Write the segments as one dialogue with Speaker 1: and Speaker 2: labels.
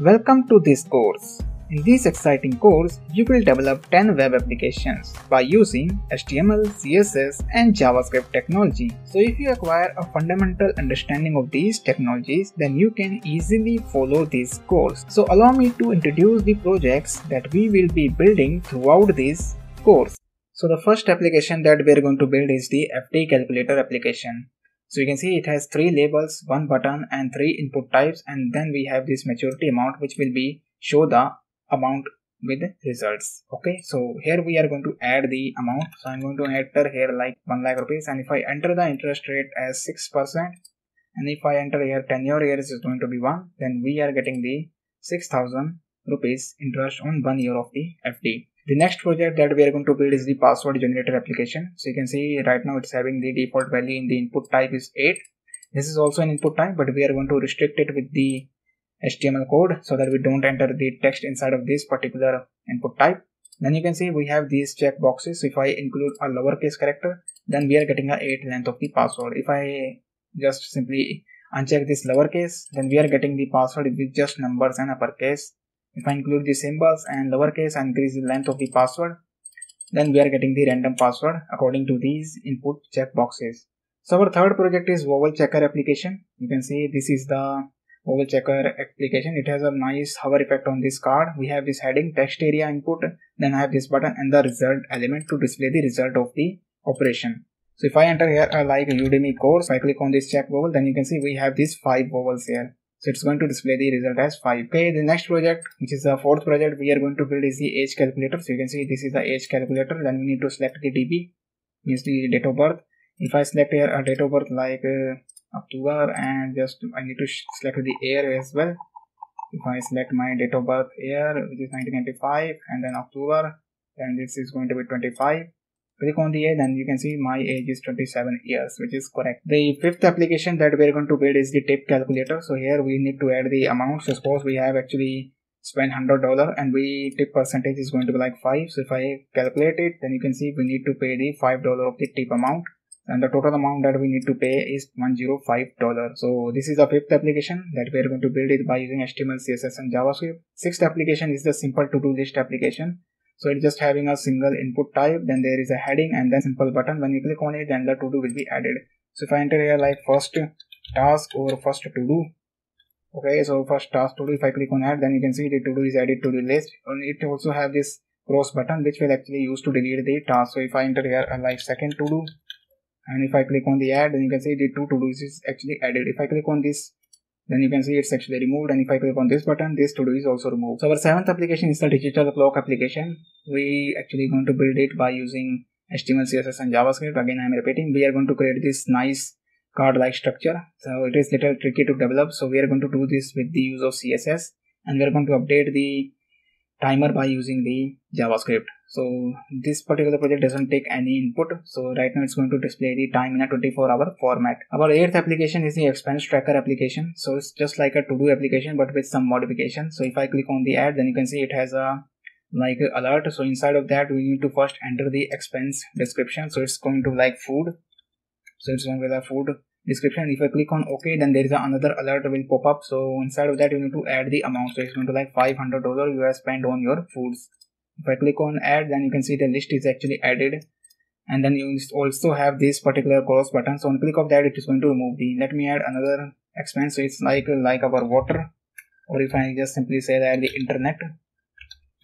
Speaker 1: Welcome to this course. In this exciting course, you will develop 10 web applications by using HTML, CSS and JavaScript technology. So if you acquire a fundamental understanding of these technologies, then you can easily follow this course. So allow me to introduce the projects that we will be building throughout this course. So the first application that we are going to build is the FD calculator application. So you can see it has three labels, one button and three input types and then we have this maturity amount which will be show the amount with results. Okay, so here we are going to add the amount. So I'm going to enter here like 1 lakh rupees and if I enter the interest rate as 6% and if I enter here 10 year years is going to be 1 then we are getting the 6000 rupees interest on 1 year of the FD. The next project that we are going to build is the password generator application. So you can see right now it's having the default value in the input type is 8. This is also an input type, but we are going to restrict it with the HTML code so that we don't enter the text inside of this particular input type. Then you can see we have these check boxes. If I include a lowercase character, then we are getting a 8 length of the password. If I just simply uncheck this lowercase, then we are getting the password with just numbers and uppercase if I include the symbols and lowercase and increase the length of the password, then we are getting the random password according to these input checkboxes. So our third project is vowel checker application. You can see this is the vowel checker application. It has a nice hover effect on this card. We have this heading text area input, then I have this button and the result element to display the result of the operation. So if I enter here uh, like Udemy course, I click on this check vowel, then you can see we have these five vowels here. So it's going to display the result as 5. Okay, the next project, which is the fourth project we are going to build is the age calculator. So you can see this is the age calculator. Then we need to select the DB, means the date of birth. If I select here a date of birth like uh, October and just I need to select the year as well. If I select my date of birth year, which is 1995 and then October, then this is going to be 25 click on the age and you can see my age is 27 years which is correct. The fifth application that we're going to build is the tip calculator. So here we need to add the amount. So suppose we have actually spent hundred dollar and we tip percentage is going to be like five. So if i calculate it then you can see we need to pay the five dollar of the tip amount. And the total amount that we need to pay is 105 dollar. So this is the fifth application that we are going to build it by using html css and javascript. Sixth application is the simple to-do list application so it's just having a single input type, then there is a heading and then simple button. When you click on it, then the to do will be added. So if I enter here like first task or first to do, okay, so first task to do, if I click on add, then you can see the to do is added to the list. And it also have this cross button which will actually use to delete the task. So if I enter here like second to do, and if I click on the add, then you can see the two to do is actually added. If I click on this then you can see it's actually removed and if I click on this button this to do is also removed. So our seventh application is the digital clock application. We actually going to build it by using HTML, CSS and JavaScript. Again I am repeating we are going to create this nice card like structure. So it is little tricky to develop so we are going to do this with the use of CSS and we are going to update the timer by using the JavaScript. So this particular project doesn't take any input. So right now it's going to display the time in a 24 hour format. Our eighth application is the expense tracker application. So it's just like a to-do application but with some modification. So if I click on the ad then you can see it has a like alert. So inside of that we need to first enter the expense description. So it's going to like food. So it's going to be the food description if i click on ok then there is another alert will pop up. So inside of that you need to add the amount. So it's going to like 500 dollar you have spent on your foods. If i click on add then you can see the list is actually added. And then you also have this particular cross button. So on click of that it is going to remove the let me add another expense. So it's like like our water. Or if i just simply say that the internet.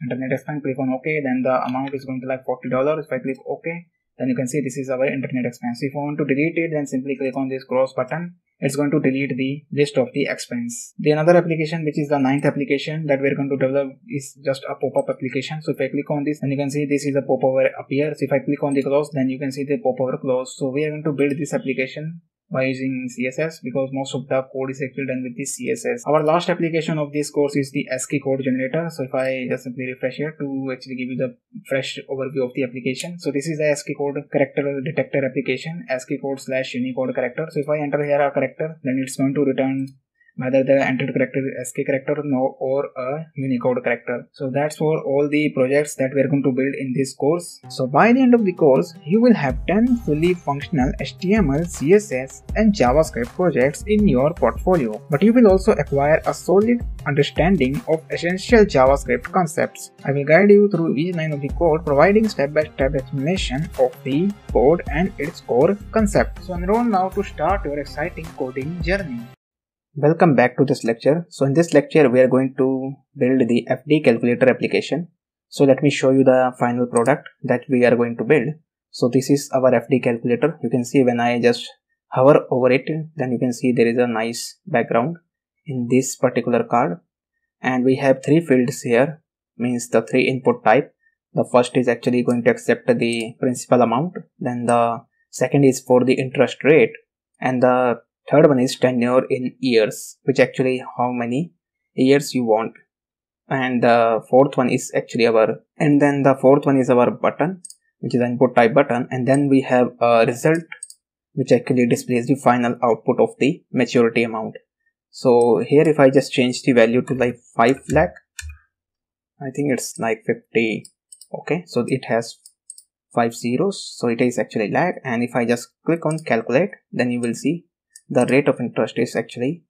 Speaker 1: Internet expense click on ok then the amount is going to like 40 dollars. If i click ok then you can see this is our internet expense. If you want to delete it, then simply click on this cross button. It's going to delete the list of the expense. The another application, which is the ninth application that we're going to develop is just a pop-up application. So if I click on this, then you can see this is a pop-over appears. If I click on the close, then you can see the pop-over close. So we are going to build this application by using CSS because most of the code is actually done with the CSS. Our last application of this course is the ASCII code generator. So if I just simply refresh here to actually give you the fresh overview of the application. So this is the ASCII code character detector application, ASCII code slash Unicode character. So if I enter here a character, then it's going to return whether the entered character is ASCII character or a Unicode character. So that's for all the projects that we're going to build in this course. So by the end of the course, you will have 10 fully functional HTML, CSS and JavaScript projects in your portfolio. But you will also acquire a solid understanding of essential JavaScript concepts. I will guide you through each line of the code providing step-by-step -step explanation of the code and its core concept. So enroll now to start your exciting coding journey. Welcome back to this lecture. So in this lecture we are going to build the FD calculator application. So let me show you the final product that we are going to build. So this is our FD calculator. You can see when I just hover over it then you can see there is a nice background in this particular card and we have three fields here means the three input type. The first is actually going to accept the principal amount then the second is for the interest rate and the Third one is tenure in years, which actually how many years you want. And the fourth one is actually our, and then the fourth one is our button, which is input type button. And then we have a result, which actually displays the final output of the maturity amount. So here, if I just change the value to like 5 lakh, I think it's like 50. Okay, so it has five zeros, so it is actually lakh. And if I just click on calculate, then you will see the rate of interest is actually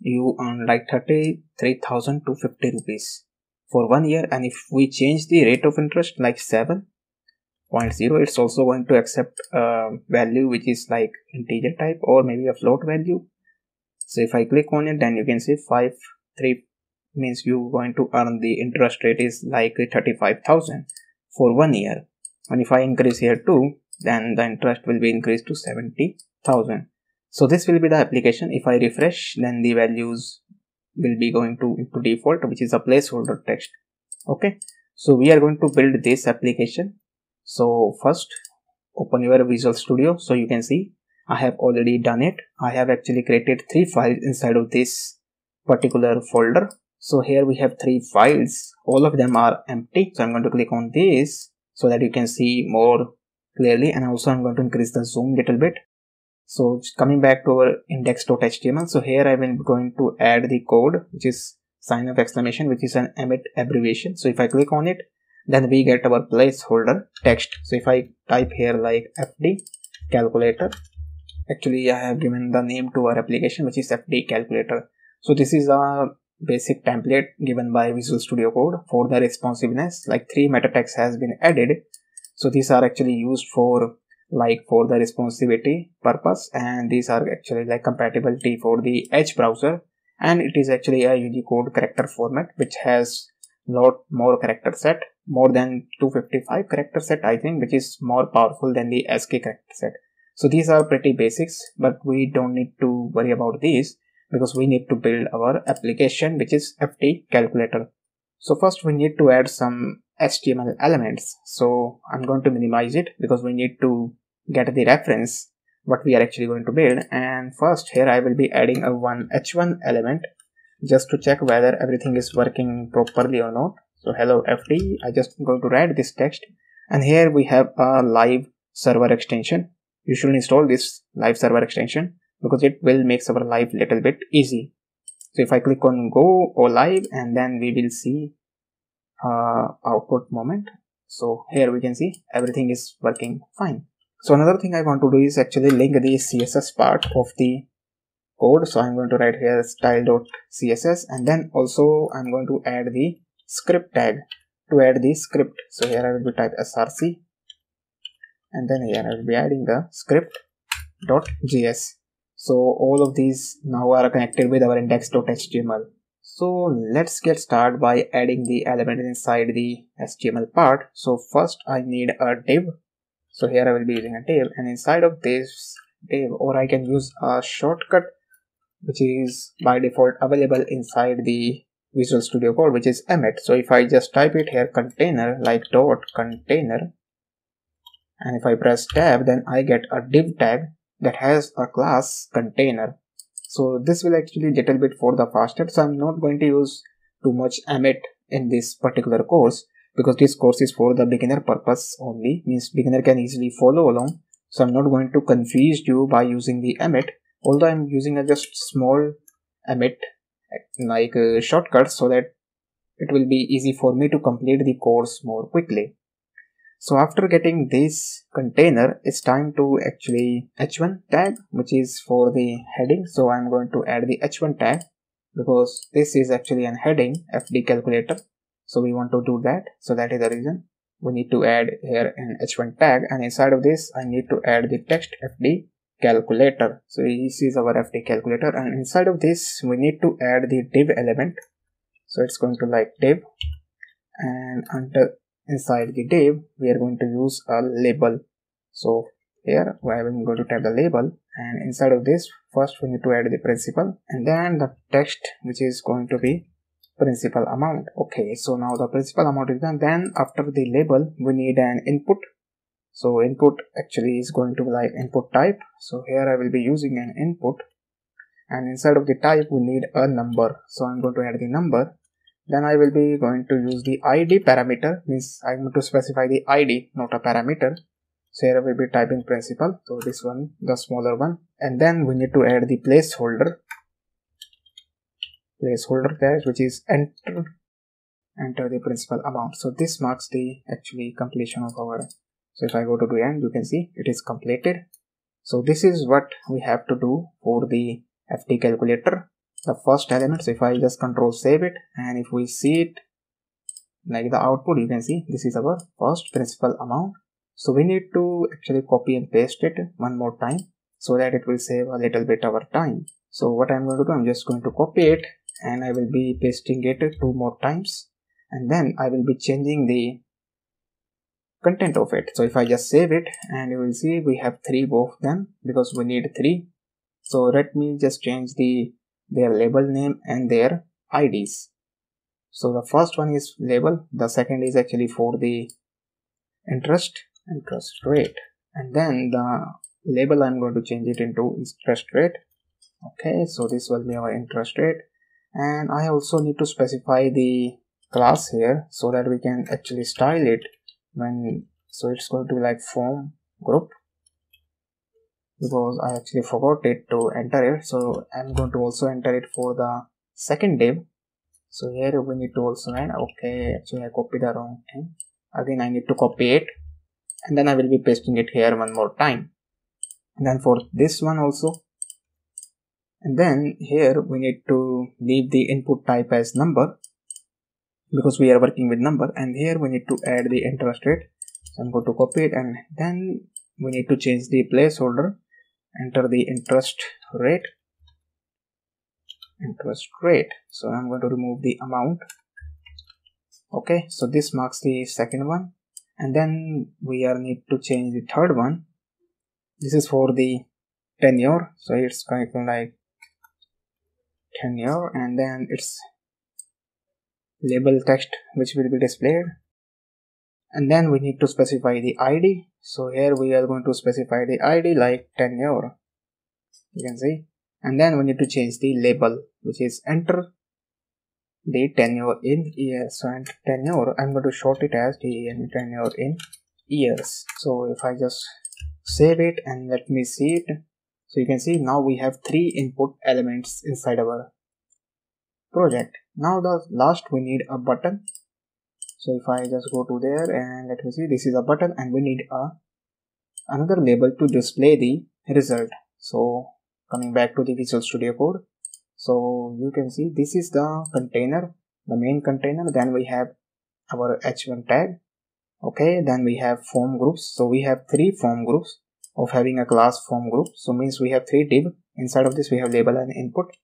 Speaker 1: you earn like 33,250 rupees for one year. And if we change the rate of interest like 7.0 it's also going to accept a value which is like integer type or maybe a float value. So if I click on it then you can see 5 3 means you going to earn the interest rate is like 35,000 for one year. And if I increase here too then the interest will be increased to 70,000 so this will be the application. If i refresh then the values will be going to into default which is a placeholder text. Okay. So we are going to build this application. So first open your visual studio. So you can see i have already done it. I have actually created three files inside of this particular folder. So here we have three files. All of them are empty. So i'm going to click on this so that you can see more clearly. And also i'm going to increase the zoom little bit so coming back to our index.html. So here I be going to add the code, which is sign of exclamation, which is an Emmet abbreviation. So if I click on it, then we get our placeholder text. So if I type here like FD calculator, actually I have given the name to our application, which is FD calculator. So this is a basic template given by Visual Studio Code for the responsiveness. Like three meta tags has been added. So these are actually used for like for the responsivity purpose and these are actually like compatibility for the edge browser and it is actually a unicode character format which has lot more character set more than 255 character set i think which is more powerful than the ascii character set. So these are pretty basics but we don't need to worry about these because we need to build our application which is fd calculator. So first we need to add some HTML elements. So I'm going to minimize it because we need to get the reference what we are actually going to build. And first here I will be adding a one h1 element just to check whether everything is working properly or not. So hello FD, I just going to write this text and here we have a live server extension. You should install this live server extension because it will make our life little bit easy. So if I click on go or live and then we will see uh, output moment. So here we can see everything is working fine. So another thing i want to do is actually link the css part of the code. So i'm going to write here style.css and then also i'm going to add the script tag. To add the script so here i will be type src and then here i will be adding the script.js so all of these now are connected with our index.html so let's get started by adding the element inside the HTML part. So first I need a div. So here I will be using a div and inside of this div or I can use a shortcut which is by default available inside the Visual Studio Code which is Emmet. So if I just type it here container like dot container and if I press tab then I get a div tag that has a class container so this will actually little bit for the faster so i'm not going to use too much emmet in this particular course because this course is for the beginner purpose only. Means beginner can easily follow along. So i'm not going to confuse you by using the emmet although i'm using a just small emmet like uh, shortcuts so that it will be easy for me to complete the course more quickly. So after getting this container, it's time to actually h1 tag, which is for the heading. So I'm going to add the h1 tag because this is actually an heading FD calculator. So we want to do that. So that is the reason we need to add here an h1 tag and inside of this I need to add the text FD calculator. So this is our FD calculator and inside of this we need to add the div element. So it's going to like div and under inside the div we are going to use a label. So here I am going to type the label and inside of this first we need to add the principal and then the text which is going to be principal amount. Okay so now the principal amount is done. Then after the label we need an input. So input actually is going to be like input type. So here i will be using an input and inside of the type we need a number. So i'm going to add the number then i will be going to use the id parameter means i'm going to specify the id not a parameter. So here i will be typing principal. So this one the smaller one. And then we need to add the placeholder. Placeholder tag which is enter enter the principal amount. So this marks the actually completion of our so if i go to the end you can see it is completed. So this is what we have to do for the fd calculator the first element so if i just control save it and if we see it like the output you can see this is our first principal amount. So we need to actually copy and paste it one more time so that it will save a little bit our time. So what i'm going to do i'm just going to copy it and I will be pasting it two more times and then I will be changing the content of it. So if I just save it and you will see we have three of them because we need three. So let me just change the their label name and their IDs so the first one is label the second is actually for the interest interest rate. And then the label I'm going to change it into interest rate. Okay so this will be our interest rate. And I also need to specify the class here so that we can actually style it when so it's going to be like form group because I actually forgot it to enter it. So I'm going to also enter it for the second div so here we need to also add okay actually I copied the wrong thing. Again I need to copy it. And then I will be pasting it here one more time. And then for this one also. And then here we need to leave the input type as number because we are working with number. And here we need to add the interest rate. So i'm going to copy it. And then we need to change the placeholder enter the interest rate. Interest rate. So i'm going to remove the amount. Okay so this marks the second one. And then we are need to change the third one. This is for the tenure. So it's kind of like tenure. And then its label text which will be displayed and then we need to specify the id so here we are going to specify the id like tenure you can see. And then we need to change the label which is enter the tenure in years. So and tenure i'm going to short it as the tenure in years. So if i just save it and let me see it. So you can see now we have three input elements inside our project. Now the last we need a button. So if I just go to there and let me see this is a button and we need a another label to display the result. So coming back to the Visual Studio Code. So you can see this is the container, the main container. Then we have our h1 tag. Okay, then we have form groups. So we have three form groups of having a class form group so means we have three div inside of this we have label and input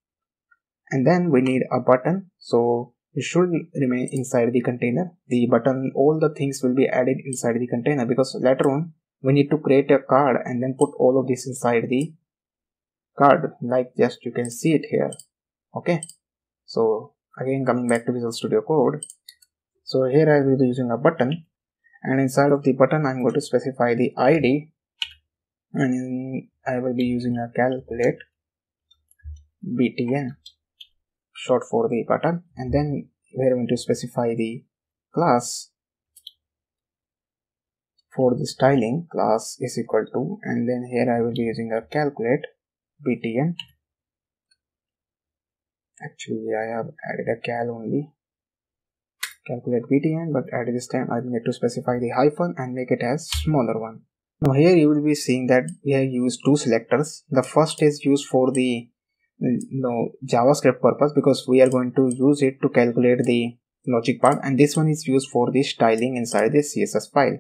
Speaker 1: and then we need a button so it should remain inside the container. The button all the things will be added inside the container because later on we need to create a card and then put all of this inside the card. Like just you can see it here. Okay? So again coming back to visual studio code. So here i will be using a button. And inside of the button i'm going to specify the id and I will be using a calculate btn short for the button and then we are going to specify the class for the styling. Class is equal to and then here I will be using a calculate btn. Actually I have added a cal only. Calculate btn but at this time I need to specify the hyphen and make it as smaller one. Now here you will be seeing that we have used two selectors. The first is used for the know, javascript purpose because we are going to use it to calculate the logic part and this one is used for the styling inside the css file.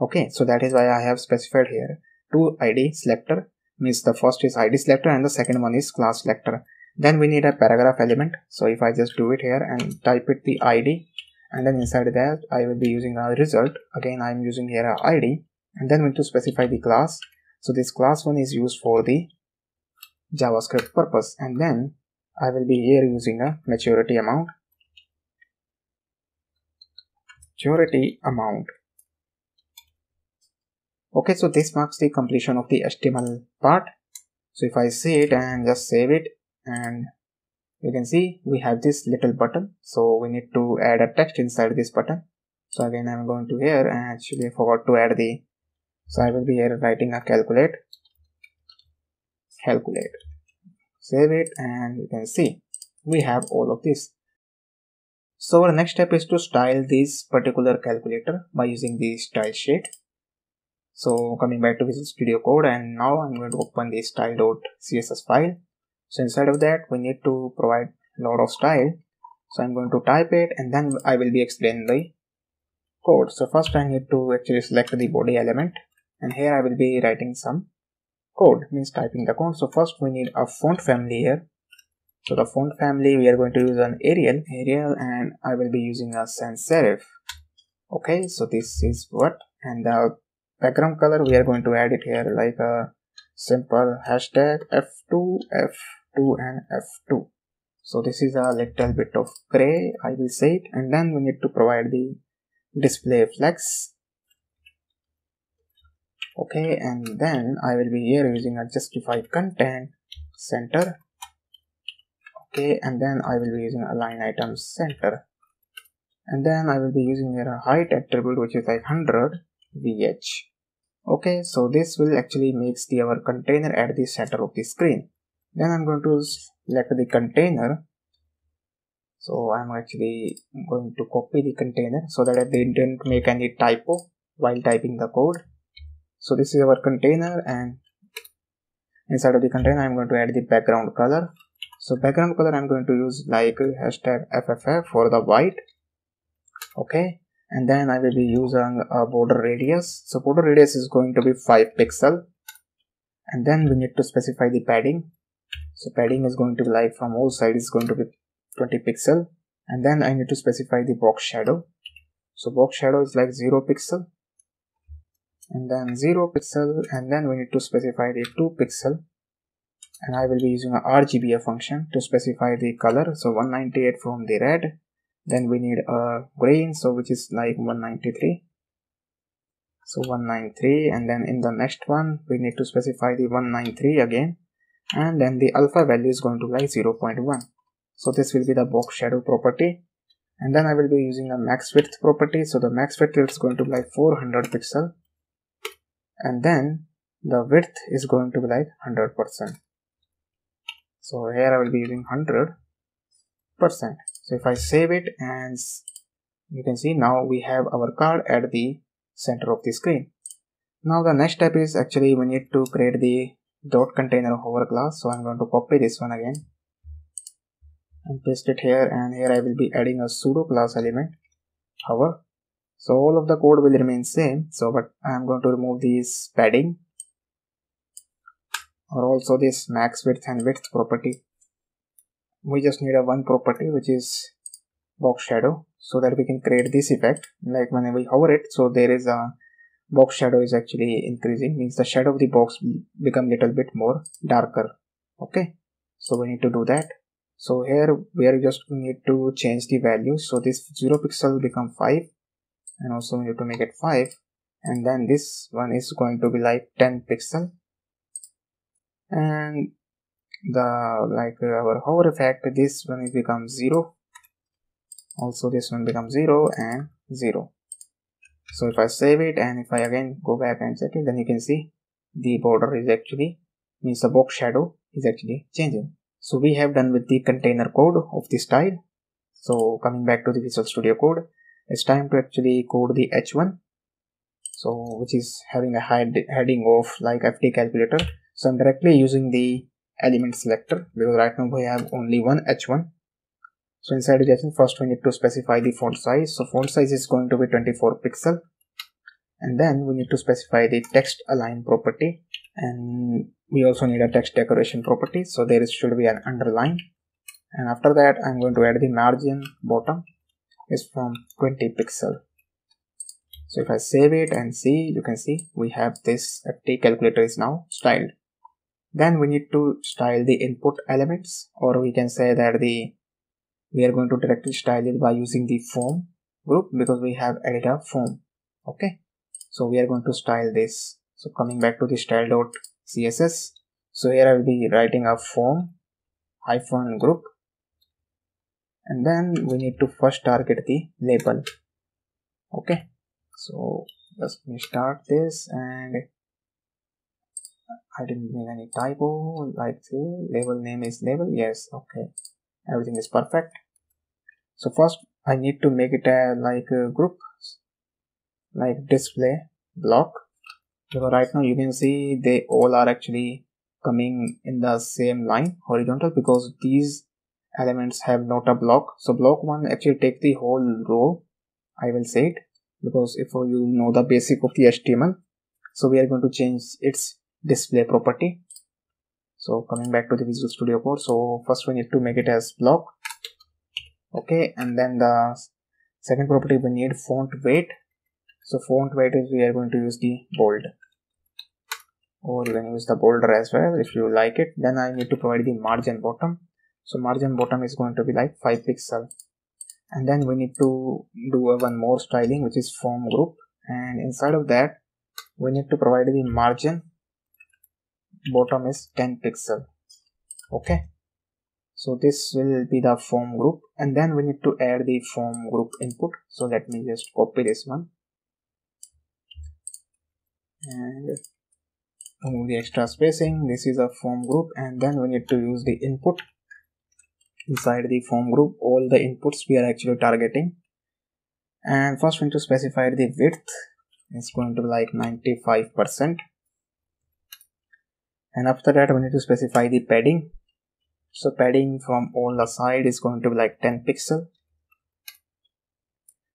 Speaker 1: Okay so that is why i have specified here two id selector means the first is id selector and the second one is class selector. Then we need a paragraph element. So if i just do it here and type it the id and then inside that I will be using a result. Again I am using here a ID and then we need to specify the class. So this class one is used for the JavaScript purpose and then I will be here using a maturity amount. Maturity amount. Okay so this marks the completion of the HTML part. So if I see it and just save it and you can see we have this little button. So we need to add a text inside this button. So again i'm going to here and actually I forgot to add the so i will be here writing a calculate calculate. Save it and you can see we have all of this. So our next step is to style this particular calculator by using the style sheet. So coming back to Visual Studio Code and now I'm going to open the style.css file. So inside of that we need to provide a lot of style. So i'm going to type it and then i will be explaining the code. So first i need to actually select the body element and here i will be writing some code means typing the code so first we need a font family here so the font family we are going to use an arial arial and i will be using a sans serif okay so this is what and the background color we are going to add it here like a simple hashtag f2 f 2 and F2. So this is a little bit of gray, I will say it, and then we need to provide the display flex. Okay, and then I will be here using a justified content center. Okay, and then I will be using align item center. And then I will be using here a height attribute which is like 100 VH. Okay, so this will actually makes the our container at the center of the screen then I'm going to select the container so I'm actually going to copy the container so that I didn't make any typo while typing the code so this is our container and inside of the container I'm going to add the background color. So background color I'm going to use like hashtag FFF for the white. Okay. And then I will be using a border radius. So border radius is going to be 5 pixel. And then we need to specify the padding. So padding is going to be like from all sides is going to be 20 pixel. And then I need to specify the box shadow. So box shadow is like 0 pixel and then 0 pixel and then we need to specify the 2 pixel. And I will be using a RGBA function to specify the color. So 198 from the red. Then we need a green so which is like 193 so 193 and then in the next one we need to specify the 193 again. And then the alpha value is going to be like 0.1 so this will be the box shadow property. And then I will be using a max width property. So the max width is going to be like 400 pixel and then the width is going to be like 100 percent. So here I will be using 100 percent. So if I save it and you can see now we have our card at the center of the screen. Now the next step is actually we need to create the dot container hover class so i'm going to copy this one again and paste it here. And here i will be adding a pseudo class element hover so all of the code will remain same. So but i am going to remove this padding or also this max width and width property. We just need a one property which is box shadow so that we can create this effect. Like when we hover it so there is a box shadow is actually increasing means the shadow of the box become little bit more darker. Okay? So we need to do that. So here we are just need to change the value. So this 0 pixel become 5 and also we need to make it 5 and then this one is going to be like 10 pixel. And the like our hover effect this one is become 0 also this one becomes 0 and 0 so if I save it and if I again go back and check it then you can see the border is actually means the box shadow is actually changing. So we have done with the container code of this style. So coming back to the Visual Studio Code, it's time to actually code the h1 so which is having a head, heading of like ft calculator. So i'm directly using the element selector because right now we have only one h1 so inside the h1 first we need to specify the font size. So font size is going to be 24 pixel. And then we need to specify the text align property. And we also need a text decoration property. So there should be an underline. And after that i'm going to add the margin bottom is from 20 pixel. So if I save it and see you can see we have this FT calculator is now styled. Then we need to style the input elements or we can say that the we are going to directly style it by using the form group because we have added a form okay? So we are going to style this. So coming back to the style.css so here I will be writing a form hyphen group and then we need to first target the label. Okay? So let me start this and I didn't make any typo like the label name is label. Yes okay. Everything is perfect. So first I need to make it a like a group like display block. Because right now you can see they all are actually coming in the same line horizontal because these elements have not a block. So block one actually take the whole row i will say it because if you know the basic of the html so we are going to change its display property. So coming back to the visual studio code so first we need to make it as block. Okay and then the second property we need font weight. So font weight is we are going to use the bold. Or you can use the bolder as well if you like it. Then i need to provide the margin bottom so margin bottom is going to be like 5 pixel. And then we need to do a one more styling which is form group. And inside of that we need to provide the margin. Bottom is 10 pixel. Okay. So this will be the form group. And then we need to add the form group input. So let me just copy this one. And remove the extra spacing. This is a form group. And then we need to use the input inside the form group all the inputs we are actually targeting. And first we need to specify the width. It's going to be like 95 percent. And after that we need to specify the padding. So padding from all the side is going to be like 10 pixel.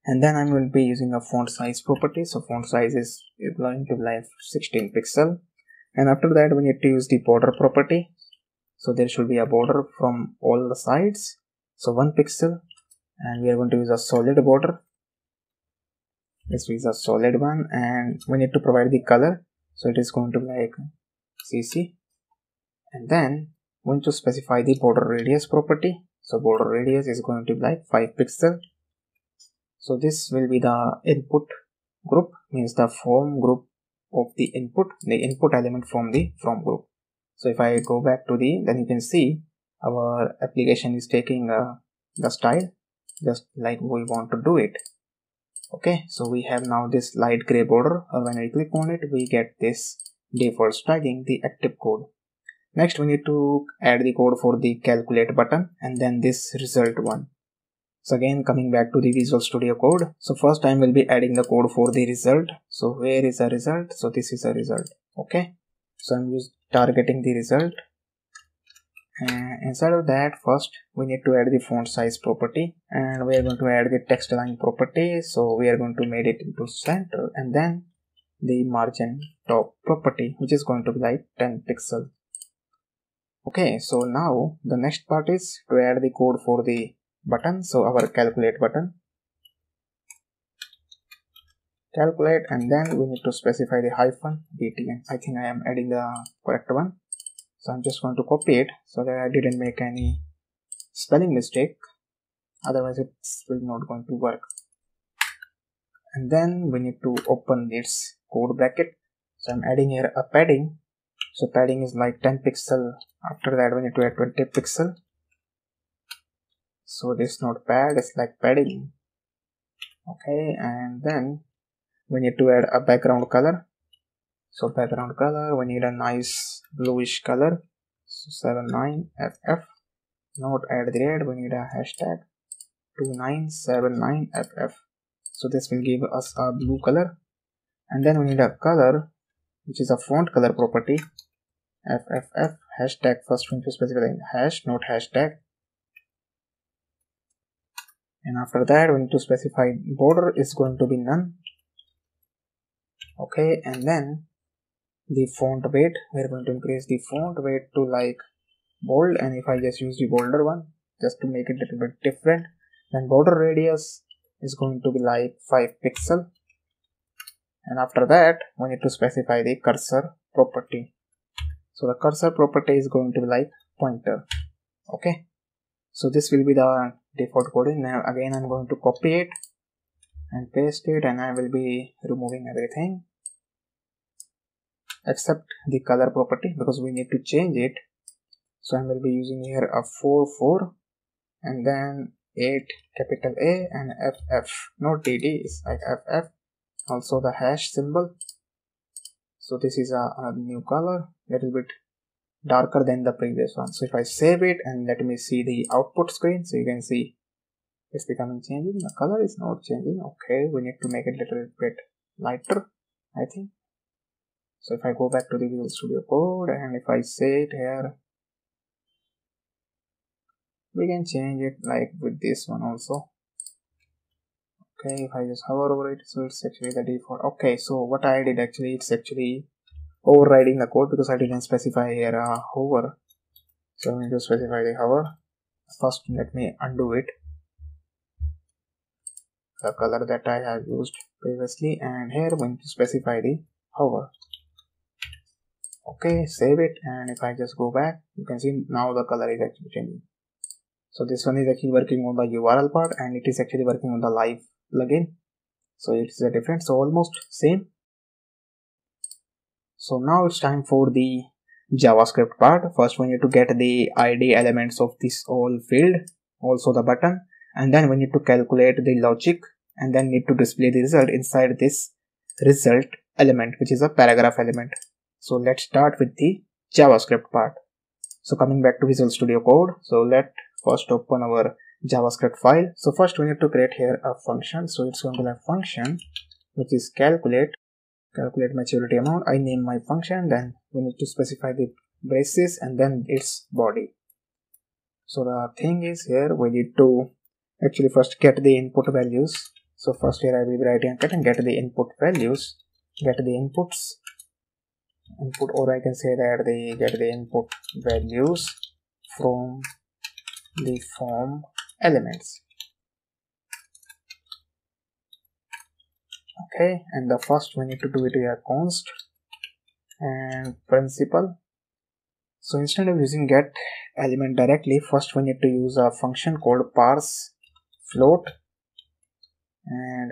Speaker 1: And then I'm going to be using a font size property. So font size is going to be like 16 pixel. And after that we need to use the border property so there should be a border from all the sides. So one pixel and we are going to use a solid border. This is a solid one and we need to provide the color. So it is going to be like cc and then we need to specify the border radius property. So border radius is going to be like 5 pixel. So this will be the input group means the form group of the input the input element from the from group so if I go back to the then you can see our application is taking uh, the style just like we want to do it. Okay so we have now this light gray border uh, when I click on it we get this default styling the active code. Next we need to add the code for the calculate button and then this result one. So again coming back to the visual studio code. So first time we'll be adding the code for the result. So where is the result? So this is a result. Okay so i'm targeting the result. Inside of that first we need to add the font size property. And we are going to add the text align property. So we are going to make it into center. And then the margin top property which is going to be like 10 pixel. Okay so now the next part is to add the code for the button. So our calculate button calculate and then we need to specify the hyphen btn i think i am adding the correct one. So i'm just going to copy it so that i didn't make any spelling mistake. Otherwise it's will not going to work. And then we need to open this code bracket. So i'm adding here a padding. So padding is like 10 pixel. After that we need to add 20 pixel. So this notepad is like padding. Okay and then we need to add a background color. So background color we need a nice bluish color. So 79ff not add the rate we need a hashtag 2979ff so this will give us a blue color. And then we need a color which is a font color property. Fff hashtag first need to specify hash not hashtag. And after that we need to specify border is going to be none okay and then the font weight we're going to increase the font weight to like bold. And if I just use the bolder one just to make it a little bit different then border radius is going to be like 5 pixel. And after that we need to specify the cursor property. So the cursor property is going to be like pointer. Okay. So this will be the default coding now again i'm going to copy it and paste it and i will be removing everything. Except the color property because we need to change it. So i will be using here a 4 4 and then 8 capital A and FF not DD is like FF also the hash symbol. So this is a, a new color little bit darker than the previous one. So if I save it and let me see the output screen so you can see it's becoming changing? The color is not changing. Okay we need to make it a little bit lighter I think. So if I go back to the Visual Studio Code and if I say it here we can change it like with this one also. Okay if I just hover over it so it's actually the default. Okay so what I did actually it's actually overriding the code because I didn't specify here a hover. So I'm going to specify the hover. First let me undo it the color that I have used previously and here I'm going to specify the hover. Okay save it and if I just go back you can see now the color is actually changing. So this one is actually working on the url part and it is actually working on the live plugin. So it's a different so almost same. So now it's time for the javascript part. First we need to get the id elements of this all field also the button and then we need to calculate the logic and then need to display the result inside this result element which is a paragraph element. So let's start with the javascript part. So coming back to visual studio code so let first open our javascript file. So first we need to create here a function. So it's going to a function which is calculate calculate maturity amount. I name my function then we need to specify the braces and then its body. So the thing is here we need to actually first get the input values so first here i will be writing and get the input values get the inputs. Input or i can say that they get the input values from the form elements. Okay and the first we need to do it here const and principal. So instead of using get element directly first we need to use a function called parse float and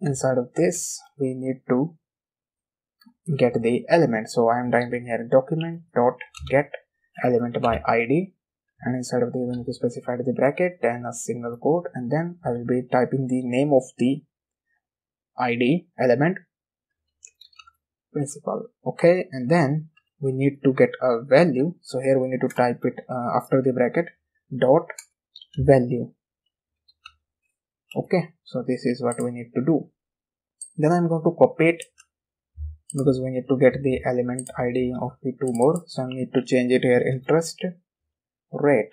Speaker 1: inside of this we need to get the element. So i am typing here document dot get element by id and inside of the we need to specify the bracket and a single quote and then I will be typing the name of the ID element. Principal. Okay and then we need to get a value. So here we need to type it uh, after the bracket dot value okay so this is what we need to do. Then I'm going to copy it because we need to get the element ID of the two more. So I need to change it here interest rate.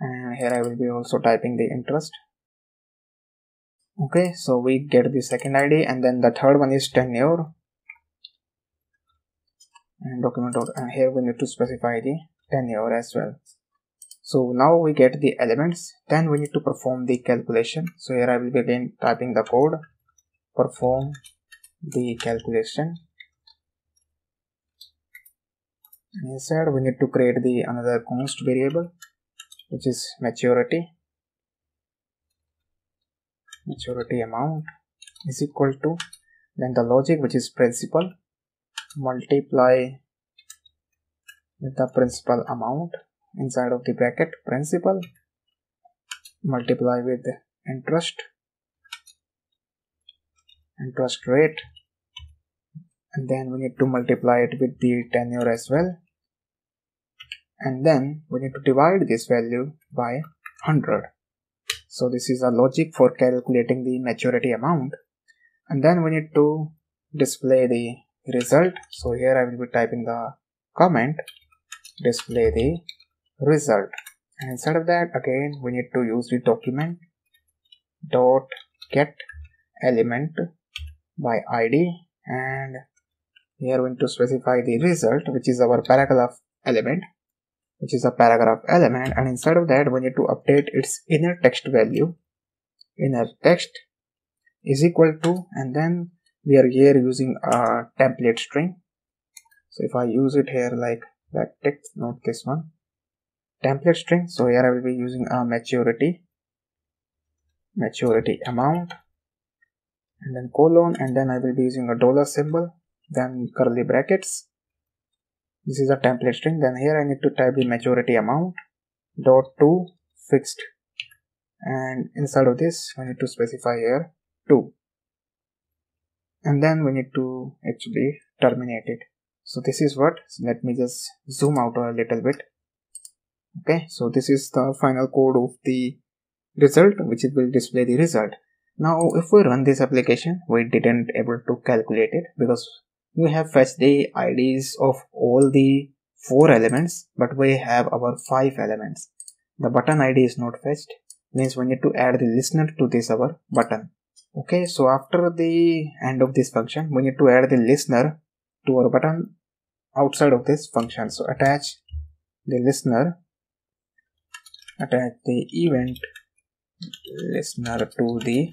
Speaker 1: And here I will be also typing the interest. Okay so we get the second ID and then the third one is tenure and document and here we need to specify the tenure as well so now we get the elements. Then we need to perform the calculation. So here I will be again typing the code. Perform the calculation. Inside we need to create the another const variable which is maturity. Maturity amount is equal to then the logic which is principal multiply with the principal amount inside of the bracket principal multiply with the interest interest rate and then we need to multiply it with the tenure as well. And then we need to divide this value by 100 so this is a logic for calculating the maturity amount. And then we need to display the result. So here I will be typing the comment display the result. And instead of that again we need to use the document dot get element by id and here we need to specify the result which is our paragraph element which is a paragraph element. And inside of that we need to update its inner text value. Inner text is equal to and then we are here using a template string. So if I use it here like that text not this one template string. So here I will be using a maturity maturity amount and then colon and then I will be using a dollar symbol then curly brackets. This is a template string. Then here I need to type the maturity amount dot to fixed. And inside of this I need to specify here 2 and then we need to actually terminate it. So this is what so let me just zoom out a little bit okay so this is the final code of the result which will display the result. Now if we run this application we didn't able to calculate it because we have fetched the IDs of all the four elements but we have our five elements. The button ID is not fetched means we need to add the listener to this our button. Okay so after the end of this function we need to add the listener to our button outside of this function. So attach the listener attach the event listener to the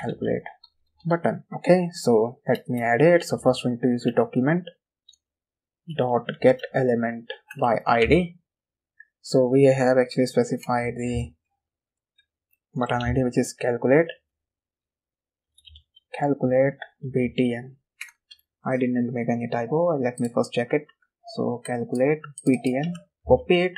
Speaker 1: calculate button. Okay so let me add it. So first we need to use the document dot get element by id so we have actually specified the button id which is calculate calculate btn i didn't make any typo. Let me first check it. So calculate btn copy it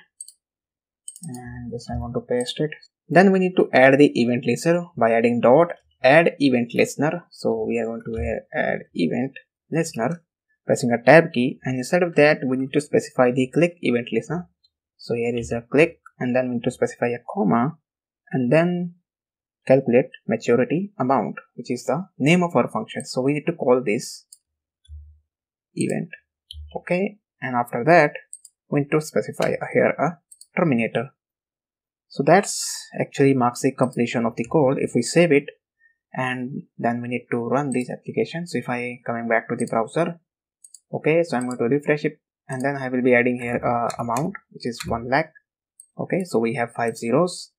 Speaker 1: and this i want to paste it. Then we need to add the event listener. By adding dot add event listener. So we are going to add event listener. Pressing a tab key. And instead of that we need to specify the click event listener. So here is a click. And then we need to specify a comma. And then calculate maturity amount which is the name of our function. So we need to call this event. Okay. And after that we need to specify here a terminator. So that's actually marks the completion of the code. If we save it and then we need to run this application so if i coming back to the browser okay so i'm going to refresh it and then i will be adding here a amount which is 1 lakh okay so we have five zeros.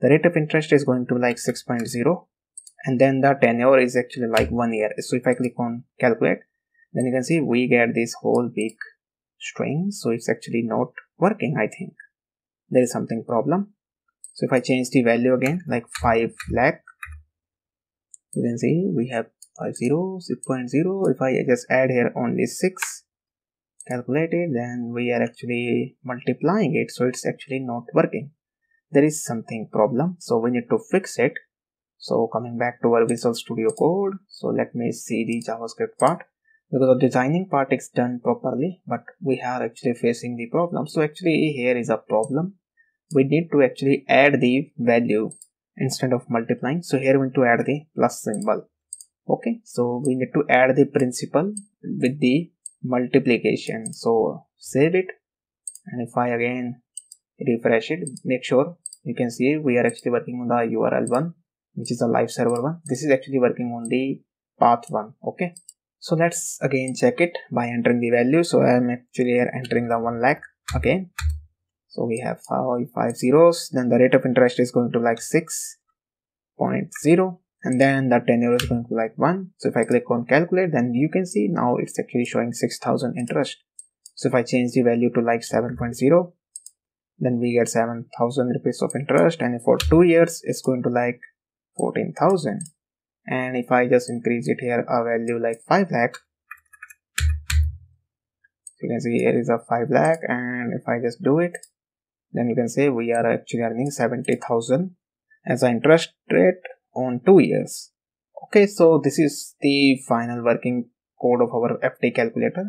Speaker 1: The rate of interest is going to like 6.0 and then the tenure is actually like one year. So if i click on calculate then you can see we get this whole big string so it's actually not working i think there is something problem. So if i change the value again like 5 lakh you can see we have 5 0 6.0 if i just add here only 6 calculated then we are actually multiplying it. So it's actually not working. There is something problem. So we need to fix it. So coming back to our visual studio code. So let me see the javascript part because the designing part is done properly but we are actually facing the problem. So actually here is a problem. We need to actually add the value instead of multiplying. So here we need to add the plus symbol. Okay so we need to add the principal with the multiplication. So save it. And if i again refresh it make sure you can see we are actually working on the url one which is a live server one. This is actually working on the path one. Okay so let's again check it by entering the value. So i am actually here entering the one lakh again so we have five, five zeros. Then the rate of interest is going to like 6.0 and then the tenure is going to like 1 so if i click on calculate then you can see now it's actually showing 6000 interest. So if i change the value to like 7.0 then we get 7000 rupees of interest. And for 2 years it's going to like 14000 and if i just increase it here a value like 5 lakh you can see here is a 5 lakh and if i just do it then you can say we are actually earning 70000 as an interest rate on 2 years okay so this is the final working code of our FD calculator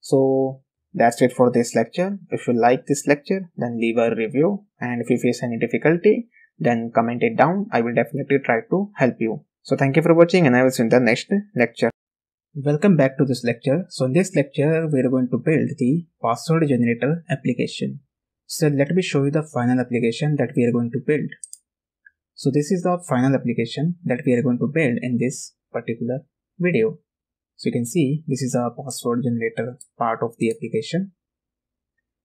Speaker 1: so That's it for this lecture. If you like this lecture, then leave a review. And if you face any difficulty, then comment it down. I will definitely try to help you. So thank you for watching and I will see you in the next lecture. Welcome back to this lecture. So in this lecture, we are going to build the password generator application. So let me show you the final application that we are going to build. So this is the final application that we are going to build in this particular video. So you can see this is a password generator part of the application.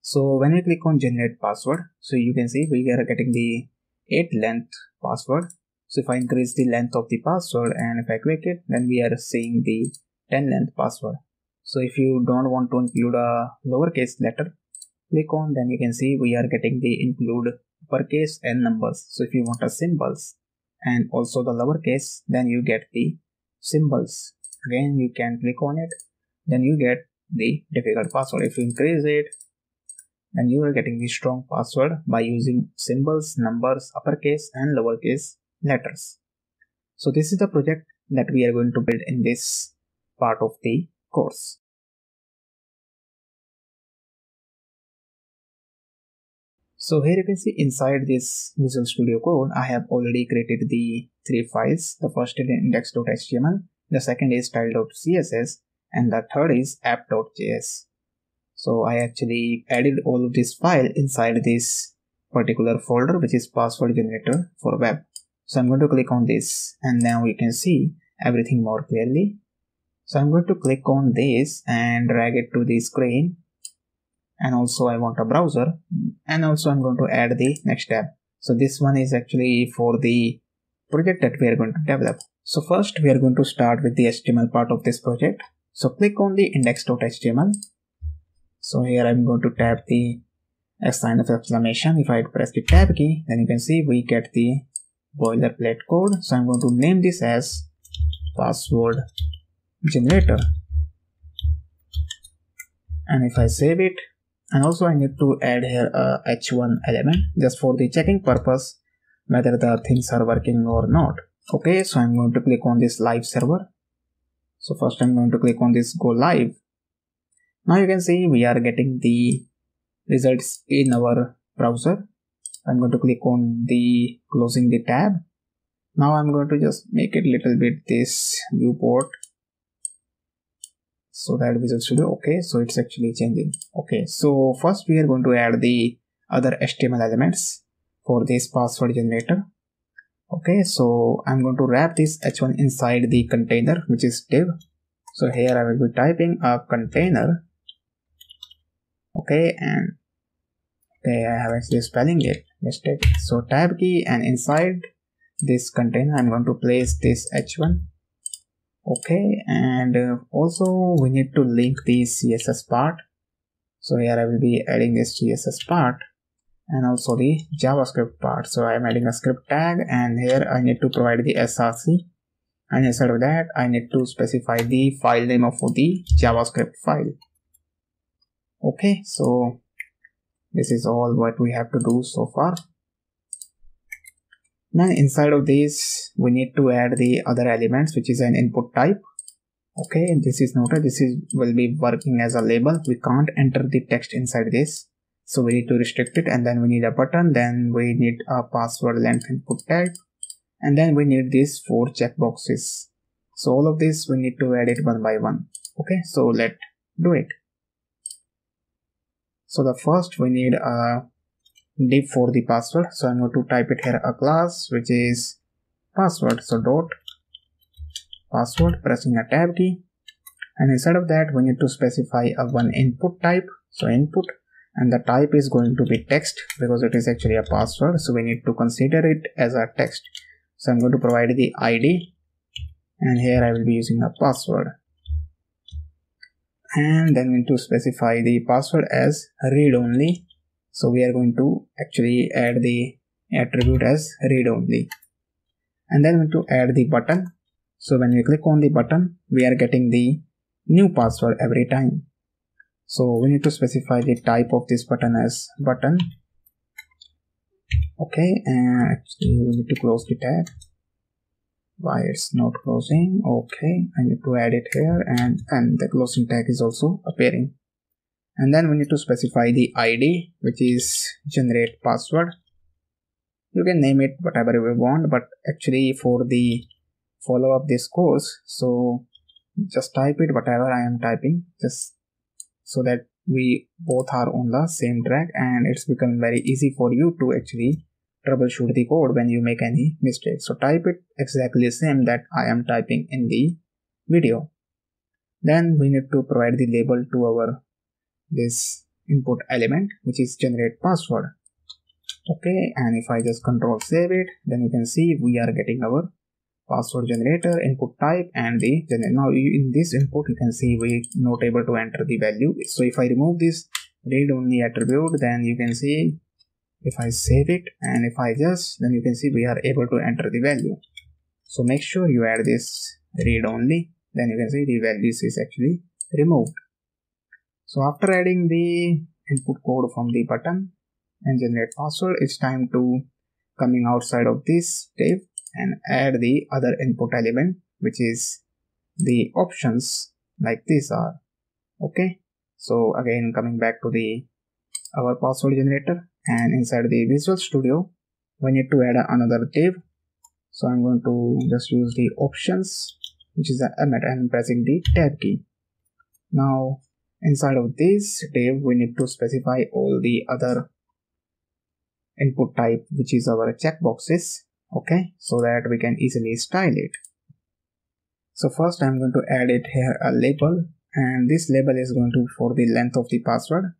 Speaker 1: So when we click on generate password, so you can see we are getting the 8 length password. So if I increase the length of the password and if I click it, then we are seeing the 10 length password. So if you don't want to include a lowercase letter, click on then you can see we are getting the include uppercase and numbers. So if you want a symbols and also the lowercase, then you get the symbols again you can click on it then you get the difficult password if you increase it then you are getting the strong password by using symbols numbers uppercase and lowercase letters so this is the project that we are going to build in this part of the course So here you can see inside this Visual Studio Code, I have already created the three files. The first is index.html, the second is style.css and the third is app.js. So I actually added all of this file inside this particular folder which is password generator for web. So I'm going to click on this and now we can see everything more clearly. So I'm going to click on this and drag it to the screen and also I want a browser and also I'm going to add the next tab. So this one is actually for the project that we are going to develop. So first we are going to start with the HTML part of this project. So click on the index.html. So here I'm going to tap the sign of exclamation. If I press the tab key, then you can see we get the boilerplate code. So I'm going to name this as password generator. And if I save it, and also I need to add here a h1 element just for the checking purpose whether the things are working or not okay so i'm going to click on this live server so first i'm going to click on this go live now you can see we are getting the results in our browser i'm going to click on the closing the tab. Now i'm going to just make it little bit this viewport. So that visual studio okay. So it's actually changing. Okay. So first we are going to add the other html elements for this password generator. Okay. So i'm going to wrap this h1 inside the container which is div. So here i will be typing a container. Okay. And okay i have actually spelling it mistake so tab key and inside this container i'm going to place this h1 okay and uh, also we need to link the css part so here i will be adding this css part and also the JavaScript part. So I'm adding a script tag and here I need to provide the src and instead of that I need to specify the file name of the JavaScript file. Okay, so this is all what we have to do so far. Now inside of this we need to add the other elements which is an input type. Okay, this is noted. This is will be working as a label. We can't enter the text inside this so we need to restrict it and then we need a button then we need a password length input type and then we need these four checkboxes so all of this we need to add it one by one okay so let do it so the first we need a div for the password. So i'm going to type it here a class which is password. So dot password pressing a tab key. And instead of that we need to specify a one input type. So input and the type is going to be text because it is actually a password. So we need to consider it as a text. So i'm going to provide the id and here i will be using a password and then we need to specify the password as read only. So we are going to actually add the attribute as read only. And then we need to add the button. So when we click on the button we are getting the new password every time. So we need to specify the type of this button as button. Okay and we need to close the tab why it's not closing. Okay i need to add it here and and the closing tag is also appearing. And then we need to specify the id which is generate password. You can name it whatever you want but actually for the follow up this course so just type it whatever i am typing just so that we both are on the same track and it's become very easy for you to actually troubleshoot the code when you make any mistake so type it exactly the same that i am typing in the video. Then we need to provide the label to our this input element which is generate password. Okay and if i just control save it then you can see we are getting our password generator input type and the generate. now in this input you can see we not able to enter the value. So if i remove this read only attribute then you can see if i save it and if i just then you can see we are able to enter the value. So make sure you add this read only then you can see the values is actually removed. So after adding the input code from the button and generate password it's time to coming outside of this div and add the other input element which is the options like these are. Okay? So again coming back to the our password generator and inside the visual studio we need to add another div so i'm going to just use the options which is a element and pressing the tab key. Now inside of this div we need to specify all the other input type which is our checkboxes okay? So that we can easily style it. So first i'm going to add it here a label and this label is going to for the length of the password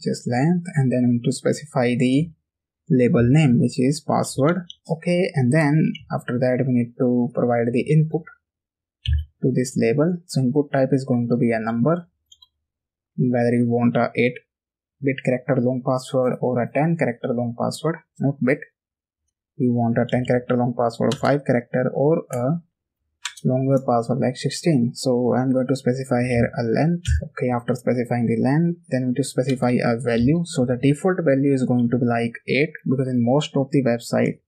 Speaker 1: just length and then to specify the label name which is password. Okay and then after that we need to provide the input to this label. So input type is going to be a number whether you want a 8 bit character long password or a 10 character long password. Not bit. You want a 10 character long password 5 character or a longer password like 16 so i'm going to specify here a length okay after specifying the length then we to specify a value. So the default value is going to be like 8 because in most of the website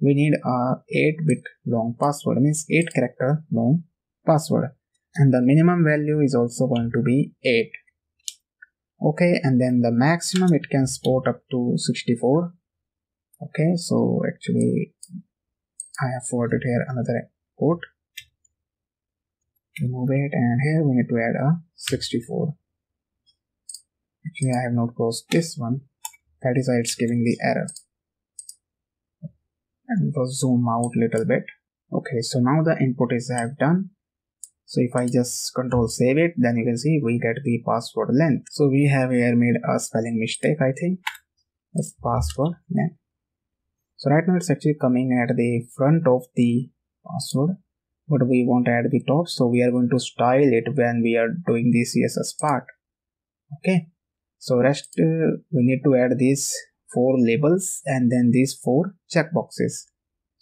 Speaker 1: we need a 8 bit long password means 8 character long password. And the minimum value is also going to be 8 okay and then the maximum it can support up to 64 okay so actually I have forwarded here another port remove it and here uh, we need to add a 64 actually I have not closed this one. That is why it's giving the error. And we'll zoom out a little bit. Okay so now the input is I have done. So if I just control save it then you can see we get the password length. So we have here made a spelling mistake I think. As password length. So right now it's actually coming at the front of the password but we want to add the top. So we are going to style it when we are doing the css part. Okay. So rest uh, we need to add these four labels and then these four checkboxes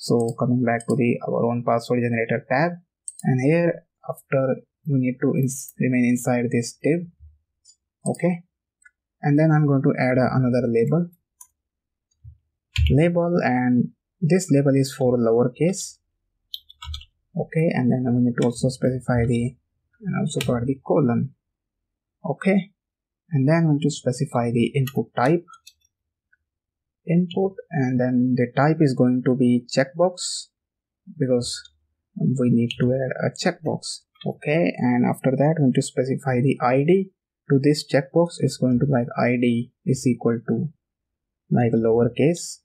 Speaker 1: so coming back to the our own password generator tab. And here after we need to ins remain inside this div okay. And then i'm going to add uh, another label. Label and this label is for lowercase okay and then we need to also specify the and also provide the colon. Okay and then we need to specify the input type. Input and then the type is going to be checkbox because we need to add a checkbox. Okay and after that we need to specify the id to this checkbox is going to like id is equal to like lowercase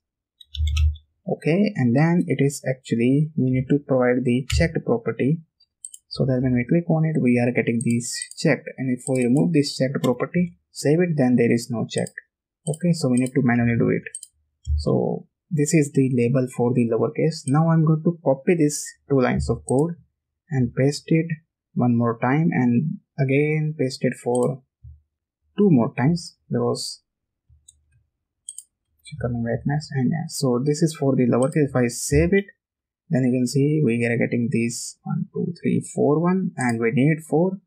Speaker 1: okay and then it is actually we need to provide the checked property. So that when we click on it we are getting this checked. And if we remove this checked property save it then there is no checked okay so we need to manually do it. So this is the label for the lowercase. Now i'm going to copy this two lines of code and paste it one more time and again paste it for two more times because coming back next and yeah uh, so this is for the lowercase if i save it then you can see we are getting these one two three four one and we need four.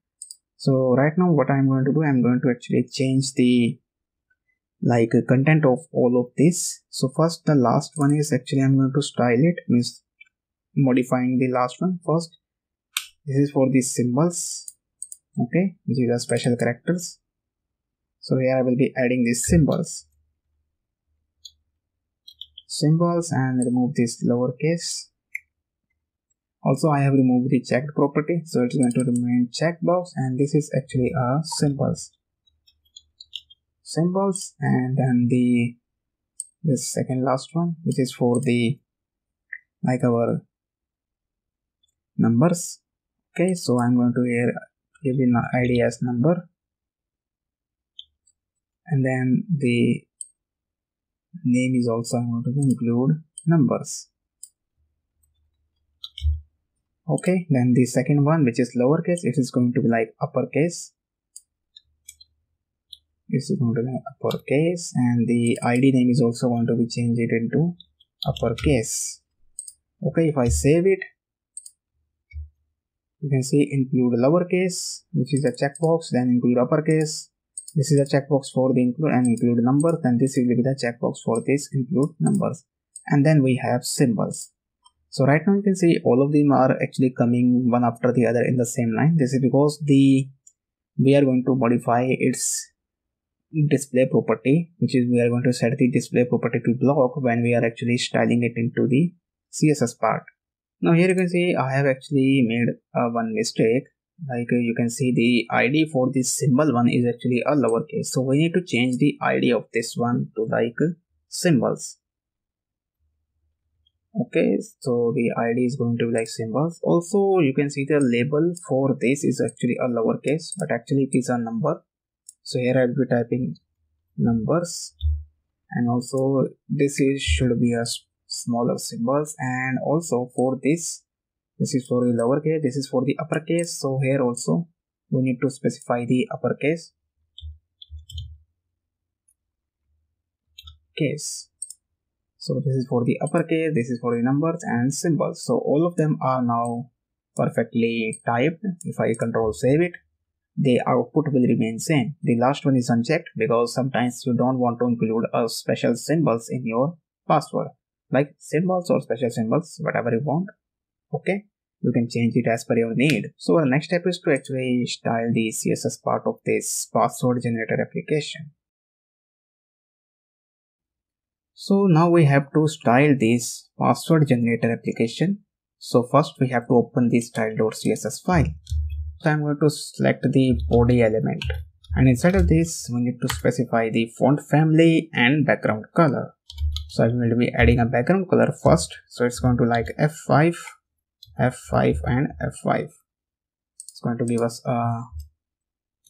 Speaker 1: So right now what i'm going to do i'm going to actually change the like content of all of this. So first the last one is actually i'm going to style it means modifying the last one first. This is for the symbols okay which is a special characters. So here i will be adding these symbols symbols and remove this lowercase. Also i have removed the checked property so it's going to remain checkbox and this is actually a symbols. Symbols and then the this second last one which is for the like our numbers. Okay so i'm going to here give the id as number. And then the name is also i'm going to include numbers. Okay then the second one which is lowercase it is going to be like uppercase. This is going to be uppercase and the id name is also going to be changed into uppercase. Okay if i save it you can see include lowercase which is a checkbox then include uppercase this is a checkbox for the include and include number then this will be the checkbox for this include numbers. And then we have symbols. So right now you can see all of them are actually coming one after the other in the same line. This is because the we are going to modify its display property which is we are going to set the display property to block when we are actually styling it into the css part. Now here you can see I have actually made uh, one mistake like you can see the id for this symbol one is actually a lowercase. So we need to change the id of this one to like symbols. Okay so the id is going to be like symbols. Also you can see the label for this is actually a lowercase but actually it is a number. So here i'll be typing numbers. And also this is should be a smaller symbols. And also for this this is for the lowercase this is for the uppercase so here also we need to specify the uppercase case. So this is for the uppercase this is for the numbers and symbols. So all of them are now perfectly typed. If i control save it the output will remain same. The last one is unchecked because sometimes you don't want to include a special symbols in your password. Like symbols or special symbols whatever you want okay? You can change it as per your need. So our next step is to actually style the css part of this password generator application. So now we have to style this password generator application. So first we have to open the style.css file. So i'm going to select the body element. And inside of this we need to specify the font family and background color. So i'm going to be adding a background color first. So it's going to like f5 f5 and f5 it's going to give us a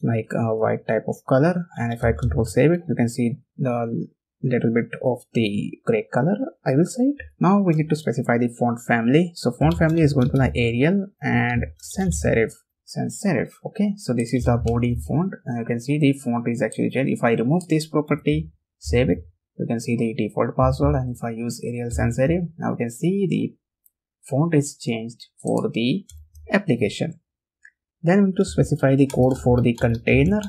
Speaker 1: like a white type of color. And if i control save it you can see the little bit of the gray color i will say it. Now we need to specify the font family. So font family is going to like arial and sans serif. Sans serif okay? So this is the body font. And you can see the font is actually changed if i remove this property save it. You can see the default password. And if I use Arial Sans Serif now you can see the font is changed for the application. Then we need to specify the code for the container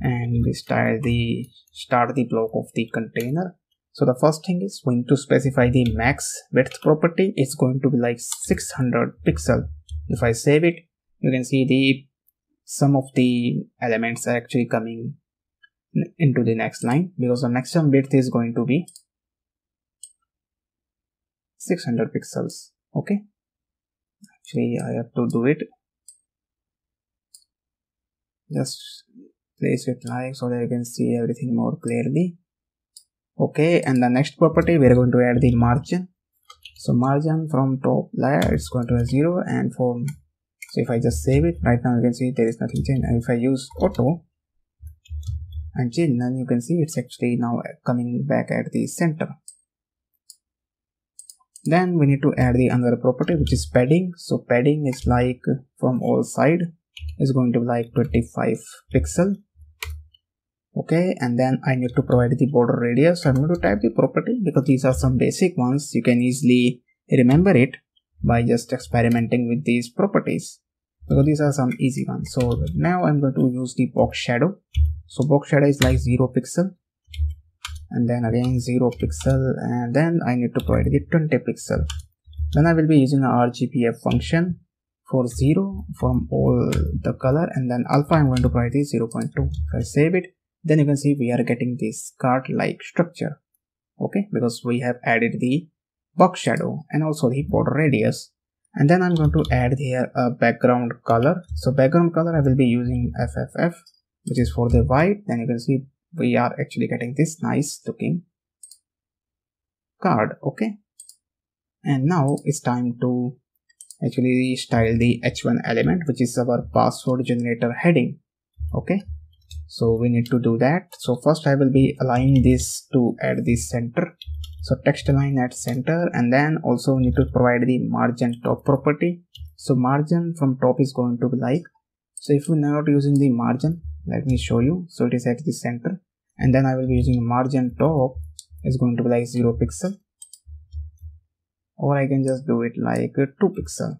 Speaker 1: and we style the start the block of the container. So the first thing is we need to specify the max width property. It's going to be like 600 pixel. If i save it you can see the some of the elements are actually coming into the next line because the maximum width is going to be 600 pixels okay? Actually I have to do it. Just place it like so that you can see everything more clearly. Okay and the next property we are going to add the margin. So margin from top layer it's going to be zero and from so if I just save it right now you can see there is nothing changed and if I use auto and change then you can see it's actually now coming back at the center then we need to add the another property which is padding. So padding is like from all side is going to be like 25 pixel. Okay and then i need to provide the border radius. So i'm going to type the property because these are some basic ones. You can easily remember it by just experimenting with these properties because these are some easy ones. So now i'm going to use the box shadow. So box shadow is like 0 pixel and then again 0 pixel. And then I need to provide the 20 pixel. Then I will be using a RGBA function for 0 from all the color. And then alpha I'm going to provide is 0.2 if I save it then you can see we are getting this card like structure. Okay? Because we have added the box shadow and also the border radius. And then I'm going to add here a background color. So background color I will be using FFF which is for the white. Then you can see we are actually getting this nice looking card okay? And now it's time to actually style the h1 element which is our password generator heading okay? So we need to do that. So first i will be aligning this to add the center. So text align at center and then also we need to provide the margin top property. So margin from top is going to be like so if we're not using the margin let me show you. So it is at the center and then i will be using margin top is going to be like 0 pixel. Or I can just do it like 2 pixel.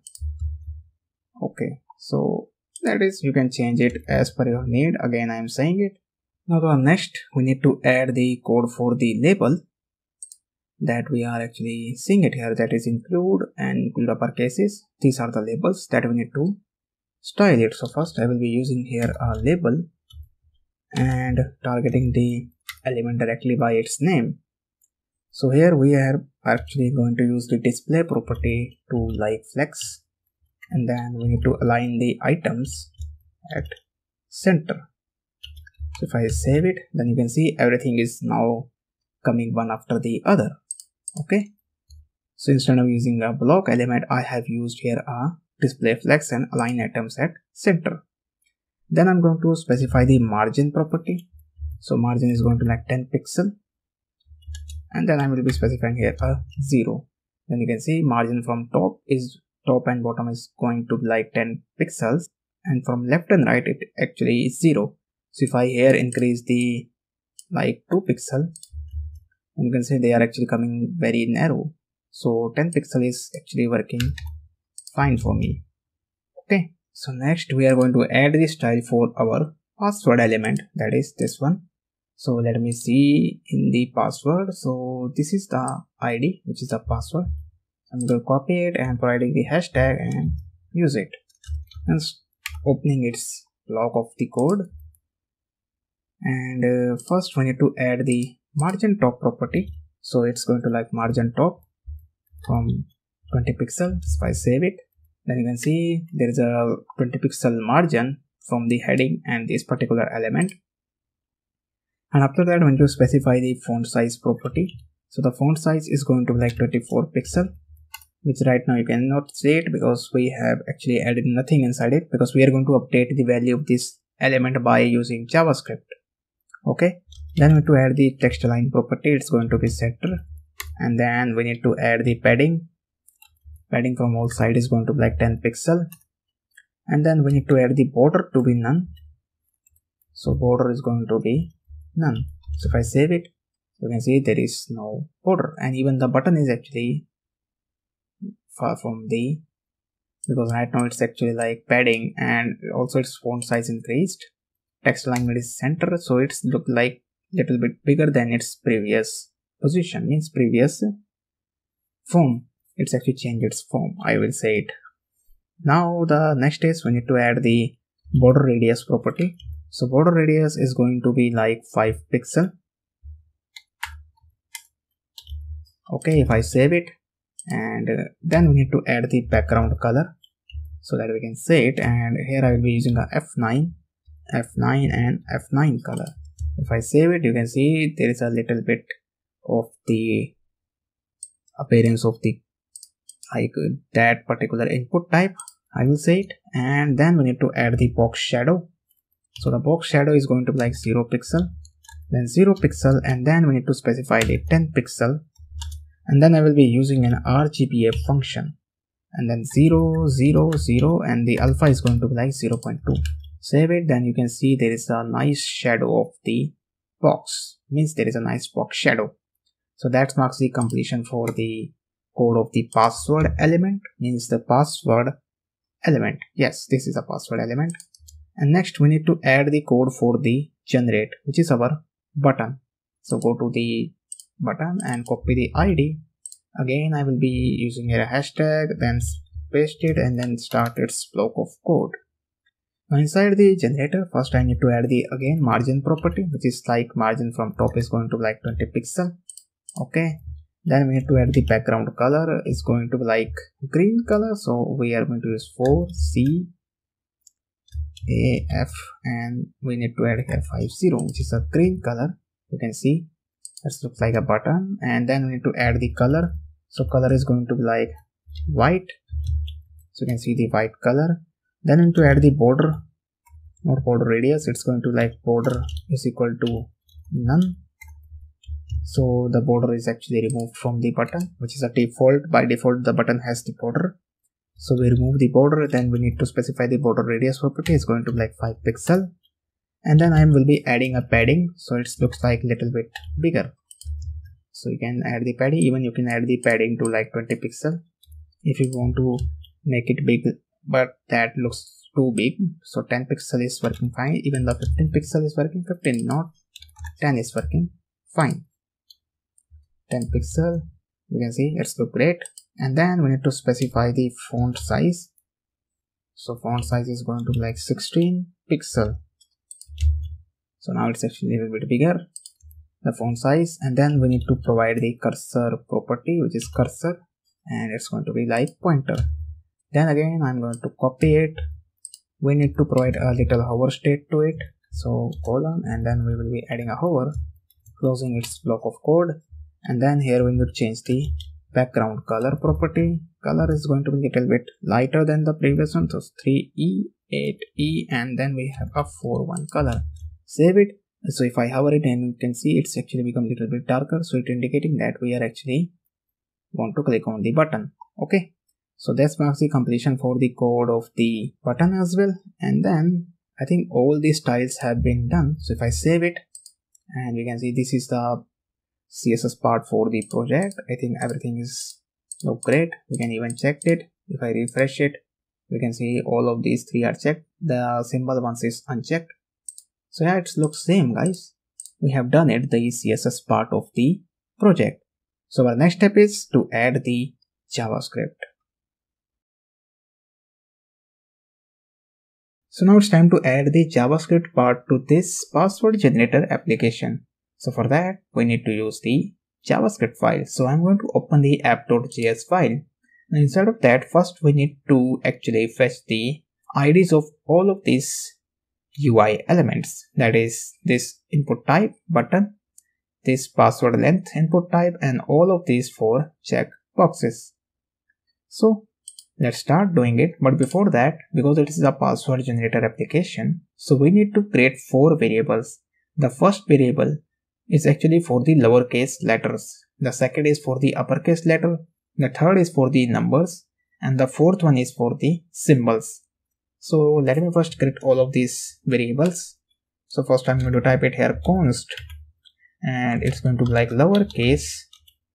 Speaker 1: Okay so that is you can change it as per your need. Again I am saying it. Now the next we need to add the code for the label that we are actually seeing it here. That is include and include upper cases. These are the labels that we need to style it. So first I will be using here a label and targeting the element directly by its name so here we are actually going to use the display property to like flex and then we need to align the items at center. So if I save it then you can see everything is now coming one after the other. Okay. So instead of using a block element I have used here a display flex and align items at center. Then I'm going to specify the margin property. So margin is going to like 10 pixel. And then I will be specifying here a 0 then you can see margin from top is top and bottom is going to be like 10 pixels. And from left and right it actually is 0 so if I here increase the like 2 pixel you can see they are actually coming very narrow. So 10 pixel is actually working fine for me. Okay so next we are going to add the style for our password element. That is this one. So let me see in the password. So this is the id which is the password. I'm going to copy it and providing the hashtag and use it. And opening its block of the code. And uh, first we need to add the margin top property. So it's going to like margin top from 20 pixels if i save it then you can see there is a 20 pixel margin from the heading and this particular element. And after that need to specify the font size property so the font size is going to be like 24 pixel which right now you cannot see it because we have actually added nothing inside it because we are going to update the value of this element by using javascript. Okay? Then we need to add the text align property. It's going to be center. And then we need to add the padding padding from all side is going to be like 10 pixel. And then we need to add the border to be none. So border is going to be none. So if I save it you can see there is no border. And even the button is actually far from the because right now it's actually like padding and also its font size increased. Text alignment is center so it's look like little bit bigger than its previous position means previous form it's actually changed its form i will say it. Now the next is we need to add the border radius property. So border radius is going to be like 5 pixel. Okay if i save it and uh, then we need to add the background color so that we can see it. And here i will be using a f9 f9 and f9 color. If i save it you can see there is a little bit of the appearance of the like that particular input type i will say it and then we need to add the box shadow. So the box shadow is going to be like 0 pixel then 0 pixel and then we need to specify the 10 pixel and then I will be using an RGBA function and then 0 0 0 and the alpha is going to be like 0 0.2 save it then you can see there is a nice shadow of the box means there is a nice box shadow. So that marks the completion for the code of the password element means the password element yes this is a password element and next we need to add the code for the generate which is our button so go to the button and copy the id again i will be using a hashtag then paste it and then start its block of code. Now inside the generator, first I need to add the again margin property, which is like margin from top is going to like 20 pixel. Okay. Then we need to add the background color is going to be like green color. So we are going to use 4 C A F and we need to add here 50 which is a green color. You can see this looks like a button and then we need to add the color. So color is going to be like white. So you can see the white color then we need to add the border or border radius it's going to like border is equal to none so the border is actually removed from the button which is a default. By default the button has the border. So we remove the border then we need to specify the border radius property. Is going to be like 5 pixel. And then I will be adding a padding so it looks like a little bit bigger. So you can add the padding. Even you can add the padding to like 20 pixel if you want to make it big but that looks too big. So 10 pixel is working fine. Even the 15 pixel is working. 15 not 10 is working fine 10 pixel. You can see it's look great. And then we need to specify the font size. So font size is going to be like 16 pixel. So now it's actually a little bit bigger the font size. And then we need to provide the cursor property which is cursor and it's going to be like pointer. Then again i'm going to copy it. We need to provide a little hover state to it. So colon and then we will be adding a hover closing its block of code and then here we need to change the background color property. Color is going to be a little bit lighter than the previous one. So 3e 8e and then we have a 4 1 color. Save it. So if i hover it and you can see it's actually become a little bit darker. So it indicating that we are actually want to click on the button. Okay. So that's marks the completion for the code of the button as well. And then I think all these styles have been done. So if I save it and you can see this is the CSS part for the project. I think everything is look great. We can even check it. If I refresh it, we can see all of these three are checked. The symbol ones is unchecked. So yeah, it looks same guys. We have done it, the CSS part of the project. So our next step is to add the JavaScript. So now it's time to add the JavaScript part to this password generator application. So for that, we need to use the JavaScript file. So I'm going to open the app.js file. Now inside of that, first we need to actually fetch the IDs of all of these UI elements. That is this input type button, this password length input type and all of these four check boxes. So Let's start doing it. But before that, because it is a password generator application, so we need to create four variables. The first variable is actually for the lowercase letters. The second is for the uppercase letter. The third is for the numbers. And the fourth one is for the symbols. So let me first create all of these variables. So first I'm going to type it here const and it's going to be like lowercase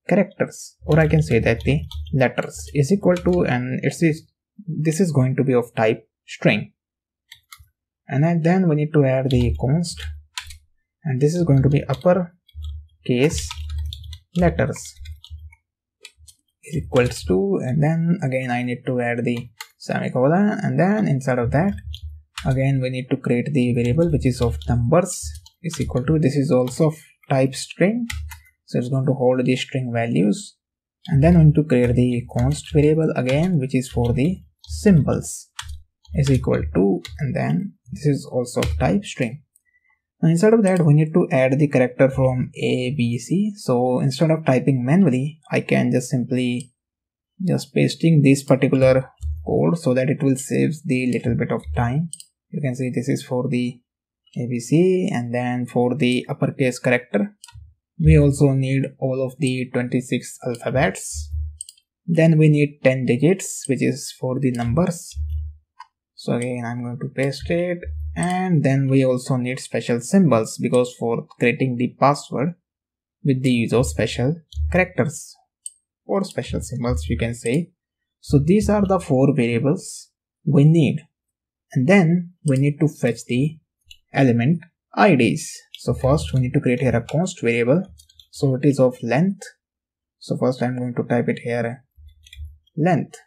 Speaker 1: characters or I can say that the letters is equal to and it's this is going to be of type string and then we need to add the const and this is going to be upper case letters. Is equals to and then again I need to add the semicolon and then inside of that again we need to create the variable which is of numbers is equal to this is also of type string. So it's going to hold the string values. And then we need to create the const variable again which is for the symbols is equal to and then this is also type string now instead of that we need to add the character from a b c. So instead of typing manually i can just simply just pasting this particular code so that it will save the little bit of time. You can see this is for the abc and then for the uppercase character. We also need all of the 26 alphabets. Then we need 10 digits which is for the numbers. So again i'm going to paste it and then we also need special symbols because for creating the password with the use of special characters or special symbols you can say so these are the four variables we need and then we need to fetch the element IDs. So first we need to create here a const variable. So it is of length. So first I'm going to type it here length.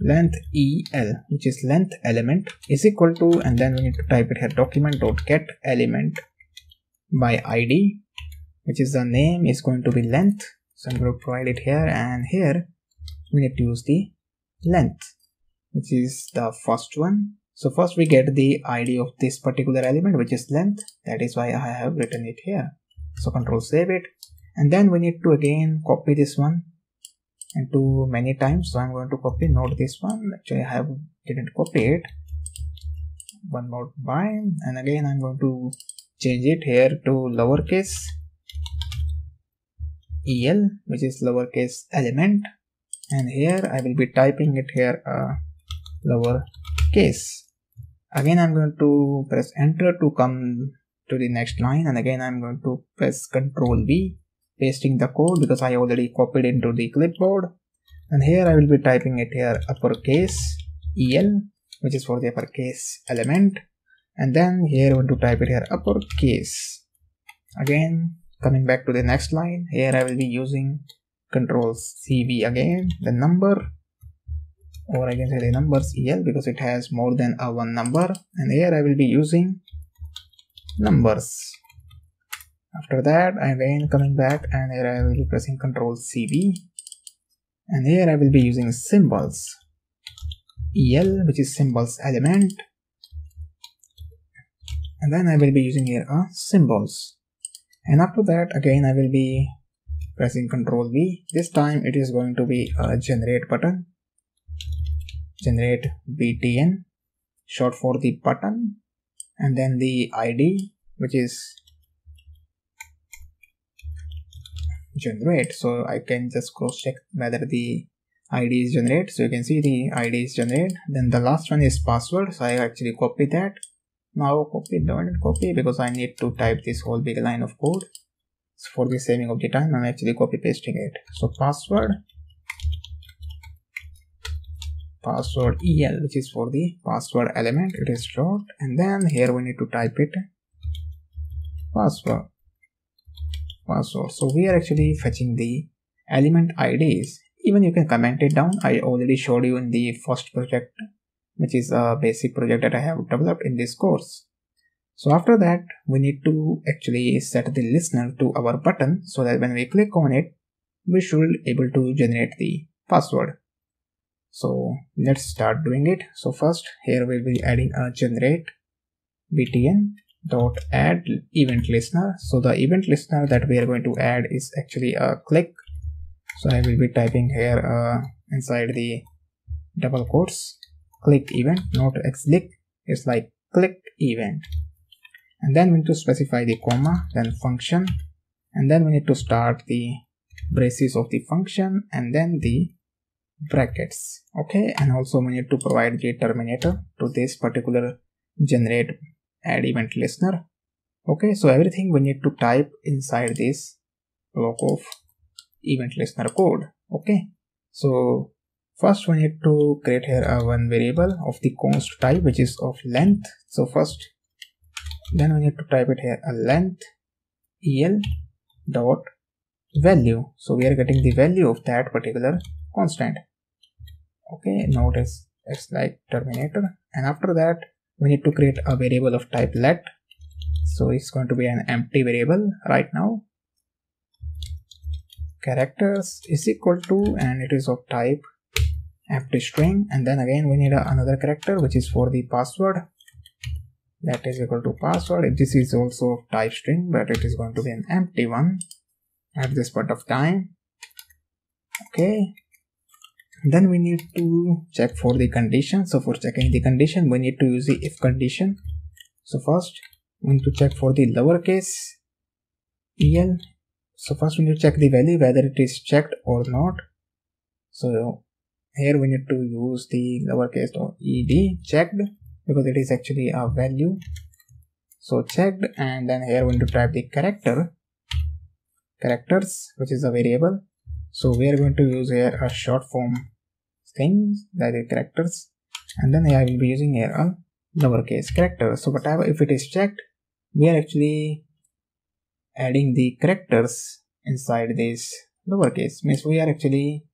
Speaker 1: Length el which is length element is equal to and then we need to type it here document dot get element by id which is the name is going to be length. So i'm going to provide it here and here we need to use the length which is the first one. So first we get the id of this particular element which is length. That is why i have written it here. So control save it. And then we need to again copy this one two many times. So i'm going to copy note this one. Actually i have didn't copy it. One more time. And again i'm going to change it here to lowercase el which is lowercase element. And here I will be typing it here uh, lowercase. Again I'm going to press enter to come to the next line. And again I'm going to press control V pasting the code because I already copied into the clipboard. And here I will be typing it here uppercase el which is for the uppercase element. And then here I want to type it here uppercase. Again coming back to the next line here I will be using control CV again the number. Or I can say the numbers EL because it has more than a one number. And here I will be using numbers after that I am again coming back and here I will be pressing control CV and here I will be using symbols. EL which is symbols element. And then I will be using here a symbols. And after that again I will be pressing ctrl V. This time it is going to be a generate button. Generate btn short for the button. And then the id which is generate. So I can just cross check whether the id is generate. So you can see the id is generate. Then the last one is password. So I actually copy that. Now copy don't copy because I need to type this whole big line of code so for the saving of the time. I'm actually copy pasting it. So password. Password el which is for the password element. It is short and then here we need to type it. Password password so we are actually fetching the element ids even you can comment it down i already showed you in the first project which is a basic project that I have developed in this course. So after that, we need to actually set the listener to our button so that when we click on it, we should be able to generate the password. So let's start doing it. So first here we'll be adding a generate btn dot add event listener. So the event listener that we are going to add is actually a click. So I will be typing here uh, inside the double quotes. Click event not x click. It's like click event. And then we need to specify the comma then function. And then we need to start the braces of the function and then the brackets. Okay? And also we need to provide the terminator to this particular generate add event listener okay so everything we need to type inside this block of event listener code okay so First we need to create here a one variable of the const type which is of length. So first then we need to type it here a length el dot value. So we are getting the value of that particular constant. Okay, notice it's like terminator and after that we need to create a variable of type let. So it's going to be an empty variable right now. Characters is equal to and it is of type empty string. And then again we need another character which is for the password. That is equal to password. This is also of type string but it is going to be an empty one at this point of time. Okay then we need to check for the condition. So for checking the condition we need to use the if condition. So first we need to check for the lowercase el so first we need to check the value whether it is checked or not. So here we need to use the lowercase ed checked because it is actually a value. So checked and then here we need to type the character characters which is a variable. So we are going to use here a short form things that is characters and then I will be using here a lowercase character. So whatever if it is checked we are actually adding the characters inside this lowercase. Means we are actually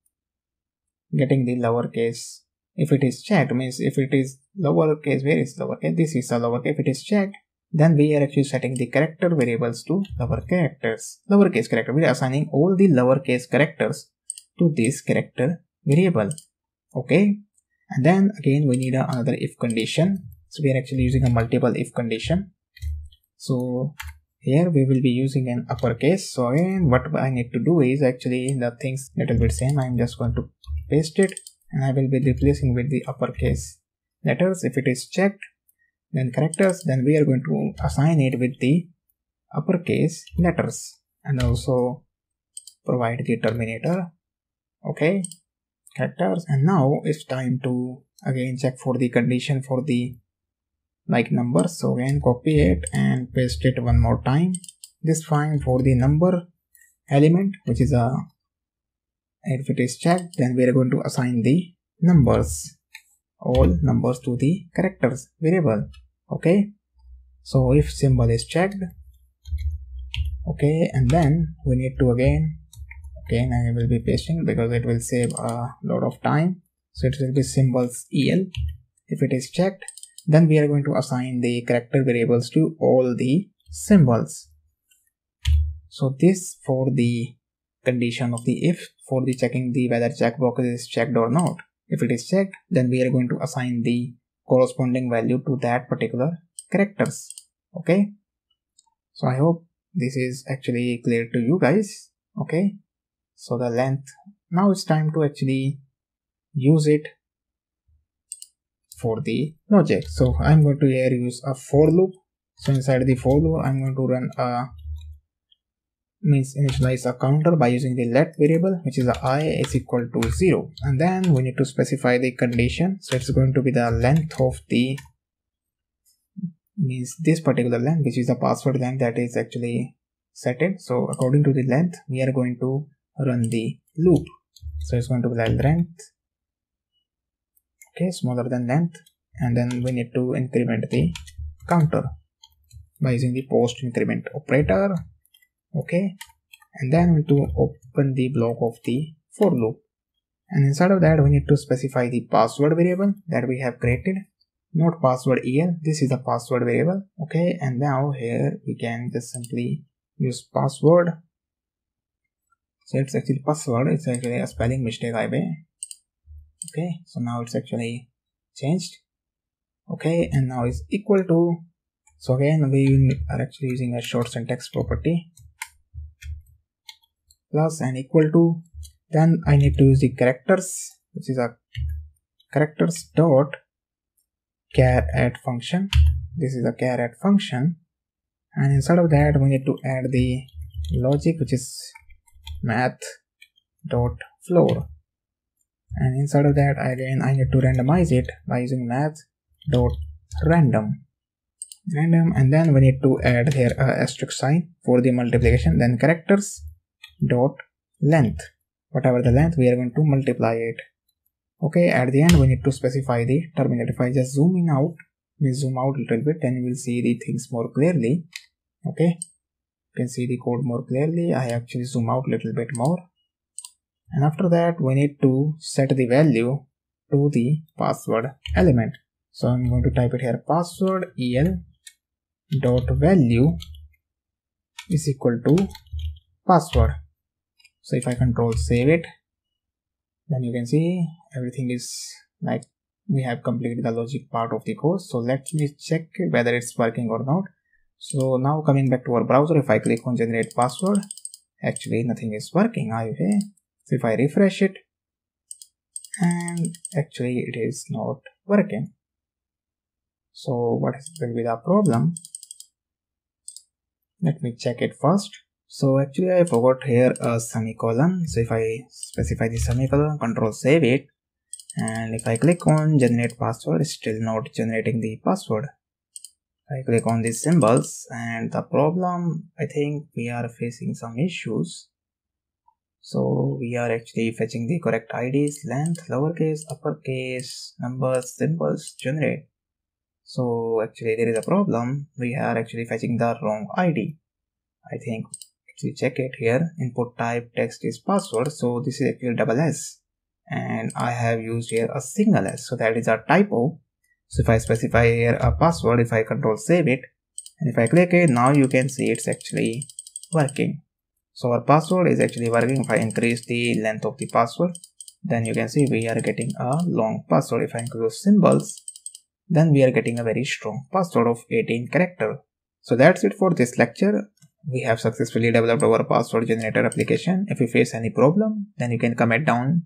Speaker 1: getting the lowercase. If it is checked means if it is lowercase where is lowercase? This is a lowercase if it is checked then we are actually setting the character variables to lower characters. Lowercase character we are assigning all the lowercase characters to this character variable okay. And then again we need another if condition. So we are actually using a multiple if condition. So here we will be using an uppercase. So again what i need to do is actually the things little bit same. I'm just going to paste it. And i will be replacing with the uppercase letters. If it is checked then characters then we are going to assign it with the uppercase letters. And also provide the terminator. Okay characters and now it's time to again check for the condition for the like numbers so again copy it and paste it one more time. This fine for the number element which is a if it is checked then we are going to assign the numbers. All numbers to the characters variable. Okay? So if symbol is checked okay and then we need to again again I will be pasting because it will save a lot of time so it will be symbols el if it is checked then we are going to assign the character variables to all the symbols so this for the condition of the if for the checking the whether checkbox is checked or not if it is checked, then we are going to assign the corresponding value to that particular characters. Okay. So I hope this is actually clear to you guys. Okay. So the length, now it's time to actually use it for the logic. So I'm going to here use a for loop. So inside the for loop, I'm going to run a means initialize a counter by using the let variable which is i is equal to 0 and then we need to specify the condition so it's going to be the length of the means this particular length which is the password length that is actually set it so according to the length we are going to run the loop. So it's going to be like length. Okay smaller than length. And then we need to increment the counter by using the post increment operator. Okay and then we need to open the block of the for loop. And inside of that we need to specify the password variable that we have created. Not password el this is the password variable. Okay and now here we can just simply use password so it's actually password it's actually a spelling mistake i made okay so now it's actually changed. Okay and now it's equal to so again we are actually using a short syntax property. Plus and equal to then I need to use the characters which is a characters dot charAt function. This is a charAt function. And inside of that we need to add the logic which is math dot floor. And inside of that again I need to randomize it by using math dot random. Random and then we need to add here a asterisk sign for the multiplication then characters dot length. Whatever the length we are going to multiply it. Okay at the end we need to specify the terminal. If i just zoom in out we zoom out a little bit then you will see the things more clearly. Okay you can see the code more clearly. I actually zoom out a little bit more. And after that we need to set the value to the password element. So i'm going to type it here password el dot value is equal to password. So if I control save it then you can see everything is like we have completed the logic part of the course. So let me check whether it's working or not so now coming back to our browser if I click on generate password actually nothing is working okay so if I refresh it and actually it is not working so what will be the problem let me check it first so actually I forgot here a semicolon. So if I specify the semicolon, control save it. And if I click on generate password, it's still not generating the password. I click on these symbols and the problem, I think we are facing some issues. So we are actually fetching the correct IDs, length, lowercase, uppercase, numbers, symbols, generate. So actually there is a problem. We are actually fetching the wrong ID. I think we check it here input type text is password so this is actually double s and I have used here a single s so that is a typo so if I specify here a password if I control save it and if I click it now you can see it's actually working. So our password is actually working. If I increase the length of the password then you can see we are getting a long password. If I increase symbols then we are getting a very strong password of 18 character. So that's it for this lecture. We have successfully developed our password generator application. If you face any problem then you can comment down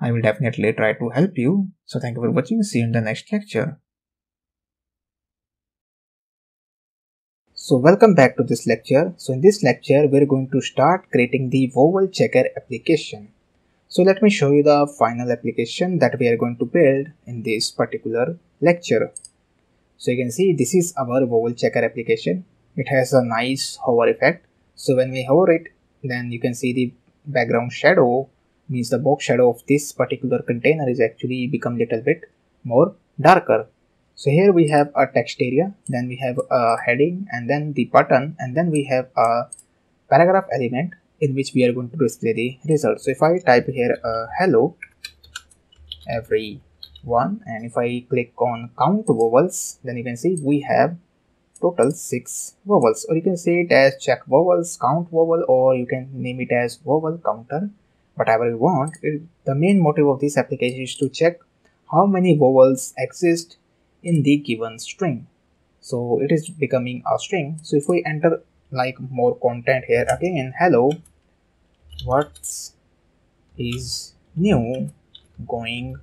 Speaker 1: I will definitely try to help you. So thank you for watching. See you in the next lecture. So welcome back to this lecture. So in this lecture, we're going to start creating the vowel checker application. So let me show you the final application that we are going to build in this particular lecture. So you can see this is our vowel checker application. It has a nice hover effect. So when we hover it, then you can see the background shadow means the box shadow of this particular container is actually become little bit more darker. So here we have a text area then we have a heading and then the button and then we have a paragraph element in which we are going to display the result so if i type here uh, hello everyone and if i click on count vowels then you can see we have total six vowels. Or you can say it as check vowels count vowel or you can name it as vowel counter whatever you want. It, the main motive of this application is to check how many vowels exist in the given string. So it is becoming a string. So if we enter like more content here again, hello, what is new going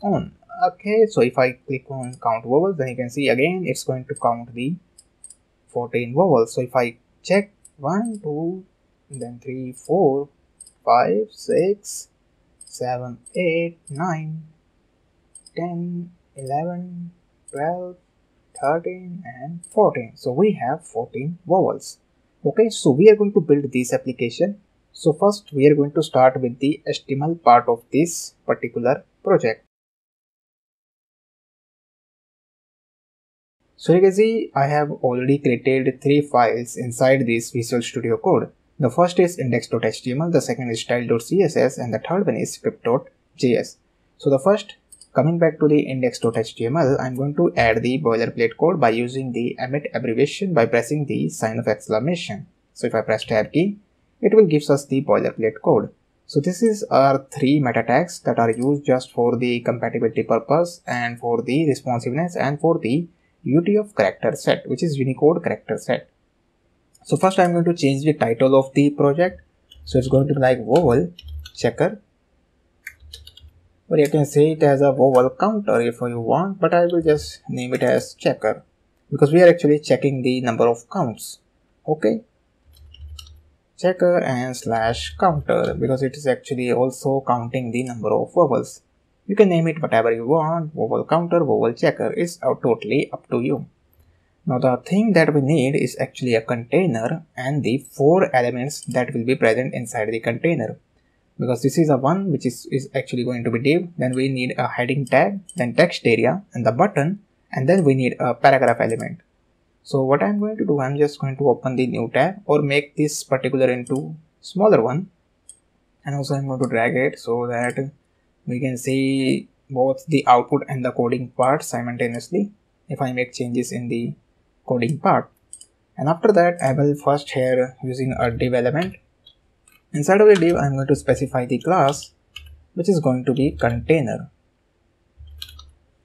Speaker 1: on? Okay, so if I click on count vowels, then you can see again it's going to count the 14 vowels. So if I check 1, 2, then 3, 4, 5, 6, 7, 8, 9, 10, 11, 12, 13 and 14. So we have 14 vowels. Okay, so we are going to build this application. So first we are going to start with the HTML part of this particular project. So you can see I have already created three files inside this Visual Studio Code. The first is index.html, the second is style.css, and the third one is script.js. So the first, coming back to the index.html, I'm going to add the boilerplate code by using the Emmet abbreviation by pressing the sign of exclamation. So if I press tab key, it will give us the boilerplate code. So this is our three meta tags that are used just for the compatibility purpose and for the responsiveness and for the UTF character set, which is Unicode character set. So first I'm going to change the title of the project. So it's going to be like vowel checker. Or you can say it as a vowel counter if you want, but I will just name it as checker because we are actually checking the number of counts. Okay. Checker and slash counter because it is actually also counting the number of vowels. You can name it whatever you want, vowel counter, vowel checker, is totally up to you. Now the thing that we need is actually a container and the four elements that will be present inside the container. Because this is a one which is, is actually going to be div, then we need a heading tag, then text area and the button and then we need a paragraph element. So what I'm going to do, I'm just going to open the new tab or make this particular into smaller one and also I'm going to drag it so that we can see both the output and the coding part simultaneously if I make changes in the coding part. And after that I will first here using a div element. Inside of the div I'm going to specify the class which is going to be container.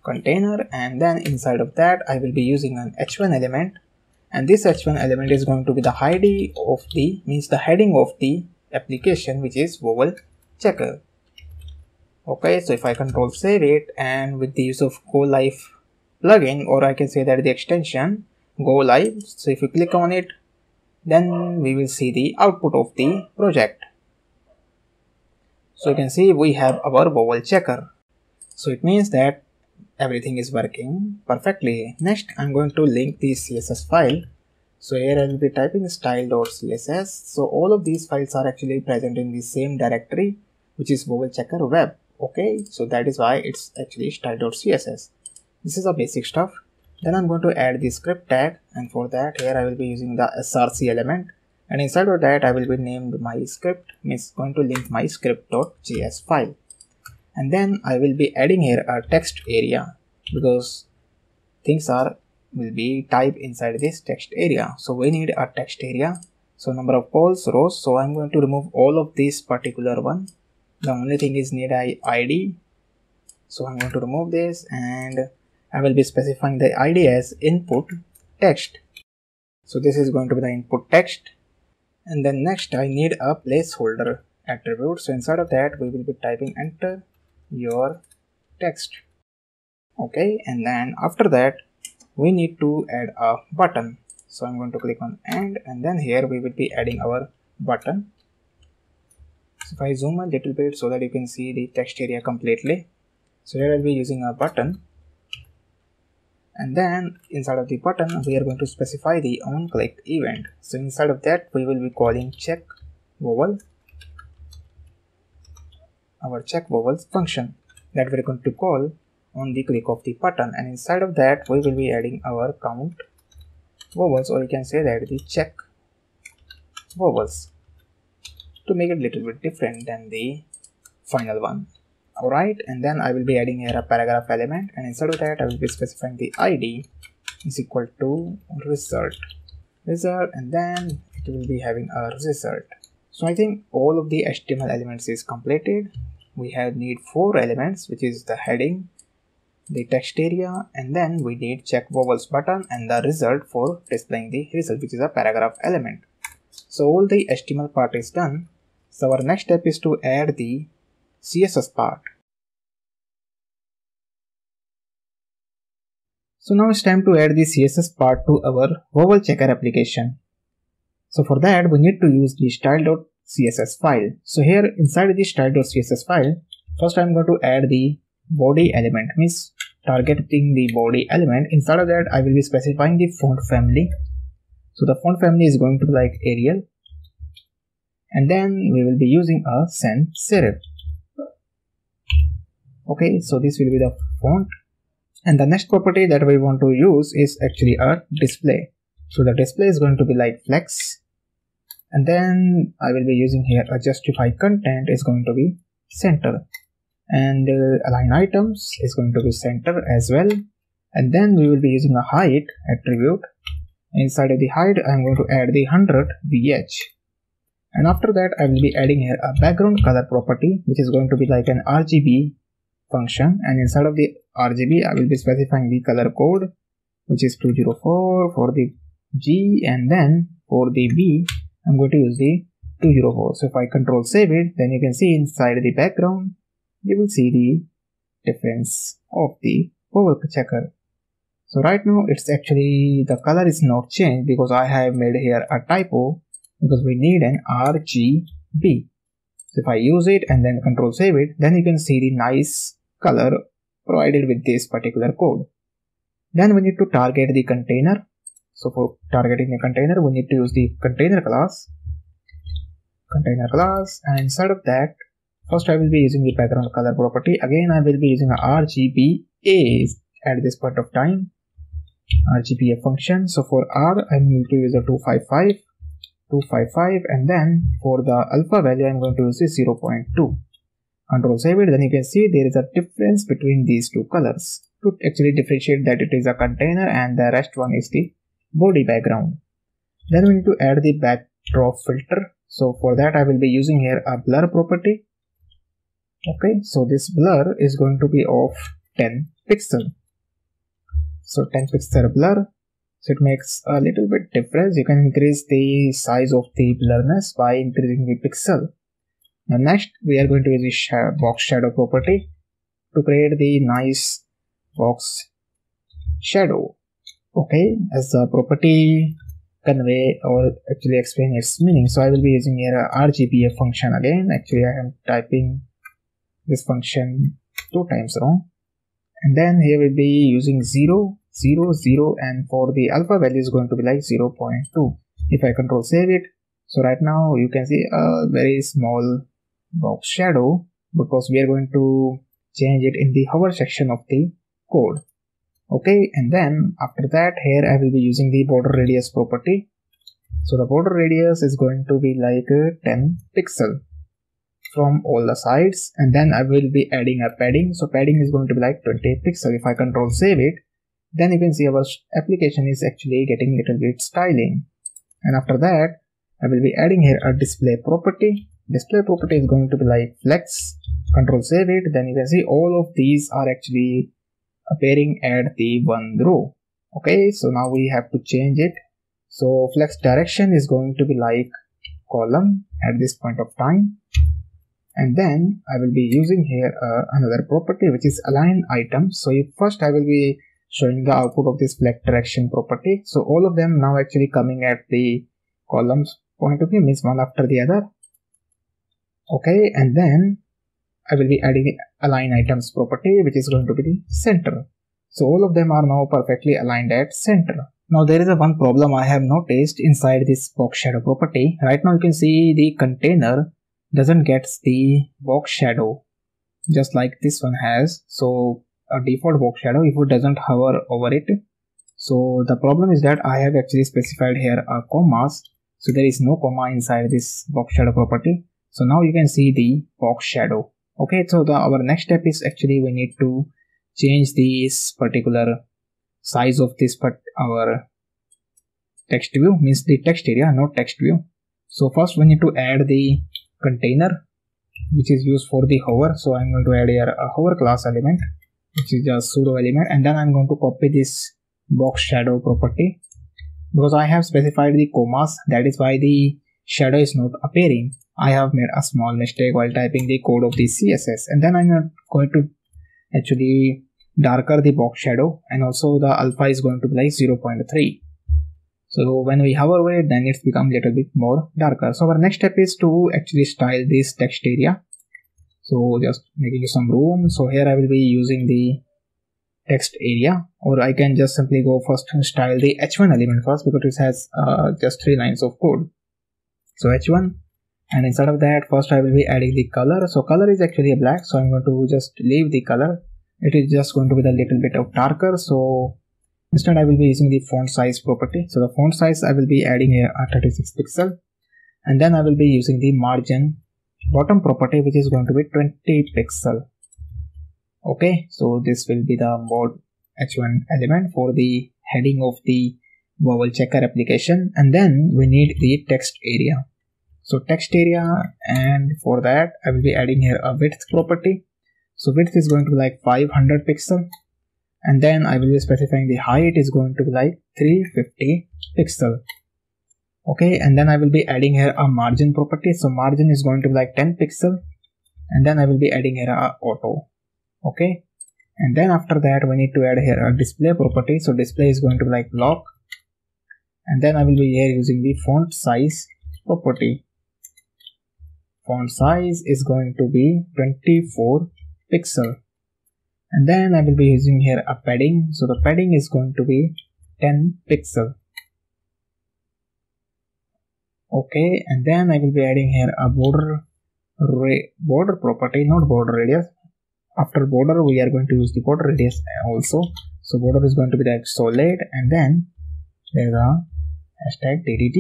Speaker 1: Container and then inside of that I will be using an h1 element. And this h1 element is going to be the ID of the means the heading of the application which is vowel checker. Okay so if I control save it and with the use of go live plugin or I can say that the extension go live. So if you click on it then we will see the output of the project. So you can see we have our vowel checker. So it means that everything is working perfectly. Next i'm going to link the css file. So here i will be typing style.css so all of these files are actually present in the same directory which is vowel checker web. Okay? So that is why it's actually style.css this is a basic stuff then I'm going to add the script tag and for that here I will be using the src element. And inside of that I will be named my script means going to link my script.js file. And then I will be adding here a text area because things are will be typed inside this text area. So we need a text area. So number of calls rows. So I'm going to remove all of this particular one. The only thing is need I ID so I'm going to remove this and I will be specifying the ID as input text. So this is going to be the input text. And then next I need a placeholder attribute. So inside of that we will be typing enter your text. Okay and then after that we need to add a button. So i'm going to click on end and then here we will be adding our button. So if i zoom a little bit so that you can see the text area completely. So here i'll be using a button and then inside of the button we are going to specify the on click event. So inside of that we will be calling check vowel our check vowels function that we're going to call on the click of the button. And inside of that we will be adding our count vowels or you can say that the check vowels to make it a little bit different than the final one alright and then I will be adding here a paragraph element and inside of that I will be specifying the ID is equal to result. Result and then it will be having a result. So I think all of the HTML elements is completed. We have need four elements which is the heading the text area and then we need check vowels button and the result for displaying the result which is a paragraph element. So all the html part is done. So our next step is to add the css part so now it's time to add the css part to our vowel checker application so for that we need to use the style.css file. So here inside the style.css file, first I'm going to add the body element, means targeting the body element. Inside of that, I will be specifying the font family. So the font family is going to be like Arial. And then we will be using a sans serif. Okay, so this will be the font. And the next property that we want to use is actually a display. So the display is going to be like flex. And then I will be using here a justify content is going to be center. And uh, align items is going to be center as well. And then we will be using a height attribute. Inside of the height I'm going to add the 100 VH and after that I will be adding here a background color property which is going to be like an RGB function and inside of the RGB I will be specifying the color code which is 204 for the G and then for the B I'm going to use the 204. So if I control save it, then you can see inside the background, you will see the difference of the vowel checker. So right now it's actually the color is not changed because I have made here a typo because we need an RGB. So if I use it and then control save it, then you can see the nice color provided with this particular code. Then we need to target the container so for targeting a container, we need to use the container class, container class, and inside of that, first I will be using the background color property. Again, I will be using a RGBA at this point of time, RGBA function. So for R, I'm going to use a 255, 255, and then for the alpha value, I'm going to use a 0.2. Control save it, then you can see there is a difference between these two colors to actually differentiate that it is a container and the rest one is the body background. Then we need to add the backdrop filter. So for that I will be using here a blur property. Okay, so this blur is going to be of 10 pixel. So 10 pixel blur. So it makes a little bit difference. You can increase the size of the blurriness by increasing the pixel. Now next we are going to use the box shadow property to create the nice box shadow. Okay as the property convey or actually explain its meaning. So i will be using here a rgba function again. Actually i am typing this function two times wrong. And then here we'll be using 0 0 0 and for the alpha value is going to be like 0 0.2 if i control save it so right now you can see a very small box shadow because we are going to change it in the hover section of the code. Okay and then after that here I will be using the border radius property. So the border radius is going to be like uh, 10 pixel from all the sides and then I will be adding a padding. So padding is going to be like 20 pixel. If I control save it then you can see our application is actually getting little bit styling. And after that I will be adding here a display property display property is going to be like flex control save it then you can see all of these are actually appearing at the one row. Okay so now we have to change it. So flex direction is going to be like column at this point of time. And then I will be using here uh, another property which is align items so first I will be showing the output of this flex direction property. So all of them now actually coming at the columns point of view means one after the other okay and then I will be adding the align items property which is going to be the center. So all of them are now perfectly aligned at center. Now there is a one problem I have noticed inside this box shadow property. Right now you can see the container doesn't get the box shadow just like this one has. So a default box shadow if it doesn't hover over it. So the problem is that I have actually specified here a commas so there is no comma inside this box shadow property so now you can see the box shadow. Okay so the our next step is actually we need to change this particular size of this but our text view means the text area not text view. So first we need to add the container which is used for the hover. So i'm going to add here a hover class element which is just pseudo element and then i'm going to copy this box shadow property. Because i have specified the commas that is why the shadow is not appearing i have made a small mistake while typing the code of the css and then i'm going to actually darker the box shadow. And also the alpha is going to be like 0.3 so when we hover over it then it's become a little bit more darker. So our next step is to actually style this text area. So just making some room. So here i will be using the text area. Or i can just simply go first and style the h1 element first because it has uh, just three lines of code. So h1 and instead of that first i will be adding the color so color is actually black so i'm going to just leave the color it is just going to be a little bit of darker so Instead, I will be using the font size property. So the font size, I will be adding a 36 pixel. And then I will be using the margin bottom property, which is going to be 20 pixel. Okay, so this will be the mode h1 element for the heading of the vowel checker application. And then we need the text area. So text area and for that I will be adding here a width property. So width is going to be like 500 pixel. And then I will be specifying the height is going to be like 350 pixel. Okay and then I will be adding here a margin property. So margin is going to be like 10 pixel. And then I will be adding here a auto. Okay and then after that we need to add here a display property. So display is going to be like block and then I will be here using the font size property font size is going to be 24 pixel. And then I will be using here a padding. So the padding is going to be 10 pixel. Okay and then I will be adding here a border border property not border radius. After border we are going to use the border radius also. So border is going to be like solid and then there's a hashtag ddt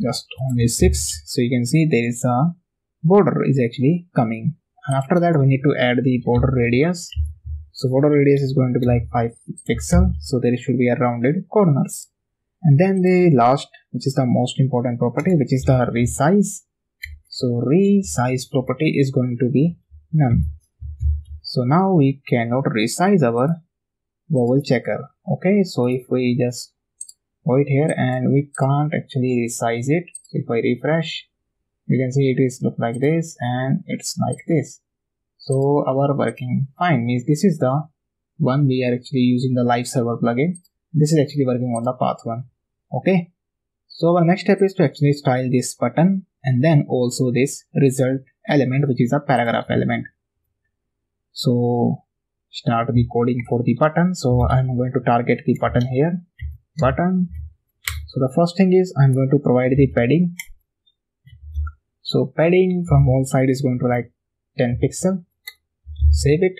Speaker 1: just only 6 so you can see there is a border is actually coming. And after that we need to add the border radius. So border radius is going to be like 5 pixel. So there should be a rounded corners. And then the last which is the most important property which is the resize. So resize property is going to be none. So now we cannot resize our vowel checker. Okay so if we just it here and we can't actually resize it. If i refresh you can see it is look like this and it's like this. So our working fine means this is the one we are actually using the live server plugin. This is actually working on the path one. Okay? So our next step is to actually style this button and then also this result element which is a paragraph element. So start the coding for the button. So i'm going to target the button here button so the first thing is i'm going to provide the padding so padding from all side is going to like 10 pixel save it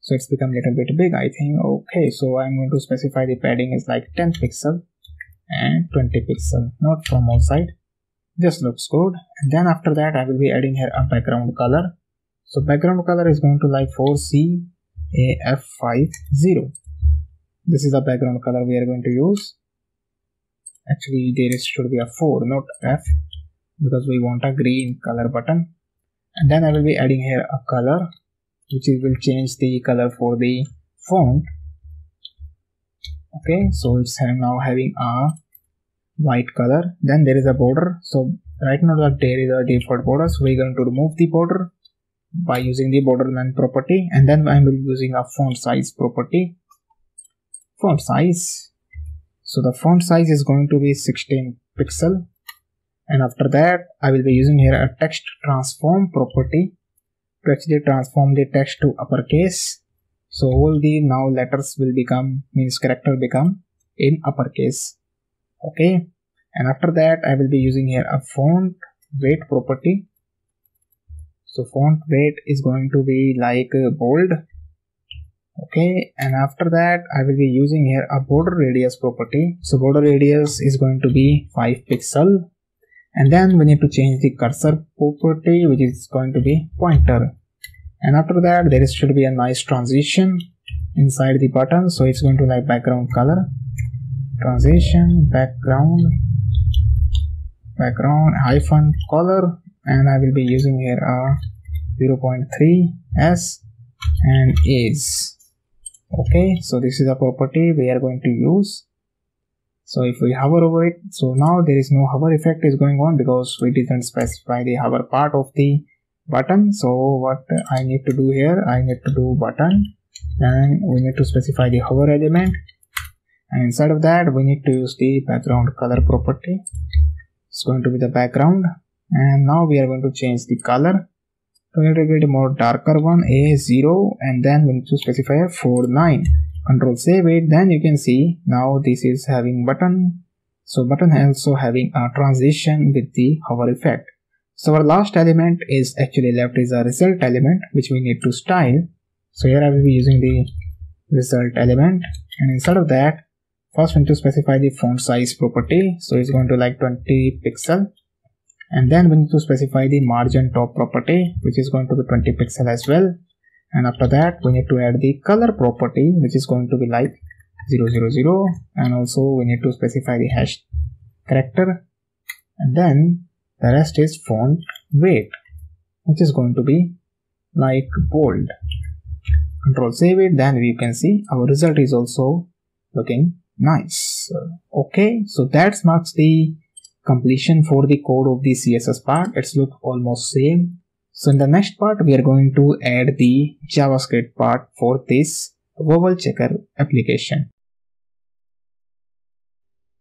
Speaker 1: so it's become a little bit big i think okay so i'm going to specify the padding is like 10 pixel and 20 pixel not from all side this looks good. And then after that, I will be adding here a background color. So background color is going to like 4CAF50. This is the background color we are going to use. Actually, there should be a 4, not F, because we want a green color button. And then I will be adding here a color, which will change the color for the font. Okay, so it's now having a white color. Then there is a border. So right now that there is a default border. So we're going to remove the border by using the borderline property and then I will be using a font size property font size. So the font size is going to be 16 pixel. And after that I will be using here a text transform property to actually transform the text to uppercase. So all the now letters will become means character become in uppercase. Okay. And after that I will be using here a font weight property. So font weight is going to be like uh, bold okay and after that i will be using here a border radius property. So border radius is going to be 5 pixel. And then we need to change the cursor property which is going to be pointer. And after that there should be a nice transition inside the button. So it's going to like background color. Transition background background hyphen color. And I will be using here a 0.3 s and is okay so this is a property we are going to use. So if we hover over it so now there is no hover effect is going on because we didn't specify the hover part of the button. So what I need to do here I need to do button and we need to specify the hover element. And inside of that we need to use the background color property. It's going to be the background. And now we are going to change the color we to get a more darker one a0 and then we need to specify a 49 control save it then you can see now this is having button. So button also having a transition with the hover effect. So our last element is actually left is a result element which we need to style. So here i will be using the result element and instead of that first we need to specify the font size property. So it's going to like 20 pixel and then we need to specify the margin top property which is going to be 20 pixel as well. And after that we need to add the color property which is going to be like 000 and also we need to specify the hash character. And then the rest is font weight which is going to be like bold. Control save it then we can see our result is also looking nice. Okay so that marks the completion for the code of the css part it's look almost same. So in the next part we are going to add the javascript part for this vowel checker application.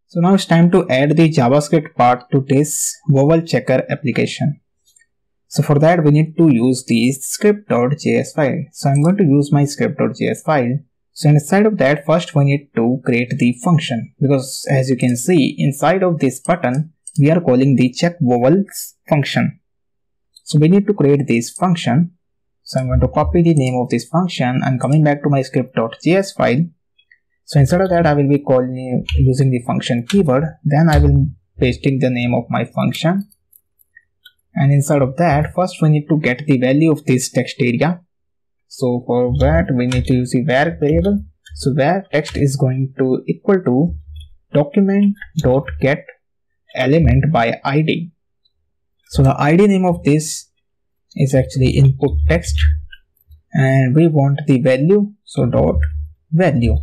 Speaker 1: So now it's time to add the javascript part to this vowel checker application. So for that we need to use the script.js file. So i'm going to use my script.js file. So inside of that first we need to create the function because as you can see inside of this button we are calling the check vowels function. So we need to create this function. So I'm going to copy the name of this function and coming back to my script.js file. So instead of that, I will be calling using the function keyword. Then I will pasting the name of my function. And inside of that, first we need to get the value of this text area. So for that, we need to use the var variable. So var text is going to equal to document dot get element by id. So the id name of this is actually input text and we want the value so dot value.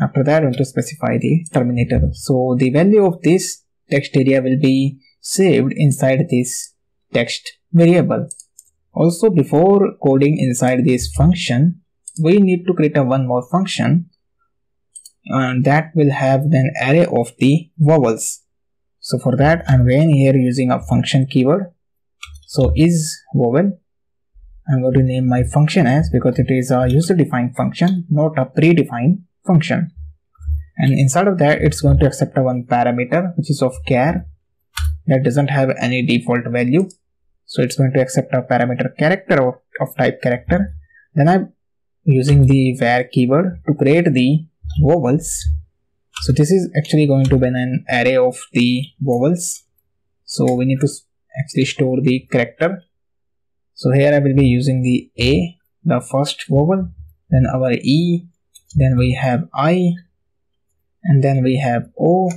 Speaker 1: After that we want to specify the terminator. So the value of this text area will be saved inside this text variable. Also before coding inside this function we need to create a one more function and that will have an array of the vowels so for that I'm again here using a function keyword. So is vowel. I'm going to name my function as because it is a user defined function, not a predefined function. And inside of that, it's going to accept a one parameter, which is of char that doesn't have any default value. So it's going to accept a parameter character of, of type character. Then I'm using the var keyword to create the vowels so this is actually going to be an array of the vowels. So we need to actually store the character. So here I will be using the A the first vowel then our E then we have I and then we have O.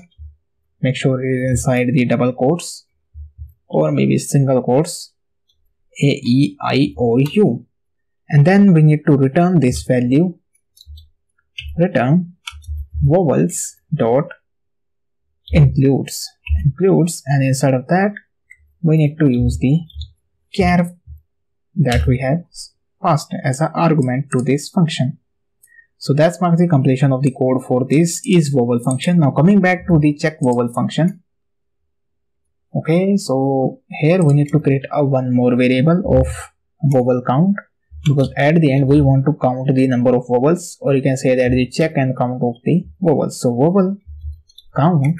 Speaker 1: Make sure it is inside the double quotes or maybe single quotes. A E I O U. And then we need to return this value. Return vowels dot includes. Includes and inside of that we need to use the char that we have passed as an argument to this function. So that's marks the completion of the code for this is vowel function. Now coming back to the check vowel function. Okay so here we need to create a one more variable of vowel count because at the end we want to count the number of vowels or you can say that the check and count of the vowels. So vowel count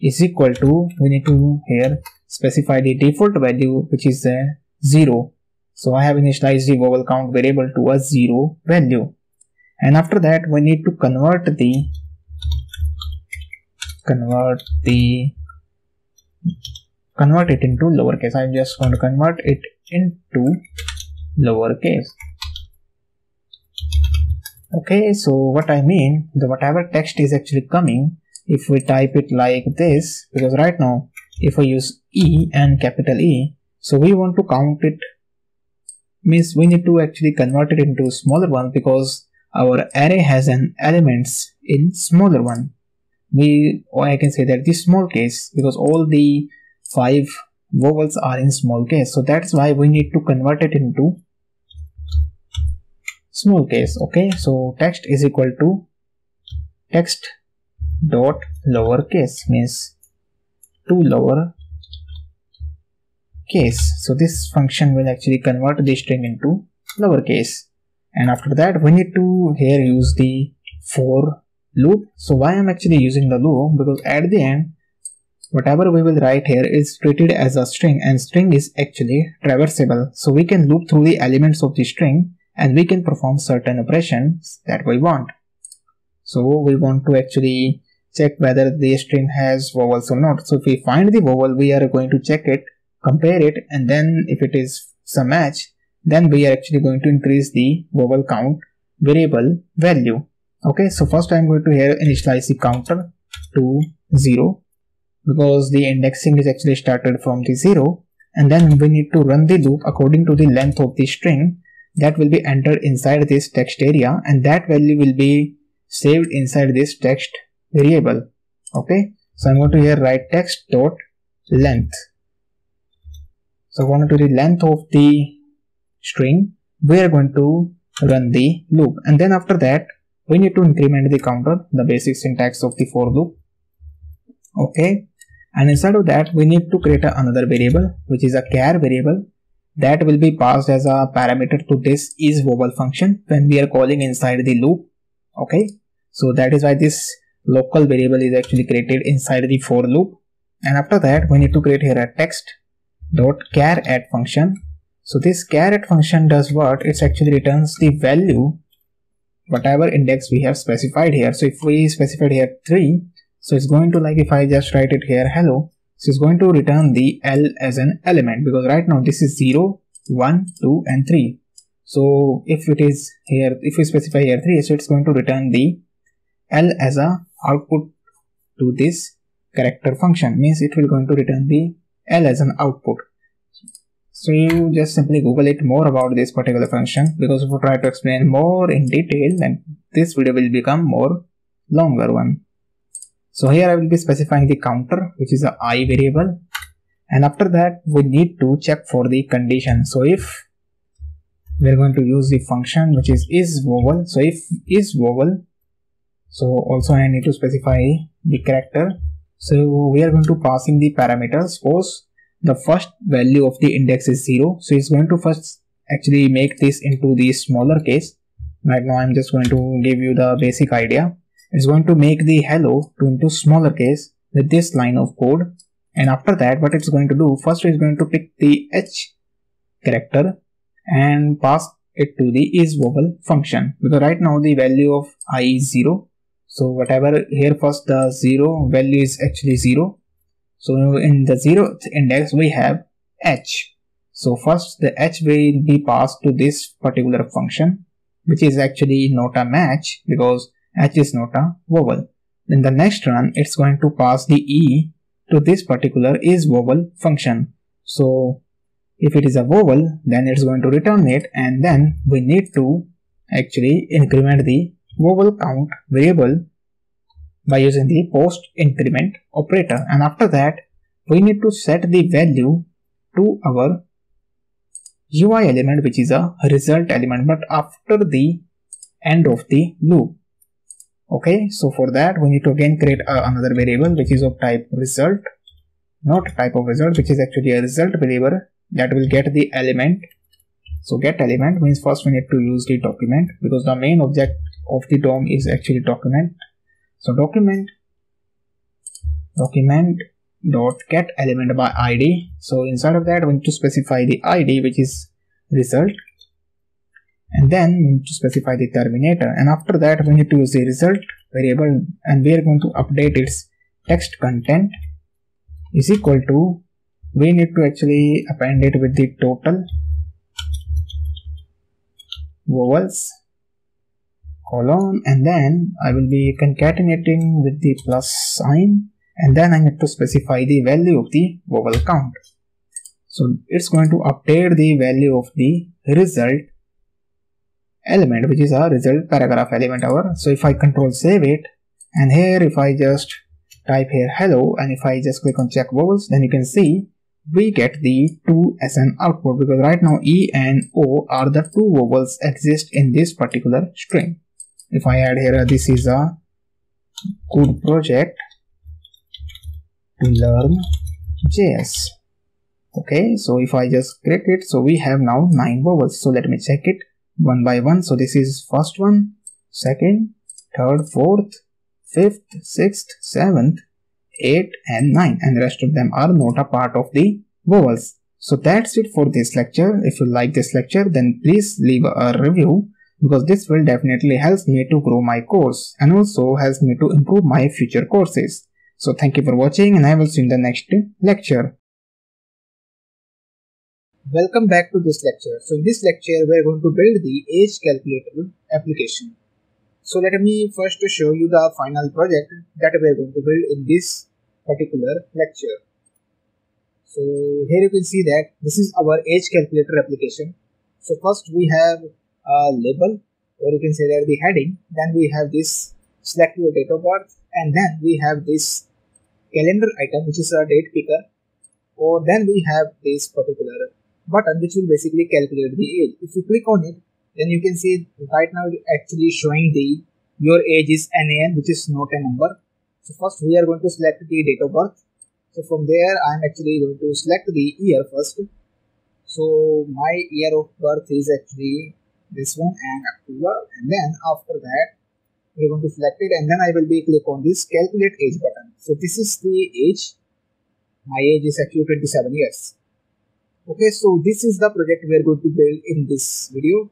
Speaker 1: is equal to we need to here specify the default value which is a 0 so I have initialized the vowel count variable to a 0 value. And after that we need to convert the convert the convert it into lowercase. I'm just going to convert it into lowercase. Okay so what I mean the whatever text is actually coming if we type it like this because right now if I use E and capital E so we want to count it means we need to actually convert it into smaller one because our array has an elements in smaller one. We or I can say that the small case because all the five vowels are in small case. So that's why we need to convert it into small case okay? So text is equal to text dot lowercase means to lower case. So this function will actually convert the string into lowercase and after that we need to here use the for loop. So why i'm actually using the loop? Because at the end whatever we will write here is treated as a string and string is actually traversable. So we can loop through the elements of the string and we can perform certain operations that we want. So we want to actually check whether the string has vowels or not. So if we find the vowel we are going to check it compare it and then if it is some match then we are actually going to increase the vowel count variable value. Okay so first i'm going to here initialize the counter to 0 because the indexing is actually started from the 0 and then we need to run the loop according to the length of the string that will be entered inside this text area and that value will be saved inside this text variable. Okay? So i'm going to here write text dot length. So going to the length of the string. We are going to run the loop. And then after that we need to increment the counter the basic syntax of the for loop. Okay? And inside of that we need to create another variable which is a char variable that will be passed as a parameter to this is vowel function when we are calling inside the loop. Okay? So that is why this local variable is actually created inside the for loop. And after that we need to create here a text dot charAt function. So this charAt function does what? It actually returns the value whatever index we have specified here. So if we specified here 3 so it's going to like if I just write it here hello so it's going to return the L as an element because right now this is 0 1 2 and 3 so if it is here if we specify here 3 so it's going to return the L as a output to this character function. Means it will going to return the L as an output. So you just simply google it more about this particular function because if you try to explain more in detail then this video will become more longer one. So here I will be specifying the counter which is a i variable. And after that we need to check for the condition. So if we are going to use the function which is is vowel. So if is vowel so also I need to specify the character. So we are going to pass in the parameters. Suppose the first value of the index is 0 so it's going to first actually make this into the smaller case. Right now i'm just going to give you the basic idea it's going to make the hello to into smaller case with this line of code. And after that what it's going to do first it's going to pick the h character and pass it to the is vowel function. Because right now the value of i is 0 so whatever here first the 0 value is actually 0 So in the zeroth index we have h. So first the h will be passed to this particular function which is actually not a match because h is not a vowel. In the next run it's going to pass the e to this particular is vowel function. So if it is a vowel then it's going to return it and then we need to actually increment the vowel count variable by using the post increment operator and after that we need to set the value to our UI element which is a result element but after the end of the loop okay so for that we need to again create another variable which is of type result not type of result which is actually a result variable that will get the element. So get element means first we need to use the document because the main object of the DOM is actually document. So document document dot get element by id so inside of that we need to specify the id which is result and then we need to specify the terminator and after that we need to use the result variable and we are going to update its text content is equal to we need to actually append it with the total vowels colon and then I will be concatenating with the plus sign and then I need to specify the value of the vowel count. So it's going to update the value of the result element which is a result paragraph element our. So if I control save it and here if I just type here hello and if I just click on check vowels then you can see we get the 2SN output because right now E and O are the two vowels exist in this particular string. If I add here this is a good project to learn JS okay so if I just click it so we have now nine vowels so let me check it one by one so this is first one second third fourth fifth sixth seventh eight and nine and the rest of them are not a part of the vowels so that's it for this lecture if you like this lecture then please leave a review because this will definitely help me to grow my course and also helps me to improve my future courses. So thank you for watching and I will see you in the next lecture. Welcome back to this lecture. So in this lecture we are going to build the age calculator application. So let me first show you the final project that we are going to build in this particular lecture. So here you can see that this is our age calculator application. So first we have a label or you can say that the heading then we have this select your date of birth and then we have this calendar item which is a date picker or then we have this particular button which will basically calculate the age if you click on it then you can see right now actually showing the your age is NAN which is not a number so first we are going to select the date of birth so from there I am actually going to select the year first so my year of birth is actually this one and October and then after that we're going to select it and then I will be click on this calculate age button. So this is the age. My age is actually 27 years. Okay, so this is the project we are going to build in this video.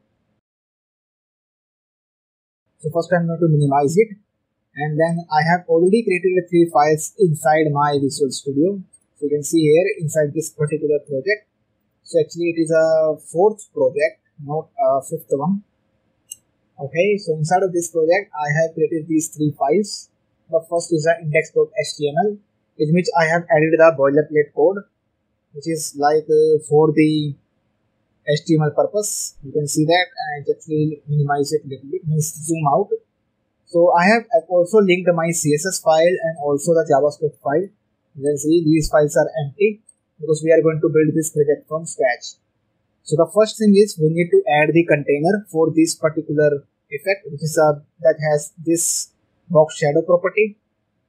Speaker 1: So first I'm going to minimize it and then I have already created three files inside my Visual Studio. So you can see here inside this particular project. So actually it is a fourth project not a fifth one. Okay, so inside of this project, I have created these three files. The first is the index.html, in which I have added the boilerplate code, which is like uh, for the HTML purpose. You can see that and actually minimize it a little bit, means zoom out. So I have also linked my CSS file and also the JavaScript file. You can see these files are empty because we are going to build this project from scratch. So the first thing is we need to add the container for this particular effect which is a, uh, that has this box shadow property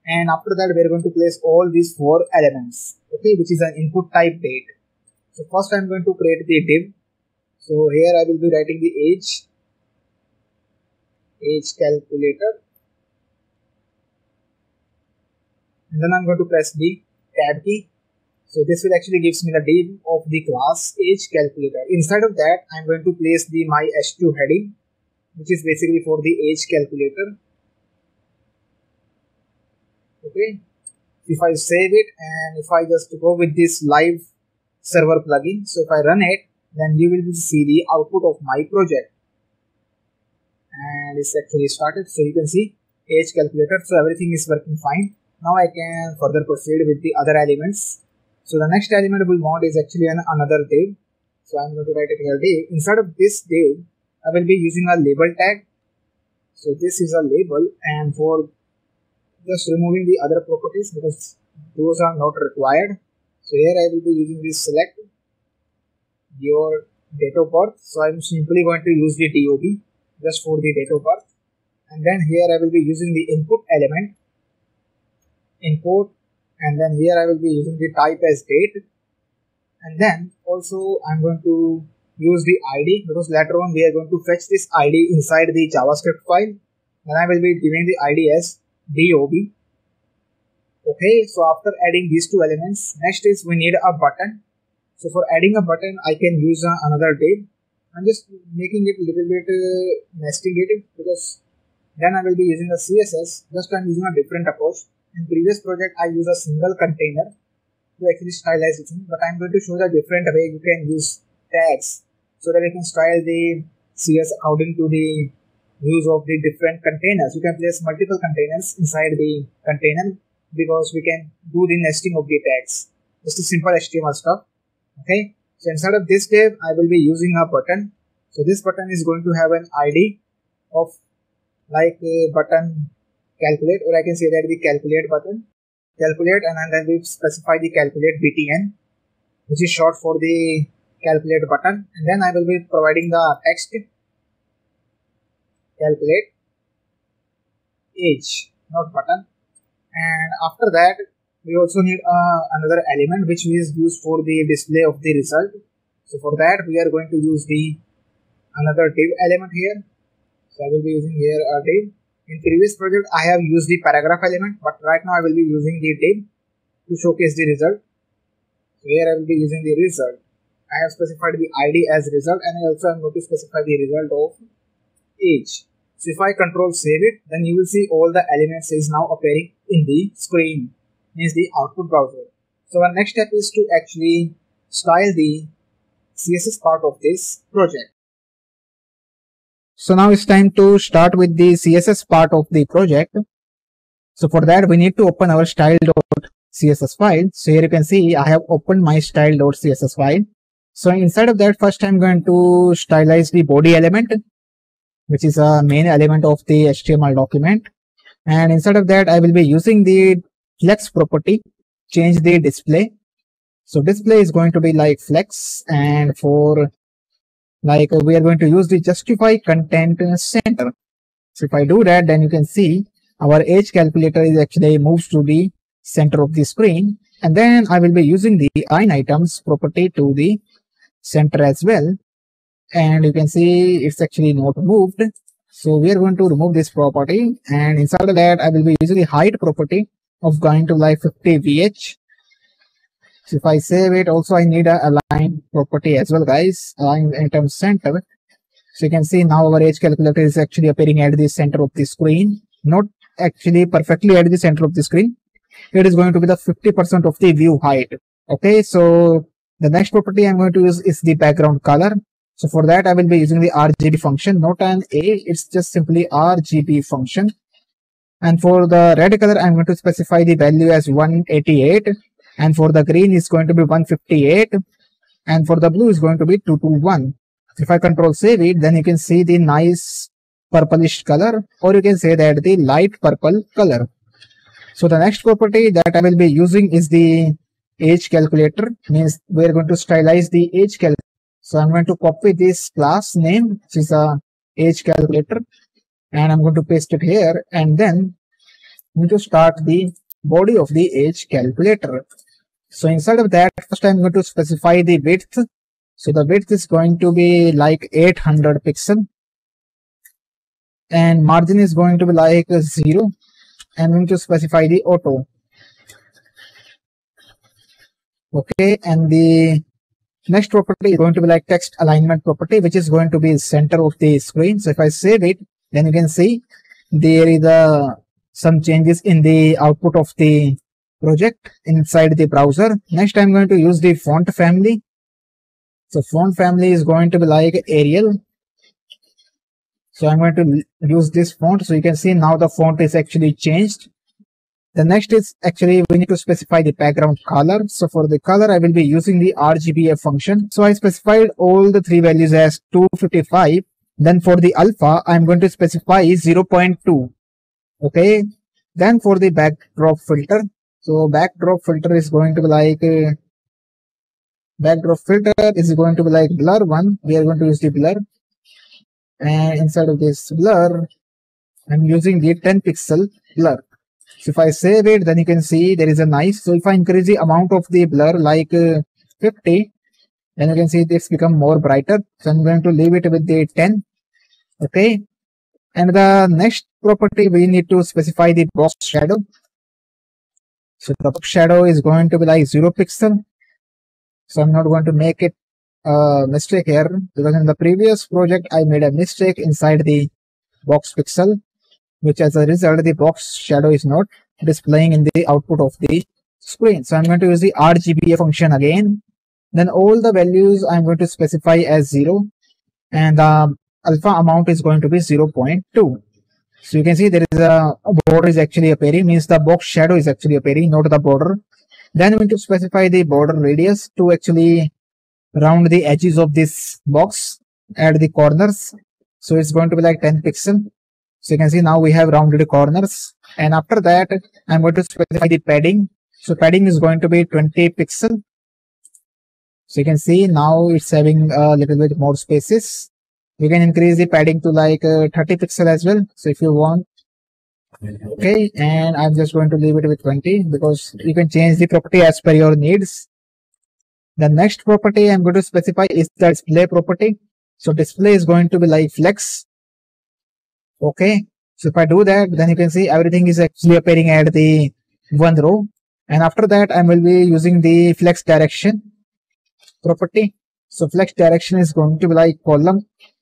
Speaker 1: and after that we are going to place all these four elements okay which is an input type date. So first I am going to create the div. So here I will be writing the age age calculator and then I'm going to press the tab key so this will actually gives me the div of the class age calculator. Inside of that, I'm going to place the my h2 heading, which is basically for the age calculator. Okay. if I save it and if I just go with this live server plugin so if I run it then you will see the output of my project. And it's actually started so you can see age calculator so everything is working fine. Now I can further proceed with the other elements. So the next element we want is actually an another div so I'm going to write it here div inside of this div I will be using a label tag. So this is a label and for just removing the other properties because those are not required. So here I will be using this select your date of birth. So I'm simply going to use the DOB just for the date of birth. And then here I will be using the input element import and then here I will be using the type as date. And then also I'm going to use the ID because later on we are going to fetch this ID inside the JavaScript file. Then I will be giving the ID as DOB okay so after adding these two elements next is we need a button. So for adding a button I can use uh, another div. I'm just making it a little bit uh, it because then I will be using a CSS just I'm using a different approach. In previous project I use a single container to actually stylize it but I'm going to show the different way you can use tags so that you can style the CSS according to the use of the different containers. You can place multiple containers inside the container because we can do the nesting of the tags. Just a simple HTML stuff. Okay. So inside of this div, I will be using a button. So this button is going to have an ID of like a button calculate or I can say that the calculate button calculate and then we specify the calculate btn which is short for the calculate button and then I will be providing the text calculate age not button. And after that we also need uh, another element which is used for the display of the result. So for that we are going to use the another div element here. So I will be using here a div. In previous project I have used the paragraph element but right now I will be using the div to showcase the result. So here I will be using the result. I have specified the ID as result and I also am going to specify the result of age so if I control save it, then you will see all the elements is now appearing in the screen, means the output browser. So our next step is to actually style the CSS part of this project. So now it's time to start with the CSS part of the project. So for that we need to open our style.css file. So here you can see I have opened my style.css file. So inside of that first I'm going to stylize the body element which is a main element of the HTML document. And instead of that, I will be using the flex property, change the display. So display is going to be like flex and for like we are going to use the justify content center. So if I do that, then you can see our age calculator is actually moves to the center of the screen. And then I will be using the line items property to the center as well and you can see it's actually not moved so we are going to remove this property and inside of that I will be using the height property of going to like 50 VH. So if I save it, also I need a align property as well, guys. Align item center. So you can see now our age calculator is actually appearing at the center of the screen. Not actually perfectly at the center of the screen. It is going to be the 50% of the view height. Okay, so the next property I'm going to use is the background color. So for that, I will be using the RGB function, not an A, it's just simply RGB function. And for the red color, I'm going to specify the value as 188. And for the green, is going to be 158. And for the blue, is going to be 221. If I control save it, then you can see the nice purplish color, or you can say that the light purple color. So the next property that I will be using is the age calculator, means we're going to stylize the age calculator so I'm going to copy this class name, which is a age calculator, and I'm going to paste it here. And then I'm going to start the body of the age calculator. So inside of that, first I'm going to specify the width. So the width is going to be like 800 pixel. And margin is going to be like 0. I'm going to specify the auto. Okay, and the Next property is going to be like text alignment property, which is going to be center of the screen. So if I save it, then you can see there is a, some changes in the output of the project inside the browser. Next, I'm going to use the font family. So font family is going to be like Arial. So I'm going to use this font. So you can see now the font is actually changed. The next is actually we need to specify the background color. So for the color, I will be using the RGBA function. So I specified all the three values as 255. Then for the alpha, I'm going to specify 0.2. Okay. Then for the backdrop filter. So backdrop filter is going to be like uh, backdrop filter is going to be like blur one. We are going to use the blur. And inside of this blur, I'm using the 10 pixel blur. So if I save it, then you can see there is a nice. So if I increase the amount of the blur like uh, 50, then you can see this become more brighter. So I'm going to leave it with the 10. Okay. And the next property we need to specify the box shadow. So the box shadow is going to be like 0 pixel. So I'm not going to make it a mistake here because in the previous project I made a mistake inside the box pixel which as a result the box shadow is not displaying in the output of the screen. So I'm going to use the RGBA function again. Then all the values I'm going to specify as 0 and the alpha amount is going to be 0.2. So you can see there is a, border is actually appearing means the box shadow is actually appearing not the border. Then we need to specify the border radius to actually round the edges of this box at the corners. So it's going to be like 10 pixel. So you can see now we have rounded corners. And after that, I'm going to specify the padding. So padding is going to be 20 pixel. So you can see now it's having a little bit more spaces. You can increase the padding to like uh, 30 pixel as well. So if you want. Okay. And I'm just going to leave it with 20 because you can change the property as per your needs. The next property I'm going to specify is the display property. So display is going to be like flex okay so if i do that then you can see everything is actually appearing at the one row. And after that i will be using the flex direction property. So flex direction is going to be like column.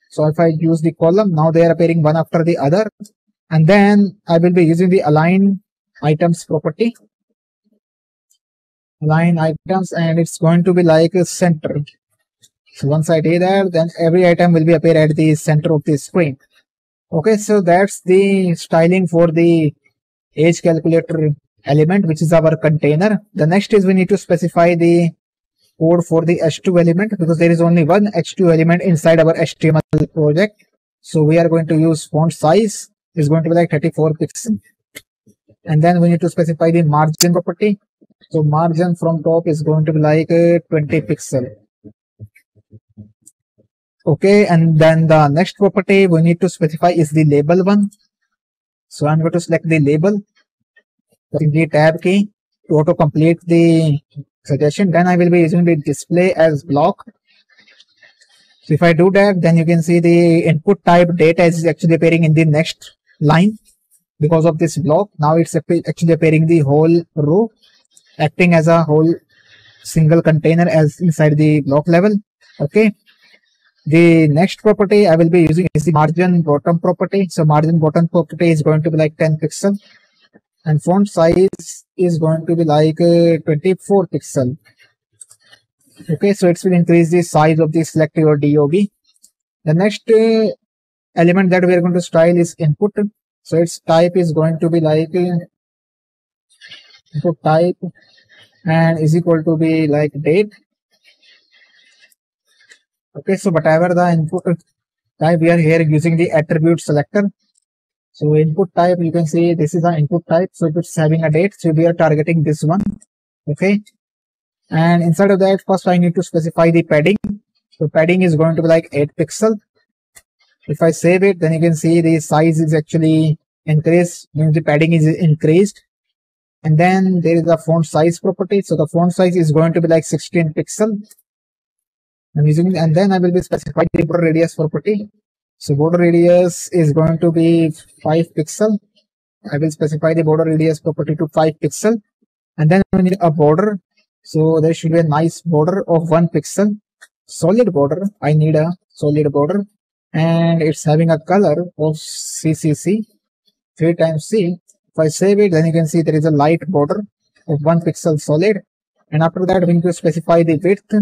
Speaker 1: So if i use the column now they are appearing one after the other. And then i will be using the align items property. Align items and it's going to be like a center. So once i do that then every item will be appear at the center of the screen Okay, so that's the styling for the age calculator element, which is our container. The next is we need to specify the code for the H2 element because there is only one H2 element inside our HTML project. So we are going to use font size is going to be like 34 pixels. And then we need to specify the margin property. So margin from top is going to be like uh, 20 pixel. Okay, and then the next property we need to specify is the label one. So I'm going to select the label, the tab key to auto complete the suggestion. Then I will be using the display as block. So if I do that, then you can see the input type data is actually appearing in the next line because of this block. Now it's actually appearing the whole row, acting as a whole single container as inside the block level. Okay. The next property I will be using is the margin bottom property. So margin bottom property is going to be like 10 pixel and font size is going to be like uh, 24 pixel. Okay, so it will increase the size of the selected or DOB. The next uh, element that we are going to style is input. So its type is going to be like uh, input type and is equal to be like date Okay, so whatever the input type we are here using the attribute selector. So input type, you can see this is the input type. So it's having a date, so we are targeting this one. Okay. And inside of that, first I need to specify the padding. So padding is going to be like 8 pixel. If I save it, then you can see the size is actually increased, means the padding is increased. And then there is a font size property. So the font size is going to be like 16 pixel. I'm using and then I will be specifying the border radius property. So border radius is going to be 5 pixel. I will specify the border radius property to 5 pixel. And then we need a border. So there should be a nice border of 1 pixel. Solid border. I need a solid border. And it's having a color of CCC. 3 times C. If I save it, then you can see there is a light border. of one pixel solid. And after that, we need to specify the width.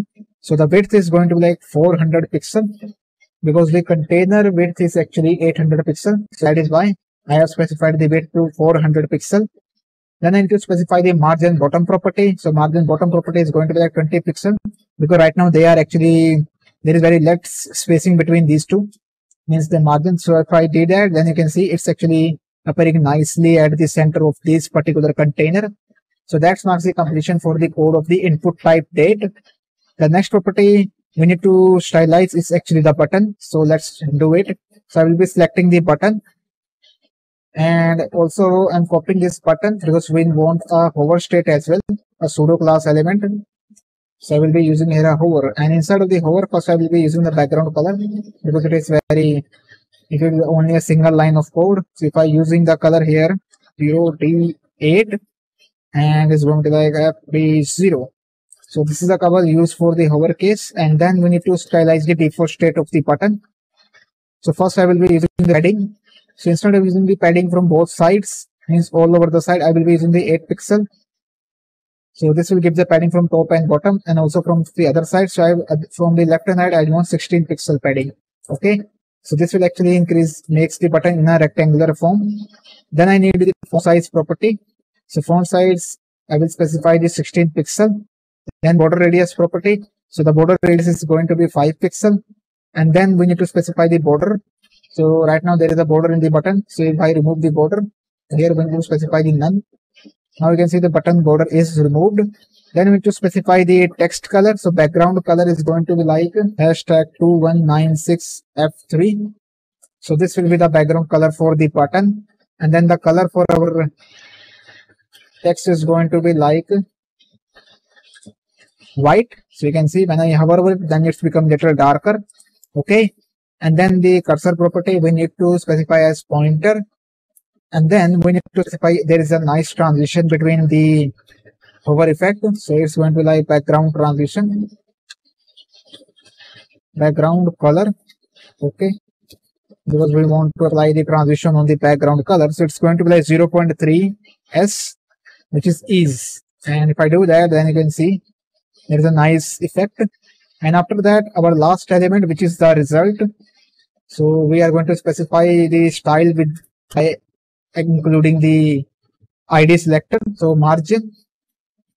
Speaker 1: So the width is going to be like 400 pixel because the container width is actually 800 pixel. So that is why I have specified the width to 400 pixel. Then I need to specify the margin bottom property. So margin bottom property is going to be like 20 pixel because right now they are actually, there is very less spacing between these two means the margin. So if I did that, then you can see it's actually appearing nicely at the center of this particular container. So that marks the completion for the code of the input type date. The next property we need to stylize is actually the button. So let's do it. So I will be selecting the button and also I'm copying this button because we want a hover state as well, a pseudo class element. So I will be using here a hover and inside of the hover first I will be using the background color because it is very it is only a single line of code. So if I using the color here 0D8 and it's going to be like FB0. So this is the cover used for the hover case and then we need to stylize the default state of the button. So first I will be using the padding. So instead of using the padding from both sides, means all over the side, I will be using the 8 pixel. So this will give the padding from top and bottom and also from the other side. So I uh, from the left hand side, I want 16 pixel padding. Okay. So this will actually increase, makes the button in a rectangular form. Then I need the font size property. So font size, I will specify the 16 pixel. Then border radius property. So the border radius is going to be 5 pixel. And then we need to specify the border. So right now there is a border in the button. So if I remove the border, here we need to specify the none. Now you can see the button border is removed. Then we need to specify the text color. So background color is going to be like hashtag 2196F3. So this will be the background color for the button. And then the color for our text is going to be like white. So you can see when I hover over it, then it's become little darker. Okay. And then the cursor property we need to specify as pointer. And then we need to specify there is a nice transition between the hover effect. So it's going to be like background transition. Background color. Okay. Because we want to apply the transition on the background color. So it's going to be like 0.3 S, which is ease. And if I do that, then you can see there is a nice effect. And after that, our last element, which is the result. So we are going to specify the style with by including the ID selector. So margin.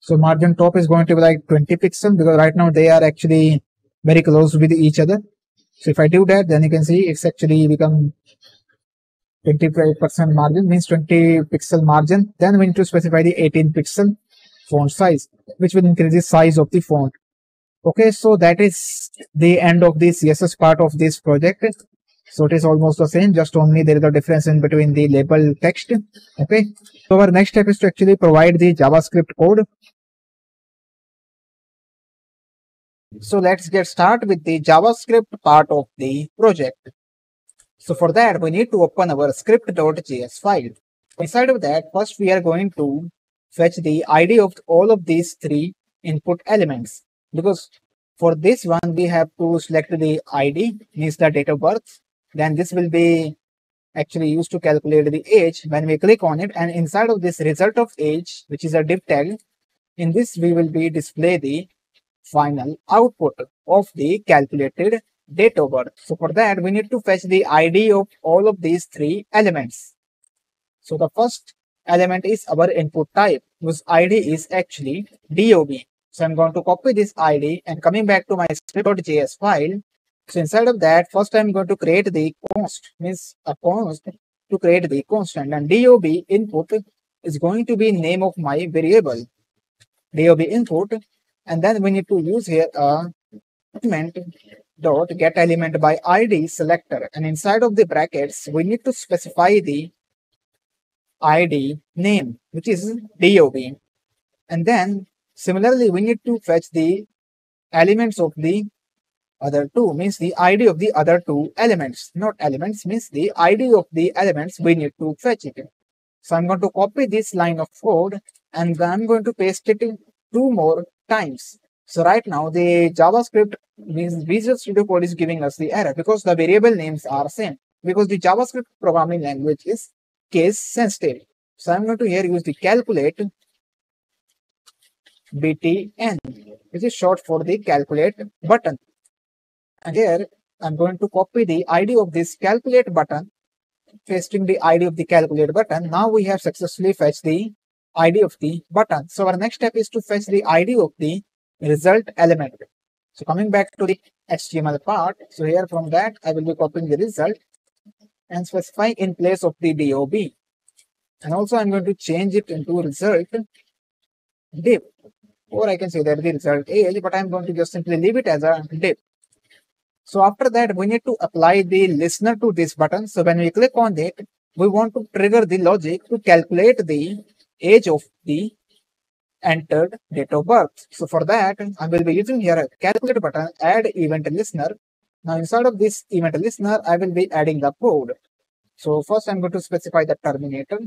Speaker 1: So margin top is going to be like 20 pixel because right now they are actually very close with each other. So if I do that, then you can see it's actually become 25% margin means 20 pixel margin. Then we need to specify the 18 pixel font size, which will increase the size of the font. Okay, so that is the end of the CSS part of this project. So it is almost the same, just only there is a difference in between the label text. Okay, so our next step is to actually provide the JavaScript code. So let's get started with the JavaScript part of the project. So for that, we need to open our script.js file. Inside of that, first we are going to fetch the ID of all of these three input elements. Because for this one we have to select the id means the date of birth. Then this will be actually used to calculate the age when we click on it. And inside of this result of age which is a div tag in this we will be display the final output of the calculated date birth so for that we need to fetch the id of all of these three elements so the first element is our input type whose id is actually dob so I'm going to copy this ID and coming back to my script.js file. So inside of that, first I'm going to create the const, means a const to create the constant and dob input is going to be name of my variable. dob input and then we need to use here a element dot get element by id selector and inside of the brackets we need to specify the id name which is dob and then Similarly, we need to fetch the elements of the other two, means the ID of the other two elements. Not elements, means the ID of the elements we need to fetch it. So I'm going to copy this line of code and then I'm going to paste it in two more times. So right now the JavaScript means Visual Studio Code is giving us the error because the variable names are same. Because the JavaScript programming language is case sensitive. So I'm going to here use the calculate btn which is short for the calculate button. And here i'm going to copy the id of this calculate button pasting the id of the calculate button. Now we have successfully fetched the id of the button. So our next step is to fetch the id of the result element so coming back to the html part so here from that i will be copying the result and specifying in place of the dob and also I'm going to change it into result div or I can say that the result age but I'm going to just simply leave it as a div. So after that we need to apply the listener to this button. So when we click on it we want to trigger the logic to calculate the age of the entered date of birth. So for that I will be using here a calculate button add event listener. Now inside of this event listener I will be adding the code. So first I'm going to specify the terminator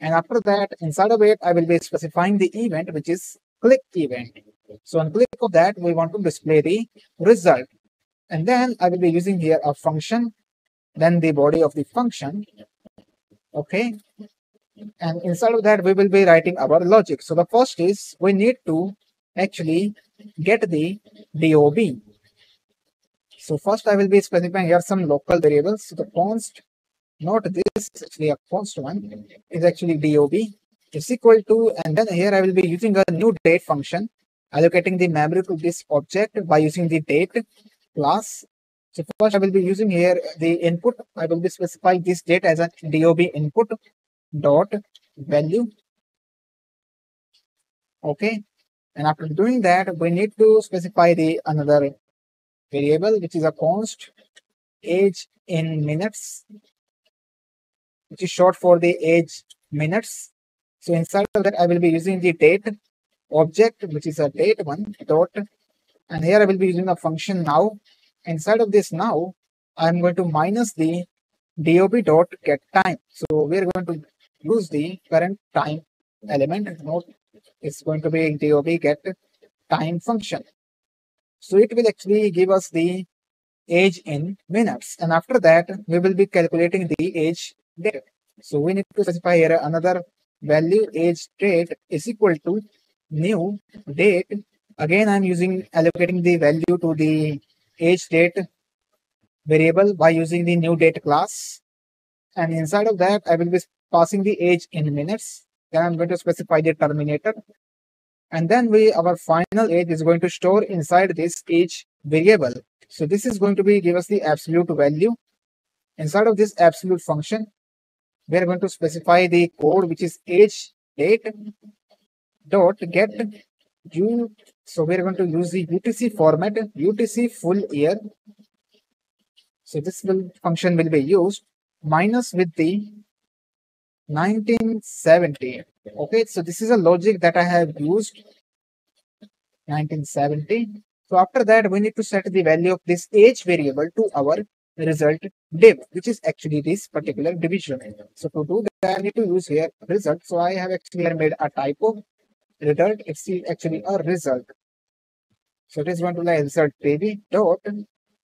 Speaker 1: and after that inside of it I will be specifying the event which is click event. So on click of that we want to display the result and then I will be using here a function then the body of the function okay and inside of that we will be writing our logic. So the first is we need to actually get the DOB. So first I will be specifying here some local variables. So the const not this actually a const one is actually dob is equal to and then here I will be using a new date function allocating the memory to this object by using the date class. So first I will be using here the input. I will be specifying this date as a dob input dot value. Okay. And after doing that, we need to specify the another variable which is a const age in minutes which is short for the age minutes. So inside of that, I will be using the date object, which is a date one dot, and here I will be using a function now. Inside of this now, I'm going to minus the dob dot get time. So we're going to use the current time element. Note it's going to be dob get time function. So it will actually give us the age in minutes, and after that we will be calculating the age date. So we need to specify here another value age date is equal to new date. Again, I'm using allocating the value to the age date variable by using the new date class. And inside of that, I will be passing the age in minutes. Then I'm going to specify the terminator. And then we our final age is going to store inside this age variable. So this is going to be give us the absolute value. Inside of this absolute function, we are going to specify the code which is age date dot get u so we are going to use the utc format utc full year so this will function will be used minus with the 1970 okay so this is a logic that i have used 1970 so after that we need to set the value of this age variable to our result div, which is actually this particular division. So to do that, I need to use here result. So I have actually made a typo. Result, it's actually a result. So it is going to like result baby dot.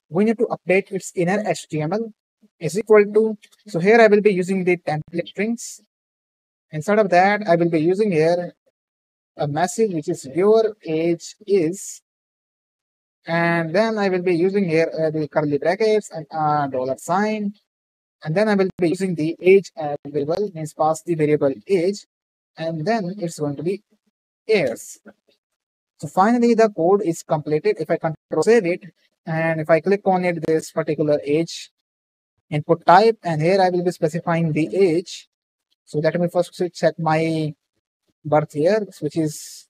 Speaker 1: We need to update its inner HTML is equal to. So here I will be using the template strings. Instead of that, I will be using here a message which is your age is and then I will be using here uh, the curly brackets and a dollar sign and then I will be using the age variable means pass the variable age and then it's going to be years. So finally the code is completed if I control save it and if I click on it this particular age input type and here I will be specifying the age. So let me first check my birth year which is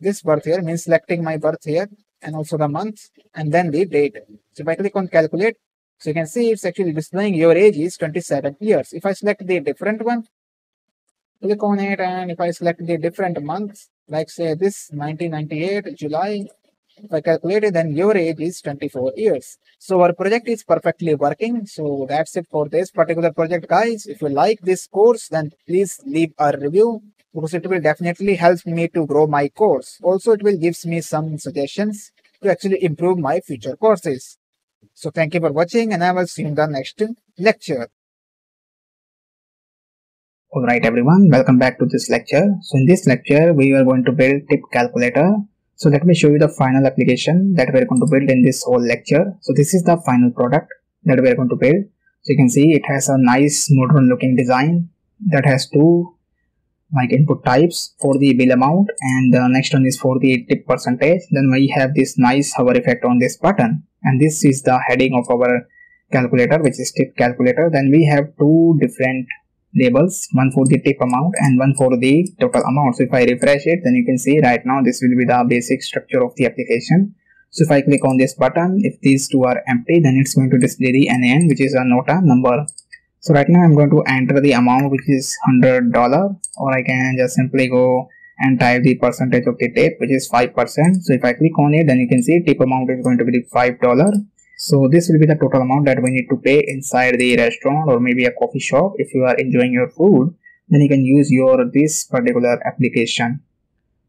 Speaker 1: this birth year means selecting my birth year and also the month and then the date. So if I click on calculate, so you can see it's actually displaying your age is 27 years. If I select the different one, click on it and if I select the different month, like say this 1998 July, I calculate it, then your age is 24 years. So our project is perfectly working. So that's it for this particular project, guys. If you like this course, then please leave a review because it will definitely help me to grow my course. Also, it will gives me some suggestions to actually improve my future courses. So thank you for watching and I will see you in the next lecture. Alright everyone, welcome back to this lecture. So in this lecture, we are going to build tip calculator. So let me show you the final application that we are going to build in this whole lecture. So this is the final product that we are going to build. So you can see it has a nice modern looking design that has two like input types for the bill amount and the next one is for the tip percentage. Then we have this nice hover effect on this button and this is the heading of our calculator which is tip calculator. Then we have two different labels one for the tip amount and one for the total amount. So if i refresh it then you can see right now this will be the basic structure of the application. So if i click on this button if these two are empty then it's going to display the nan which is a nota number. So right now i'm going to enter the amount which is hundred dollar or i can just simply go and type the percentage of the tip which is five percent. So if i click on it then you can see tip amount is going to be five dollar so this will be the total amount that we need to pay inside the restaurant or maybe a coffee shop. If you are enjoying your food then you can use your this particular application.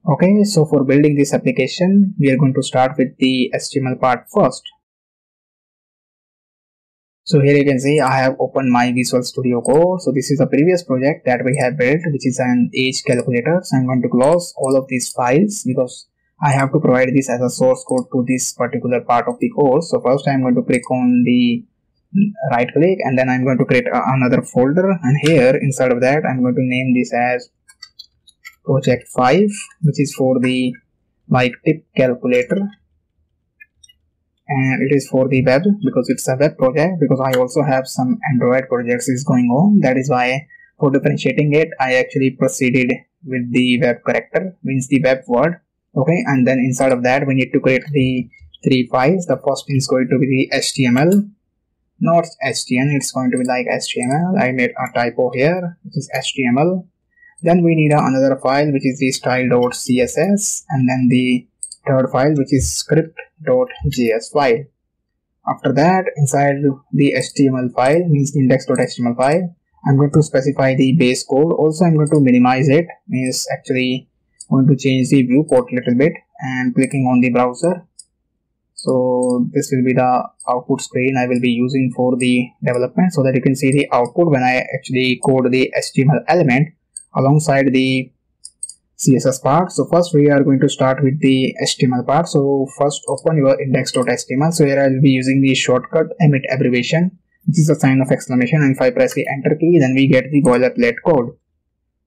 Speaker 1: Okay so for building this application we are going to start with the html part first. So here you can see i have opened my visual studio code so this is a previous project that we have built which is an age calculator. So i'm going to close all of these files because I have to provide this as a source code to this particular part of the course. So first I'm going to click on the right click and then I'm going to create a, another folder. And here inside of that I'm going to name this as project 5 which is for the like tip calculator. And it is for the web because it's a web project because I also have some Android projects is going on. That is why for differentiating it I actually proceeded with the web character means the web word okay and then inside of that we need to create the three files. The first is going to be the html not htn it's going to be like html i made a typo here which is html then we need another file which is the style.css and then the third file which is script.js file. After that inside the html file means index.html file i'm going to specify the base code. Also i'm going to minimize it means actually going to change the viewport a little bit and clicking on the browser so this will be the output screen I will be using for the development so that you can see the output when I actually code the HTML element alongside the CSS part. So first we are going to start with the HTML part. So first open your index.html. So here I will be using the shortcut Emmet abbreviation which is a sign of exclamation and if I press the enter key then we get the boilerplate code.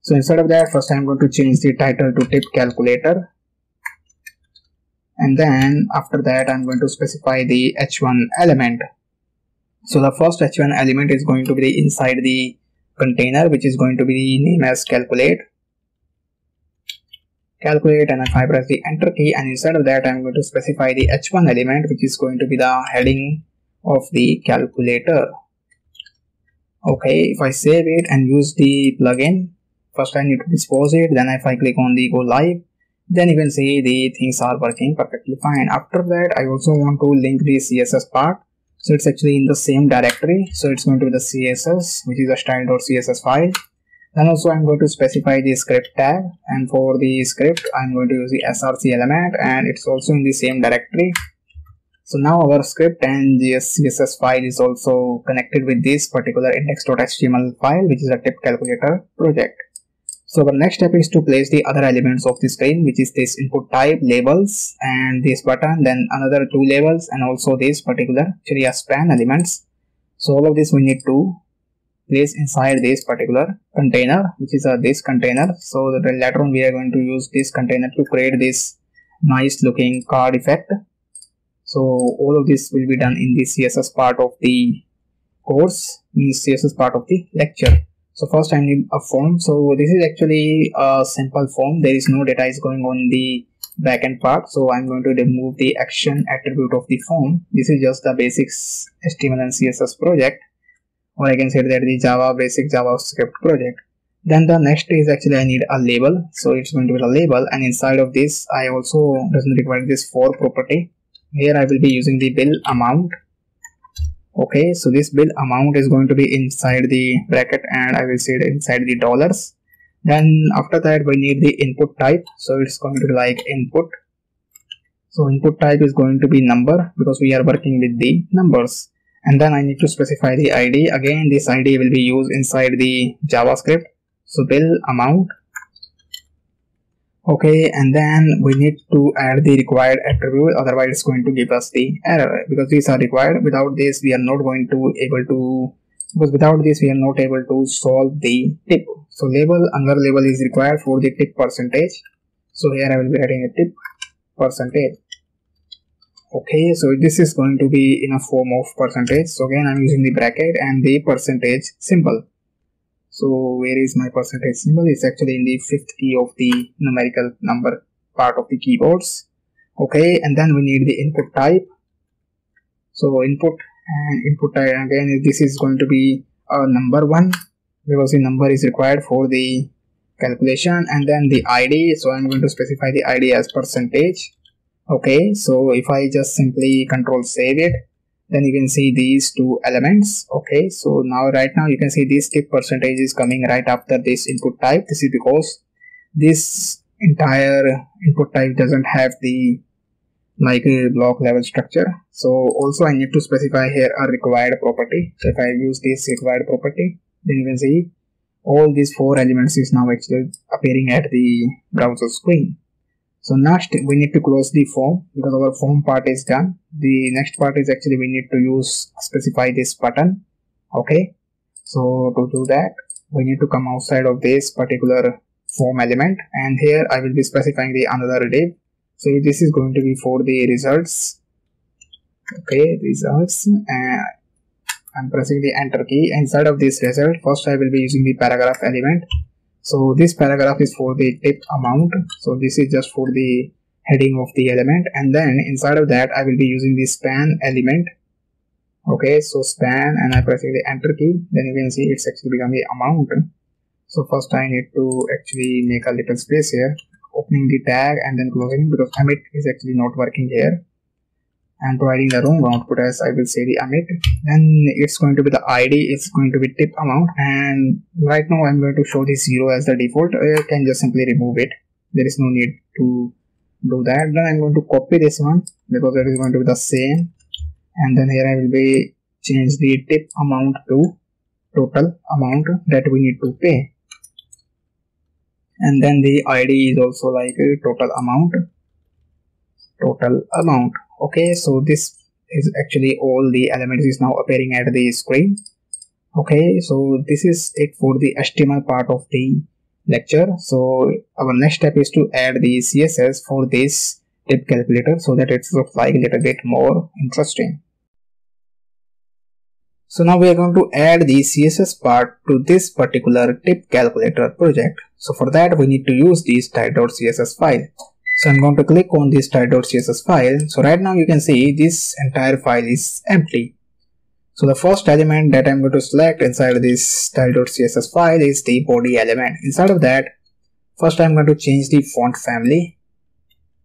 Speaker 1: So instead of that, first I'm going to change the title to tip calculator. And then after that, I'm going to specify the h1 element. So the first h1 element is going to be inside the container, which is going to be the name as calculate. Calculate and if I press the enter key and instead of that, I'm going to specify the h1 element, which is going to be the heading of the calculator. Okay, if I save it and use the plugin, first I need to dispose it then if I click on the go live then you can see the things are working perfectly fine. After that I also want to link the CSS part. So it's actually in the same directory. So it's going to be the CSS which is a style.css file. Then also I'm going to specify the script tag. And for the script I'm going to use the src element and it's also in the same directory. So now our script and CSS file is also connected with this particular index.html file which is a tip calculator project. So our next step is to place the other elements of the screen which is this input type, labels and this button then another two labels and also this particular actually a span elements. So all of this we need to place inside this particular container which is a this container. So that later on we are going to use this container to create this nice looking card effect. So all of this will be done in the CSS part of the course means CSS part of the lecture so first I need a form. So this is actually a simple form. There is no data is going on the backend part. So I'm going to remove the action attribute of the form. This is just the basics HTML and CSS project. Or I can say that the Java basic JavaScript project. Then the next is actually I need a label. So it's going to be a label. And inside of this I also doesn't require this for property. Here I will be using the bill amount okay so this bill amount is going to be inside the bracket and i will say it inside the dollars. Then after that we need the input type. So it's going to be like input. So input type is going to be number because we are working with the numbers. And then i need to specify the id again this id will be used inside the javascript. So bill amount okay and then we need to add the required attribute otherwise it's going to give us the error because these are required. Without this we are not going to able to because without this we are not able to solve the tip. So label another label is required for the tip percentage. So here i will be adding a tip percentage. Okay so this is going to be in a form of percentage. So again i'm using the bracket and the percentage symbol so where is my percentage symbol? It's actually in the fifth key of the numerical number part of the keyboards. Okay and then we need the input type. So input and input type again this is going to be a number one because the number is required for the calculation and then the id so i'm going to specify the id as percentage. Okay so if i just simply control save it then you can see these two elements okay? So now right now you can see this tip percentage is coming right after this input type. This is because this entire input type doesn't have the like a block level structure. So also i need to specify here a required property. So if i use this required property then you can see all these four elements is now actually appearing at the browser screen so next we need to close the form because our form part is done. The next part is actually we need to use specify this button. Okay. So to do that we need to come outside of this particular form element and here I will be specifying the another div. So this is going to be for the results. Okay results. And I'm pressing the enter key. Inside of this result first I will be using the paragraph element so this paragraph is for the tip amount. So this is just for the heading of the element. And then inside of that i will be using the span element. Okay so span and i pressing the enter key. Then you can see it's actually become the amount. So first i need to actually make a little space here. Opening the tag and then closing because Emmet is actually not working here and providing the wrong output as I will say the Emmet then it's going to be the ID it's going to be tip amount and right now I'm going to show the 0 as the default. I can just simply remove it. There is no need to do that. Then I'm going to copy this one because it is going to be the same. And then here I will be change the tip amount to total amount that we need to pay. And then the ID is also like a total amount. Total amount okay so this is actually all the elements is now appearing at the screen. Okay so this is it for the html part of the lecture. So our next step is to add the css for this tip calculator so that it looks like a little bit more interesting. So now we are going to add the css part to this particular tip calculator project. So for that we need to use the style.css file so I'm going to click on this style.css file. So right now you can see this entire file is empty. So the first element that I'm going to select inside this style.css file is the body element. Inside of that, first I'm going to change the font family.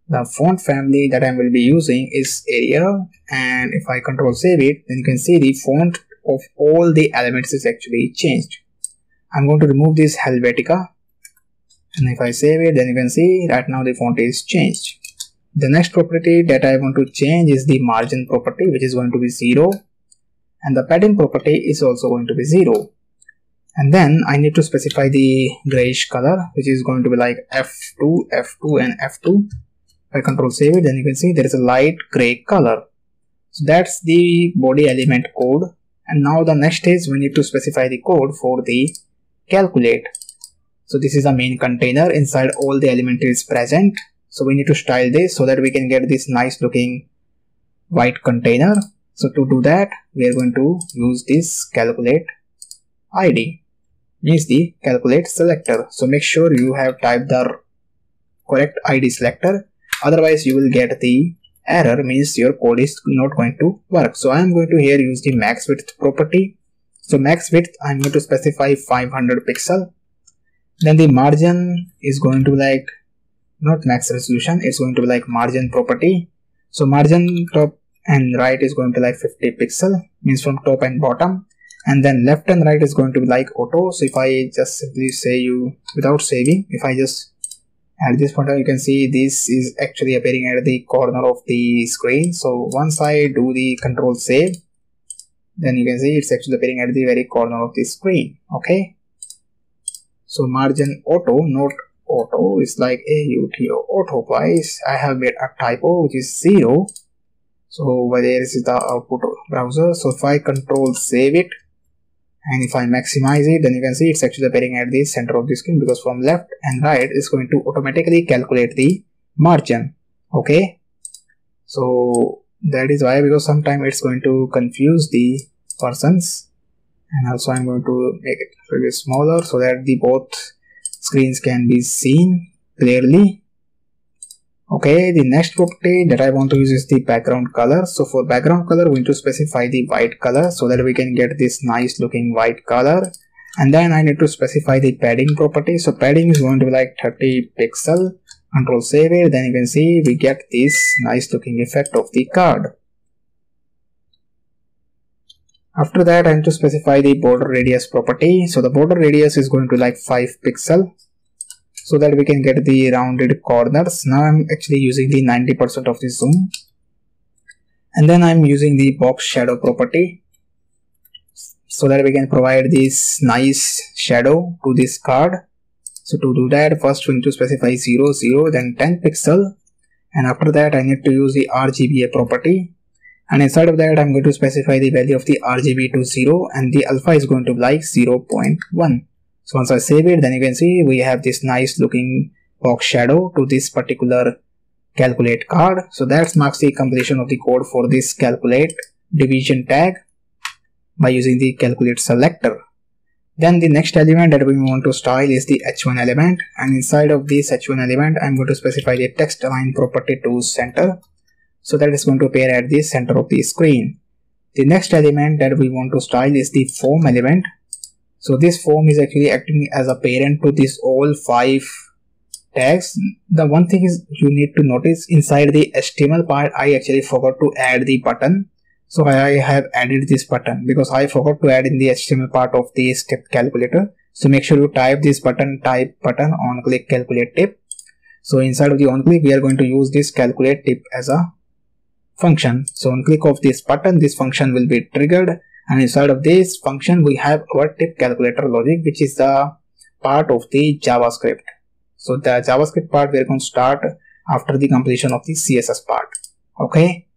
Speaker 1: The font family that I will be using is Arial and if I control save it, then you can see the font of all the elements is actually changed. I'm going to remove this Helvetica and if I save it then you can see right now the font is changed. The next property that I want to change is the margin property which is going to be 0 and the padding property is also going to be 0 and then I need to specify the grayish color which is going to be like F2, F2 and F2 if I control save it then you can see there is a light gray color. So that's the body element code. And now the next is we need to specify the code for the calculate so this is the main container inside all the element is present. So we need to style this so that we can get this nice looking white container. So to do that we are going to use this calculate id means the calculate selector. So make sure you have typed the correct id selector. Otherwise you will get the error means your code is not going to work. So i am going to here use the max width property. So max width i'm going to specify 500 pixel then the margin is going to be like not max resolution it's going to be like margin property. So margin top and right is going to be like 50 pixel means from top and bottom. And then left and right is going to be like auto. So if i just simply say you without saving if i just at this point you can see this is actually appearing at the corner of the screen. So once i do the control save then you can see it's actually appearing at the very corner of the screen. Okay so margin auto not auto is like auto auto twice i have made a typo which is zero. So over there is the output browser. So if i control save it and if I maximize it then you can see it's actually appearing at the center of the screen because from left and right is going to automatically calculate the margin. Okay? So that is why because sometimes it's going to confuse the persons and also I'm going to make it a little smaller so that the both screens can be seen clearly. Okay the next property that i want to use is the background color. So for background color we need to specify the white color so that we can get this nice looking white color. And then i need to specify the padding property. So padding is going to be like 30 pixel. Control save it. Then you can see we get this nice looking effect of the card after that i need to specify the border radius property. So the border radius is going to like 5 pixel. So that we can get the rounded corners. Now i'm actually using the 90% of the zoom. And then i'm using the box shadow property. So that we can provide this nice shadow to this card. So to do that first we need to specify 0 0 then 10 pixel. And after that i need to use the rgba property and inside of that i'm going to specify the value of the rgb to 0 and the alpha is going to be like 0.1 so once I save it, then you can see we have this nice looking box shadow to this particular calculate card. So that marks the completion of the code for this calculate division tag by using the calculate selector. Then the next element that we want to style is the h1 element and inside of this h1 element I'm going to specify the text align property to center so that is going to appear at the center of the screen. The next element that we want to style is the form element so this form is actually acting as a parent to these all five tags. The one thing is you need to notice inside the HTML part, I actually forgot to add the button. So I have added this button because I forgot to add in the HTML part of the step calculator. So make sure you type this button, type button on click calculate tip. So inside of the on click, we are going to use this calculate tip as a function. So on click of this button, this function will be triggered. And inside of this function we have our tip calculator logic which is the part of the javascript. So the javascript part we're going to start after the completion of the css part. Okay?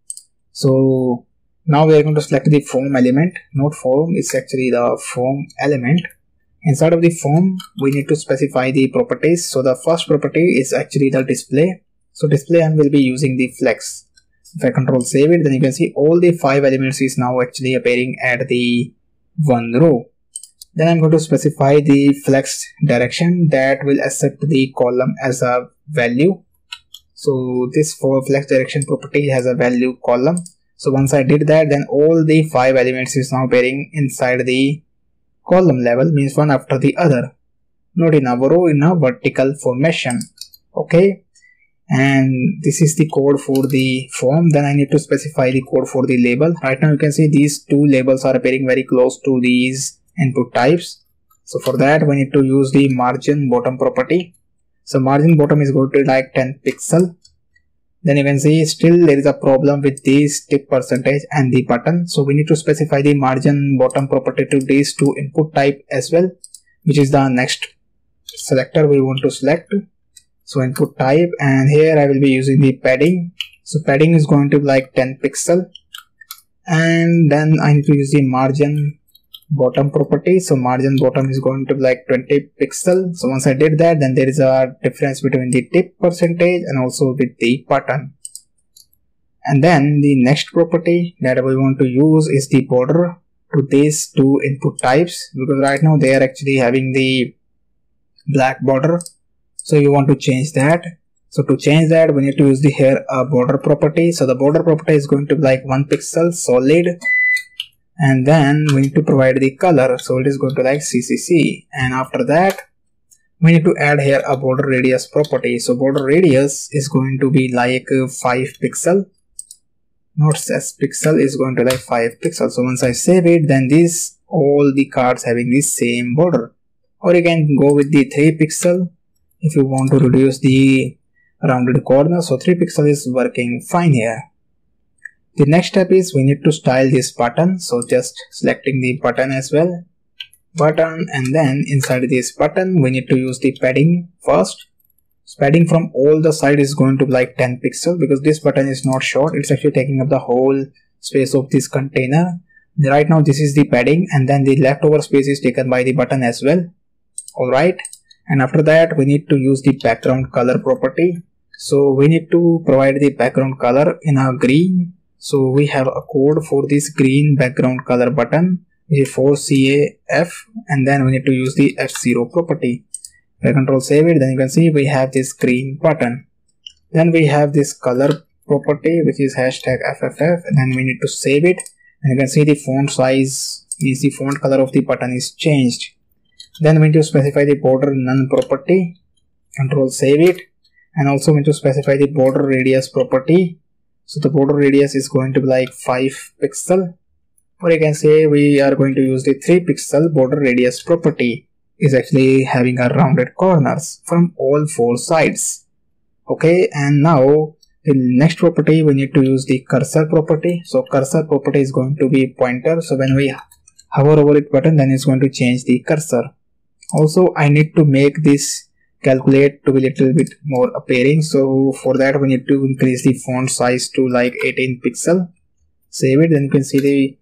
Speaker 1: So now we are going to select the form element. Not form is actually the form element. Inside of the form we need to specify the properties. So the first property is actually the display. So display and will be using the flex if I control save it then you can see all the five elements is now actually appearing at the one row. Then I'm going to specify the flex direction that will accept the column as a value. So this for flex direction property has a value column. So once I did that then all the five elements is now appearing inside the column level means one after the other. Not in a row in a vertical formation. Okay and this is the code for the form. Then I need to specify the code for the label. Right now you can see these two labels are appearing very close to these input types. So for that we need to use the margin bottom property. So margin bottom is going to be like 10 pixel. Then you can see still there is a problem with this tip percentage and the button. So we need to specify the margin bottom property to these two input type as well which is the next selector we want to select so input type and here I will be using the padding. So padding is going to be like 10 pixel. And then I need to use the margin bottom property. So margin bottom is going to be like 20 pixel. So once I did that then there is a difference between the tip percentage and also with the button and then the next property that we want to use is the border to these two input types because right now they are actually having the black border so you want to change that. So to change that we need to use the here a border property. So the border property is going to be like one pixel solid. And then we need to provide the color. So it is going to like ccc and after that we need to add here a border radius property. So border radius is going to be like 5 pixel. Not as pixel is going to like 5 pixels so once i save it then these all the cards having the same border. Or you can go with the 3 pixel if you want to reduce the rounded corner so 3 pixel is working fine here. The next step is we need to style this button so just selecting the button as well. Button and then inside this button we need to use the padding first. Padding from all the side is going to be like 10 pixel because this button is not short. It's actually taking up the whole space of this container. Right now this is the padding and then the leftover space is taken by the button as well. Alright and after that we need to use the background color property. So we need to provide the background color in a green. So we have a code for this green background color button. Which is 4CAF and then we need to use the F0 property. If I control save it then you can see we have this green button. Then we have this color property which is hashtag FFF and then we need to save it. And you can see the font size means the font color of the button is changed then we need to specify the border none property control save it and also we need to specify the border radius property. So the border radius is going to be like 5 pixel or you can say we are going to use the 3 pixel border radius property is actually having a rounded corners from all four sides. Okay and now the next property we need to use the cursor property. So cursor property is going to be pointer. So when we hover over it button then it's going to change the cursor also i need to make this calculate to be little bit more appearing. So for that we need to increase the font size to like 18 pixel. Save it then you can see the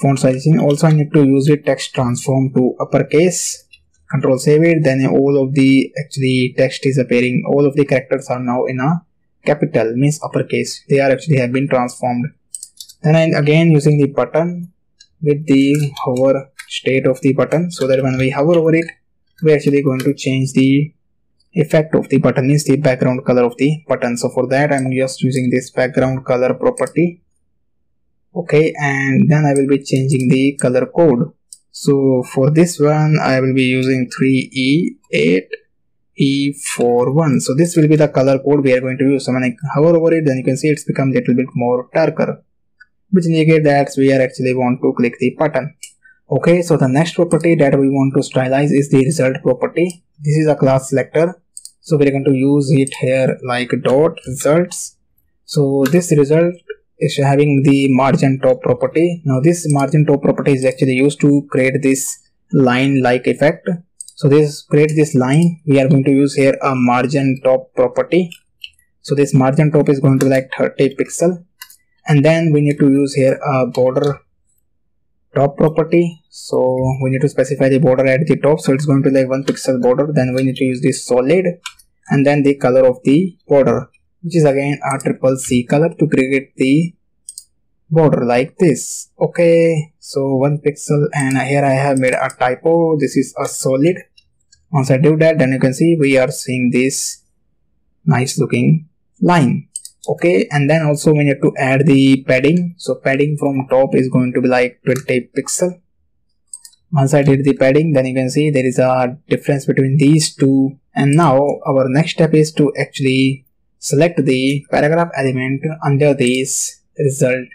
Speaker 1: font sizing also i need to use the text transform to uppercase. Control save it then all of the actually text is appearing. All of the characters are now in a capital means uppercase. They are actually have been transformed. Then I'm again using the button with the hover state of the button so that when we hover over it we're actually going to change the effect of the button. Is the background color of the button. So for that I'm just using this background color property. Okay and then I will be changing the color code. So for this one I will be using 3E8 E41 so this will be the color code we are going to use. So when I hover over it then you can see it's become a little bit more darker. Which indicate that we are actually want to click the button okay so the next property that we want to stylize is the result property. This is a class selector. So we're going to use it here like dot results. So this result is having the margin top property. Now this margin top property is actually used to create this line like effect. So this create this line we are going to use here a margin top property. So this margin top is going to be like 30 pixel. And then we need to use here a border top property. So we need to specify the border at the top. So it's going to be like one pixel border. Then we need to use this solid and then the color of the border which is again a triple c color to create the border like this. Okay. So one pixel and here i have made a typo. This is a solid. Once I do that then you can see we are seeing this nice looking line okay and then also we need to add the padding so padding from top is going to be like 20 pixel. Once I did the padding then you can see there is a difference between these two. And now our next step is to actually select the paragraph element under this result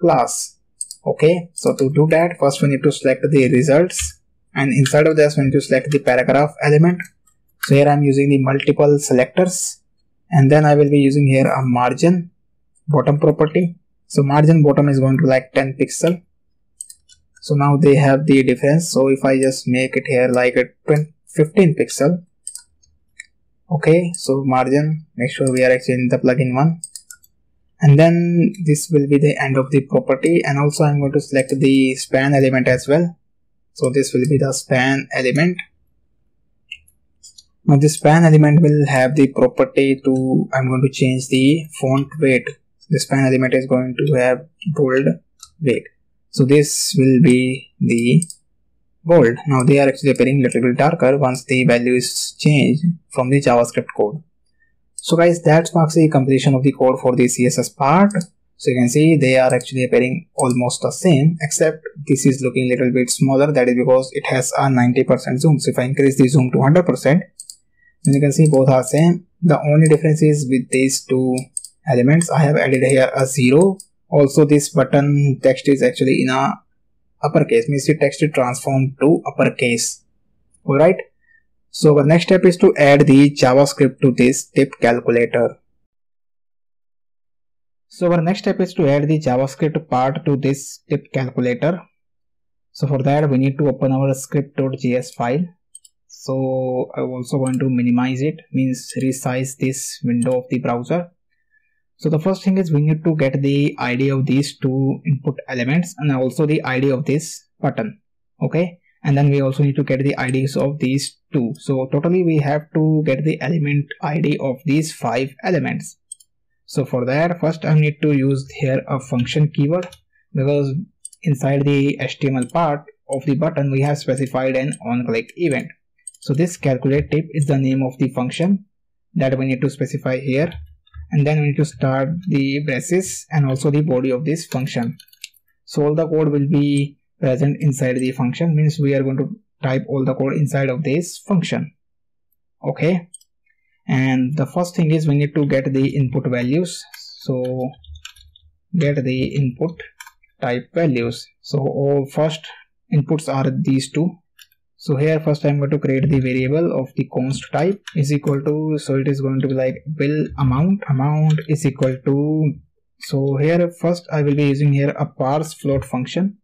Speaker 1: class. Okay so to do that first we need to select the results. And inside of this we need to select the paragraph element. So here I'm using the multiple selectors and then I will be using here a margin bottom property. So margin bottom is going to like 10 pixel. So now they have the difference. So if I just make it here like a 15 pixel. Okay so margin make sure we are actually in the plugin one. And then this will be the end of the property. And also I'm going to select the span element as well. So this will be the span element now this span element will have the property to i'm going to change the font weight. The span element is going to have bold weight. So this will be the bold. Now they are actually appearing little bit darker once the value is changed from the javascript code. So guys that marks the completion of the code for the css part. So you can see they are actually appearing almost the same except this is looking a little bit smaller. That is because it has a 90% zoom. So if I increase the zoom to 100% then you can see both are same. The only difference is with these two elements I have added here a 0. Also this button text is actually in a uppercase means the text is transformed to uppercase. Alright. So the next step is to add the JavaScript to this tip calculator. So our next step is to add the JavaScript part to this tip calculator. so for that we need to open our script.js file so I also want to minimize it means resize this window of the browser. So the first thing is we need to get the id of these two input elements and also the id of this button okay? And then we also need to get the IDs of these two. So totally we have to get the element ID of these five elements. So for that first I need to use here a function keyword because inside the HTML part of the button we have specified an on click event so this calculate tip is the name of the function that we need to specify here. And then we need to start the braces and also the body of this function. So all the code will be present inside the function means we are going to type all the code inside of this function. Okay. And the first thing is we need to get the input values. So get the input type values. So all first inputs are these two so here first I'm going to create the variable of the const type is equal to so it is going to be like bill amount amount is equal to so here first I will be using here a parseFloat function.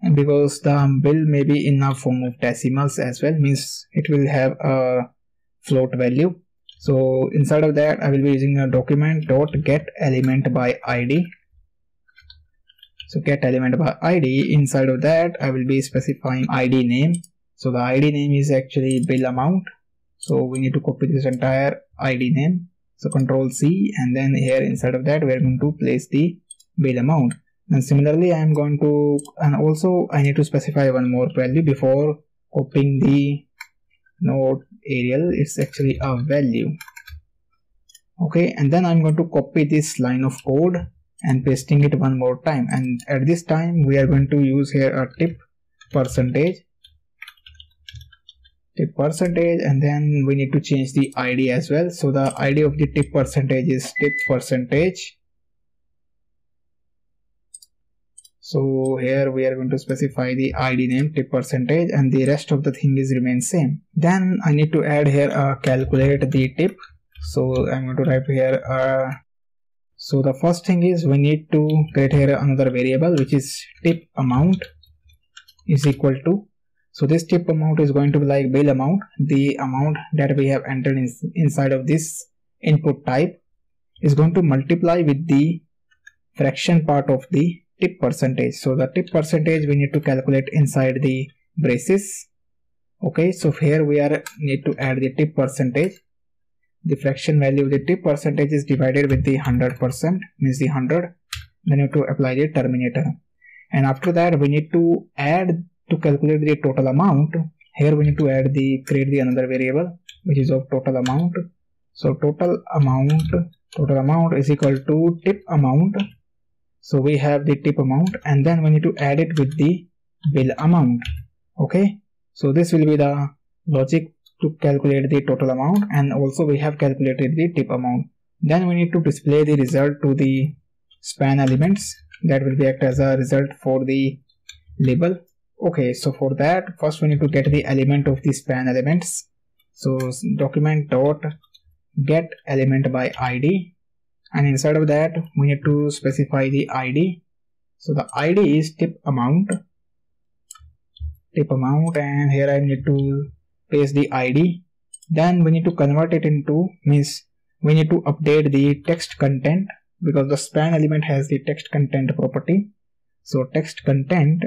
Speaker 1: And because the bill may be in a form of decimals as well means it will have a float value. So inside of that I will be using a document dot get element by id so get element by id inside of that i will be specifying id name so the id name is actually bill amount. So we need to copy this entire id name. So control c and then here inside of that we are going to place the bill amount. And similarly i am going to and also i need to specify one more value before copying the node arial. It's actually a value. Okay and then i'm going to copy this line of code and pasting it one more time. And at this time we are going to use here a tip percentage tip percentage and then we need to change the id as well. So the id of the tip percentage is tip percentage. So here we are going to specify the id name tip percentage and the rest of the thing is remain same. Then i need to add here a calculate the tip. So i'm going to type here a so the first thing is we need to create here another variable which is tip amount is equal to so this tip amount is going to be like bill amount the amount that we have entered in, inside of this input type is going to multiply with the fraction part of the tip percentage. So the tip percentage we need to calculate inside the braces. Okay so here we are need to add the tip percentage. The fraction value of the tip percentage is divided with the 100% means the 100 then you have to apply the terminator. And after that we need to add to calculate the total amount here we need to add the create the another variable which is of total amount. So total amount total amount is equal to tip amount. So we have the tip amount and then we need to add it with the bill amount. Okay? So this will be the logic to calculate the total amount and also we have calculated the tip amount. Then we need to display the result to the span elements that will be act as a result for the label okay so for that first we need to get the element of the span elements. So document dot get element by id and inside of that we need to specify the id so the id is tip amount. Tip amount and here i need to paste the id then we need to convert it into means we need to update the text content because the span element has the text content property. So text content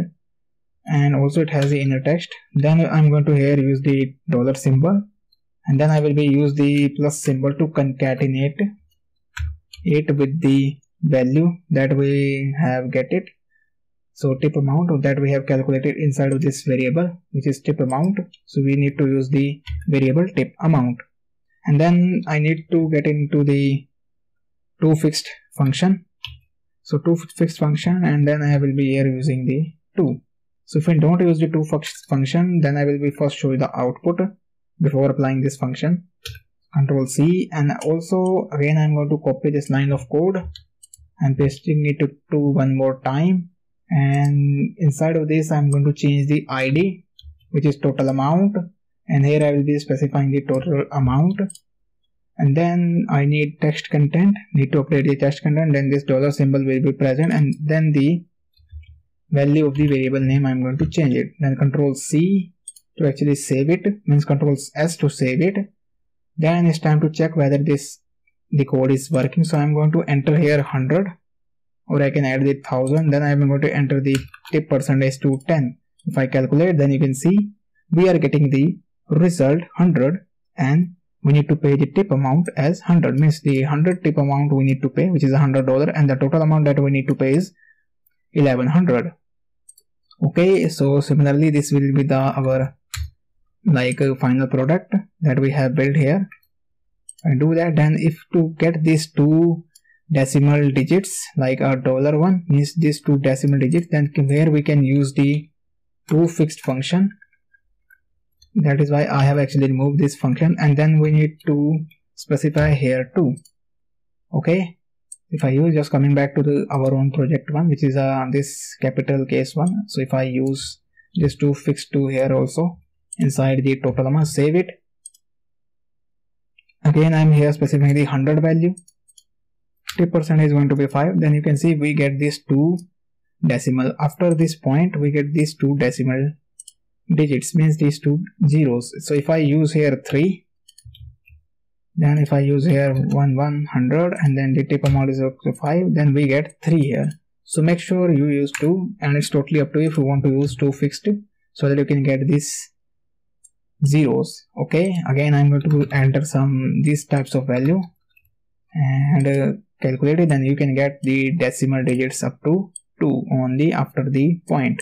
Speaker 1: and also it has the inner text. Then i'm going to here use the dollar symbol. And then i will be use the plus symbol to concatenate it with the value that we have get it. So tip amount that we have calculated inside of this variable which is tip amount. So we need to use the variable tip amount. And then I need to get into the toFixed function. So to fixed function and then I will be here using the to so if we don't use the to function then I will be first show you the output before applying this function. Control C and also again I'm going to copy this line of code and pasting it to, to one more time. And inside of this I'm going to change the ID which is total amount. And here I will be specifying the total amount. And then I need text content. Need to update the text content. Then this dollar symbol will be present. And then the value of the variable name I'm going to change it. Then control C to actually save it means control S to save it. Then it's time to check whether this the code is working. So I'm going to enter here 100 or I can add the 1000 then I'm going to enter the tip percentage to 10 if I calculate then you can see we are getting the result 100 and we need to pay the tip amount as 100 means the 100 tip amount we need to pay which is $100 and the total amount that we need to pay is 1100 okay so similarly this will be the our like final product that we have built here. And do that then if to get these two decimal digits like a dollar one means these two decimal digits then where we can use the toFixed function. That is why I have actually removed this function and then we need to specify here too. Okay if I use just coming back to the our own project one which is uh, this capital case one. So if I use this to fix to here also inside the total amount save it. Again I'm here specifying the 100 value. Tip percent is going to be 5 then you can see we get these two decimal. After this point we get these two decimal digits means these two zeros. So if I use here 3 then if I use here 1 100 and then the tip amount is up to 5 then we get 3 here. So make sure you use 2 and it's totally up to you if you want to use 2 fixed so that you can get these zeros okay? Again I'm going to enter some these types of value and uh, calculate it then you can get the decimal digits up to 2 only after the point.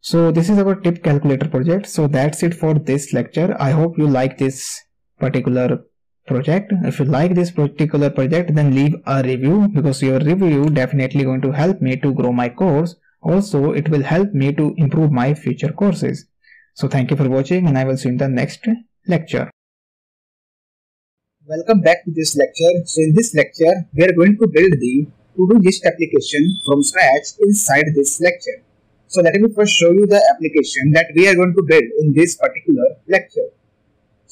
Speaker 1: So this is our tip calculator project. So that's it for this lecture. I hope you like this particular project if you like this particular project then leave a review because your review definitely going to help me to grow my course also it will help me to improve my future courses so thank you for watching and I will see you in the next lecture.
Speaker 2: Welcome back to this lecture. So in this lecture, we are going to build the to-do list application from scratch inside this lecture. So let me first show you the application that we are going to build in this particular lecture.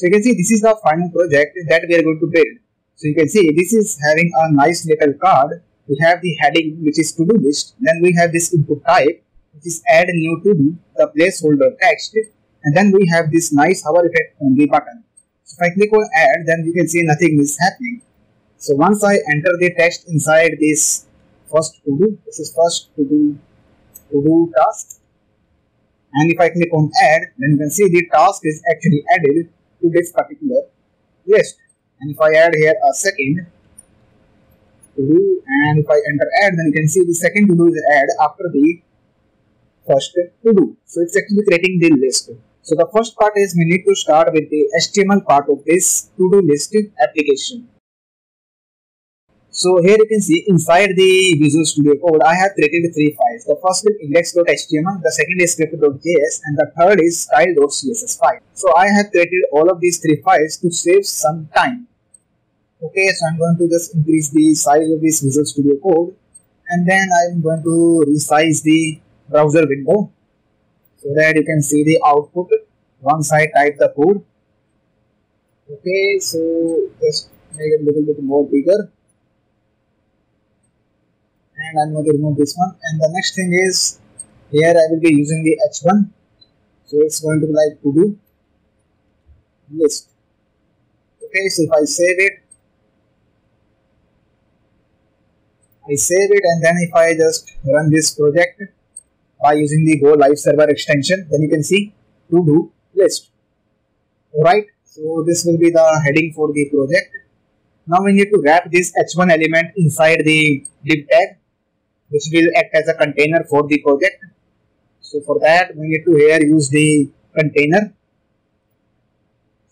Speaker 2: So you can see this is the final project that we are going to build. So you can see this is having a nice little card. We have the heading which is to-do list. Then we have this input type which is add new to do the placeholder text and then we have this nice hover effect on the button. So if I click on add then you can see nothing is happening. So once I enter the text inside this first to do, this is first to do to do task and if I click on add then you can see the task is actually added to this particular list and if I add here a second to do and if I enter add then you can see the second to do is add after the first to do. So it's actually creating the list. So the first part is we need to start with the HTML part of this to-do list application. So here you can see inside the Visual Studio Code, I have created three files. The first is index.html, the second is script.js, and the third is style.css file. So I have created all of these three files to save some time. Okay, so I'm going to just increase the size of this Visual Studio Code, and then I'm going to resize the browser window so that you can see the output once I type the code okay so just make it a little bit more bigger and I'm going to remove this one and the next thing is here I will be using the h1 so it's going to be like to do list okay so if I save it I save it and then if I just run this project by using the Go Live Server extension. Then you can see to do list. Alright, so this will be the heading for the project. Now we need to wrap this h1 element inside the div tag which will act as a container for the project. So for that we need to here use the container.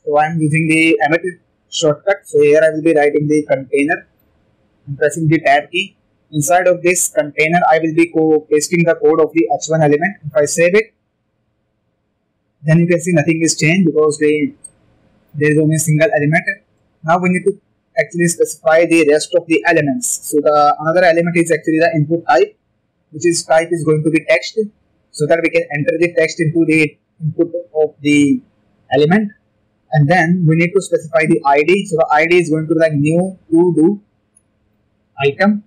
Speaker 2: So I am using the Emmet shortcut. So here I will be writing the container and pressing the tab key inside of this container I will be pasting the code of the h1 element if I save it then you can see nothing is changed because they, there is only a single element now we need to actually specify the rest of the elements so the another element is actually the input type which is type is going to be text so that we can enter the text into the input of the element and then we need to specify the id so the id is going to be like new to do item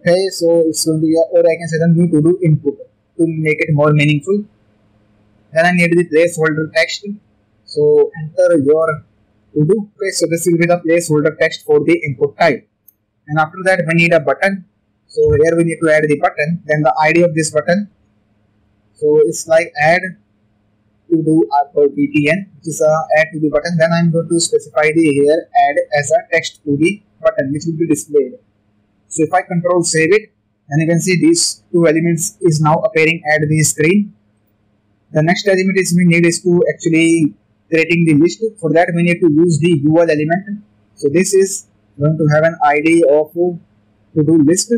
Speaker 2: Okay, so it's going to be, a, or I can say the new to do input to make it more meaningful. Then I need the placeholder text. So enter your do. Okay, so this will be the placeholder text for the input type. And after that, we need a button. So here we need to add the button. Then the ID of this button. So it's like add to do for btn which is a add to the button then i'm going to specify the here add as a text to the button which will be displayed so if i control save it then you can see these two elements is now appearing at the screen the next element is we need is to actually creating the list for that we need to use the ul element so this is going to have an id of uh, to do list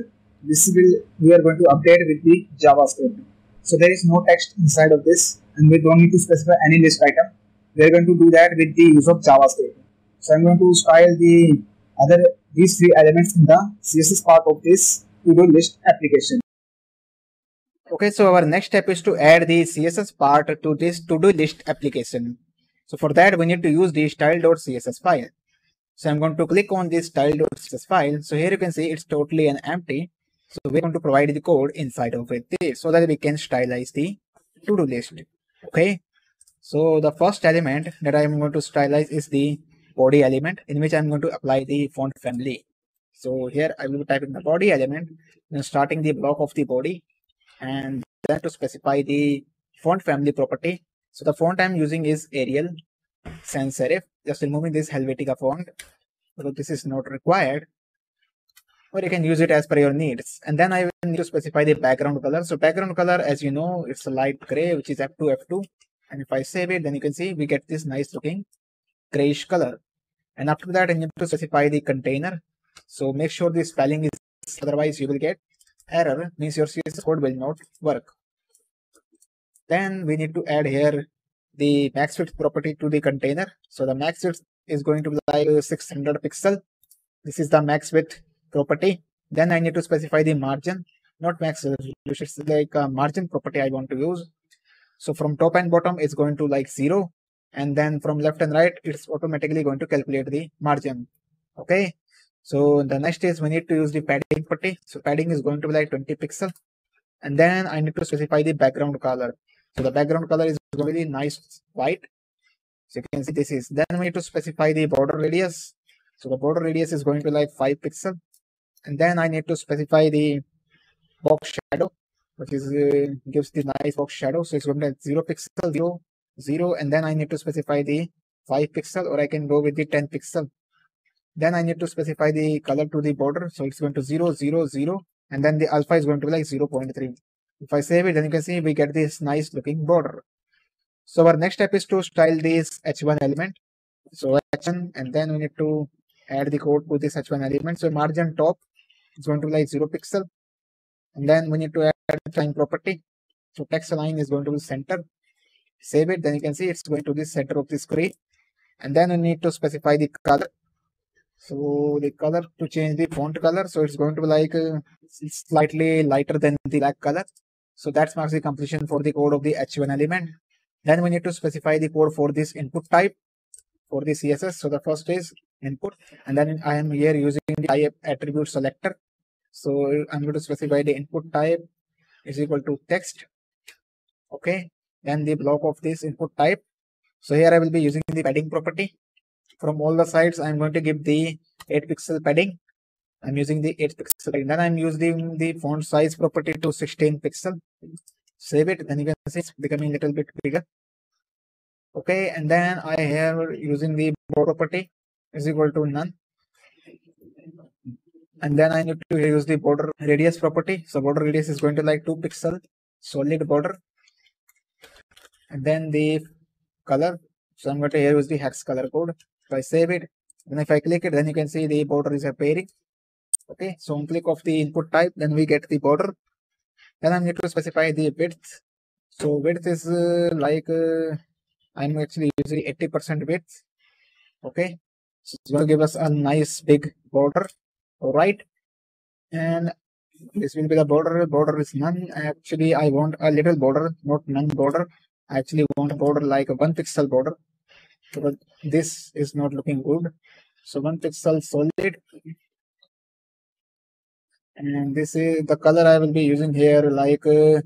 Speaker 2: this will we are going to update with the javascript so there is no text inside of this and we don't need to specify any list item. We are going to do that with the use of JavaScript. So I'm going to style the other these three elements in the CSS part of this to-do list application.
Speaker 1: Okay, so our next step is to add the CSS part to this to-do list application. So for that, we need to use the style.css file. So I'm going to click on this style.css file. So here you can see it's totally an empty. So we're going to provide the code inside of it so that we can stylize the to-do list okay so the first element that i'm going to stylize is the body element in which i'm going to apply the font family so here i will be typing the body element then starting the block of the body and then to specify the font family property so the font i'm using is arial sans serif just removing this helvetica font because this is not required or you can use it as per your needs. And then I will need to specify the background color. So background color, as you know, it's a light gray, which is F2, F2. And if I save it, then you can see we get this nice looking grayish color. And after that, I need to specify the container. So make sure the spelling is, otherwise you will get error, means your CSS code will not work. Then we need to add here the max width property to the container. So the max width is going to be like 600 pixel. This is the max width property. Then I need to specify the margin, not max resolution. It's like a margin property I want to use. So from top and bottom, it's going to like zero. And then from left and right, it's automatically going to calculate the margin. Okay. So the next is we need to use the padding property. So padding is going to be like 20 pixel. And then I need to specify the background color. So the background color is going to be nice white. So you can see this is. Then we need to specify the border radius. So the border radius is going to like 5 pixel and then I need to specify the box shadow which is uh, gives the nice box shadow so it's going to be 0 pixel 0 0 and then I need to specify the 5 pixel or I can go with the 10 pixel then I need to specify the color to the border so it's going to 0 0 0 and then the alpha is going to be like 0 0.3 if I save it then you can see we get this nice looking border. So our next step is to style this h1 element. So h1 and then we need to add the code to this h1 element. So margin top is going to be like 0 pixel. And then we need to add the time property. So text align is going to be center. Save it then you can see it's going to the center of the screen. And then we need to specify the color. So the color to change the font color. So it's going to be like uh, slightly lighter than the black color so that marks the completion for the code of the h1 element then we need to specify the code for this input type for the css so the first is input and then I am here using the type attribute selector. So I'm going to specify the input type is equal to text. Okay. Then the block of this input type. So here I will be using the padding property. From all the sides, I'm going to give the 8 pixel padding. I'm using the 8 pixel padding. Then I'm using the font size property to 16 pixel. Save it. Then you can see it's becoming a little bit bigger. Okay. And then I have using the property is equal to none and then I need to use the border radius property. So border radius is going to like 2 pixel solid border. And then the color. So I'm going to use the hex color code. If I save it, then if I click it, then you can see the border is appearing. Okay, so on click of the input type, then we get the border. Then I need to specify the width. So width is uh, like uh, I'm actually using 80% width. Okay, so it's going to give us a nice big border. All right. And this will be the border. Border is none. Actually, I want a little border, not none border. I actually want a border like a one pixel border. But this is not looking good. So one pixel solid. And this is the color I will be using here like uh,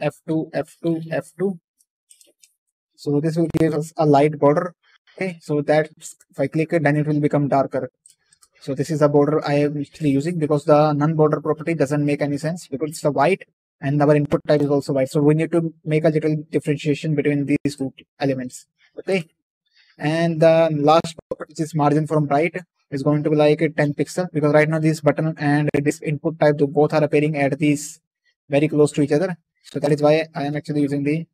Speaker 1: F2, F2, F2. So this will give us a light border. Okay, so that if I click it, then it will become darker. So this is the border I am actually using because the none border property doesn't make any sense because it's the white and our input type is also white. So we need to make a little differentiation between these two elements. Okay. And the last which is margin from right is going to be like a 10 pixel because right now this button and this input type both are appearing at these very close to each other. So that is why I am actually using the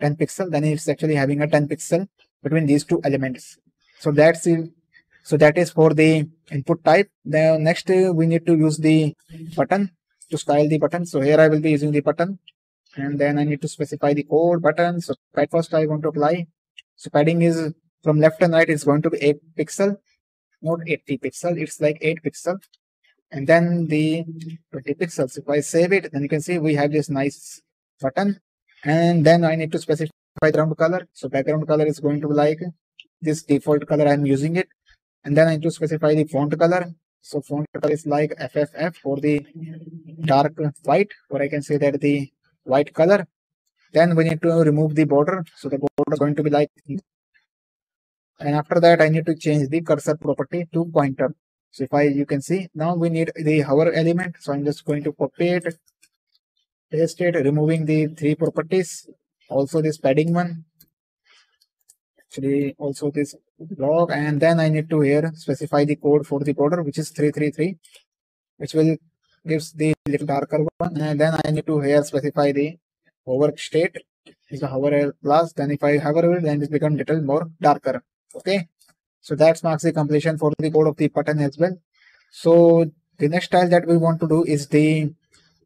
Speaker 1: 10 pixel. Then it's actually having a 10 pixel between these two elements. So that's it. So that is for the input type. Then next uh, we need to use the button to style the button. So here I will be using the button and then I need to specify the code button. So first I want to apply. So padding is from left and right is going to be 8 pixel, not 80 pixel. It's like 8 pixel. And then the 20 pixels. If I save it, then you can see we have this nice button. And then I need to specify background color. So background color is going to be like this default color I'm using it and then I need to specify the font color. So font color is like FFF for the dark white, or I can say that the white color. Then we need to remove the border. So the border is going to be like and after that I need to change the cursor property to pointer. So if I you can see now we need the hover element. So I'm just going to copy it, paste it, removing the three properties, also this padding one, actually also this log and then I need to here specify the code for the border which is 333 which will gives the little darker one. And then I need to here specify the hover state. Is the hover plus then if I hover it then it becomes little more darker okay so that marks the completion for the code of the button as well so the next style that we want to do is the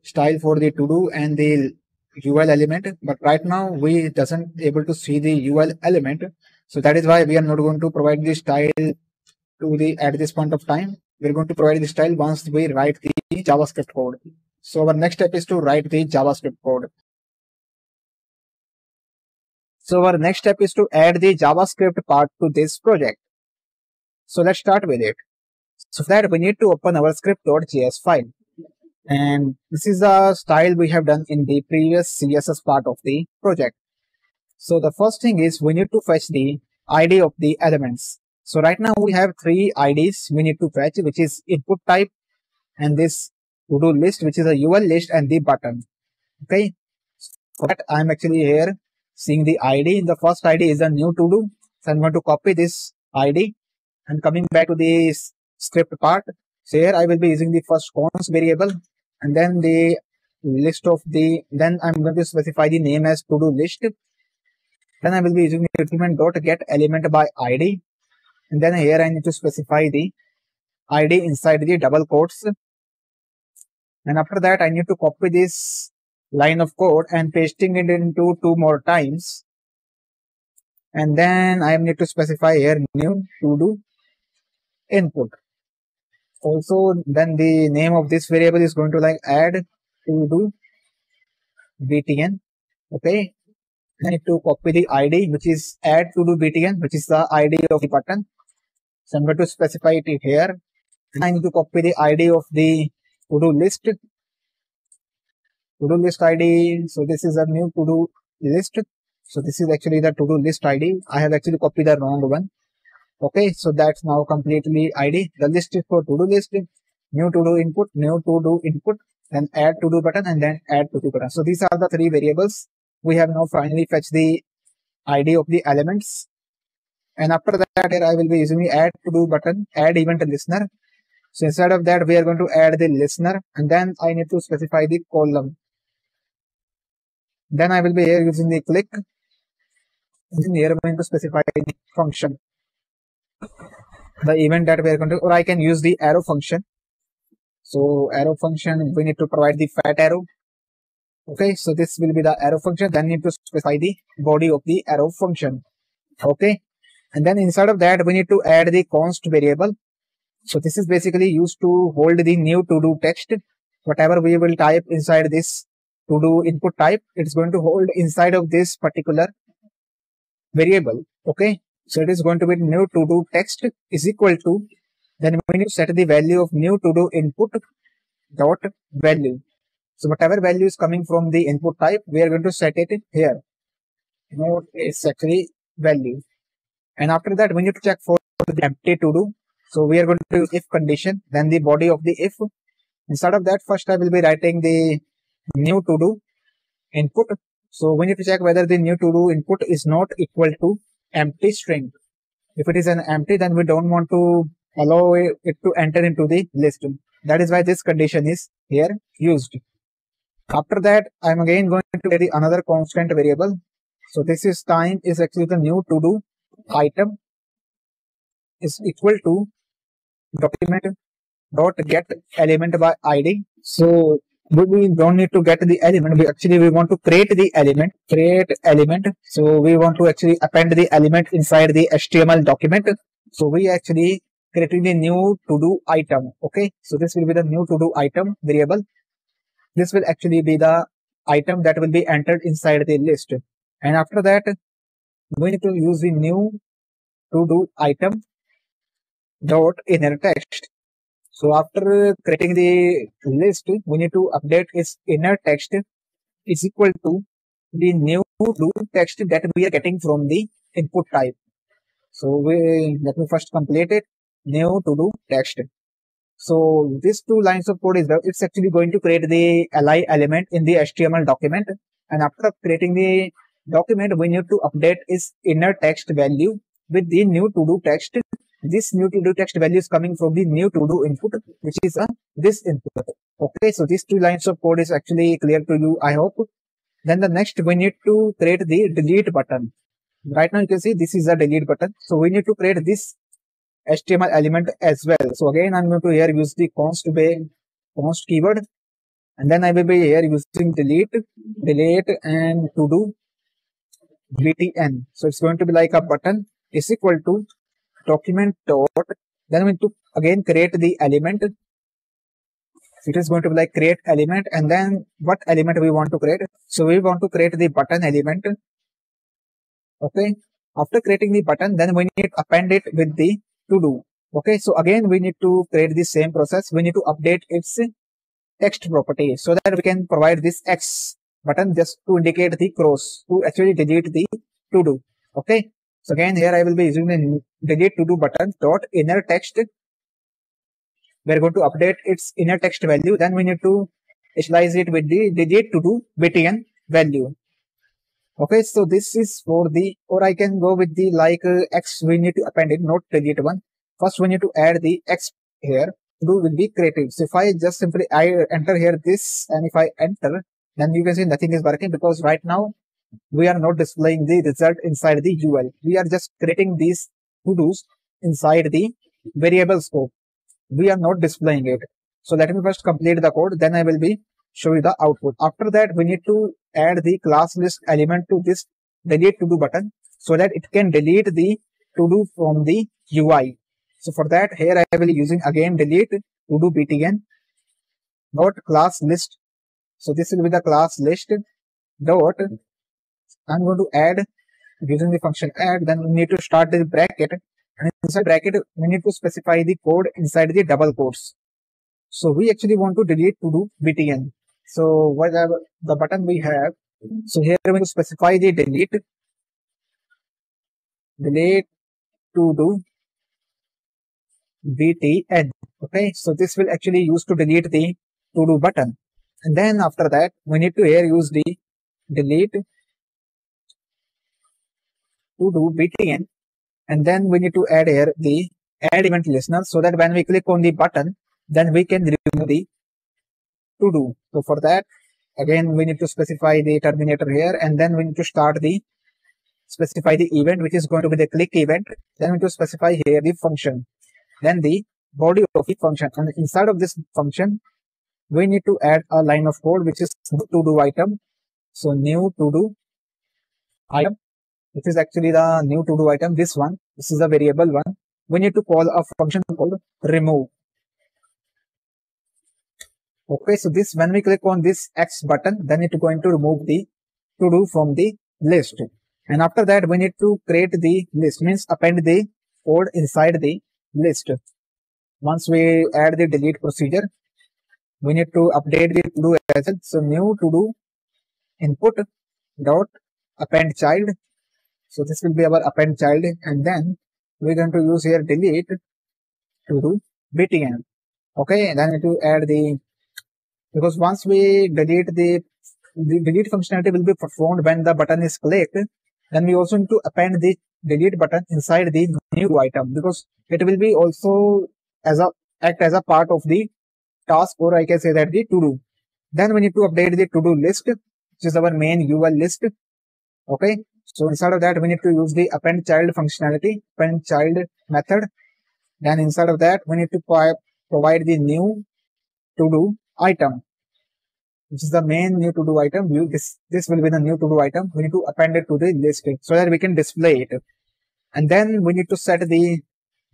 Speaker 1: style for the to do and the UL element but right now we doesn't able to see the UL element so that is why we are not going to provide the style to the at this point of time. We're going to provide the style once we write the JavaScript code. So our next step is to write the JavaScript code. So our next step is to add the JavaScript part to this project. So let's start with it. So for that we need to open our script.js file. And this is the style we have done in the previous CSS part of the project. So the first thing is we need to fetch the ID of the elements. So right now we have three IDs we need to fetch, which is input type and this to-do list, which is a UL list and the button. Okay. So that I'm actually here seeing the ID. In the first ID is a new to-do. So I'm going to copy this ID and coming back to the script part. So here I will be using the first const variable and then the list of the, then I'm going to specify the name as to-do list then I will be using the document dot get element by ID. And then here I need to specify the ID inside the double quotes. And after that, I need to copy this line of code and pasting it into two more times. And then I need to specify here new to do input. Also, then the name of this variable is going to like add to do btn. Okay. I need to copy the ID, which is add to do btn, which is the ID of the button. So I'm going to specify it here. I need to copy the ID of the to-do list. To-do list ID. So this is a new to-do list. So this is actually the to-do list ID. I have actually copied the wrong one. Okay, so that's now completely ID. The list is for to-do list, new to-do input, new to-do input, then add to-do button, and then add to-do button. So these are the three variables we have now finally fetched the ID of the elements. And after that, here I will be using the add to do button, add event listener. So instead of that, we are going to add the listener and then I need to specify the column. Then I will be here using the click. And here I'm going to specify the function. The event that we are going to, or I can use the arrow function. So arrow function, we need to provide the fat arrow okay so this will be the arrow function then need to specify the body of the arrow function okay and then inside of that we need to add the const variable so this is basically used to hold the new to do text whatever we will type inside this to do input type it's going to hold inside of this particular variable okay so it is going to be new to do text is equal to then need to set the value of new to do input dot value. So whatever value is coming from the input type, we are going to set it here. Note is actually value. And after that, we need to check for the empty to do. So we are going to use if condition, then the body of the if. Instead of that, first I will be writing the new to do input. So we need to check whether the new to do input is not equal to empty string. If it is an empty, then we don't want to allow it to enter into the list. That is why this condition is here used. After that, I'm again going to get another constant variable. So this is time is actually the new to do item is equal to document dot get element by id. So we don't need to get the element. We actually we want to create the element, create element. So we want to actually append the element inside the HTML document. So we actually creating the new to do item. Okay. So this will be the new to do item variable. This will actually be the item that will be entered inside the list. And after that, we need to use the new to do item dot inner text. So after creating the list, we need to update its inner text is equal to the new to text that we are getting from the input type. So we let me first complete it new to do text. So these two lines of code is it's actually going to create the li element in the HTML document. And after creating the document, we need to update its inner text value with the new to do text. This new to do text value is coming from the new to do input, which is uh, this input. Okay, so these two lines of code is actually clear to you, I hope. Then the next we need to create the delete button. Right now you can see this is a delete button. So we need to create this HTML element as well. So again, I'm going to here use the const by const keyword, and then I will be here using delete, delete, and to do btn. So it's going to be like a button is equal to document dot. Then we need to again create the element. It is going to be like create element, and then what element we want to create. So we want to create the button element. Okay. After creating the button, then we need to append it with the to do. Okay, so again, we need to create the same process. We need to update its text property so that we can provide this X button just to indicate the cross to actually delete the to do. Okay, so again, here I will be using the delete to do button dot inner text. We're going to update its inner text value. Then we need to initialize it with the delete to do btn value. Okay, so this is for the, or I can go with the like uh, X, we need to append it, not delete one. First, we need to add the X here. Do will be creative. So if I just simply I enter here this, and if I enter, then you can see nothing is working because right now we are not displaying the result inside the UL. We are just creating these to-dos inside the variable scope. We are not displaying it. So let me first complete the code, then I will be show you the output. After that, we need to add the class list element to this delete to do button so that it can delete the to do from the UI. So for that, here I will be using again delete to do btn dot class list. So this will be the class list dot. I'm going to add using the function add. Then we need to start the bracket and inside bracket we need to specify the code inside the double quotes. So we actually want to delete to do btn. So whatever the button we have, so here we will specify the delete, delete to do btn. Okay, so this will actually use to delete the to do button. And then after that, we need to here use the delete to do btn. And then we need to add here the add event listener so that when we click on the button, then we can remove the to do. So for that, again, we need to specify the terminator here and then we need to start the specify the event which is going to be the click event. Then we need to specify here the function. Then the body of the function and inside of this function, we need to add a line of code which is to do item. So new to do item. This is actually the new to do item. This one, this is a variable one. We need to call a function called remove. Okay, so this when we click on this X button, then it's going to remove the to do from the list. And after that, we need to create the list, means append the code inside the list. once we add the delete procedure, we need to update the to-do as well. So new to-do input dot append child. So this will be our append child and then we're going to use here delete to-do btn. Okay, then to add the because once we delete the the delete functionality will be performed when the button is clicked then we also need to append the delete button inside the new item because it will be also as a act as a part of the task or I can say that the to do. Then we need to update the to do list which is our main UL list. Okay. So inside of that we need to use the append child functionality, append child method. Then inside of that we need to provide the new to do item which is the main new to do item. You, this, this will be the new to do item. We need to append it to the list so that we can display it. And then we need to set the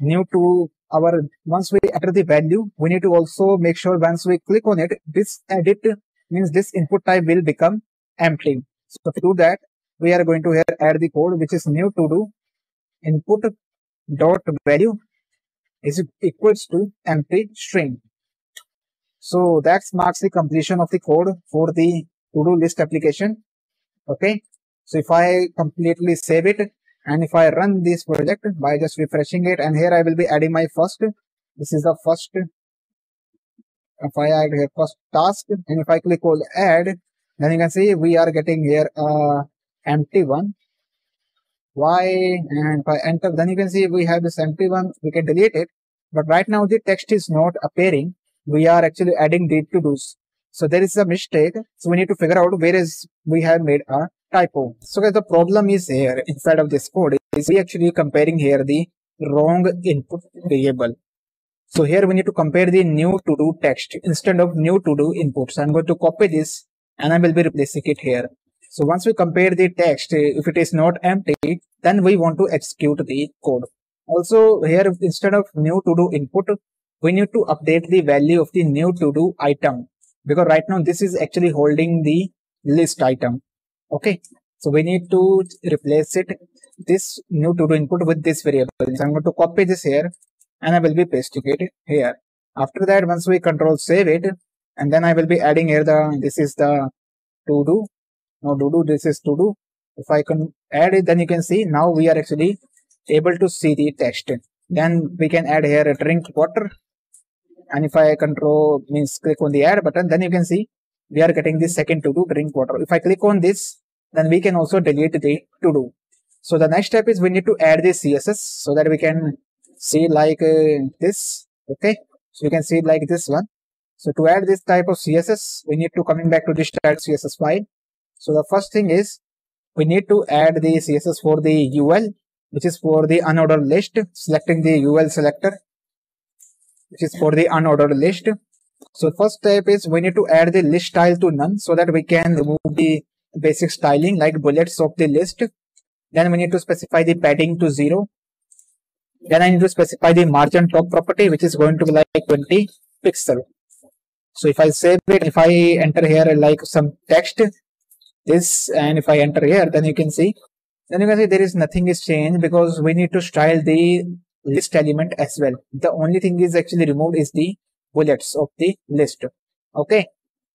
Speaker 1: new to our, once we enter the value, we need to also make sure once we click on it, this edit means this input type will become empty. So to do that, we are going to here add the code which is new to do input dot value is equals to empty string. So that marks the completion of the code for the to-do list application. Okay. So if I completely save it and if I run this project by just refreshing it and here I will be adding my first, this is the first, if I add here first task and if I click on add, then you can see we are getting here a empty one. y And if I enter, then you can see we have this empty one, we can delete it. But right now the text is not appearing we are actually adding the to-dos. So there is a mistake. So we need to figure out where is we have made a typo. So guys, the problem is here inside of this code is we actually comparing here the wrong input variable. So here we need to compare the new to-do text instead of new to-do input. So I'm going to copy this and I will be replacing it here. So once we compare the text, if it is not empty, then we want to execute the code. Also here instead of new to-do input, we need to update the value of the new to do item. Because right now this is actually holding the list item. Okay? So we need to replace it this new to do input with this variable. So i'm going to copy this here and i will be pasting it here. After that once we control save it and then i will be adding here the this is the to do no to do this is to do. If i can add it then you can see now we are actually able to see the text. Then we can add here a drink water. And if I control means click on the add button then you can see we are getting the second to do drink water. If I click on this then we can also delete the to do. So the next step is we need to add the CSS so that we can see like uh, this. Okay? So you can see like this one. So to add this type of CSS we need to coming back to this start CSS file so the first thing is we need to add the CSS for the UL which is for the unordered list selecting the UL selector which is for the unordered list. So first step is we need to add the list style to none so that we can remove the basic styling like bullets of the list. Then we need to specify the padding to zero. Then I need to specify the margin top property which is going to be like 20 pixel. So if I save it, if I enter here like some text, this and if I enter here then you can see then you can see there is nothing is changed because we need to style the list element as well. The only thing is actually removed is the bullets of the list. Okay.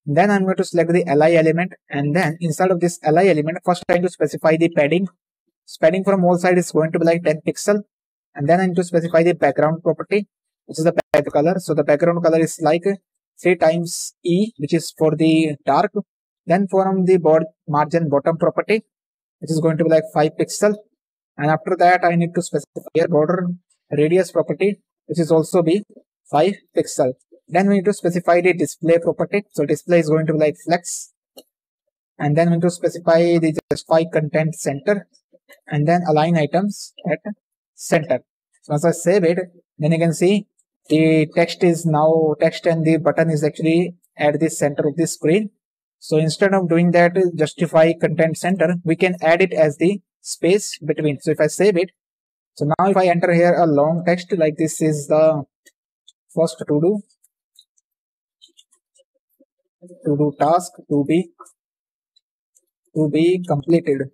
Speaker 1: Then I'm going to select the li element and then inside of this li element, first I need to specify the padding. Padding from all sides is going to be like 10 pixel. And then I need to specify the background property, which is the background color. So the background color is like 3 times E, which is for the dark. Then from the board margin bottom property, which is going to be like 5 pixel. And after that, I need to specify here border radius property which is also be 5 pixel. Then we need to specify the display property. So display is going to be like flex. And then we need to specify the justify content center. And then align items at center. So as i save it then you can see the text is now text and the button is actually at the center of the screen so instead of doing that justify content center we can add it as the space between so if i save it so now if I enter here a long text like this is the first to do to do task to be to be completed.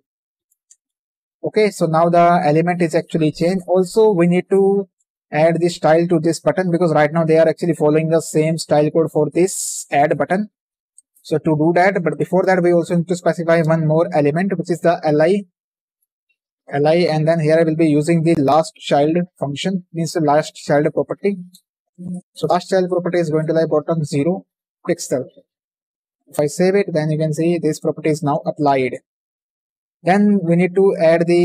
Speaker 1: Okay, so now the element is actually changed. Also, we need to add the style to this button because right now they are actually following the same style code for this add button so to do that but before that we also need to specify one more element which is the li li and then here i will be using the last child function means the last child property so last child property is going to lie bottom zero pixel if i save it then you can see this property is now applied then we need to add the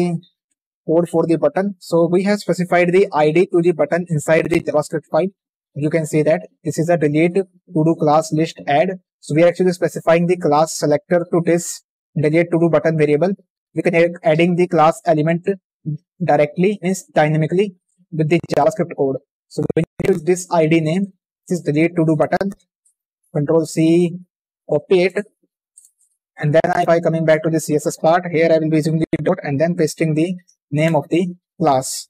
Speaker 1: code for the button. So we have specified the ID to the button inside the JavaScript file. You can see that this is a delete to do class list add. So we are actually specifying the class selector to this delete to do button variable. We can add adding the class element directly means dynamically with the JavaScript code. So we use this ID name, this is delete to do button, control C, copy it and then if I coming back to the CSS part, here I will be using the dot and then pasting the name of the class.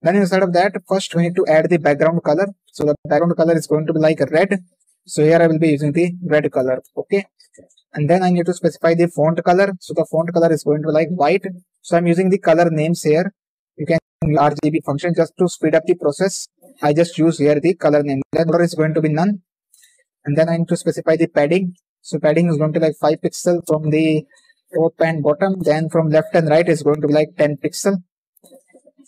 Speaker 1: Then instead of that, first we need to add the background color. So the background color is going to be like red. So here I will be using the red color. Okay. And then I need to specify the font color. So the font color is going to be like white. So I'm using the color names here. You can use RGB function just to speed up the process. I just use here the color name. That color is going to be none. And then I need to specify the padding. So padding is going to be like 5 pixel from the top and bottom. Then from left and right is going to be like 10 pixel.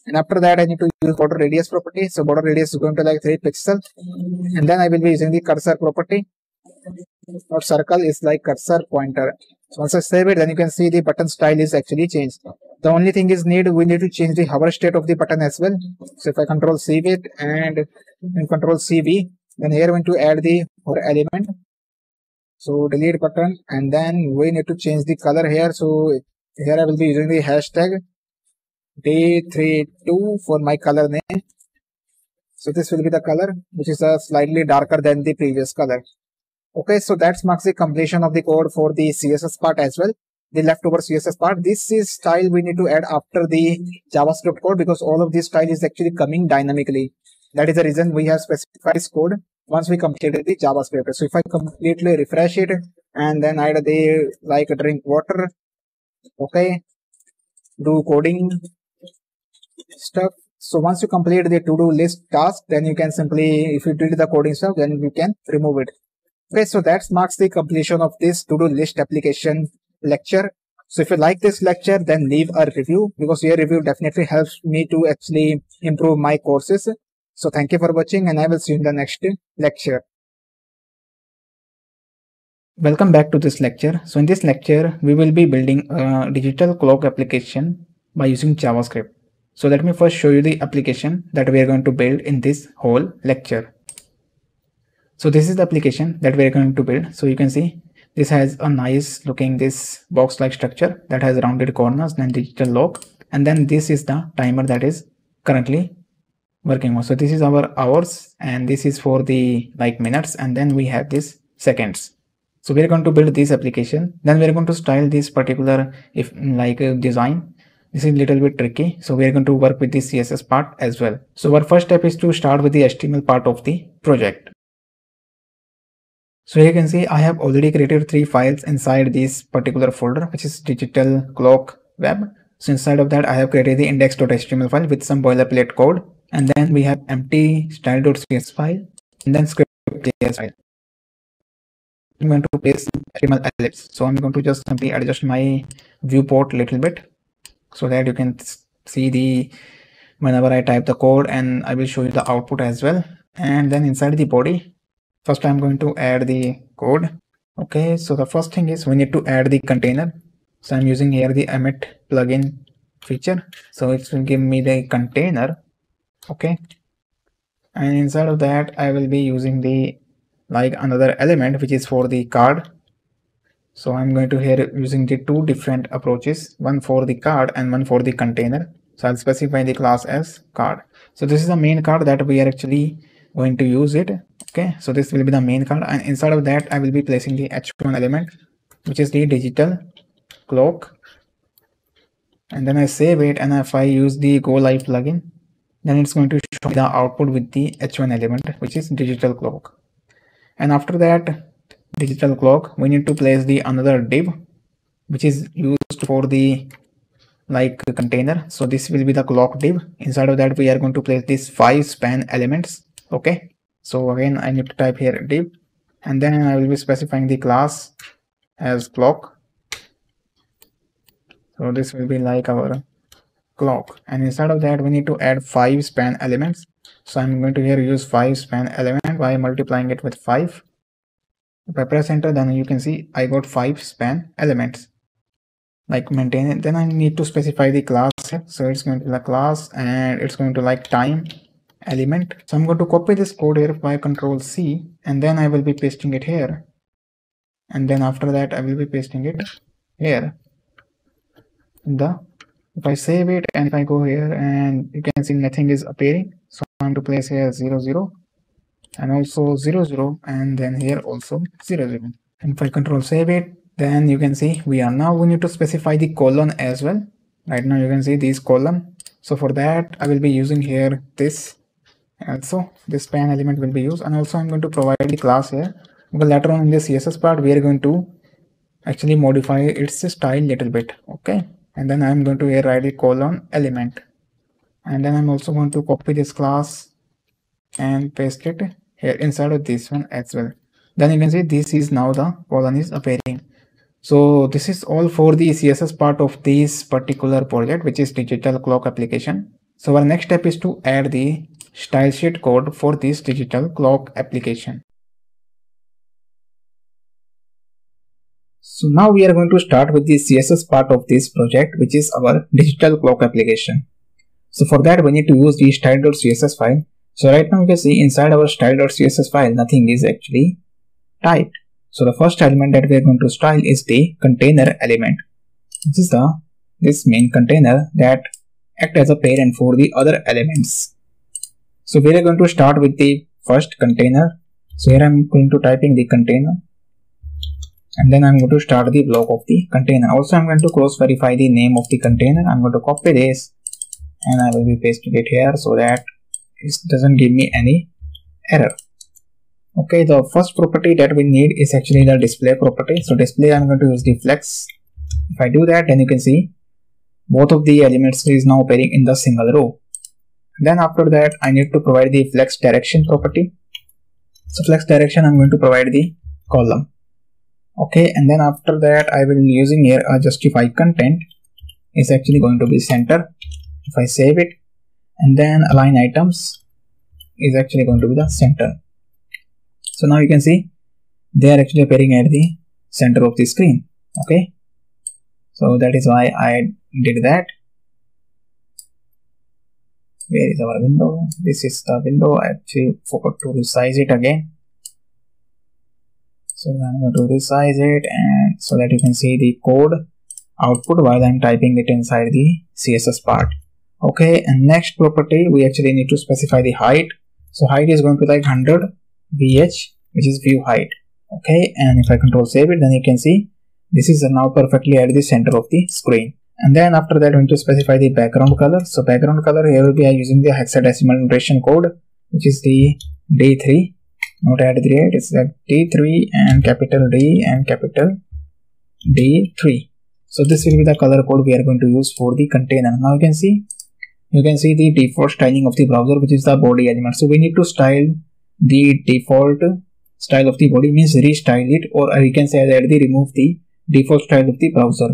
Speaker 1: And after that, I need to use border radius property. So border radius is going to like 3 pixel. And then I will be using the cursor property. Or circle is like cursor pointer. So once I save it, then you can see the button style is actually changed. The only thing is need we need to change the hover state of the button as well. So if I control C it and control CV, then here I'm going to add the hover element so delete button and then we need to change the color here so here i will be using the hashtag d32 for my color name. So this will be the color which is a slightly darker than the previous color. Okay so that marks the completion of the code for the css part as well. The leftover css part this is style we need to add after the javascript code because all of this style is actually coming dynamically. That is the reason we have specified this code once we completed the JavaScript. So if I completely refresh it and then add the like drink water, okay, do coding stuff. So once you complete the to-do list task, then you can simply, if you did the coding stuff, then you can remove it. Okay, so that marks the completion of this to-do list application lecture. So if you like this lecture, then leave a review because your review definitely helps me to actually improve my courses. So thank you for watching and I will see you in the next lecture. Welcome back to this lecture. So in this lecture, we will be building a digital clock application by using JavaScript. So let me first show you the application that we are going to build in this whole lecture. So this is the application that we are going to build. So you can see this has a nice looking this box like structure that has rounded corners and digital lock. And then this is the timer that is currently working on so this is our hours and this is for the like minutes and then we have this seconds so we're going to build this application then we're going to style this particular if like uh, design this is a little bit tricky. So we're going to work with the css part as well. So our first step is to start with the html part of the project. So you can see i have already created three files inside this particular folder which is digital clock web. So inside of that i have created the index.html file with some boilerplate code. And then we have empty style.css file and then script.js file. I'm going to place HTML ellipse. So I'm going to just simply adjust my viewport a little bit so that you can see the whenever I type the code and I will show you the output as well. And then inside the body, first I'm going to add the code. Okay, so the first thing is we need to add the container. So I'm using here the Emmet plugin feature. So it will give me the container okay and inside of that I will be using the like another element which is for the card so I'm going to here using the two different approaches one for the card and one for the container. So I'll specify the class as card. So this is the main card that we are actually going to use it okay? So this will be the main card and inside of that I will be placing the h1 element which is the digital clock. And then I save it and if I use the go live plugin then it's going to show the output with the h1 element which is digital clock. And after that digital clock we need to place the another div which is used for the
Speaker 3: like container. So this will be the clock div. Inside of that we are going to place these five span elements okay? So again i need to type here div and then i will be specifying the class as clock. So this will be like our clock. And inside of that we need to add five span elements. So i'm going to here use five span element by multiplying it with five if i press enter then you can see i got five span elements. Like maintain it. Then i need to specify the class so it's going to be the class and it's going to like time element. So i'm going to copy this code here by control c and then i will be pasting it here. And then after that i will be pasting it here. The if I save it and if I go here and you can see nothing is appearing. So I'm going to place here 0 0 and also 0 0 and then here also 0 0 and if I control save it then you can see we are now we need to specify the colon as well. Right now you can see this column. So for that I will be using here this. Also this span element will be used. And also I'm going to provide the class here. Because later on in the CSS part we are going to actually modify its style little bit okay? And then I'm going to here write a colon element. And then I'm also going to copy this class and paste it here inside of this one as well then you can see this is now the colon is appearing so this is all for the css part of this particular project which is digital clock application so our next step is to add the style sheet code for this digital clock application
Speaker 1: So now we are going to start with the CSS part of this project which is our digital clock application. So for that we need to use the style.css file. So right now you can see inside our style.css file nothing is actually typed. So the first element that we are going to style is the container element. This is the this main container that act as a parent for the other elements. So we are going to start with the first container. So here I am going to typing the container and then I'm going to start the block of the container. Also, I'm going to cross verify the name of the container. I'm going to copy this and I will be pasting it here so that it doesn't give me any error. Okay, the first property that we need is actually the display property. So display, I'm going to use the flex. If I do that, then you can see both of the elements is now appearing in the single row. Then after that, I need to provide the flex direction property. So flex direction, I'm going to provide the column okay and then after that I will using here a justify content is actually going to be center if I save it and then align items is actually going to be the center. So now you can see they are actually appearing at the center of the screen. Okay? So that is why I did that. Where is our window? This is the window. I actually forgot to resize it again. So I'm going to resize it and so that you can see the code output while I'm typing it inside the CSS part. Okay, and next property we actually need to specify the height. So height is going to be like 100 VH, which is view height. Okay, and if I control save it, then you can see this is now perfectly at the center of the screen. And then after that, we need to specify the background color. So background color here will be using the hexadecimal notation code, which is the D3 not add 3 it's like d3 and capital d and capital d3 so this will be the color code we are going to use for the container now you can see you can see the default styling of the browser which is the body element. So we need to style the default style of the body means restyle it or we can say that the remove the default style of the browser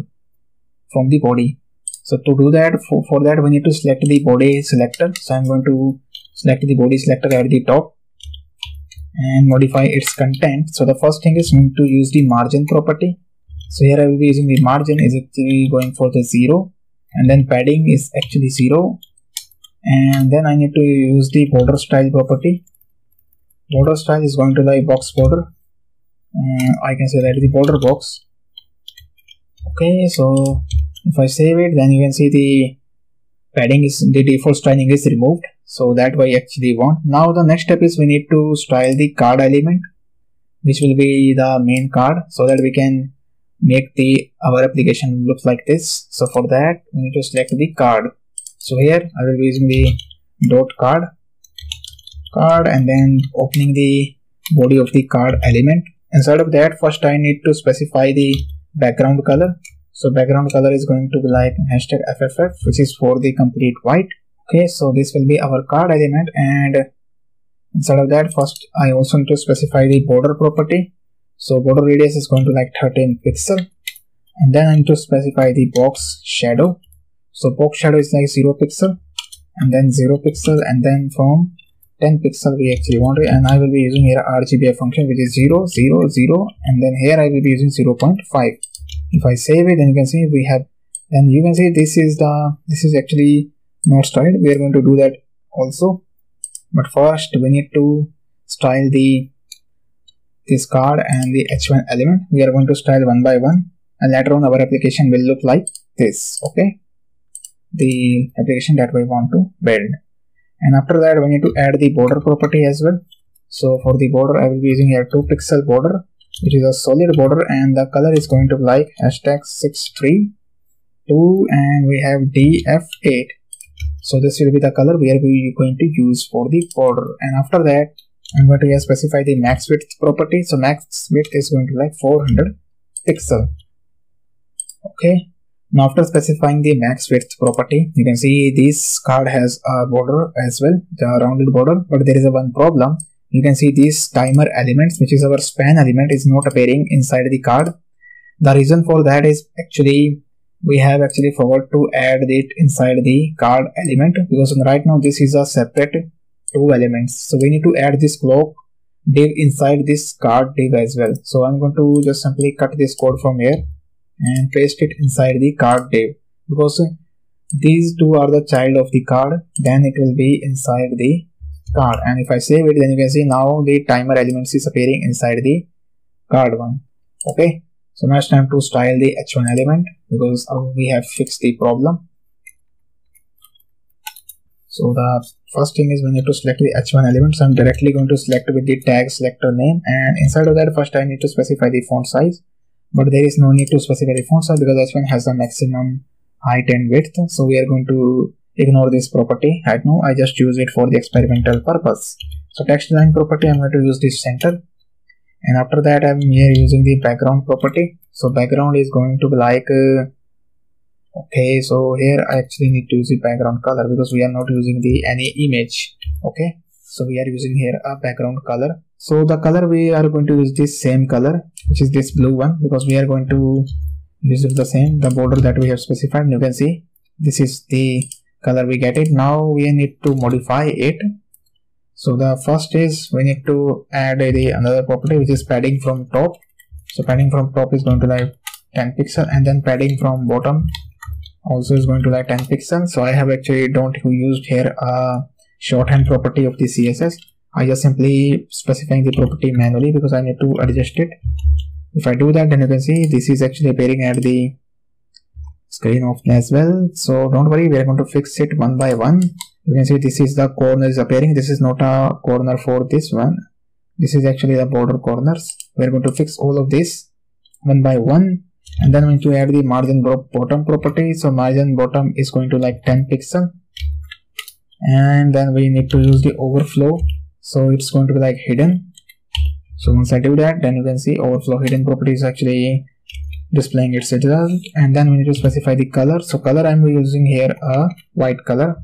Speaker 1: from the body. So to do that for, for that we need to select the body selector. So i'm going to select the body selector at the top and modify its content. So the first thing is we need to use the margin property. So here I will be using the margin. Is actually going for the 0 and then padding is actually 0 and then I need to use the border style property. Border style is going to the box border uh, I can say that the border box. Okay, so if I save it then you can see the padding is the default styling is removed so that way actually want now the next step is we need to style the card element which will be the main card so that we can make the our application look like this. So for that we need to select the card. So here i will be using the dot card. Card and then opening the body of the card element. Inside of that first i need to specify the background color. So background color is going to be like hashtag fff which is for the complete white. Okay so this will be our card element. And inside of that first i also need to specify the border property so border radius is going to like 13 pixel. And then i need to specify the box shadow. So box shadow is like 0 pixel and then 0 pixel and then from 10 pixel we actually want it. And I will be using here RGBA function which is 0 0 0 and then here I will be using 0.5 if I save it then you can see we have and you can see this is the this is actually not styled. We are going to do that also. But first we need to style the this card and the h1 element. We are going to style one by one and later on our application will look like this okay? The application that we want to build. And after that we need to add the border property as well. So for the border i will be using here 2 pixel border which is a solid border and the color is going to be like hashtag 632 and we have df8 so this will be the color we are going to use for the border. And after that i'm going to specify the max width property so max width is going to like 400 pixel okay now after specifying the max width property, you can see this card has a border as well, the rounded border, but there is a one problem. You can see these timer elements, which is our span element, is not appearing inside the card. The reason for that is actually we have actually forgot to add it inside the card element because right now this is a separate two elements. So we need to add this clock div inside this card div as well. So I'm going to just simply cut this code from here and paste it inside the card div. Because these two are the child of the card then it will be inside the card. And if I save it then you can see now the timer elements is appearing inside the card one. Okay? So now it's time to style the h1 element because uh, we have fixed the problem. So the first thing is we need to select the h1 element so i'm directly going to select with the tag selector name. And inside of that first i need to specify the font size. But there is no need to specify the font size because h1 has the maximum height and width. So we are going to ignore this property right now. I just use it for the experimental purpose. So text align property i'm going to use this center. And after that i'm here using the background property. So background is going to be like uh, okay so here i actually need to use the background color because we are not using the any image. Okay so we are using here a background color. So the color we are going to use this same color which is this blue one because we are going to use the same the border that we have specified. You can see this is the color we get it. Now we need to modify it. So the first is we need to add the another property which is padding from top. So padding from top is going to like 10 pixel and then padding from bottom also is going to like 10 pixel so i have actually don't used here a shorthand property of the css I just simply specifying the property manually because I need to adjust it. If I do that then you can see this is actually appearing at the screen of as well. So don't worry we are going to fix it one by one. You can see this is the corner is appearing. This is not a corner for this one. This is actually the border corners. We are going to fix all of this one by one and then we need to add the margin bottom property. So margin bottom is going to like 10 pixel. And then we need to use the overflow so it's going to be like hidden. So once I do that then you can see overflow hidden property is actually displaying its result. And then we need to specify the color. So color I'm using here a white color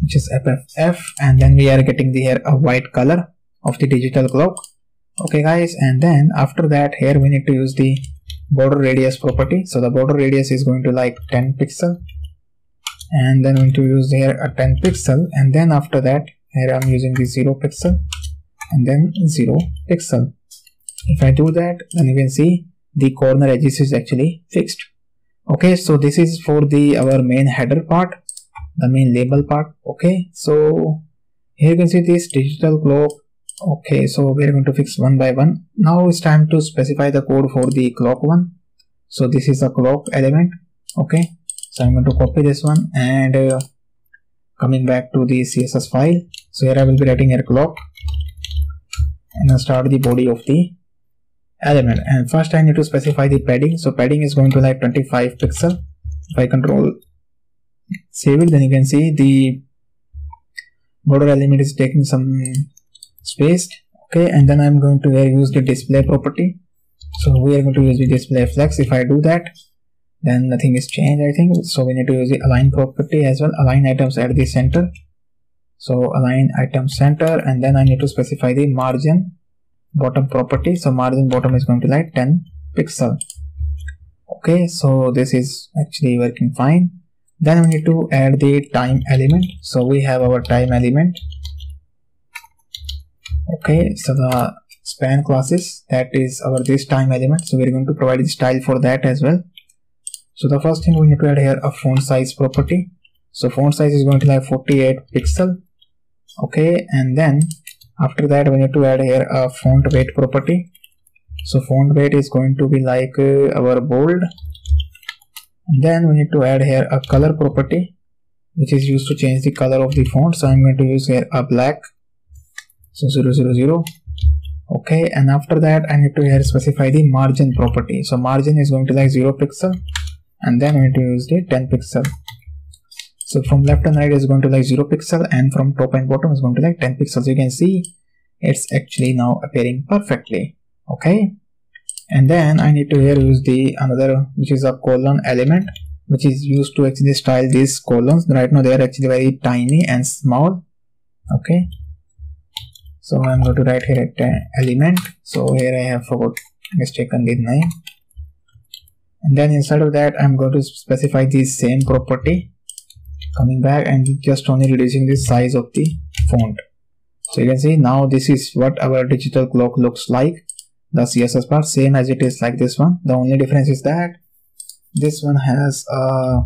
Speaker 1: which is FFF and then we are getting the here a white color of the digital clock okay guys and then after that here we need to use the border radius property. So the border radius is going to like 10 pixel. And then we need to use here a 10 pixel. And then after that here I'm using the 0 pixel and then 0 pixel. If I do that then you can see the corner edges is actually fixed. Okay so this is for the our main header part the main label part. Okay so here you can see this digital clock okay so we're going to fix one by one. Now it's time to specify the code for the clock one. So this is a clock element okay? So i'm going to copy this one and uh, coming back to the css file. So here i will be writing a clock and I'll start the body of the element. And first i need to specify the padding. So padding is going to like 25 pixel. If i control save it then you can see the border element is taking some space okay and then i'm going to use the display property. So we are going to use the display flex. If i do that then nothing is changed i think. So we need to use the align property as well align items at the center. So align item center and then i need to specify the margin bottom property. So margin bottom is going to like 10 pixel. Okay so this is actually working fine. Then we need to add the time element. So we have our time element okay so the span classes that is our this time element. So we're going to provide the style for that as well. So the first thing we need to add here a font size property. So font size is going to like 48 pixel. Okay and then after that we need to add here a font weight property. So font weight is going to be like uh, our bold. And then we need to add here a color property which is used to change the color of the font. So i'm going to use here a black so 000 okay and after that i need to here specify the margin property. So margin is going to like 0 pixel and then we need to use the 10 pixel. So from left and right is going to like 0 pixel and from top and bottom is going to like 10 pixels. You can see it's actually now appearing perfectly. Okay and then I need to here use the another which is a colon element which is used to actually style these columns right now they are actually very tiny and small. Okay so I'm going to write here at element. So here I have forgot mistaken the name. And then inside of that I'm going to specify the same property coming back and just only reducing the size of the font. So you can see now this is what our digital clock looks like. The css part same as it is like this one. The only difference is that this one has uh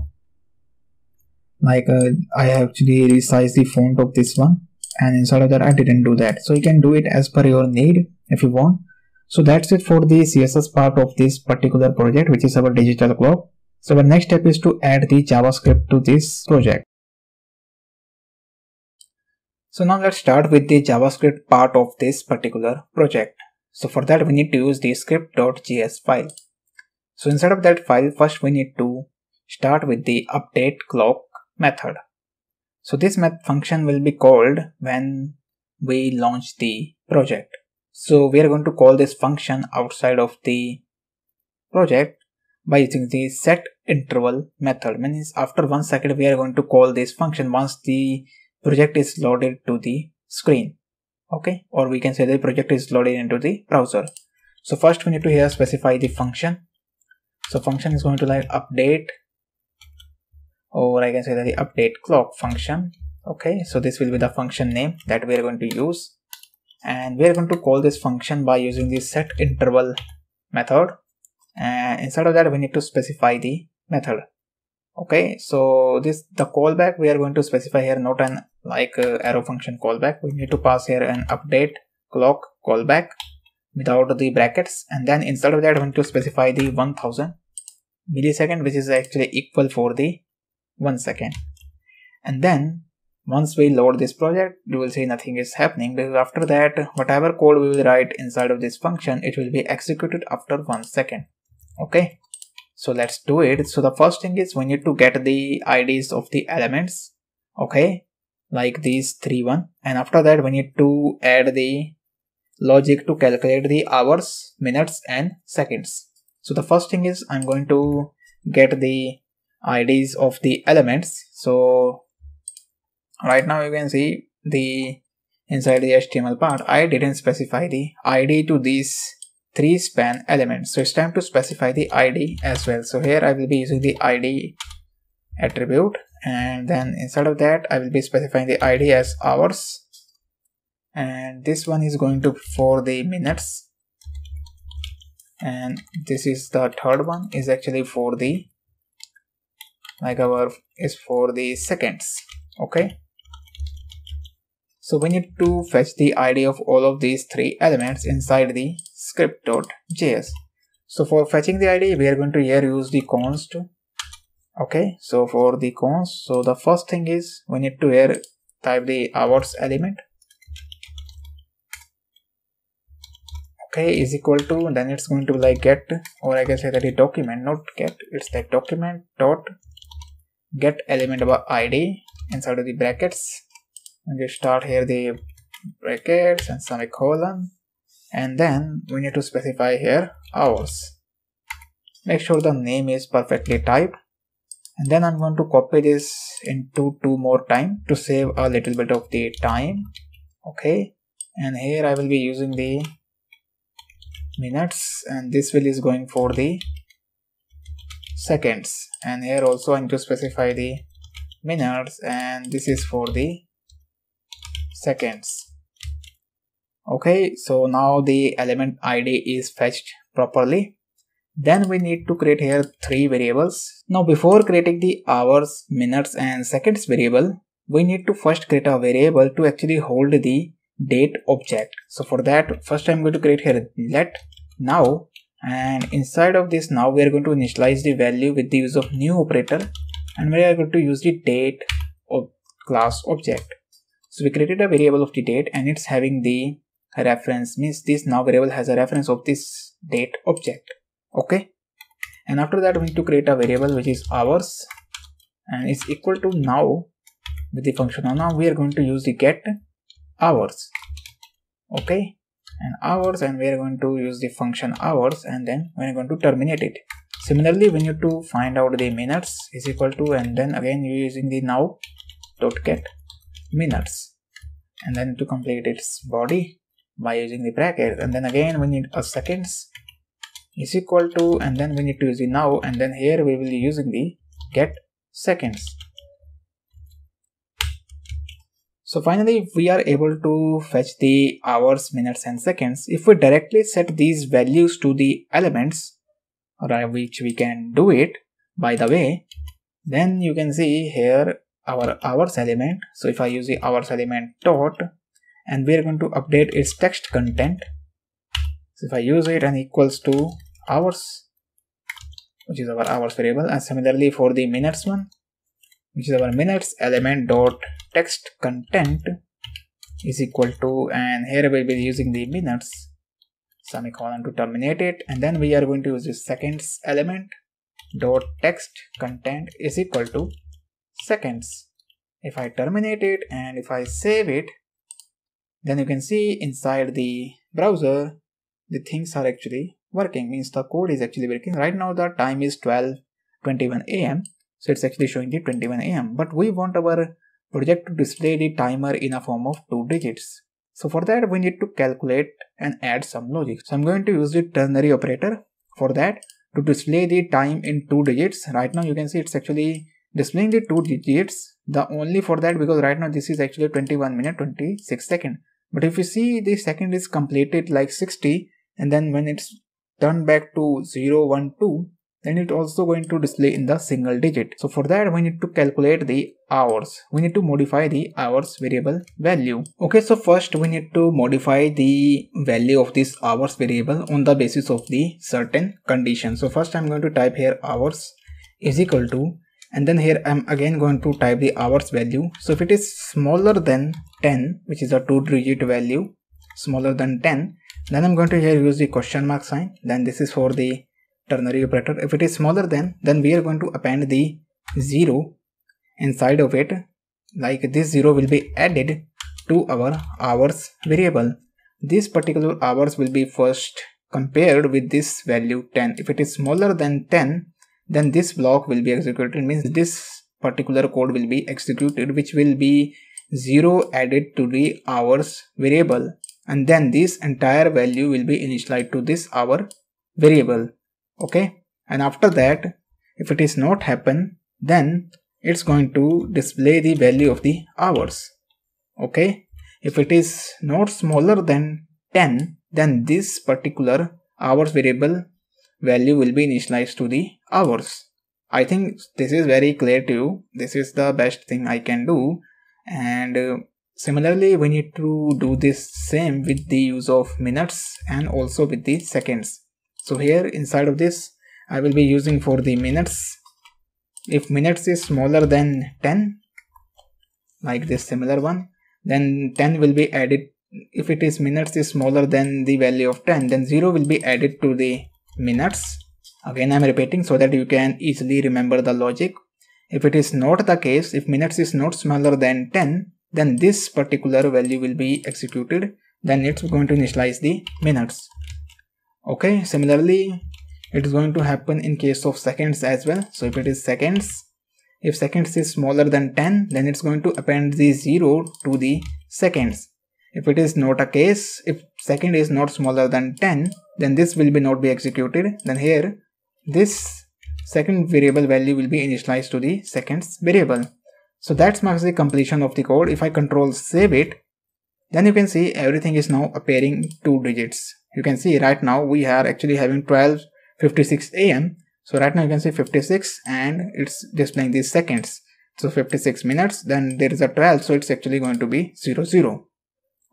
Speaker 1: like uh, i actually resized the font of this one and inside of that i didn't do that so you can do it as per your need if you want so that's it for the css part of this particular project which is our digital clock so our next step is to add the JavaScript to this project. So now let's start with the JavaScript part of this particular project. So for that we need to use the script.js file. So inside of that file first we need to start with the update clock method. So this map function will be called when we launch the project. So we are going to call this function outside of the project by using the set interval method. Means after one second we are going to call this function once the project is loaded to the screen. Okay? Or we can say the project is loaded into the browser. So first we need to here specify the function. So function is going to like update or I can say that the update clock function. Okay so this will be the function name that we are going to use. And we are going to call this function by using the set interval method. And inside of that we need to specify the method. Okay so this the callback we are going to specify here not an like uh, arrow function callback. We need to pass here an update clock callback without the brackets. And then instead of that we need to specify the 1000 millisecond which is actually equal for the one second. And then once we load this project you will see nothing is happening. Because after that whatever code we will write inside of this function it will be executed after one second. Okay? So let's do it. So the first thing is we need to get the ids of the elements. Okay? Like these three one. And after that we need to add the logic to calculate the hours minutes and seconds. So the first thing is i'm going to get the ids of the elements so right now you can see the inside the html part i didn't specify the id to these three span elements. So it's time to specify the ID as well. So here I will be using the ID attribute and then inside of that I will be specifying the ID as hours and this one is going to for the minutes and this is the third one is actually for the like is for the seconds okay so we need to fetch the id of all of these three elements inside the script.js. So for fetching the id, we are going to here use the const. Okay, so for the const, so the first thing is we need to here type the hours element. Okay, is equal to, then it's going to like get, or I can say that the document, not get, it's like document dot get element of id inside of the brackets. And we start here the brackets and semicolon. And then we need to specify here hours. Make sure the name is perfectly typed. And then I'm going to copy this into two more time to save a little bit of the time. Okay. And here I will be using the minutes. And this will is going for the seconds. And here also I need to specify the minutes and this is for the seconds. Okay so now the element id is fetched properly. Then we need to create here three variables. Now before creating the hours minutes and seconds variable we need to first create a variable to actually hold the date object. So for that first i'm going to create here let. Now and inside of this now we are going to initialize the value with the use of new operator. And we are going to use the date of class object. So we created a variable of the date and it's having the reference means this now variable has a reference of this date object. Okay? And after that we need to create a variable which is hours and it's equal to now with the function now we are going to use the get hours okay and hours and we are going to use the function hours and then we are going to terminate it. Similarly we need to find out the minutes is equal to and then again you using the now dot get minutes and then to complete its body by using the bracket. And then again we need a seconds is equal to and then we need to use the now and then here we will be using the get seconds so finally, we are able to fetch the hours, minutes and seconds. If we directly set these values to the elements, or uh, which we can do it by the way, then you can see here our hours element. So if I use the hours element dot, and we are going to update its text content. So if I use it and equals to hours, which is our hours variable, and similarly for the minutes one, which is our minutes element dot text content is equal to and here we'll be using the minutes. Semicolon to terminate it. And then we are going to use the seconds element dot text content is equal to seconds. If I terminate it and if I save it then you can see inside the browser the things are actually working. Means the code is actually working. Right now the time is 12 21 am so it's actually showing the 21 am but we want our project to display the timer in a form of two digits. So for that we need to calculate and add some logic. So I'm going to use the ternary operator for that to display the time in two digits. Right now you can see it's actually displaying the two digits the only for that because right now this is actually 21 minute 26 second but if you see the second is completed like 60 and then when it's turned back to 0 1 2 then it's also going to display in the single digit. So for that we need to calculate the hours. We need to modify the hours variable value. Okay, so first we need to modify the value of this hours variable on the basis of the certain condition. So first I'm going to type here hours is equal to and then here I'm again going to type the hours value. So if it is smaller than 10 which is a two digit value smaller than 10 then I'm going to here use the question mark sign then this is for the ternary operator. If it is smaller than then we are going to append the 0 inside of it. Like this 0 will be added to our hours variable. This particular hours will be first compared with this value 10 if it is smaller than 10 then this block will be executed. It means this particular code will be executed which will be 0 added to the hours variable. And then this entire value will be initialized to this hour variable okay? And after that if it is not happen then it's going to display the value of the hours. Okay? If it is not smaller than 10 then this particular hours variable value will be initialized to the hours. I think this is very clear to you. This is the best thing i can do. And uh, similarly we need to do this same with the use of minutes and also with the seconds so here inside of this I will be using for the minutes. If minutes is smaller than 10 like this similar one then 10 will be added. If it is minutes is smaller than the value of 10 then 0 will be added to the minutes. Again I'm repeating so that you can easily remember the logic. If it is not the case if minutes is not smaller than 10 then this particular value will be executed. Then it's going to initialize the minutes okay similarly it is going to happen in case of seconds as well. So if it is seconds if seconds is smaller than 10 then it's going to append the 0 to the seconds. If it is not a case if second is not smaller than 10 then this will be not be executed. Then here this second variable value will be initialized to the seconds variable. So that marks the completion of the code. If i control save it then you can see everything is now appearing two digits you can see right now we are actually having 12:56 am so right now you can see 56 and it's displaying these seconds. So 56 minutes then there is a 12 so it's actually going to be 0 0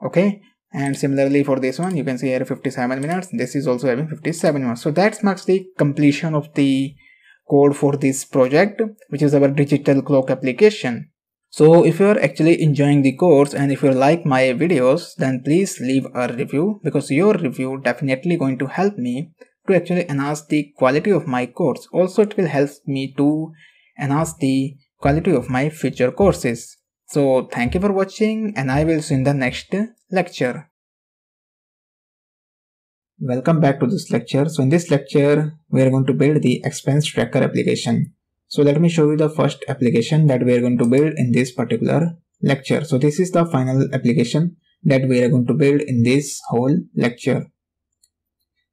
Speaker 1: okay? And similarly for this one you can see here 57 minutes. This is also having 57 minutes. So that marks the completion of the code for this project which is our digital clock application so if you are actually enjoying the course and if you like my videos, then please leave a review because your review definitely going to help me to actually enhance the quality of my course. Also it will help me to enhance the quality of my future courses. So thank you for watching and I will see you in the next lecture. Welcome back to this lecture. So in this lecture, we are going to build the expense tracker application. So let me show you the first application that we are going to build in this particular lecture. So this is the final application that we are going to build in this whole lecture.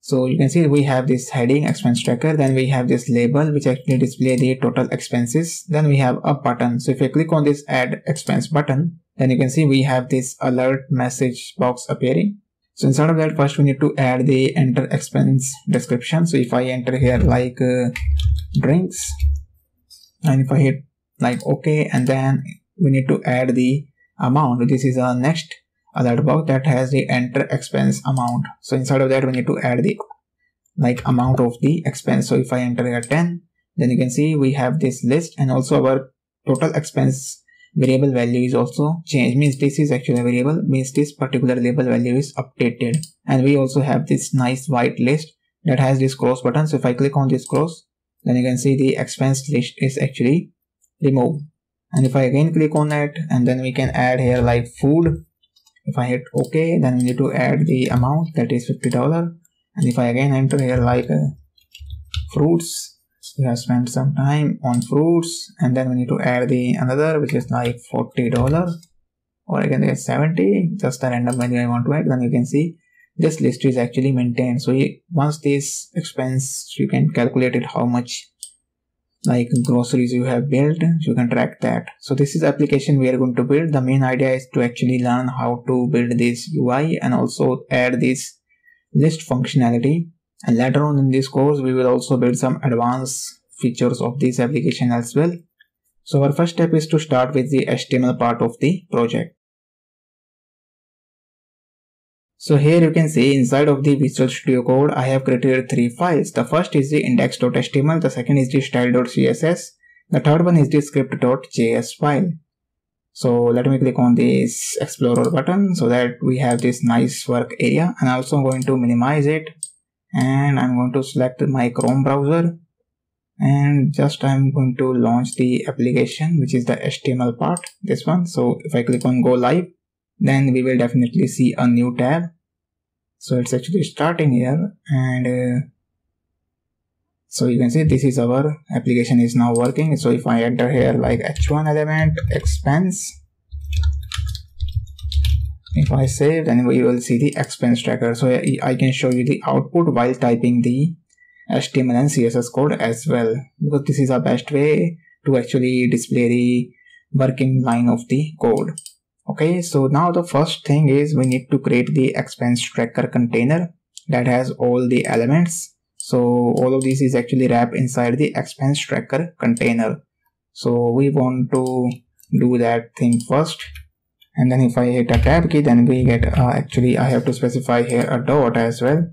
Speaker 1: So you can see we have this heading expense tracker, then we have this label which actually display the total expenses. Then we have a button. So if I click on this add expense button, then you can see we have this alert message box appearing. So instead of that first we need to add the enter expense description. So if I enter here like uh, drinks and if I hit like OK and then we need to add the amount. This is a next alert box that has the enter expense amount. So inside of that we need to add the like amount of the expense. So if I enter here 10 then you can see we have this list and also our total expense variable value is also changed. Means this is actually a variable means this particular label value is updated. And we also have this nice white list that has this cross button. So if I click on this cross then you can see the expense list is actually removed. And if I again click on it and then we can add here like food. If I hit OK then we need to add the amount that is $50 and if I again enter here like uh, fruits we have spent some time on fruits. And then we need to add the another which is like $40 or I can get 70 just a random value I want to add. Then you can see this list is actually maintained. So once this expense you can calculate it how much like groceries you have built you can track that. So this is application we are going to build. The main idea is to actually learn how to build this ui and also add this list functionality. And later on in this course we will also build some advanced features of this application as well. So our first step is to start with the html part of the project so here you can see inside of the Visual Studio Code, I have created three files. The first is the index.html, the second is the style.css, the third one is the script.js file. So let me click on this Explorer button so that we have this nice work area and also I'm going to minimize it and I'm going to select my Chrome browser and just I'm going to launch the application which is the HTML part, this one. So if I click on go live, then we will definitely see a new tab. So it's actually starting here and uh, so you can see this is our application is now working. So if i enter here like h1 element expense. If i save then we will see the expense tracker. So i can show you the output while typing the html and css code as well. Because this is our best way to actually display the working line of the code okay so now the first thing is we need to create the expense tracker container that has all the elements. So all of this is actually wrapped inside the expense tracker container. So we want to do that thing first. And then if I hit a tab key then we get uh, actually I have to specify here a dot as well.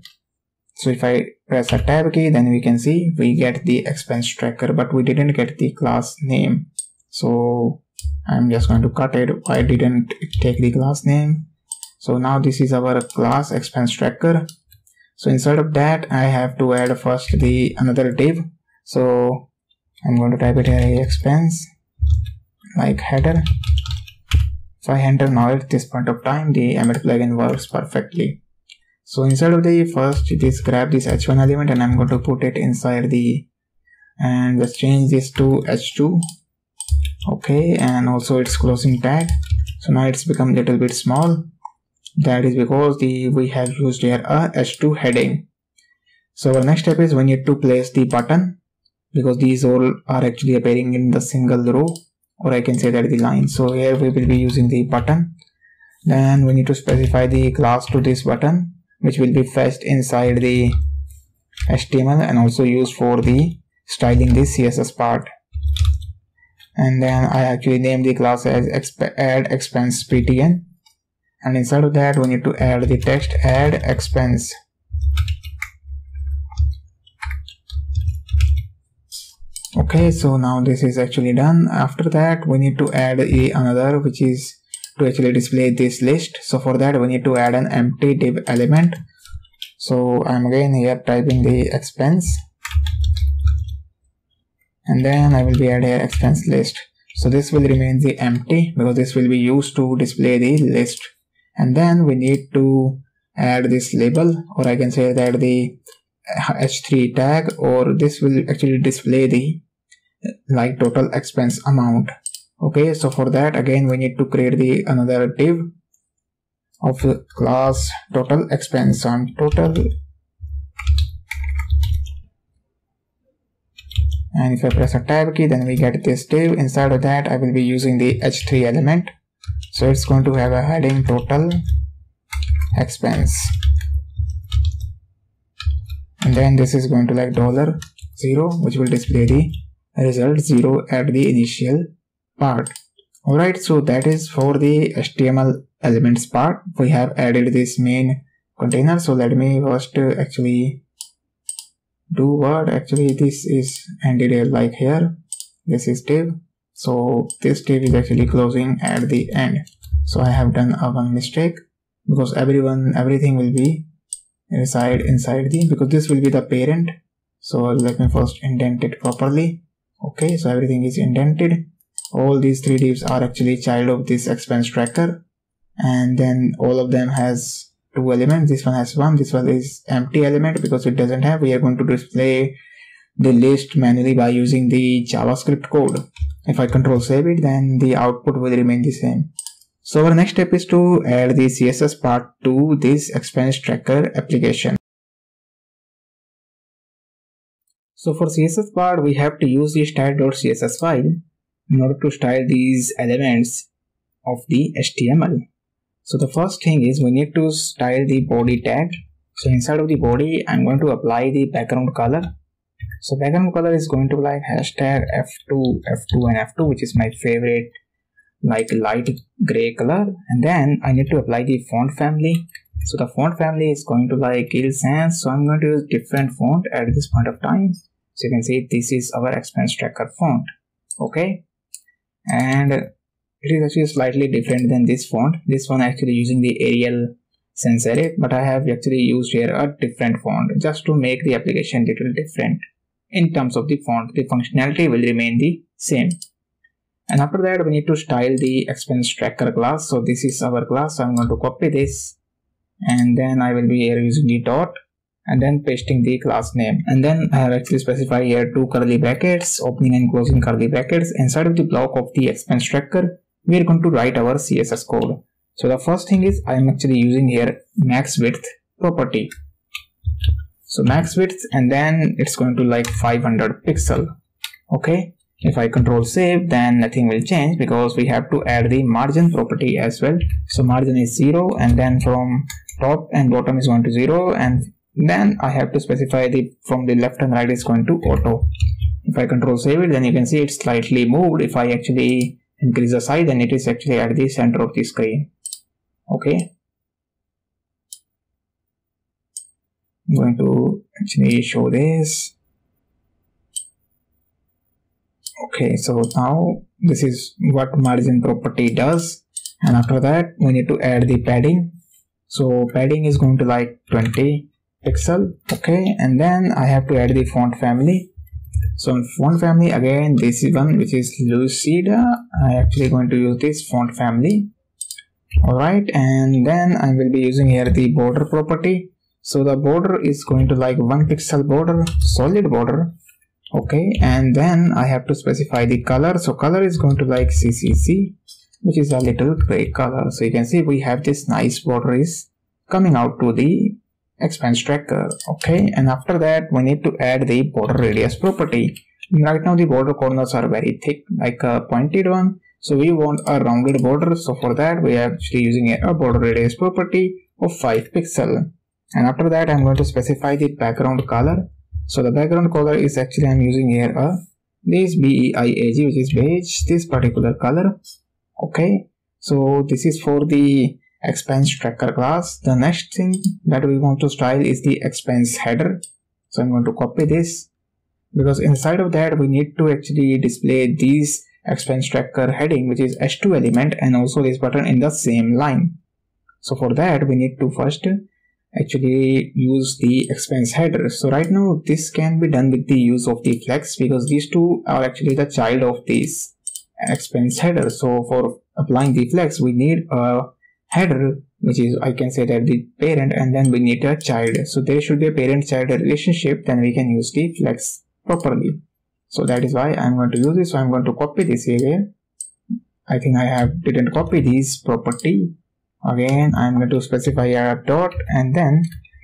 Speaker 1: So if I press a tab key then we can see we get the expense tracker but we didn't get the class name. So I'm just going to cut it. I didn't take the class name? So now this is our class expense tracker. So inside of that I have to add first the another div. So I'm going to type it here expense like header. So I enter now at this point of time the Emmet plugin works perfectly. So inside of the first just grab this h1 element and i'm going to put it inside the and let's change this to h2 okay and also its closing tag. So now it's become little bit small. That is because the we have used here a h2 heading. So our next step is we need to place the button because these all are actually appearing in the single row or I can say that the line. So here we will be using the button. Then we need to specify the class to this button which will be fetched inside the HTML and also used for the styling the CSS part and then I actually name the class as exp add expense btn and inside of that we need to add the text add expense. Okay so now this is actually done. After that we need to add a another which is to actually display this list. So for that we need to add an empty div element. So i'm again here typing the expense and then i will be adding here expense list. So this will remain the empty because this will be used to display the list. And then we need to add this label or i can say that the h3 tag or this will actually display the like total expense amount. Okay so for that again we need to create the another div of class total expense. On total and if I press a tab key then we get this div. Inside of that I will be using the h3 element. So it's going to have a heading total expense. And then this is going to like dollar zero which will display the result zero at the initial part. Alright so that is for the html elements part. We have added this main container. So let me first uh, actually do what actually this is ended like here. This is div. So this div is actually closing at the end. So i have done a one mistake because everyone everything will be reside inside the because this will be the parent. So let me first indent it properly. Okay so everything is indented. All these three divs are actually child of this expense tracker. And then all of them has two elements. This one has one this one is empty element because it doesn't have. We are going to display the list manually by using the javascript code. If i control save it then the output will remain the same. So our next step is to add the css part to this expense tracker application. So for css part we have to use the style.css file in order to style these elements of the html so the first thing is we need to style the body tag. So inside of the body, I'm going to apply the background color. So background color is going to be like hashtag F2, F2 and F2, which is my favorite like light gray color. And then I need to apply the font family. So the font family is going to like Gill Sans. So I'm going to use different font at this point of time. So you can see this is our expense tracker font. Okay. And it is actually slightly different than this font. This one actually using the arial sans serif eh? but i have actually used here a different font just to make the application little different. In terms of the font the functionality will remain the same. And after that we need to style the expense tracker class so this is our class so i'm going to copy this. And then i will be here using the dot and then pasting the class name. And then I have actually specified here two curly brackets opening and closing curly brackets. Inside of the block of the expense tracker we are going to write our css code. So the first thing is i am actually using here max width property. So max width and then it's going to like 500 pixel. Okay? If i control save then nothing will change because we have to add the margin property as well. So margin is zero and then from top and bottom is going to zero and then i have to specify the from the left and right is going to auto. If i control save it then you can see it's slightly moved. If i actually increase the size and it is actually at the center of the screen. Okay. I'm going to actually show this. Okay so now this is what margin property does. And after that we need to add the padding. So padding is going to like 20 pixel. Okay and then I have to add the font family so in font family again this is one which is lucida. I actually going to use this font family. All right and then i will be using here the border property. So the border is going to like one pixel border solid border. Okay and then I have to specify the color. So color is going to like CCC which is a little gray color. So you can see we have this nice border is coming out to the expense tracker okay? And after that we need to add the border radius property. Right now the border corners are very thick like a pointed one. So we want a rounded border. So for that we are actually using a border radius property of 5 pixel. And after that i'm going to specify the background color. So the background color is actually i'm using here uh, a this beig which is beige this particular color okay? So this is for the expense tracker class. The next thing that we want to style is the expense header. So i'm going to copy this because inside of that we need to actually display these expense tracker heading which is h2 element and also this button in the same line. So for that we need to first actually use the expense header. So right now this can be done with the use of the flex because these two are actually the child of this expense header. So for applying the flex we need a header which is i can say that the parent and then we need a child. So there should be a parent child relationship then we can use the flex properly. So that is why i'm going to use this. So i'm going to copy this again i think i have didn't copy this property. Again i'm going to specify a dot and then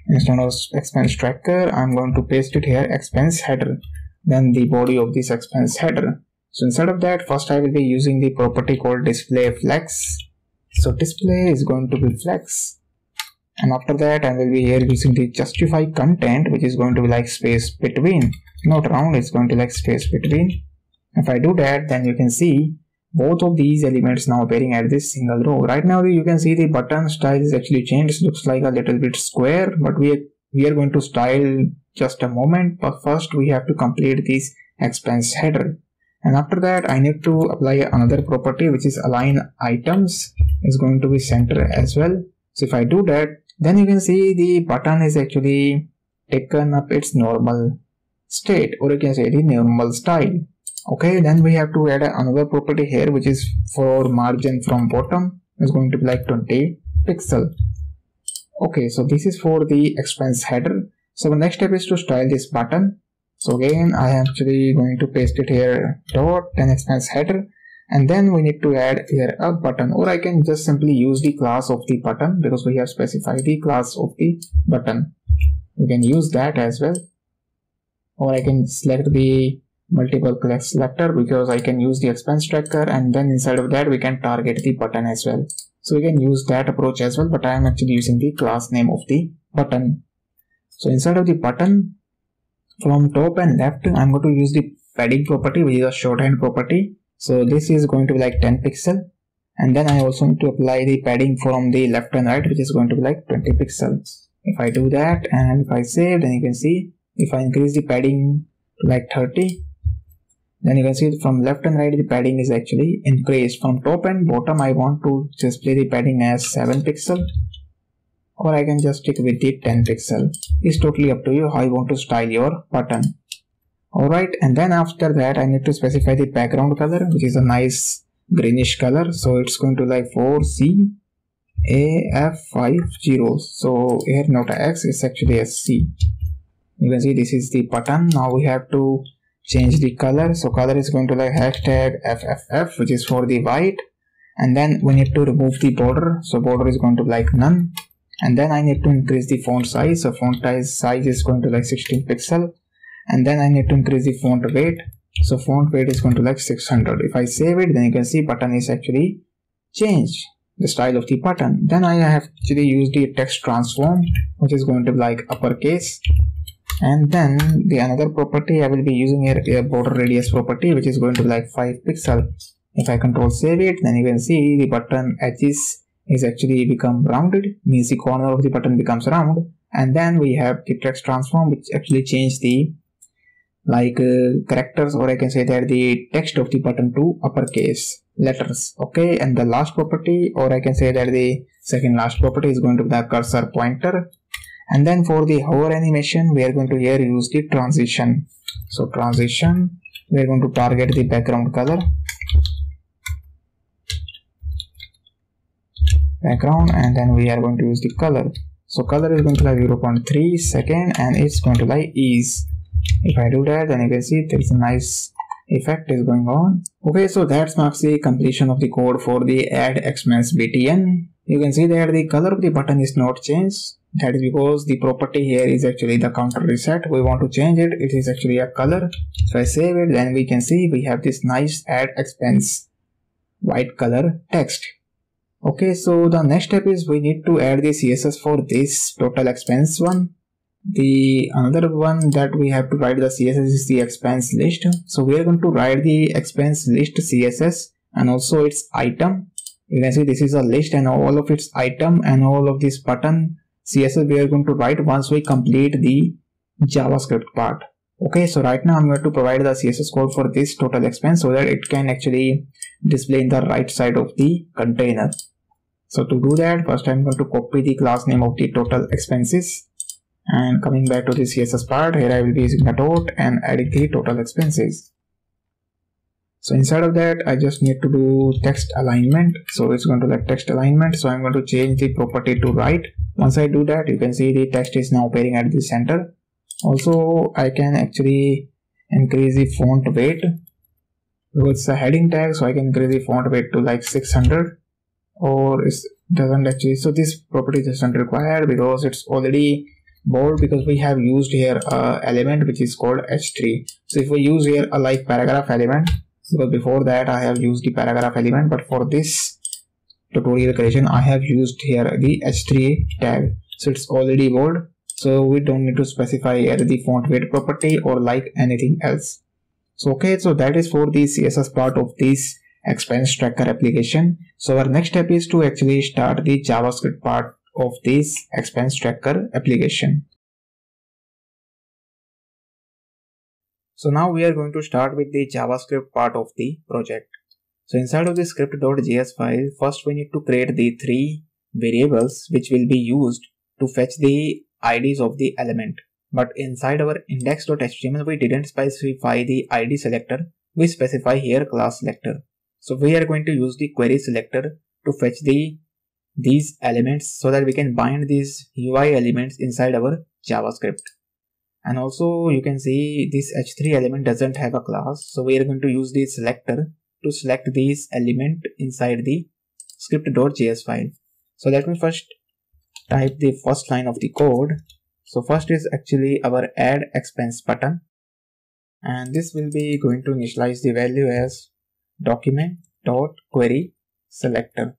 Speaker 1: instead of expense tracker i'm going to paste it here expense header then the body of this expense header. So instead of that first i will be using the property called display flex so display is going to be flex. And after that i will be here using the justify content which is going to be like space between. Not round it's going to like space between. If i do that then you can see both of these elements now appearing at this single row. Right now you can see the button style is actually changed. Looks like a little bit square but we we are going to style just a moment. But first we have to complete this expense header and after that I need to apply another property which is align items is going to be center as well. So if I do that then you can see the button is actually taken up its normal state or you can say the normal style. Okay then we have to add another property here which is for margin from bottom. Is going to be like 20 pixel. Okay so this is for the expense header. So the next step is to style this button so again i am actually going to paste it here dot and expense header and then we need to add here a button or i can just simply use the class of the button because we have specified the class of the button we can use that as well or i can select the multiple click selector because I can use the expense tracker and then inside of that we can target the button as well. So we can use that approach as well but I am actually using the class name of the button. So inside of the button from top and left I'm going to use the padding property which is a shorthand property. So this is going to be like 10 pixel and then I also need to apply the padding from the left and right which is going to be like 20 pixels. If I do that and if I save then you can see if I increase the padding like 30 then you can see from left and right the padding is actually increased from top and bottom I want to display the padding as 7 pixel or I can just stick with the 10 pixel it's totally up to you how you want to style your button. Alright and then after that I need to specify the background color which is a nice greenish color. So it's going to like 4C AF50 so here not a X it's actually a C. You can see this is the button. Now we have to change the color. So color is going to like hashtag fff which is for the white. And then we need to remove the border. So border is going to like none and then I need to increase the font size. So font size size is going to like 16 pixel. And then I need to increase the font weight. So font weight is going to like 600 if I save it then you can see button is actually changed. The style of the button. Then I have actually used the text transform which is going to be like uppercase. And then the another property I will be using here a border radius property which is going to be like 5 pixel. If I control save it then you can see the button edges is actually become rounded. Means the corner of the button becomes round. And then we have the text transform which actually change the like uh, characters or I can say that the text of the button to uppercase letters okay? And the last property or I can say that the second last property is going to be the cursor pointer. And then for the hover animation we are going to here use the transition. So transition we are going to target the background color background and then we are going to use the color. So color is going to lie 0.3 second and it's going to lie ease. If i do that then you can see there's a nice effect is going on. Okay so that marks the completion of the code for the add expense btn you can see that the color of the button is not changed. That is because the property here is actually the counter reset. We want to change it. It is actually a color. So i save it then we can see we have this nice add expense white color text okay so the next step is we need to add the css for this total expense one. The another one that we have to write the css is the expense list. So we are going to write the expense list css and also its item. You can see this is a list and all of its item and all of this button css we are going to write once we complete the javascript part. Okay so right now i'm going to provide the css code for this total expense so that it can actually display in the right side of the container so to do that first i'm going to copy the class name of the total expenses. And coming back to the css part here i will be using a dot and adding the total expenses. So inside of that i just need to do text alignment. So it's going to like text alignment. So i'm going to change the property to right. Once i do that you can see the text is now appearing at the center. Also i can actually increase the font weight. Because it's a heading tag so i can increase the font weight to like 600 or it doesn't actually so this property doesn't required because it's already bold because we have used here a element which is called h3 so if we use here a like paragraph element because before that i have used the paragraph element but for this tutorial creation i have used here the h3 tag. So it's already bold. So we don't need to specify here the font weight property or like anything else. So okay so that is for the css part of this expense tracker application so our next step is to actually start the javascript part of this expense tracker application. So now we are going to start with the JavaScript part of the project. So inside of the script.js file, first we need to create the three variables which will be used to fetch the IDs of the element. But inside our index.html, we didn't specify the ID selector. We specify here class selector. So we are going to use the query selector to fetch the these elements so that we can bind these UI elements inside our JavaScript. And also you can see this h3 element doesn't have a class. So we are going to use the selector to select these element inside the script.js file. So let me first type the first line of the code. So first is actually our add expense button. And this will be going to initialize the value as document dot query selector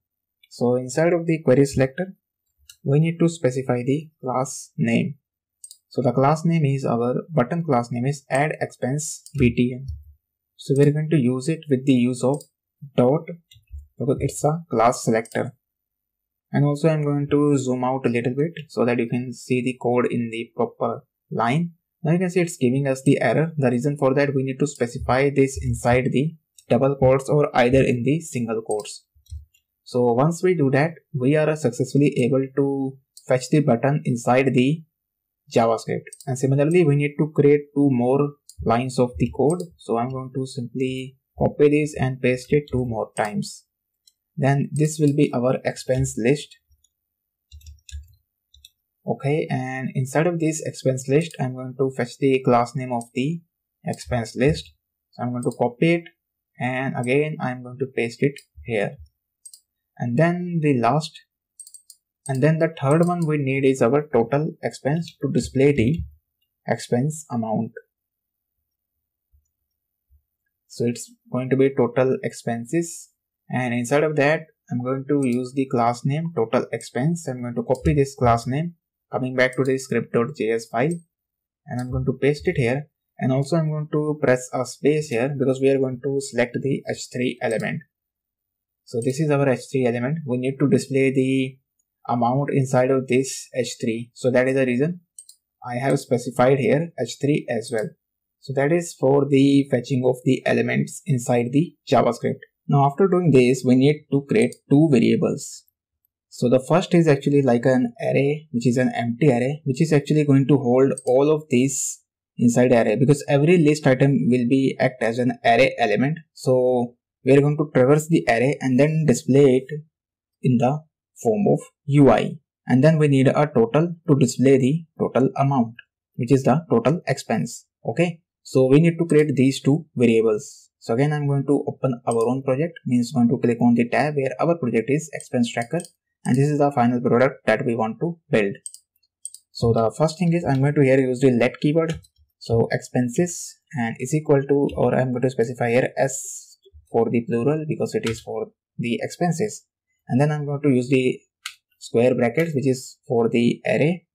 Speaker 1: so inside of the query selector, we need to specify the class name. So the class name is our button class name is add expense btn. So we're going to use it with the use of dot because it's a class selector. And also I'm going to zoom out a little bit so that you can see the code in the proper line. Now you can see it's giving us the error. The reason for that we need to specify this inside the double quotes or either in the single quotes. So once we do that, we are successfully able to fetch the button inside the JavaScript. And similarly, we need to create two more lines of the code. So I'm going to simply copy this and paste it two more times. Then this will be our expense list. Okay, and inside of this expense list, I'm going to fetch the class name of the expense list. So I'm going to copy it and again I'm going to paste it here. And then the last and then the third one we need is our total expense to display the expense amount. So it's going to be total expenses. And inside of that i'm going to use the class name total expense. I'm going to copy this class name. Coming back to the script.js file. And i'm going to paste it here and also i'm going to press a space here because we are going to select the h3 element so this is our h3 element. We need to display the amount inside of this h3. So that is the reason I have specified here h3 as well. So that is for the fetching of the elements inside the JavaScript. Now after doing this, we need to create two variables. So the first is actually like an array, which is an empty array, which is actually going to hold all of these inside array because every list item will be act as an array element. So we are going to traverse the array and then display it in the form of UI and then we need a total to display the total amount which is the total expense. Okay? So we need to create these two variables. So again i'm going to open our own project means going to click on the tab where our project is expense tracker and this is the final product that we want to build. So the first thing is i'm going to here use the let keyword so expenses and is equal to or i'm going to specify here s for the plural because it is for the expenses. And then i'm going to use the square brackets which is for the array.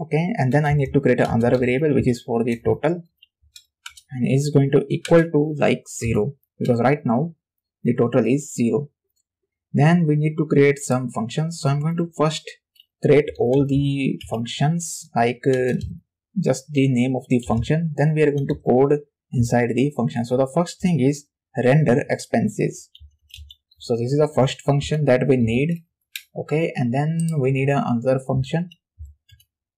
Speaker 1: Okay and then I need to create another variable which is for the total. And is going to equal to like 0 because right now the total is 0 then we need to create some functions. So I'm going to first create all the functions like uh, just the name of the function then we are going to code inside the function. So the first thing is render expenses. So this is the first function that we need okay? And then we need another function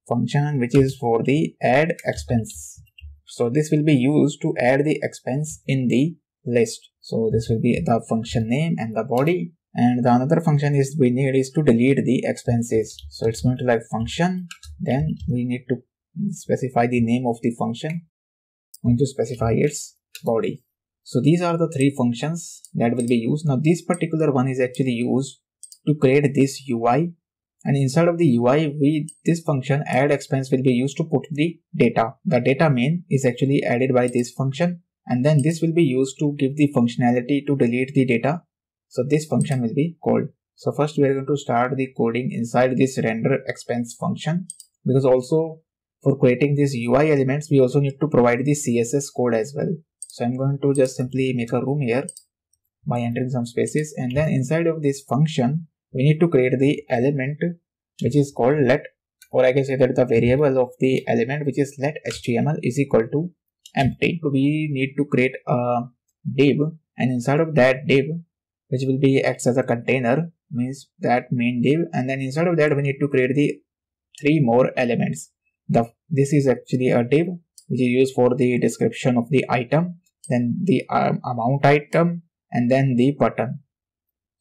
Speaker 1: function which is for the add expense. So this will be used to add the expense in the list. So this will be the function name and the body. And the another function is we need is to delete the expenses. So it's going to like function then we need to specify the name of the function I'm going to specify its body so these are the three functions that will be used now this particular one is actually used to create this UI and inside of the UI we this function add expense will be used to put the data. The data main is actually added by this function and then this will be used to give the functionality to delete the data. So this function will be called. So first we are going to start the coding inside this render expense function because also for creating these UI elements we also need to provide the CSS code as well. So I'm going to just simply make a room here by entering some spaces and then inside of this function we need to create the element which is called let or I can say that the variable of the element which is let html is equal to empty. We need to create a div and inside of that div which will be acts as a container means that main div and then inside of that we need to create the three more elements. The this is actually a div which is used for the description of the item then the um, amount item and then the button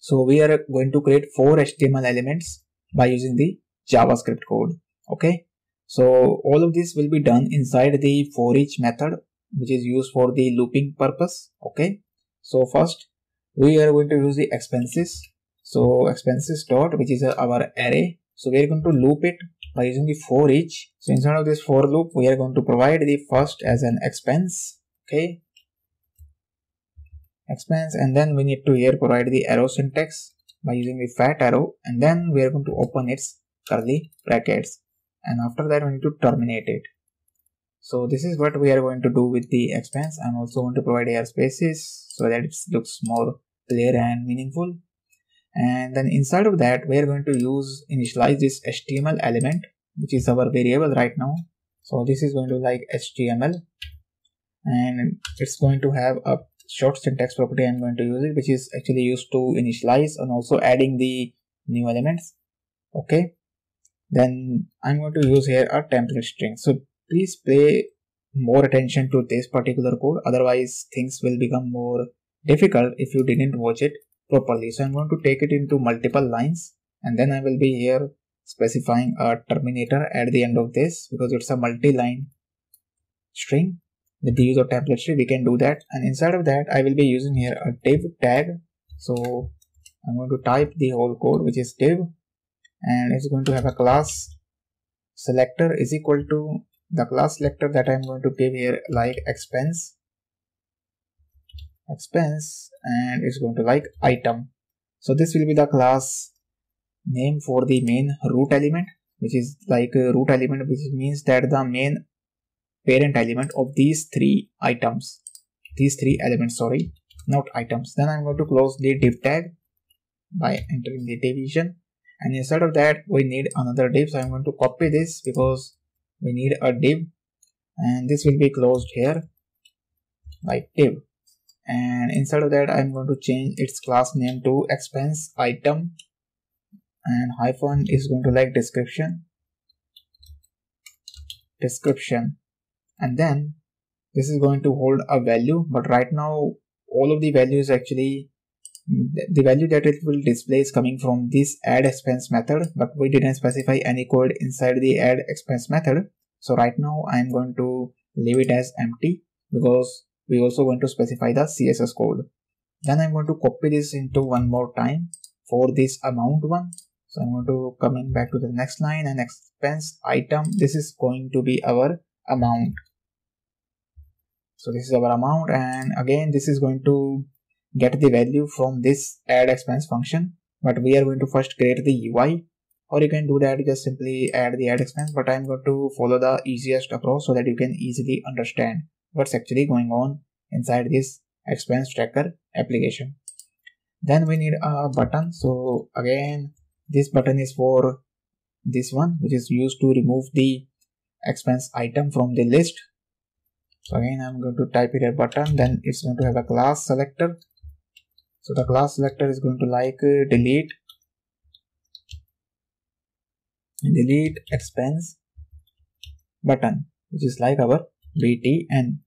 Speaker 1: so we are going to create four HTML elements by using the JavaScript code. Okay. So all of this will be done inside the for each method which is used for the looping purpose. Okay. So first we are going to use the expenses. So expenses dot which is our array. So we are going to loop it by using the for each. So inside of this for loop we are going to provide the first as an expense. Okay expense and then we need to here provide the arrow syntax by using the fat arrow and then we are going to open its curly brackets and after that we need to terminate it so this is what we are going to do with the expense i'm also going to provide air spaces so that it looks more clear and meaningful and then inside of that we are going to use initialize this html element which is our variable right now. So this is going to like html and it's going to have a short syntax property. I'm going to use it which is actually used to initialize and also adding the new elements. Okay. Then I'm going to use here a template string. So please pay more attention to this particular code. Otherwise things will become more difficult if you didn't watch it properly. So I'm going to take it into multiple lines and then I will be here specifying a terminator at the end of this because it's a multi-line string. With the use of template tree we can do that. And inside of that I will be using here a div tag. So I'm going to type the whole code which is div and it's going to have a class selector is equal to the class selector that I'm going to give here like expense expense and it's going to like item. So this will be the class name for the main root element which is like a root element which means that the main parent element of these three items these three elements sorry not items. Then i'm going to close the div tag by entering the division. And instead of that we need another div. So i'm going to copy this because we need a div. And this will be closed here like div and instead of that i'm going to change its class name to expense item. And hyphen is going to like description. Description. And then this is going to hold a value but right now all of the values actually the value that it will display is coming from this add expense method but we didn't specify any code inside the add expense method. So right now i am going to leave it as empty because we also going to specify the css code. Then i'm going to copy this into one more time for this amount one. So i'm going to coming back to the next line and expense item. This is going to be our amount. So this is our amount and again this is going to get the value from this add expense function. But we are going to first create the UI or you can do that just simply add the add expense. But I'm going to follow the easiest approach so that you can easily understand what's actually going on inside this expense tracker application. Then we need a button. So again this button is for this one which is used to remove the expense item from the list. So again i'm going to type it a button. Then it's going to have a class selector. So the class selector is going to like uh, delete. Delete expense button which is like our btn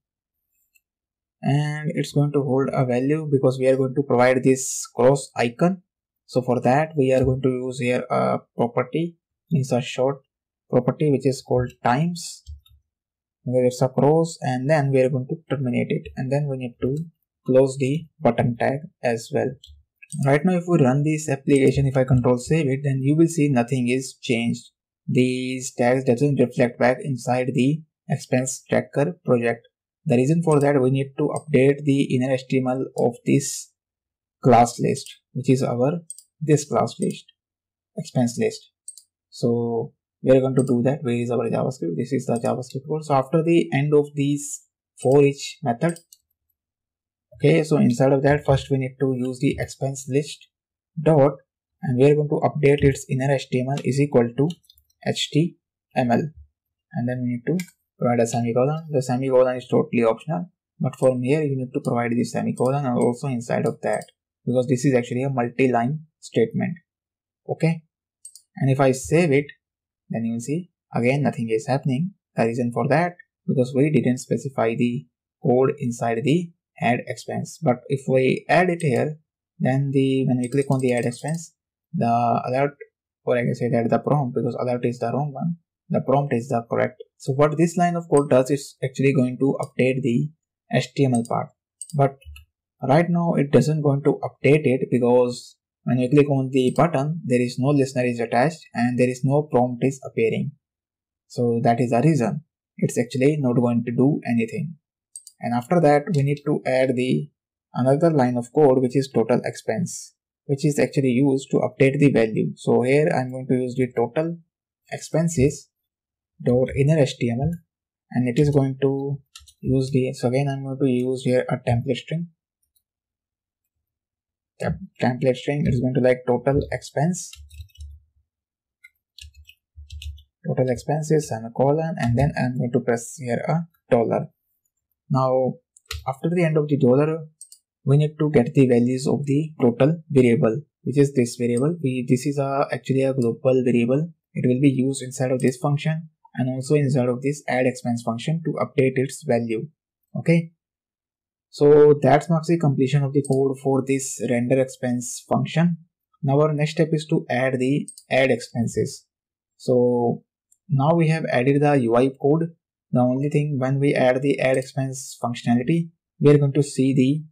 Speaker 1: and it's going to hold a value because we are going to provide this cross icon. So for that we are going to use here a property. Means a short property which is called times where it's a cross and then we are going to terminate it. And then we need to close the button tag as well. Right now if we run this application if i control save it then you will see nothing is changed. These tags doesn't reflect back inside the expense tracker project the reason for that we need to update the inner html of this class list which is our this class list expense list. So we are going to do that. Where is our javascript? This is the javascript code. So after the end of these for each method okay so inside of that first we need to use the expense list dot and we are going to update its inner html is equal to html and then we need to provide a semicolon. The semicolon is totally optional but for here you need to provide the semicolon and also inside of that because this is actually a multi-line statement. Okay? And if i save it then you will see again nothing is happening. The reason for that because we didn't specify the code inside the add expense. But if we add it here then the when we click on the add expense the alert or I can say that the prompt because alert is the wrong one the prompt is the correct. So what this line of code does is actually going to update the HTML part. But right now it doesn't going to update it because when you click on the button there is no listener is attached and there is no prompt is appearing. So that is the reason. It's actually not going to do anything. And after that we need to add the another line of code which is total expense which is actually used to update the value. So here i'm going to use the total expenses dot inner html and it is going to use the so again i'm going to use here a template string template string is going to like total expense total expenses and a colon and then i'm going to press here a dollar now, after the end of the dollar, we need to get the values of the total variable, which is this variable. We, this is a, actually a global variable. It will be used inside of this function and also inside of this add expense function to update its value. Okay. So that marks the completion of the code for this render expense function. Now our next step is to add the add expenses. So now we have added the UI code the only thing when we add the add expense functionality we are going to see the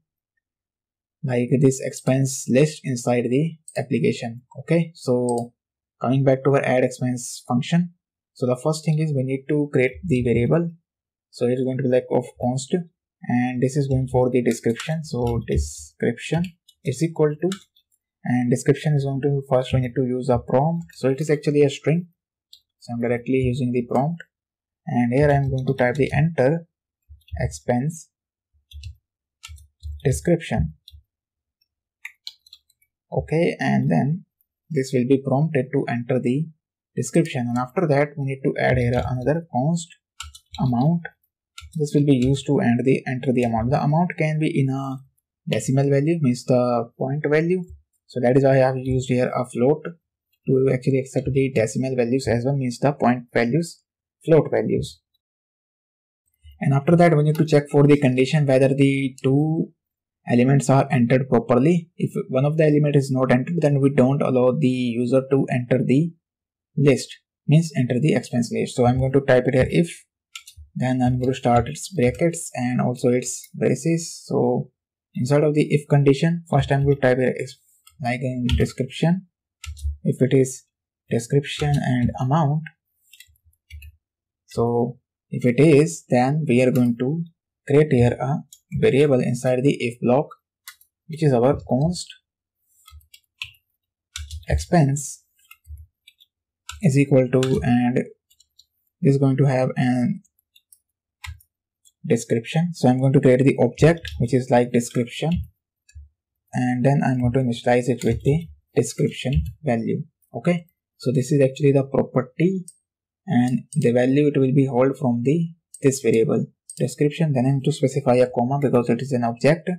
Speaker 1: like this expense list inside the application okay so coming back to our add expense function so the first thing is we need to create the variable. So it's going to be like of const and this is going for the description. So description is equal to and description is going to first we need to use a prompt. So it is actually a string. So i'm directly using the prompt. And here I am going to type the enter expense description. Okay and then this will be prompted to enter the description and after that we need to add here another const amount this will be used to enter the enter the amount the amount can be in a decimal value means the point value so that is why I have used here a float to actually accept the decimal values as well means the point values float values. And after that, we need to check for the condition whether the two elements are entered properly. If one of the element is not entered, then we don't allow the user to enter the list, means enter the expense list. So I'm going to type it here if, then I'm going to start its brackets and also its braces. So inside of the if condition, first I'm going to type it like in description. If it is description and amount, so if it is, then we are going to create here a variable inside the if block which is our const expense is equal to and this is going to have an description. So i'm going to create the object which is like description and then i'm going to initialize it with the description value. Okay? So this is actually the property and the value it will be hold from the this variable. Description then I need to specify a comma because it is an object.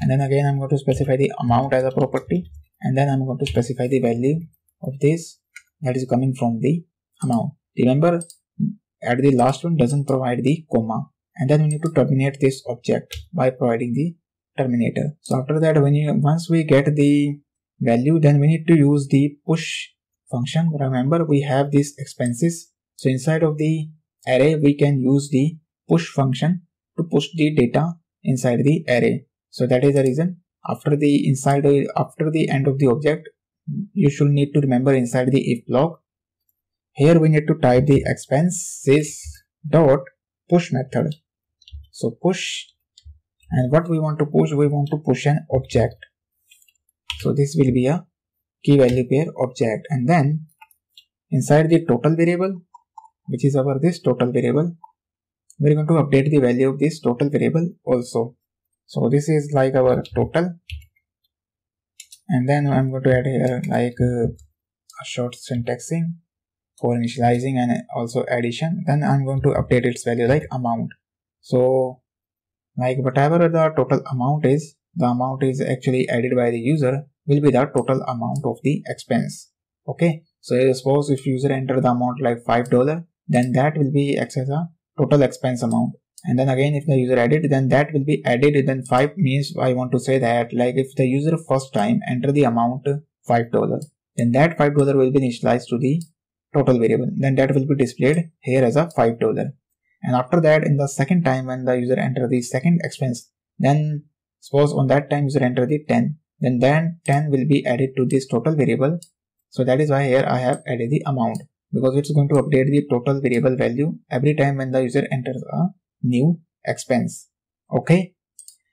Speaker 1: And then again I'm going to specify the amount as a property and then I'm going to specify the value of this that is coming from the amount. Remember at the last one doesn't provide the comma. And then we need to terminate this object by providing the terminator. So after that when you once we get the value then we need to use the push function. Remember we have these expenses. So inside of the array we can use the push function to push the data inside the array. So that is the reason. After the inside after the end of the object you should need to remember inside the if block. Here we need to type the expenses dot push method. So push and what we want to push we want to push an object. So this will be a key value pair object. And then inside the total variable which is our this total variable we're going to update the value of this total variable also. So this is like our total and then I'm going to add here like uh, a short syntaxing for initializing and also addition. Then I'm going to update its value like amount. So like whatever the total amount is the amount is actually added by the user will be the total amount of the expense. Okay? So suppose if user enter the amount like five dollar then that will be as a total expense amount and then again if the user added then that will be added then 5 means I want to say that like if the user first time enter the amount $5 then that $5 will be initialized to the total variable. Then that will be displayed here as a $5 and after that in the second time when the user enter the second expense then suppose on that time user enter the 10 then then 10 will be added to this total variable. So that is why here I have added the amount because it's going to update the total variable value every time when the user enters a new expense okay?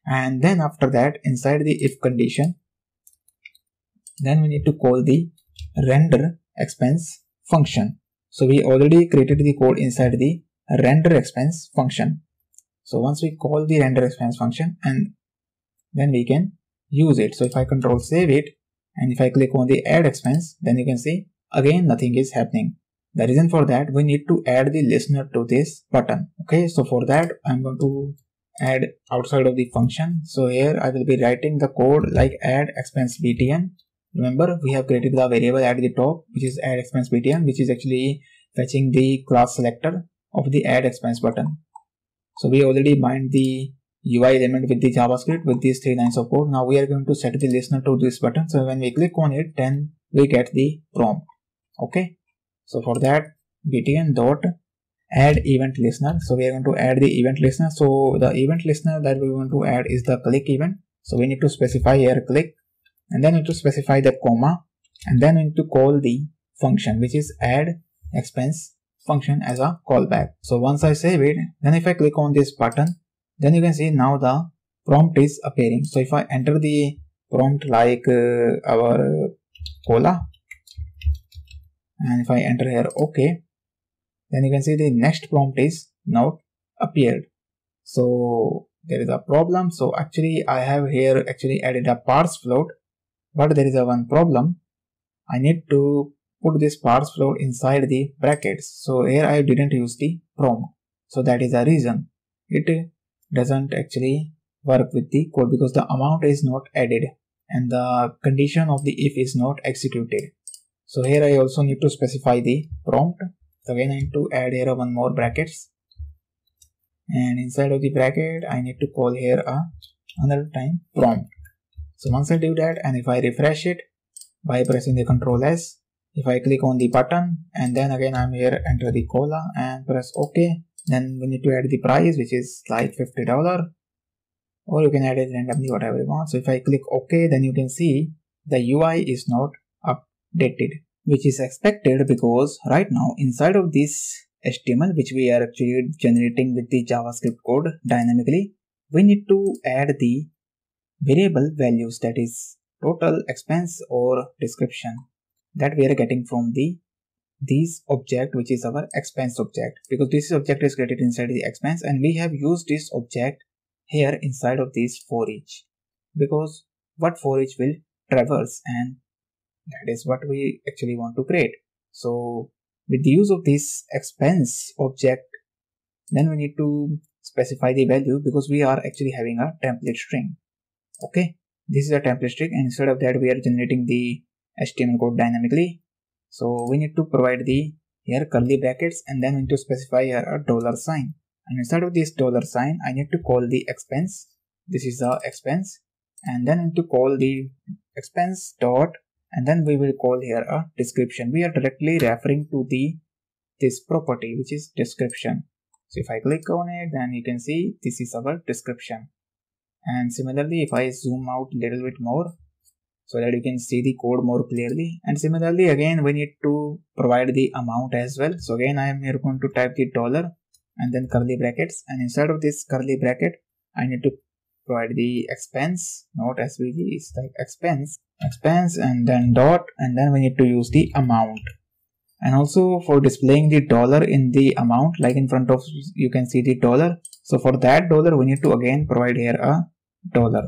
Speaker 1: And then after that inside the if condition then we need to call the render expense function. So we already created the code inside the render expense function. So once we call the render expense function and then we can use it. So if i control save it and if i click on the add expense then you can see again nothing is happening the reason for that we need to add the listener to this button okay so for that i'm going to add outside of the function so here i will be writing the code like add expense btn remember we have created the variable at the top which is add expense btn which is actually fetching the class selector of the add expense button so we already bind the UI element with the JavaScript with these three lines of code. Now we are going to set the listener to this button. So when we click on it, then we get the prompt. Okay. So for that btn dot add event listener. So we are going to add the event listener. So the event listener that we want to add is the click event. So we need to specify here click and then we need to specify the comma and then we need to call the function which is add expense function as a callback. So once I save it, then if I click on this button, then you can see now the prompt is appearing. So if I enter the prompt like uh, our cola and if I enter here OK then you can see the next prompt is now appeared. So there is a problem. So actually I have here actually added a parseFloat but there is a one problem. I need to put this parseFloat inside the brackets. So here I didn't use the prompt. So that is the reason. It doesn't actually work with the code because the amount is not added and the condition of the if is not executed so here I also need to specify the prompt. Again I need to add here one more brackets. And inside of the bracket I need to call here a another time prompt so once I do that and if I refresh it by pressing the control S if I click on the button and then again I'm here enter the cola and press OK then we need to add the price which is like $50 or you can add it randomly whatever you want so if I click OK then you can see the UI is not updated which is expected because right now inside of this HTML which we are actually generating with the JavaScript code dynamically we need to add the variable values that is total expense or description that we are getting from the this object which is our expense object because this object is created inside the expense and we have used this object here inside of this for each because what for each will traverse and that is what we actually want to create so with the use of this expense object then we need to specify the value because we are actually having a template string okay this is a template string and instead of that we are generating the HTML code dynamically. So we need to provide the here curly brackets and then we need to specify here a dollar sign. And instead of this dollar sign, I need to call the expense. This is the expense. And then I need to call the expense dot and then we will call here a description. We are directly referring to the this property which is description. So if I click on it then you can see this is our description. And similarly if I zoom out a little bit more so that you can see the code more clearly and similarly again we need to provide the amount as well so again I am here going to type the dollar and then curly brackets and inside of this curly bracket I need to provide the expense not SVG is like expense expense and then dot and then we need to use the amount and also for displaying the dollar in the amount like in front of you can see the dollar so for that dollar we need to again provide here a dollar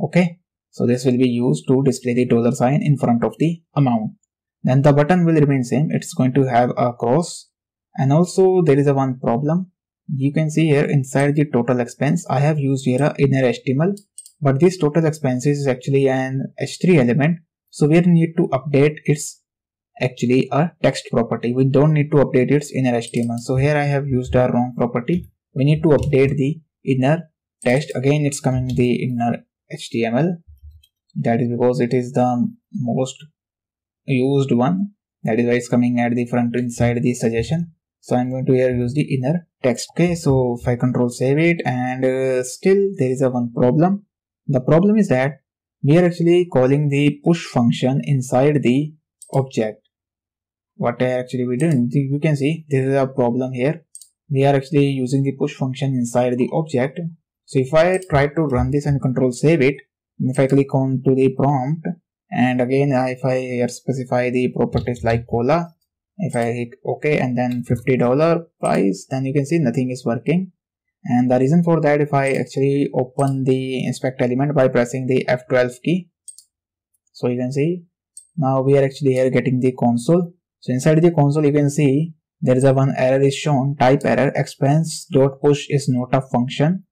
Speaker 1: okay so this will be used to display the dollar sign in front of the amount. Then the button will remain same. It's going to have a cross. And also there is a one problem. You can see here inside the total expense, I have used here a inner HTML, but this total expenses is actually an H3 element. So we need to update its actually a text property. We don't need to update its inner HTML. So here I have used a wrong property. We need to update the inner text. Again, it's coming the inner HTML that is because it is the most used one that is why it's coming at the front inside the suggestion so i'm going to here use the inner text okay so if i control save it and uh, still there is a one problem the problem is that we are actually calling the push function inside the object. What I actually we did you can see this is a problem here. We are actually using the push function inside the object. So if i try to run this and control save it if I click on to the prompt and again uh, if I specify the properties like cola if I hit OK and then $50 price then you can see nothing is working and the reason for that if I actually open the inspect element by pressing the F12 key so you can see now we are actually here getting the console. So inside the console you can see there is a one error is shown. Type error expense dot push is not a function.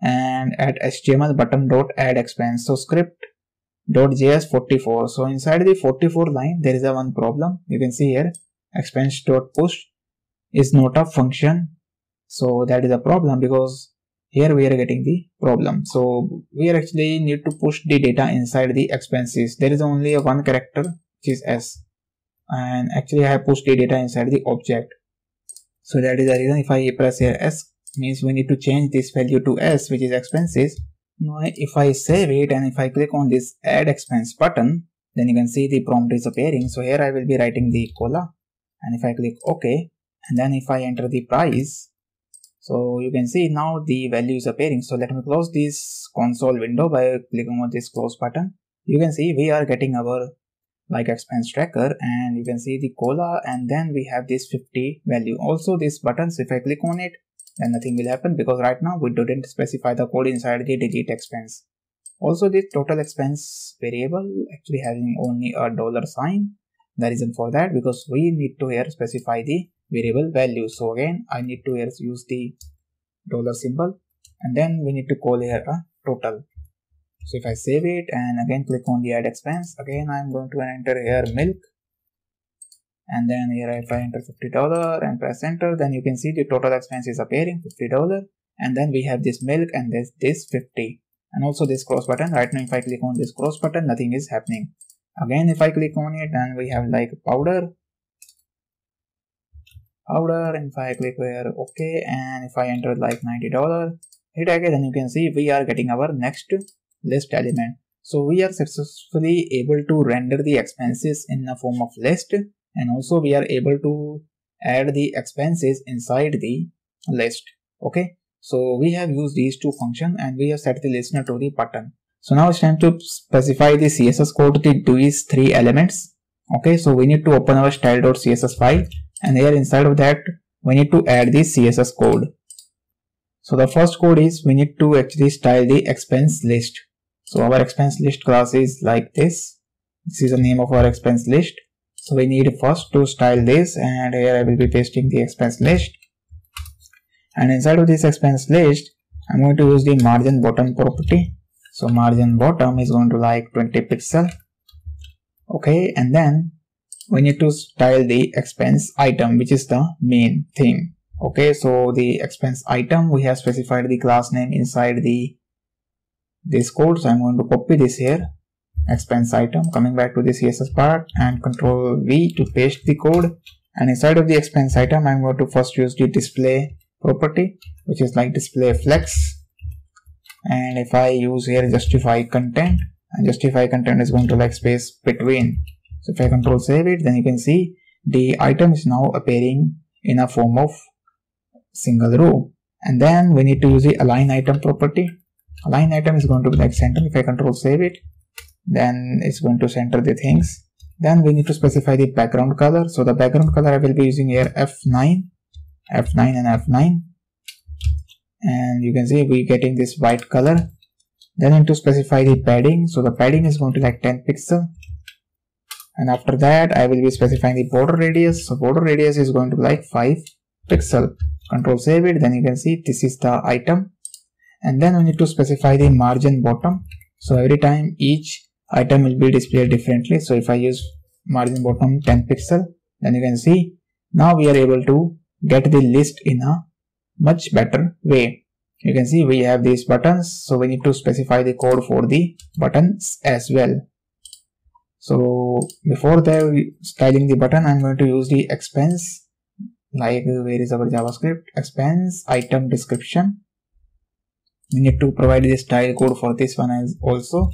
Speaker 1: And at html button dot add expense. So script dot js 44 so inside the 44 line there is a one problem. You can see here expense dot push is not a function so that is a problem because here we are getting the problem. So we actually need to push the data inside the expenses. There is only a one character which is s. And actually i have pushed the data inside the object. So that is the reason if i press here s means we need to change this value to s which is expenses. Now if i save it and if i click on this add expense button then you can see the prompt is appearing. So here i will be writing the cola. And if i click ok and then if i enter the price so you can see now the value is appearing so let me close this console window by clicking on this close button you can see we are getting our like expense tracker and you can see the cola and then we have this 50 value also this buttons if i click on it then nothing will happen because right now we didn't specify the code inside the delete expense. Also this total expense variable actually having only a dollar sign. The reason for that because we need to here specify the variable value. So again I need to here use the dollar symbol. And then we need to call here a total. So if I save it and again click on the add expense again I'm going to enter here milk. And then here if I enter $50 and press enter then you can see the total expense is appearing $50 and then we have this milk and this this 50 and also this cross button. Right now if i click on this cross button nothing is happening. Again if i click on it and we have like powder and if i click here okay and if i enter like 90 dollar hit again then you can see we are getting our next list element. So we are successfully able to render the expenses in the form of list and also we are able to add the expenses inside the list okay? So we have used these two functions and we have set the listener to the button. So now it's time to specify the css code to these three elements okay? So we need to open our style.css file and here inside of that we need to add the css code. So the first code is we need to actually style the expense list. So our expense list class is like this. This is the name of our expense list. So we need first to style this and here I will be pasting the expense list. And inside of this expense list I'm going to use the margin bottom property. So margin bottom is going to like 20 pixel. Okay and then we need to style the expense item which is the main thing. Okay so the expense item we have specified the class name inside the this code. So i'm going to copy this here. Expense item coming back to the css part and control v to paste the code. And inside of the expense item i'm going to first use the display property which is like display flex. And if i use here justify content and justify content is going to like space between so if I control save it, then you can see the item is now appearing in a form of single row. And then we need to use the align item property. Align item is going to be like center. If I control save it, then it's going to center the things. Then we need to specify the background color. So the background color I will be using here F9, F9 and F9. And you can see we are getting this white color. Then I need to specify the padding. So the padding is going to like 10 pixel and after that I will be specifying the border radius. So border radius is going to be like 5 pixel. Control save it. Then you can see this is the item. And then we need to specify the margin bottom. So every time each item will be displayed differently. So if I use margin bottom 10 pixel then you can see now we are able to get the list in a much better way. You can see we have these buttons. So we need to specify the code for the buttons as well so before that styling the button i'm going to use the expense like where is our javascript expense item description. We need to provide the style code for this one as also.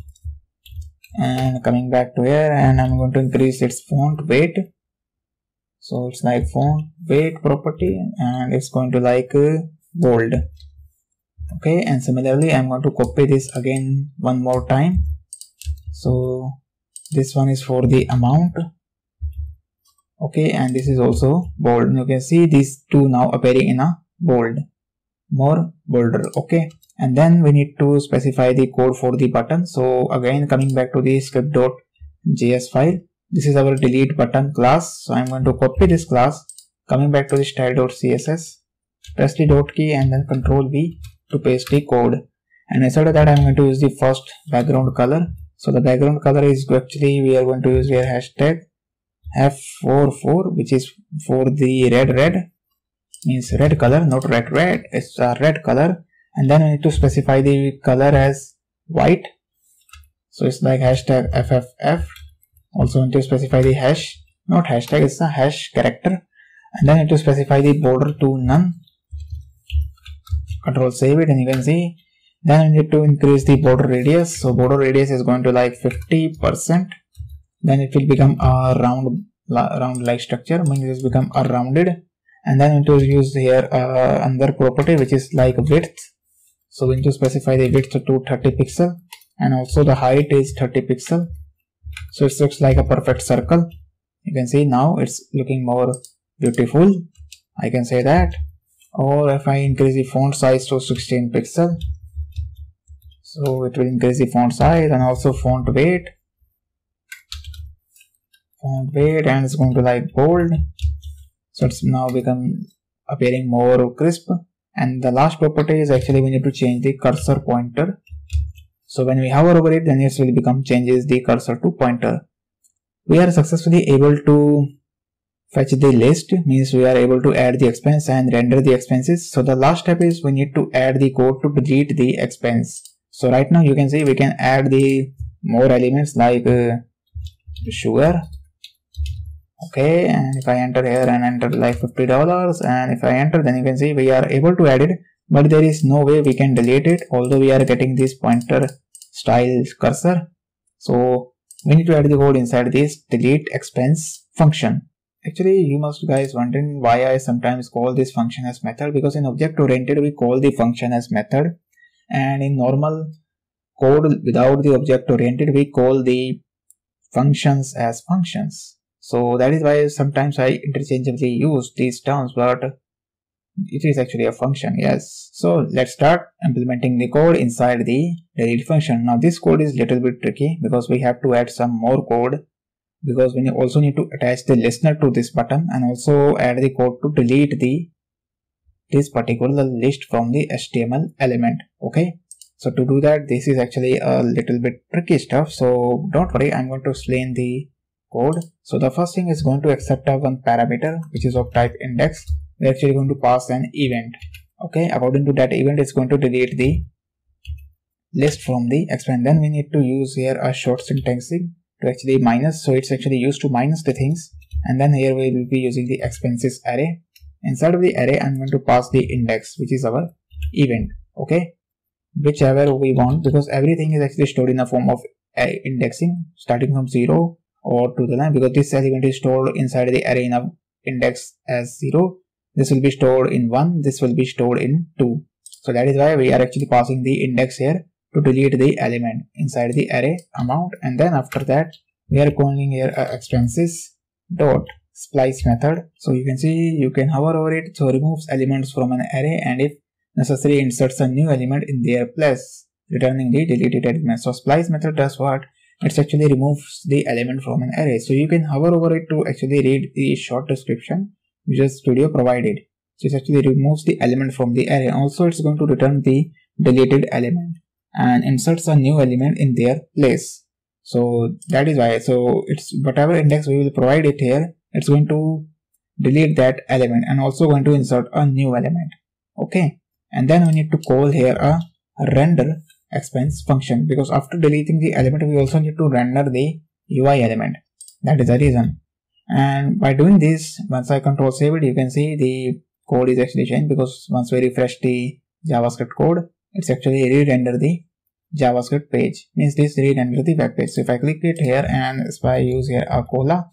Speaker 1: And coming back to here and i'm going to increase its font weight. So it's like font weight property and it's going to like bold. Okay and similarly i'm going to copy this again one more time. So this one is for the amount. Okay and this is also bold. You can see these two now appearing in a bold more bolder. Okay and then we need to specify the code for the button. So again coming back to the script.js file this is our delete button class. So i'm going to copy this class. Coming back to the style.css press the dot key and then control v to paste the code. And instead of that i'm going to use the first background color so the background color is actually we are going to use here hashtag f44 which is for the red red means red color not red red. It's a red color. And then we need to specify the color as white. So it's like hashtag fff also need to specify the hash not hashtag it's a hash character. And then need to specify the border to none. Control save it and you can see then I need to increase the border radius. So border radius is going to like 50 percent. Then it will become a round round like structure means it will become a rounded. And then need to use here uh, another property which is like width. So we need to specify the width to 30 pixel and also the height is 30 pixel. So it looks like a perfect circle. You can see now it's looking more beautiful. I can say that. Or if i increase the font size to 16 pixel so it will increase the font size and also font weight. Font weight and it's going to like bold. So it's now become appearing more crisp. And the last property is actually we need to change the cursor pointer. So when we hover over it then it will become changes the cursor to pointer. We are successfully able to fetch the list means we are able to add the expense and render the expenses. So the last step is we need to add the code to delete the expense so right now you can see we can add the more elements like uh, sugar. Okay and if I enter here and enter like $50 and if I enter then you can see we are able to add it but there is no way we can delete it although we are getting this pointer style cursor. So we need to add the code inside this delete expense function. Actually you must guys wondering why I sometimes call this function as method because in object oriented we call the function as method and in normal code without the object oriented we call the functions as functions so that is why sometimes I interchangeably use these terms, but it is actually a function, yes. So let's start implementing the code inside the delete function. Now this code is little bit tricky because we have to add some more code because we also need to attach the listener to this button and also add the code to delete the this particular list from the HTML element. Okay. So to do that, this is actually a little bit tricky stuff. So don't worry, I'm going to explain the code. So the first thing is going to accept a one parameter which is of type index. We're actually going to pass an event. Okay, according to that event, it's going to delete the list from the expense. Then we need to use here a short syntaxing to actually minus. So it's actually used to minus the things. And then here we will be using the expenses array. Inside of the array, I'm going to pass the index, which is our event. Okay, whichever we want because everything is actually stored in the form of indexing starting from 0 or to the line because this element is stored inside the array of index as 0 this will be stored in 1 this will be stored in 2 so that is why we are actually passing the index here to delete the element inside the array amount and then after that we are calling here expenses dot splice method so you can see you can hover over it so removes elements from an array and if necessary inserts a new element in their place returning the deleted element so splice method does what it actually removes the element from an array. So you can hover over it to actually read the short description Visual Studio provided. So it actually removes the element from the array. Also, it's going to return the deleted element and inserts a new element in their place. So that is why. So it's whatever index we will provide it here, it's going to delete that element and also going to insert a new element. Okay. And then we need to call here a render expense function because after deleting the element we also need to render the UI element that is the reason and by doing this once I control save it you can see the code is actually changed because once we refresh the JavaScript code it's actually re-render the JavaScript page means this re-render the web page so if I click it here and if I use here a cola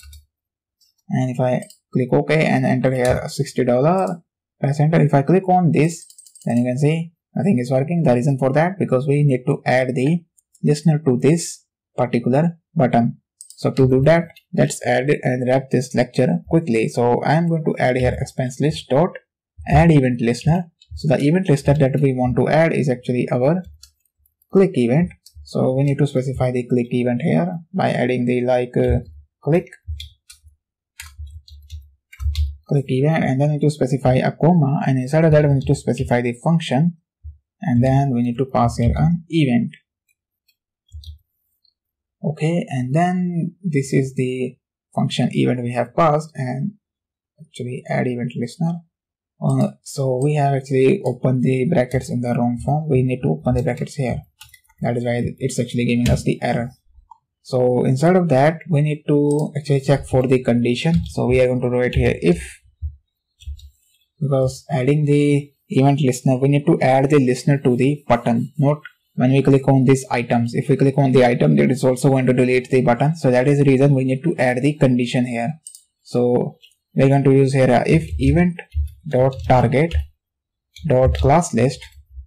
Speaker 1: and if I click OK and enter here $60 press enter. If I click on this then you can see nothing is working. The reason for that because we need to add the listener to this particular button. So to do that let's add it and wrap this lecture quickly. So i am going to add here expense list dot add event listener. So the event listener that we want to add is actually our click event. So we need to specify the click event here by adding the like uh, click click event and then we need to specify a comma and inside of that we need to specify the function and then we need to pass here an event. Okay and then this is the function event we have passed and actually add event listener. Uh, so we have actually opened the brackets in the wrong form. We need to open the brackets here. That is why it's actually giving us the error. So inside of that we need to actually check for the condition. So we are going to write here if because adding the event listener we need to add the listener to the button. Not when we click on these items if we click on the item it is also going to delete the button. So that is the reason we need to add the condition here. So we're going to use here uh, if event dot target dot class list.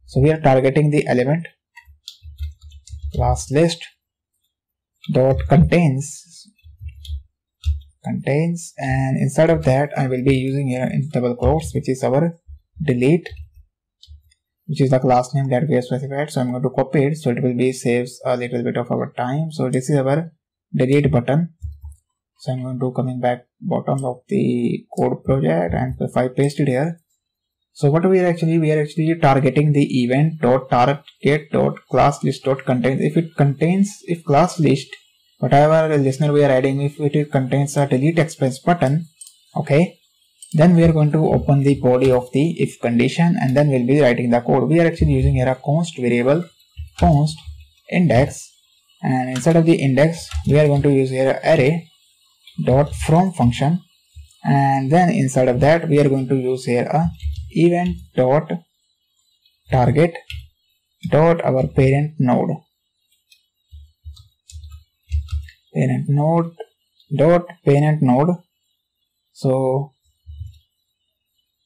Speaker 1: So we are targeting the element class list dot contains contains and inside of that I will be using here in double quotes which is our delete which is the class name that we have specified. So i'm going to copy it. So it will be saves a little bit of our time. So this is our delete button. So i'm going to coming back bottom of the code project and if i paste it here. So what we are actually we are actually targeting the event dot target dot class list dot contains. If it contains if class list whatever listener we are adding if it contains a delete expense button okay then we are going to open the body of the if condition and then we'll be writing the code. We are actually using here a const variable const index and inside of the index we are going to use here array dot from function and then inside of that we are going to use here a event dot target dot our parent node parent node dot parent node. So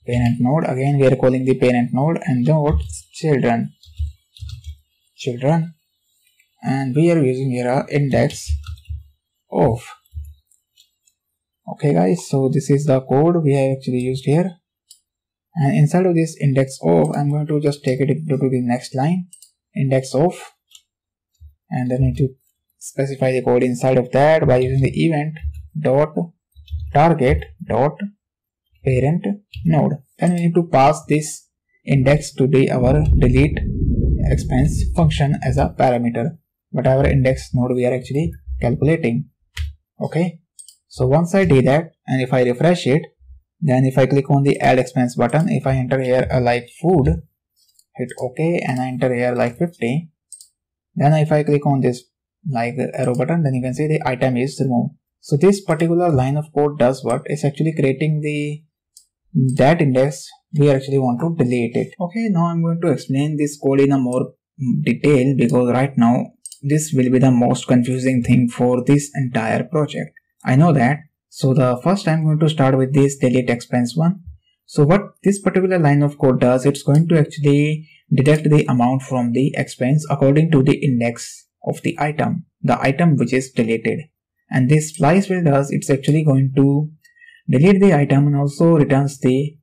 Speaker 1: parent node again we are calling the parent node and dot children. Children. And we are using here a index of. Okay guys so this is the code we have actually used here. And inside of this index of i'm going to just take it to the next line. Index of. And then to specify the code inside of that by using the event dot target dot parent node. Then we need to pass this index to the our delete expense function as a parameter. Whatever index node we are actually calculating. Okay? So once i do that and if i refresh it then if i click on the add expense button if i enter here a like food hit ok and i enter here like 50 then if i click on this like the arrow button then you can see the item is removed. So this particular line of code does what? Is actually creating the that index. We actually want to delete it. Okay now i'm going to explain this code in a more detail because right now this will be the most confusing thing for this entire project. I know that. So the first i'm going to start with this delete expense one. So what this particular line of code does it's going to actually deduct the amount from the expense according to the index of the item the item which is deleted. And this splice will does it's actually going to delete the item and also returns the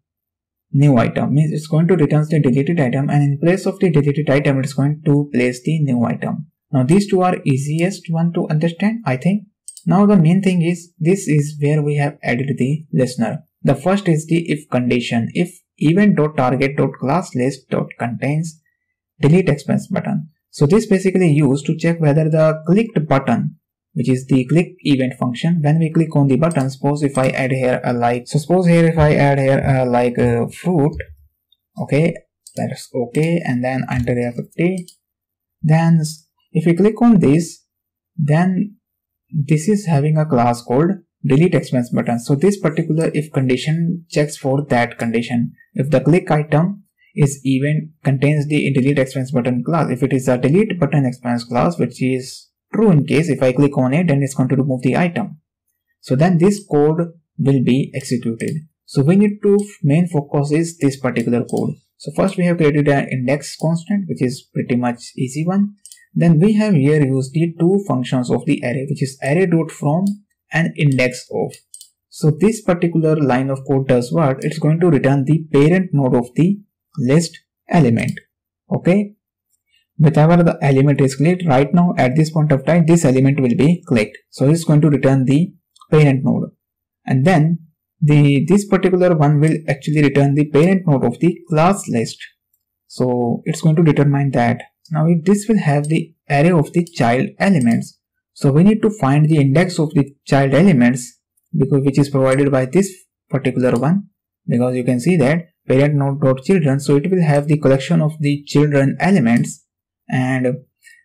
Speaker 1: new item. Means it's going to return the deleted item and in place of the deleted item it's going to place the new item. Now these two are easiest one to understand i think. Now the main thing is this is where we have added the listener. The first is the if condition. If event.target.class list dot contains delete expense button so this basically used to check whether the clicked button which is the click event function when we click on the button suppose if i add here a like so suppose here if i add here a like a fruit okay that's okay and then enter here 50 then if we click on this then this is having a class called delete expense button. So this particular if condition checks for that condition. If the click item is event contains the delete expense button class if it is a delete button expense class which is true in case if I click on it then it's going to remove the item. So then this code will be executed. So we need to main focus is this particular code. So first we have created an index constant which is pretty much easy one. Then we have here used the two functions of the array which is array dot from and index of. So this particular line of code does what? It's going to return the parent node of the list element. Okay? Whatever the element is clicked right now at this point of time this element will be clicked. So it's going to return the parent node and then the this particular one will actually return the parent node of the class list. So it's going to determine that. Now if this will have the array of the child elements so we need to find the index of the child elements because which is provided by this particular one because you can see that parent node dot children. So it will have the collection of the children elements and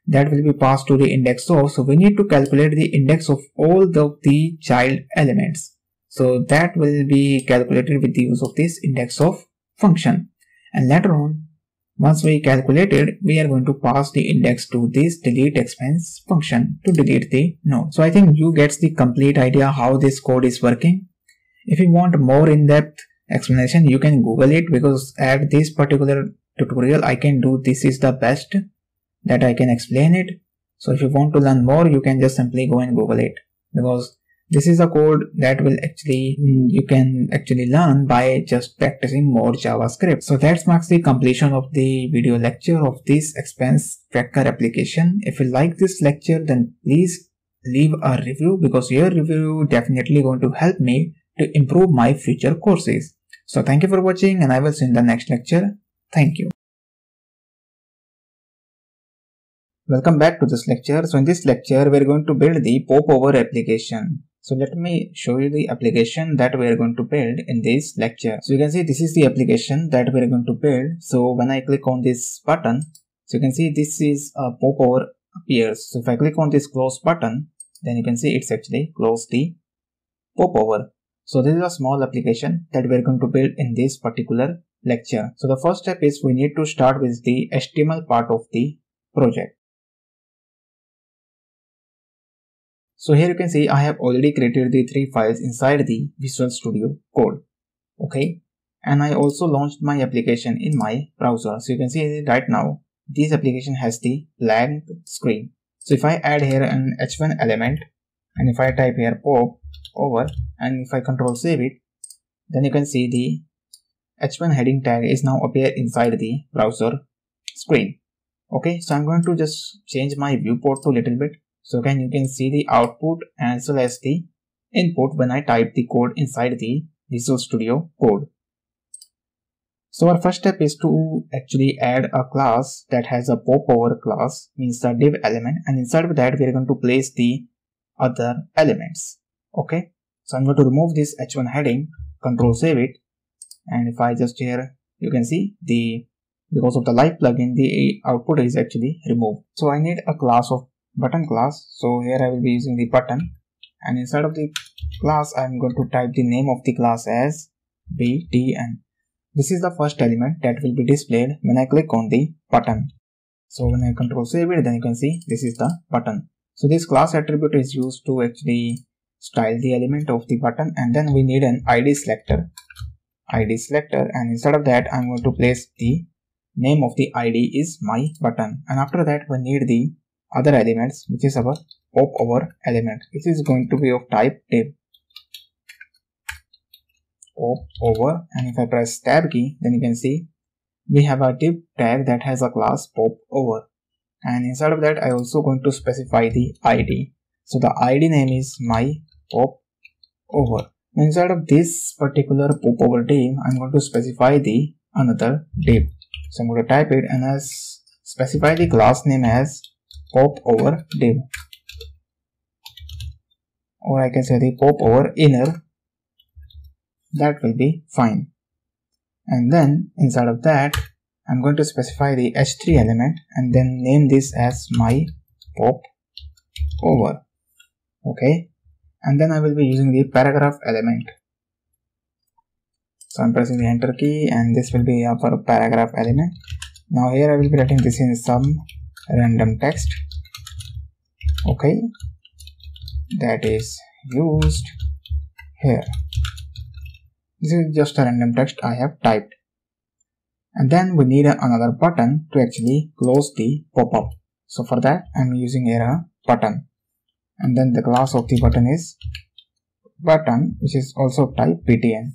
Speaker 1: that will be passed to the index of so we need to calculate the index of all the, the child elements. So that will be calculated with the use of this index of function. And later on once we calculate it we are going to pass the index to this delete expense function to delete the node. So i think you gets the complete idea how this code is working. If you want more in-depth explanation you can google it because at this particular tutorial i can do this is the best that I can explain it. So if you want to learn more, you can just simply go and Google it because this is a code that will actually, mm, you can actually learn by just practicing more JavaScript. So that marks the completion of the video lecture of this expense tracker application. If you like this lecture, then please leave a review because your review definitely going to help me to improve my future courses. So thank you for watching and I will see you in the next lecture. Thank you. Welcome back to this lecture. So in this lecture, we are going to build the popover application. So let me show you the application that we are going to build in this lecture. So you can see this is the application that we are going to build. So when I click on this button, So you can see this is a popover appears. So if I click on this close button, then you can see it's actually close the popover. So this is a small application that we're going to build in this particular lecture. So the first step is we need to start with the HTML part of the project. So here you can see I have already created the three files inside the Visual Studio Code. Okay. And I also launched my application in my browser. So you can see right now this application has the blank screen. So if I add here an h1 element and if I type here pop over and if I control save it then you can see the h1 heading tag is now appear inside the browser screen. Okay so i'm going to just change my viewport to a little bit. So can you can see the output as well as the input when i type the code inside the visual studio code. So our first step is to actually add a class that has a popover class means the div element and inside of that we are going to place the other elements okay. So i'm going to remove this h1 heading control save it. And if I just here you can see the because of the live plugin the output is actually removed. So I need a class of button class so here I will be using the button. And inside of the class I am going to type the name of the class as btn this is the first element that will be displayed when I click on the button. So when I control save it then you can see this is the button. So this class attribute is used to actually style the element of the button and then we need an id selector. Id selector and instead of that I'm going to place the name of the id is my button. And after that we need the other elements which is our pop over element. Which is going to be of type div pop over and if I press tab key then you can see we have a div tag that has a class pop over. And inside of that I also going to specify the id so the id name is my pop over Inside of this particular popover div, I'm going to specify the another div. So I'm going to type it and as specify the class name as popover div. Or I can say the popover inner. That will be fine. And then inside of that, I'm going to specify the h3 element and then name this as my pop over. Okay and then I will be using the paragraph element. So I'm pressing the enter key and this will be our paragraph element. Now here I will be writing this in some random text. Okay, that is used here. This is just a random text I have typed. And then we need another button to actually close the pop-up. So for that I'm using a button and then the class of the button is button which is also type btn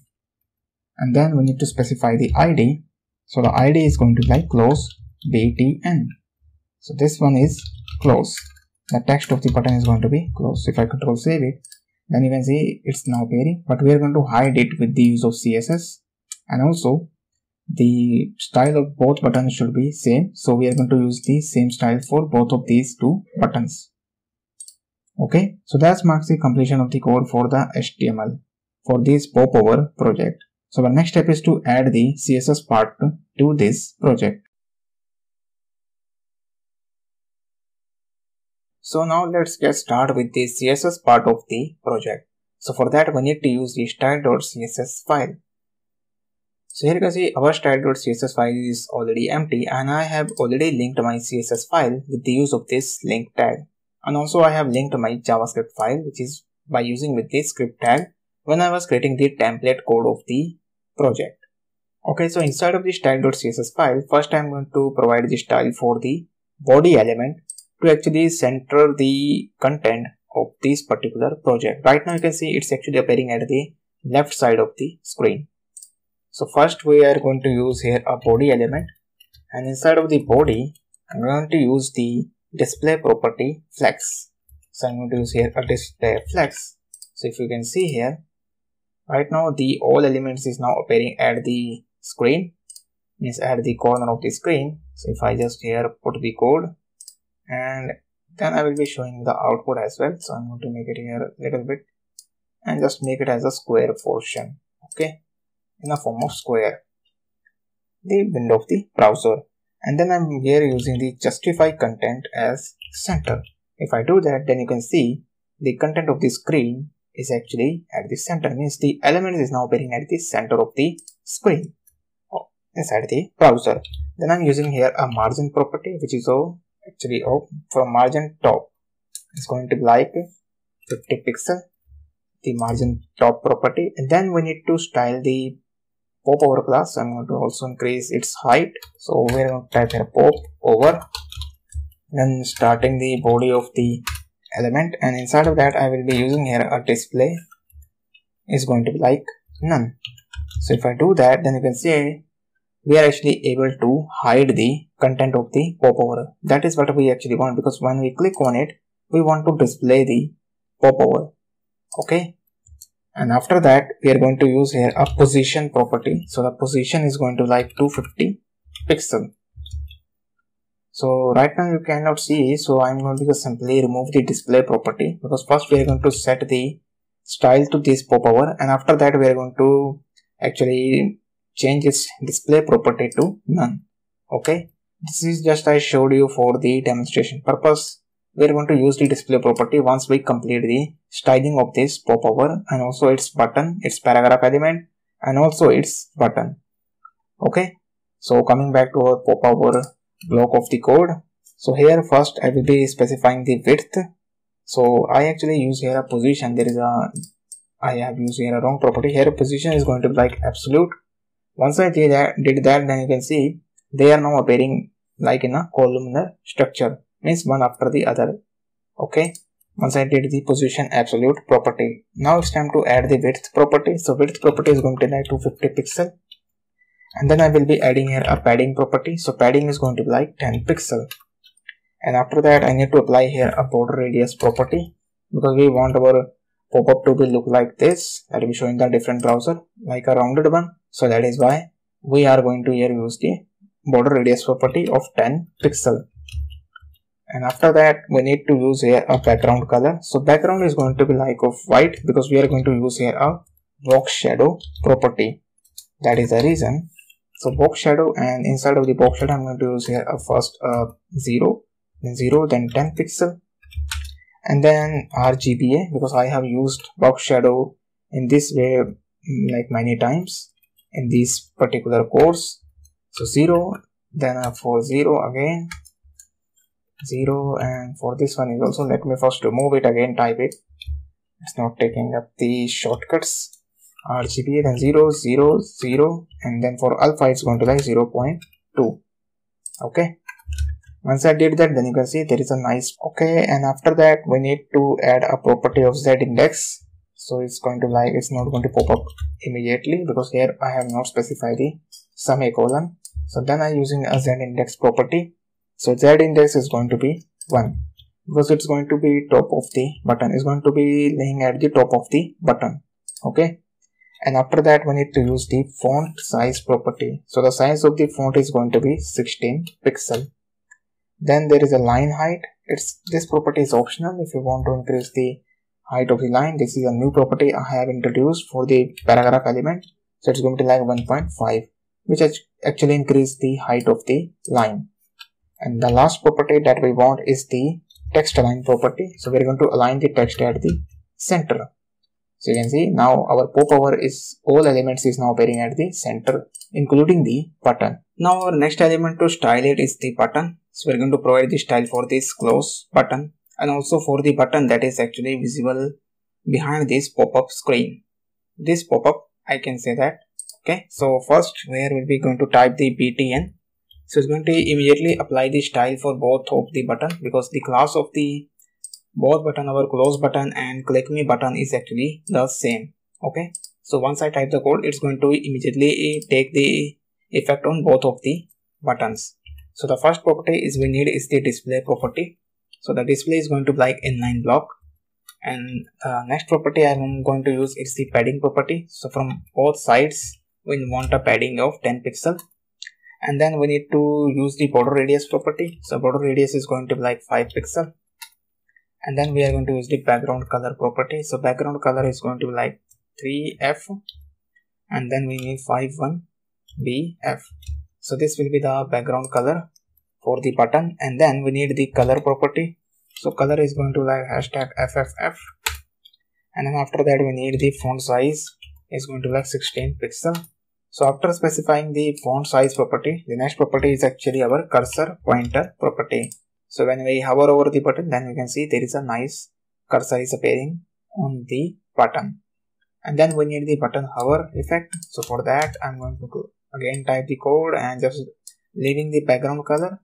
Speaker 1: and then we need to specify the id so the id is going to be like close btn so this one is close. The text of the button is going to be close. If i control save it then you can see it's now appearing but we are going to hide it with the use of css and also the style of both buttons should be same. So we are going to use the same style for both of these two buttons okay so that marks the completion of the code for the html for this popover project. So the next step is to add the css part to this project. So now let's get started with the css part of the project. So for that we need to use the style.css file. So here you can see our style.css file is already empty and I have already linked my CSS file with the use of this link tag and also I have linked my JavaScript file which is by using with this script tag when I was creating the template code of the project. Okay, so inside of the style.css file, first I'm going to provide the style for the body element to actually center the content of this particular project. Right now you can see it's actually appearing at the left side of the screen. So first we are going to use here a body element and inside of the body I'm going to use the display property flex. So i'm going to use here a display flex. So if you can see here right now the all elements is now appearing at the screen. Means at the corner of the screen. So if i just here put the code and then i will be showing the output as well. So i'm going to make it here a little bit and just make it as a square portion. Okay? In the form of square. The window of the browser and then I'm here using the justify content as center. If I do that then you can see the content of the screen is actually at the center means the element is now appearing at the center of the screen oh, inside the browser. Then I'm using here a margin property which is oh, actually oh, from margin top it's going to be like 50 pixel the margin top property and then we need to style the pop over class i'm going to also increase its height. So we're going to type here pop over then starting the body of the element. And inside of that i will be using here a display is going to be like none. So if i do that then you can see we are actually able to hide the content of the popover that is what we actually want because when we click on it we want to display the popover okay and after that we are going to use here a position property. So the position is going to like 250 pixel. So right now you cannot see so i'm going to simply remove the display property because first we are going to set the style to this popover and after that we are going to actually change its display property to none. Okay? This is just i showed you for the demonstration purpose we are going to use the display property. Once we complete the styling of this popover and also its button its paragraph element and also its button. Okay? So coming back to our popover block of the code. So here first i will be specifying the width. So i actually use here a position. There is a i have used here a wrong property. Here position is going to be like absolute. Once i did that, did that then you can see they are now appearing like in a columnar structure means one after the other. Okay? Once I did the position absolute property. Now it's time to add the width property. So width property is going to be like 250 pixel. And then I will be adding here a padding property. So padding is going to be like 10 pixel. And after that I need to apply here a border radius property. Because we want our pop-up to be look like this. That will be showing the different browser like a rounded one. So that is why we are going to here use the border radius property of 10 pixel and after that we need to use here a background color. So background is going to be like of white because we are going to use here a box shadow property. That is the reason. So box shadow and inside of the box shadow i'm going to use here a first uh, 0 then 0 then 10 pixel. And then rgba because i have used box shadow in this way mm, like many times in this particular course. So 0 then uh, for 0 again 0 and for this one is also let me first remove it again type it. It's not taking up the shortcuts. RGB then 0 0 0 and then for alpha it's going to like 0 0.2 okay? Once I did that then you can see there is a nice okay and after that we need to add a property of z index. So it's going to like it's not going to pop up immediately because here I have not specified the semicolon. So then I'm using a z index property so z index is going to be 1 because it's going to be top of the button. Is going to be laying at the top of the button. Okay? And after that we need to use the font size property. So the size of the font is going to be 16 pixel. Then there is a line height. It's this property is optional. If you want to increase the height of the line this is a new property i have introduced for the paragraph element. So it's going to be like 1.5 which actually increase the height of the line and the last property that we want is the text align property. So we're going to align the text at the center. So you can see now our popover is all elements is now appearing at the center including the button. Now our next element to style it is the button. So we're going to provide the style for this close button and also for the button that is actually visible behind this pop-up screen. This pop-up i can say that. Okay. So first where will be going to type the btn so it's going to immediately apply the style for both of the button because the class of the both button our close button and click me button is actually the same. Okay? So once i type the code it's going to immediately eh, take the effect on both of the buttons. So the first property is we need is the display property. So the display is going to be like inline block. And the next property i'm going to use is the padding property. So from both sides we want a padding of 10 pixel and then we need to use the border radius property. So border radius is going to be like 5 pixel. And then we are going to use the background color property. So background color is going to be like 3f and then we need 51bf so this will be the background color for the button. And then we need the color property. So color is going to like hashtag fff and then after that we need the font size is going to like 16 pixel so after specifying the font size property the next property is actually our cursor pointer property. So when we hover over the button then we can see there is a nice cursor is appearing on the button. And then we need the button hover effect. So for that i'm going to again type the code and just leaving the background color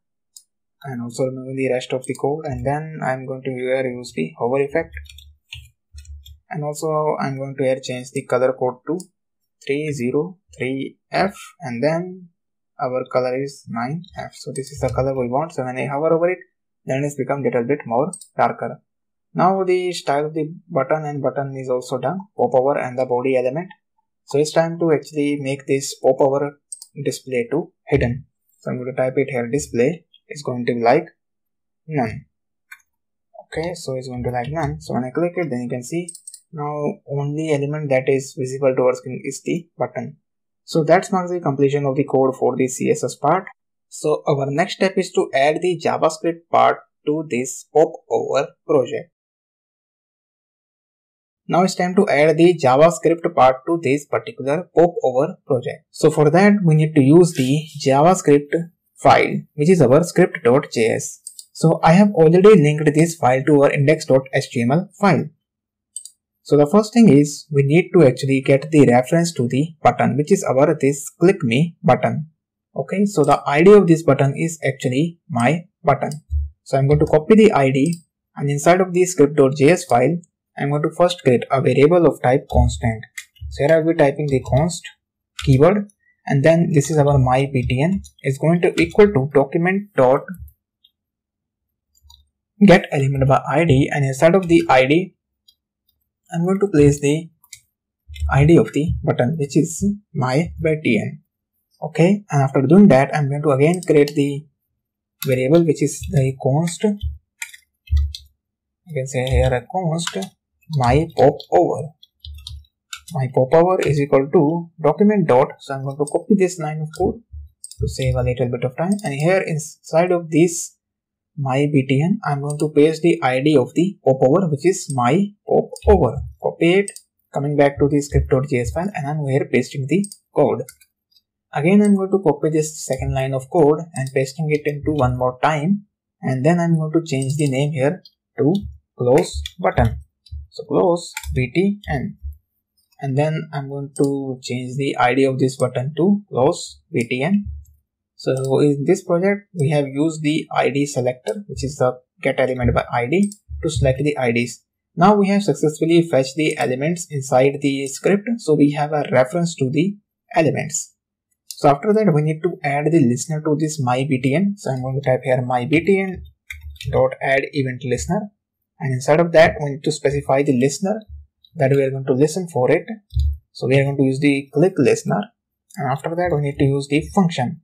Speaker 1: and also removing the rest of the code. And then i'm going to here use the hover effect. And also i'm going to here change the color code to 303f and then our color is 9f so this is the color we want. So when i hover over it then it's become little bit more darker. Now the style of the button and button is also done. Pop over and the body element. So it's time to actually make this pop over display to hidden. So i'm going to type it here. Display is going to be like none okay so it's going to like none so when i click it then you can see now only element that is visible to our screen is the button so that marks the completion of the code for the css part so our next step is to add the javascript part to this pop over project now it's time to add the JavaScript part to this particular popover project. So for that we need to use the JavaScript file which is our script.js. So I have already linked this file to our index.html file. So the first thing is we need to actually get the reference to the button which is our this click me button. Okay, so the ID of this button is actually my button. So I'm going to copy the ID and inside of the script.js file I'm going to first create a variable of type constant. So here I'll be typing the const keyword and then this is our my btn is going to equal to document dot get element by id and inside of the id I'm going to place the id of the button which is my btn okay and after doing that I'm going to again create the variable which is the const you can say here a const my popover. My popover is equal to document dot. So I'm going to copy this line of code to save a little bit of time. And here inside of this my btn, I'm going to paste the ID of the popover, which is my popover. Copy it, coming back to the script.js file, and I'm here pasting the code. Again, I'm going to copy this second line of code and pasting it into one more time. And then I'm going to change the name here to close button so close btn and then i'm going to change the id of this button to close btn so in this project we have used the id selector which is the get element by id to select the ids now we have successfully fetched the elements inside the script so we have a reference to the elements. So after that we need to add the listener to this my btn so i'm going to type here my btn dot add event listener. And inside of that we need to specify the listener that we are going to listen for it. So we are going to use the click listener. And after that we need to use the function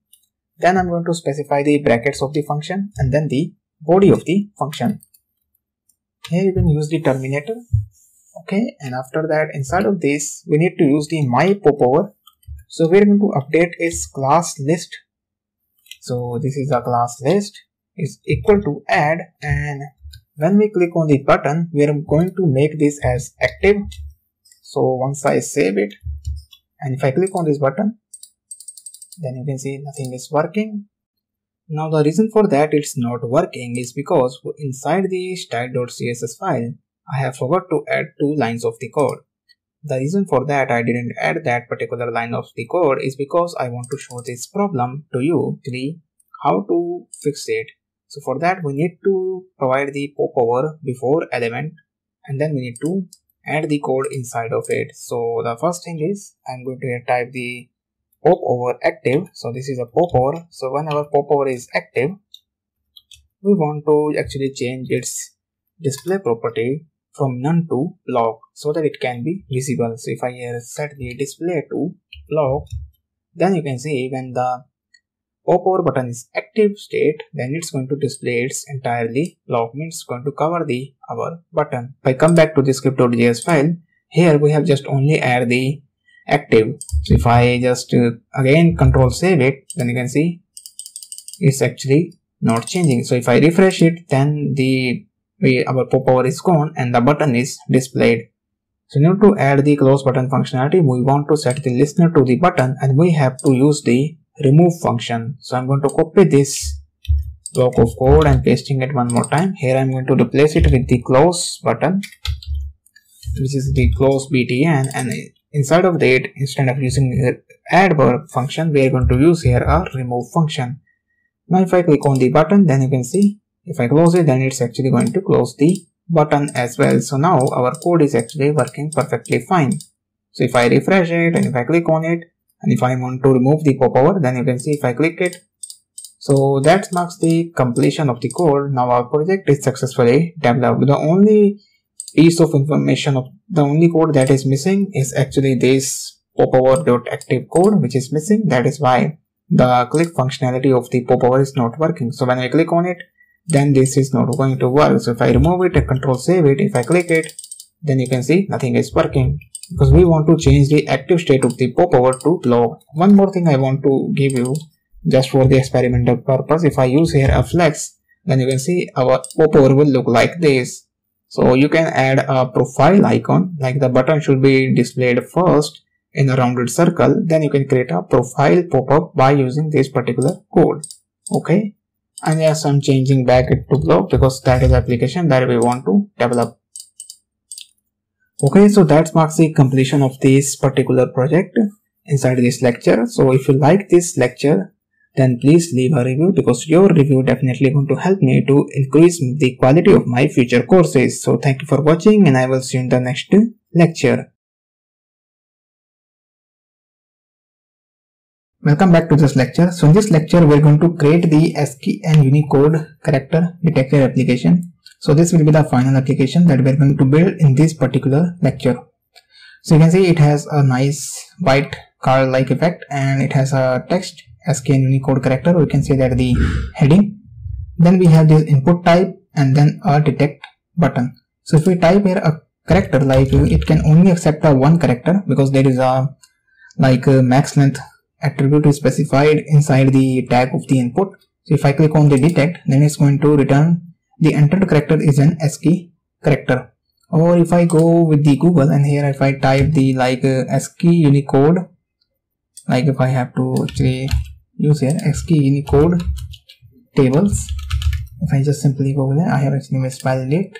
Speaker 1: then i'm going to specify the brackets of the function and then the body of the function. Here you can use the terminator. Okay and after that inside of this we need to use the my popover so we're going to update its class list. So this is a class list. Is equal to add and when we click on the button we are going to make this as active. So once I save it and if I click on this button then you can see nothing is working. Now the reason for that it's not working is because inside the style.css file I have forgot to add two lines of the code. The reason for that I didn't add that particular line of the code is because I want to show this problem to you, three, how to fix it. So for that we need to provide the popover before element and then we need to add the code inside of it. So the first thing is i'm going to type the popover active. So this is a popover so when our popover is active we want to actually change its display property from none to block so that it can be visible. So if i here set the display to block then you can see when the popover button is active state then it's going to display its entirely block means going to cover the our button. If i come back to the script.js file here we have just only add the active. So if i just uh, again control save it then you can see it's actually not changing. So if i refresh it then the we, our power is gone and the button is displayed. So order to add the close button functionality we want to set the listener to the button and we have to use the remove function. So i'm going to copy this block of code and pasting it one more time. Here i'm going to replace it with the close button which is the close btn and inside of that instead of using the add function we are going to use here a remove function. Now if i click on the button then you can see if i close it then it's actually going to close the button as well. So now our code is actually working perfectly fine. So if i refresh it and if i click on it and if i want to remove the popover then you can see if i click it. So that marks the completion of the code. Now our project is successfully developed. The only piece of information of the only code that is missing is actually this popover.active code which is missing. That is why the click functionality of the popover is not working. So when I click on it then this is not going to work. So if I remove it and control save it. If I click it then you can see nothing is working. Because we want to change the active state of the popover to log one more thing I want to give you just for the experimental purpose if I use here a flex then you can see our popover will look like this so you can add a profile icon like the button should be displayed first in a rounded circle. Then you can create a profile pop-up by using this particular code. Okay? And yes i'm changing back to block because that is application that we want to develop. Okay? So that marks the completion of this particular project inside this lecture. So if you like this lecture then please leave a review because your review definitely going to help me to increase the quality of my future courses. So thank you for watching and I will see you in the next lecture. Welcome back to this lecture. So in this lecture we are going to create the ASCII and Unicode character detector application. So this will be the final application that we are going to build in this particular lecture. So you can see it has a nice white car like effect and it has a text And Unicode character we can say that the heading. Then we have this input type and then a detect button. So if we type here a character like it can only accept a one character because there is a like a max length attribute is specified inside the tag of the input. So if I click on the detect then it's going to return the entered character is an ASCII character. Or if I go with the Google and here if I type the like uh, ASCII Unicode like if I have to actually use here ASCII Unicode tables. If I just simply go there I have actually misspelled it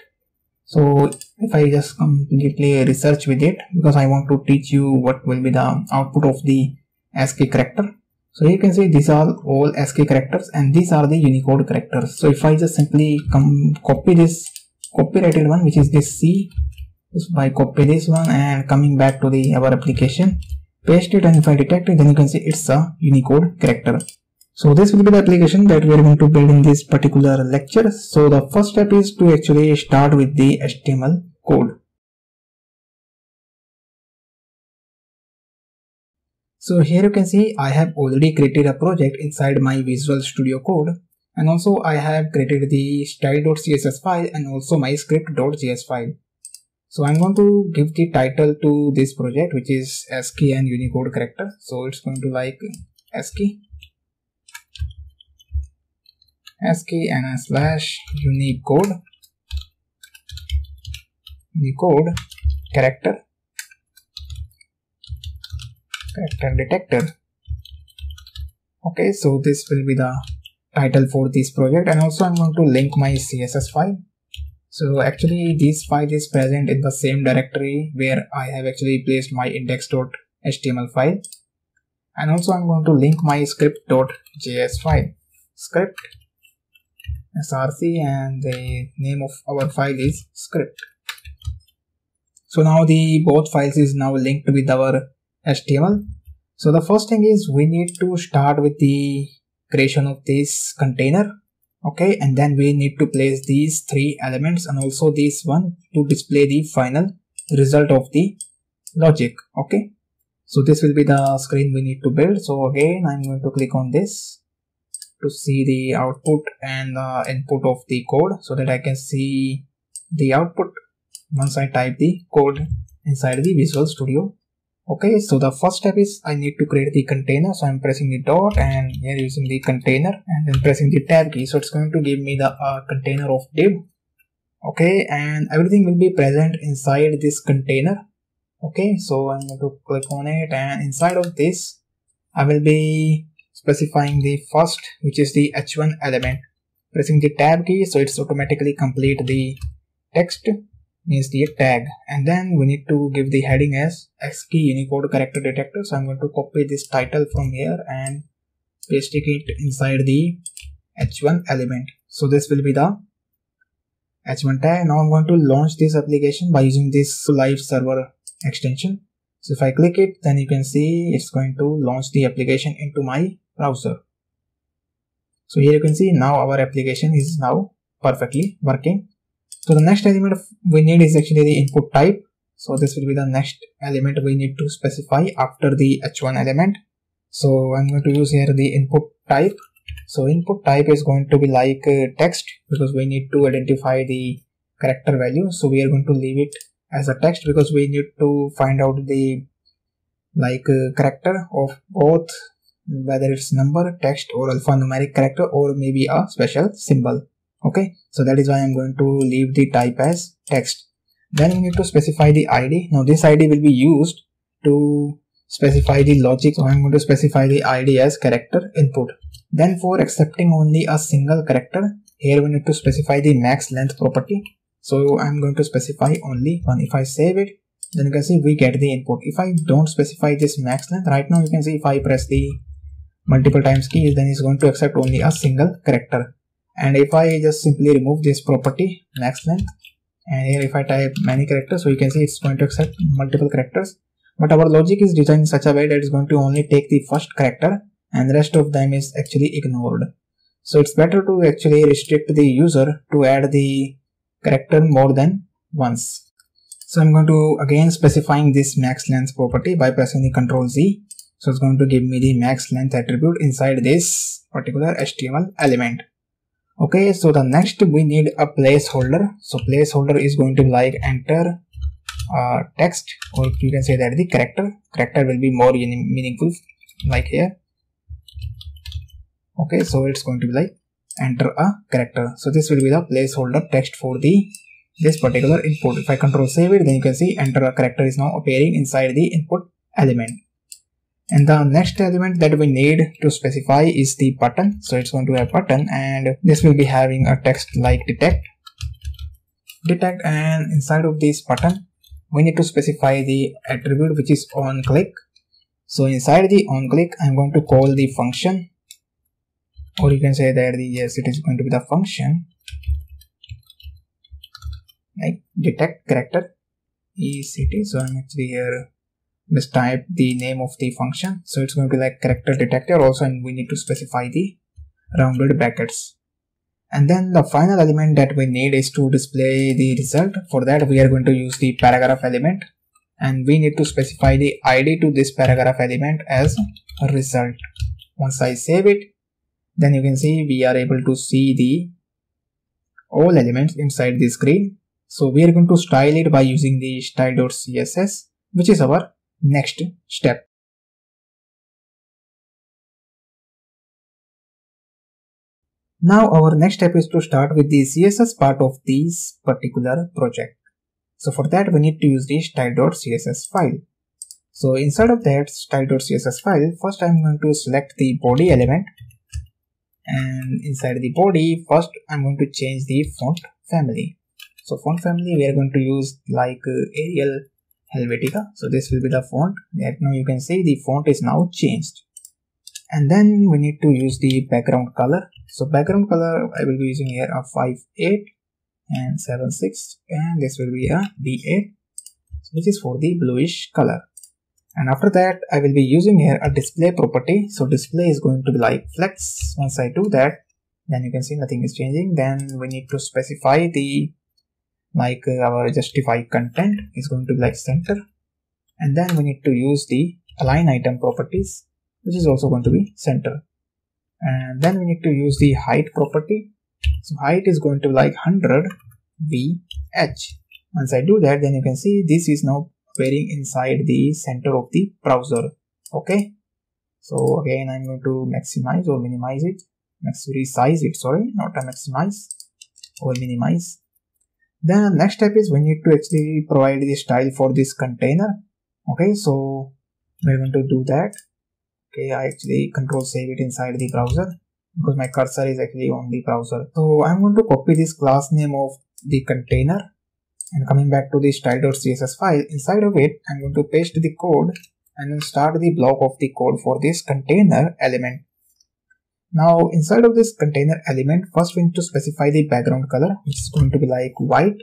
Speaker 1: so if I just completely research with it because I want to teach you what will be the output of the ASCII character. So you can see these are all ASCII characters and these are the Unicode characters. So if I just simply come copy this copyrighted one which is this C just by copy this one and coming back to the our application paste it and if I detect it then you can see it's a Unicode character. So this will be the application that we are going to build in this particular lecture. So the first step is to actually start with the HTML code. So here you can see I have already created a project inside my Visual Studio Code and also I have created the style.css file and also my script.js file. So I'm going to give the title to this project which is ASCII and Unicode character. So it's going to like ASCII. ASCII and a slash Unicode. Unicode character character detector. Okay, so this will be the title for this project. And also I'm going to link my CSS file so actually this file is present in the same directory where I have actually placed my index.html file. And also I'm going to link my script.js file. Script src and the name of our file is script. So now the both files is now linked with our html so the first thing is we need to start with the creation of this container okay and then we need to place these three elements and also this one to display the final result of the logic. Okay so this will be the screen we need to build. So again i'm going to click on this to see the output and the input of the code so that i can see the output once i type the code inside the visual studio Okay, so the first step is I need to create the container. So I'm pressing the dot and here using the container and then pressing the tab key. So it's going to give me the uh, container of div. Okay, and everything will be present inside this container. Okay, so I'm going to click on it and inside of this, I will be specifying the first, which is the h1 element. Pressing the tab key, so it's automatically complete the text means the tag. And then we need to give the heading as ASCII unicode character detector. So i'm going to copy this title from here and paste it inside the h1 element. So this will be the h1 tag. Now i'm going to launch this application by using this live server extension. So if i click it then you can see it's going to launch the application into my browser. So here you can see now our application is now perfectly working so the next element we need is actually the input type. So this will be the next element we need to specify after the h1 element. So I'm going to use here the input type. So input type is going to be like uh, text because we need to identify the character value. So we are going to leave it as a text because we need to find out the like uh, character of both whether it's number, text or alphanumeric character or maybe a special symbol okay so that is why i'm going to leave the type as text. Then we need to specify the id now this id will be used to specify the logic so i'm going to specify the id as character input. Then for accepting only a single character here we need to specify the max length property. So i'm going to specify only one. If i save it then you can see we get the input. If i don't specify this max length right now you can see if i press the multiple times keys then it's going to accept only a single character and if I just simply remove this property max length and here if I type many characters so you can see it's going to accept multiple characters. But our logic is designed in such a way that it's going to only take the first character and the rest of them is actually ignored. So it's better to actually restrict the user to add the character more than once. So I'm going to again specifying this max length property by pressing the control Z. So it's going to give me the max length attribute inside this particular HTML element okay so the next we need a placeholder. So placeholder is going to be like enter uh, text. Or you can say that the character. Character will be more meaningful like here. Okay so it's going to be like enter a character. So this will be the placeholder text for the this particular input. If i control save it then you can see enter a character is now appearing inside the input element and the next element that we need to specify is the button. So it's going to have a button and this will be having a text like detect. Detect and inside of this button we need to specify the attribute which is on click. So inside the on click i'm going to call the function. Or you can say that the yes it is going to be the function. Like detect character. Ect so i'm actually here just type the name of the function. So it's going to be like character detector. Also and we need to specify the rounded brackets. And then the final element that we need is to display the result. For that we are going to use the paragraph element. And we need to specify the id to this paragraph element as result. Once i save it then you can see we are able to see the all elements inside the screen. So we are going to style it by using the style.css which is our next step. Now our next step is to start with the CSS part of this particular project. So for that we need to use the style.css file. So inside of that style.css file, first I'm going to select the body element and inside the body, first I'm going to change the font family. So font family we are going to use like uh, Arial Helvetica. So this will be the font. Now you can see the font is now changed. And then we need to use the background color. So background color I will be using here a 5 8 and 7 6 and this will be a D8 which is for the bluish color. And after that I will be using here a display property. So display is going to be like flex. Once I do that then you can see nothing is changing. Then we need to specify the like our justify content is going to be like center. And then we need to use the align item properties which is also going to be center. And then we need to use the height property. So height is going to be like 100 vh once i do that then you can see this is now appearing inside the center of the browser. Okay? So again i'm going to maximize or minimize it. Max resize it sorry not a maximize or minimize then next step is we need to actually provide the style for this container. Okay so we're going to do that. Okay i actually control save it inside the browser because my cursor is actually on the browser. So i'm going to copy this class name of the container and coming back to the style.css file. Inside of it i'm going to paste the code and then start the block of the code for this container element now inside of this container element first we need to specify the background color which is going to be like white.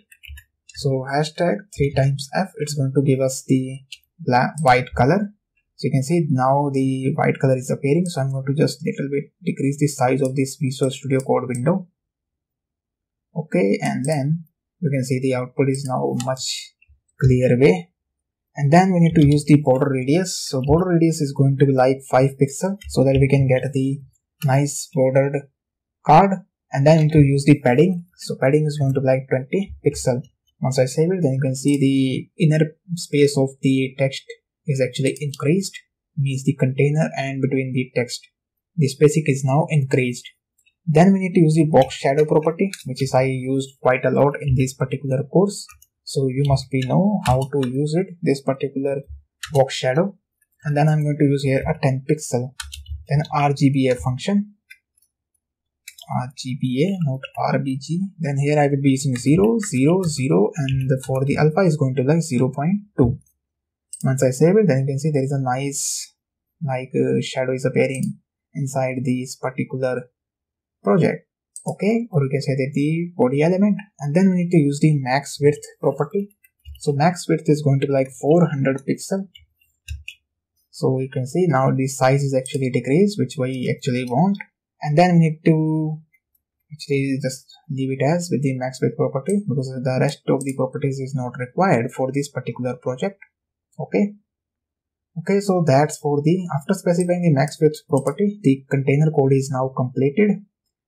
Speaker 1: So hashtag 3 times f it's going to give us the black white color. So you can see now the white color is appearing so i'm going to just little bit decrease the size of this visual studio code window. Okay and then you can see the output is now much clear way. And then we need to use the border radius. So border radius is going to be like 5 pixel so that we can get the nice bordered card and then need to use the padding. So padding is going to be like 20 pixel. Once i save it then you can see the inner space of the text is actually increased. Means the container and between the text the spacing is now increased. Then we need to use the box shadow property which is i used quite a lot in this particular course. So you must be know how to use it this particular box shadow. And then i'm going to use here a 10 pixel then rgba function. Rgba not rbg then here i will be using 0 0 0 and for the alpha is going to be like 0 0.2 once i save it then you can see there is a nice like uh, shadow is appearing inside this particular project. Okay or you can say that the body element. And then we need to use the max width property. So max width is going to be like 400 pixel so you can see now the size is actually decreased which we actually want. And then we need to actually just leave it as with the max width property because the rest of the properties is not required for this particular project. Okay? Okay so that's for the after specifying the max width property the container code is now completed.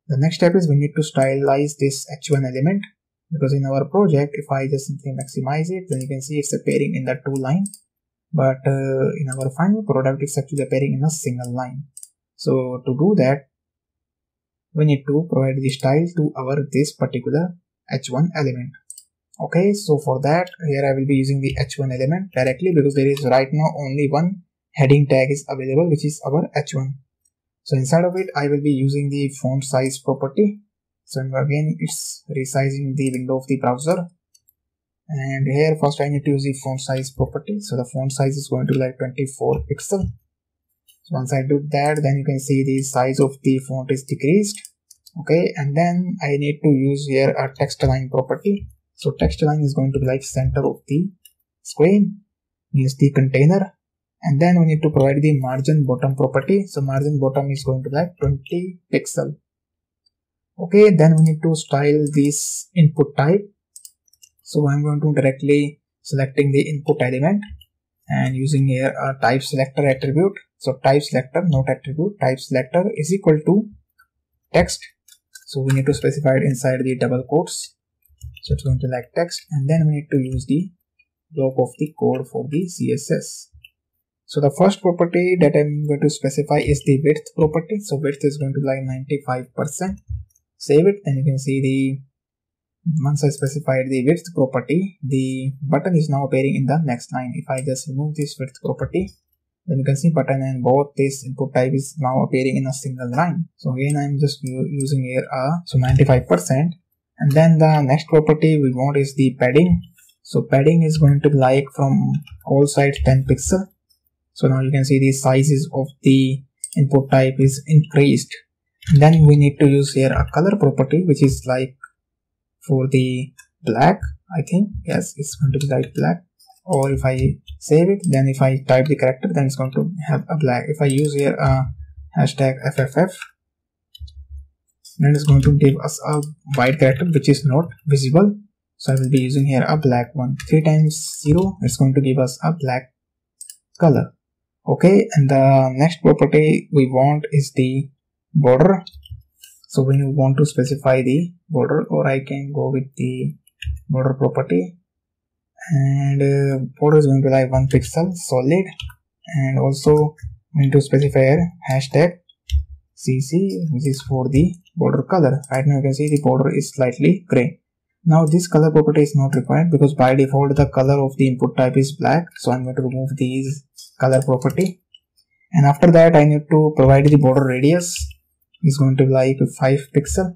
Speaker 1: The next step is we need to stylize this h1 element because in our project if i just simply maximize it then you can see it's appearing in the two line but uh, in our final product it's actually appearing in a single line. So to do that we need to provide the style to our this particular h1 element. Okay so for that here i will be using the h1 element directly because there is right now only one heading tag is available which is our h1 so inside of it i will be using the font size property. So again it's resizing the window of the browser and here first i need to use the font size property. So the font size is going to be like 24 pixel. So once i do that then you can see the size of the font is decreased. Okay and then i need to use here a text align property. So text align is going to be like center of the screen. Means the container. And then we need to provide the margin bottom property. So margin bottom is going to be like 20 pixel. Okay then we need to style this input type so i'm going to directly selecting the input element and using here a type selector attribute. So type selector not attribute type selector is equal to text. So we need to specify it inside the double quotes. So it's going to like text and then we need to use the block of the code for the css so the first property that i'm going to specify is the width property. So width is going to like 95 percent. Save it and you can see the once i specified the width property the button is now appearing in the next line. If i just remove this width property then you can see button and both this input type is now appearing in a single line. So again i'm just using here a so 95 percent. And then the next property we want is the padding. So padding is going to be like from all sides 10 pixel. So now you can see the sizes of the input type is increased. Then we need to use here a color property which is like for the black i think. Yes it's going to be like black. Or if i save it then if i type the character then it's going to have a black. If i use here a hashtag fff then it's going to give us a white character which is not visible. So i will be using here a black one. 3 times 0 it's going to give us a black color. Okay and the next property we want is the border so when you want to specify the border or i can go with the border property. And uh, border is going to like one pixel solid? And also we need to specify a hashtag cc which is for the border color. Right now you can see the border is slightly gray. Now this color property is not required because by default the color of the input type is black. So i'm going to remove these color property. And after that i need to provide the border radius is going to be like 5 pixel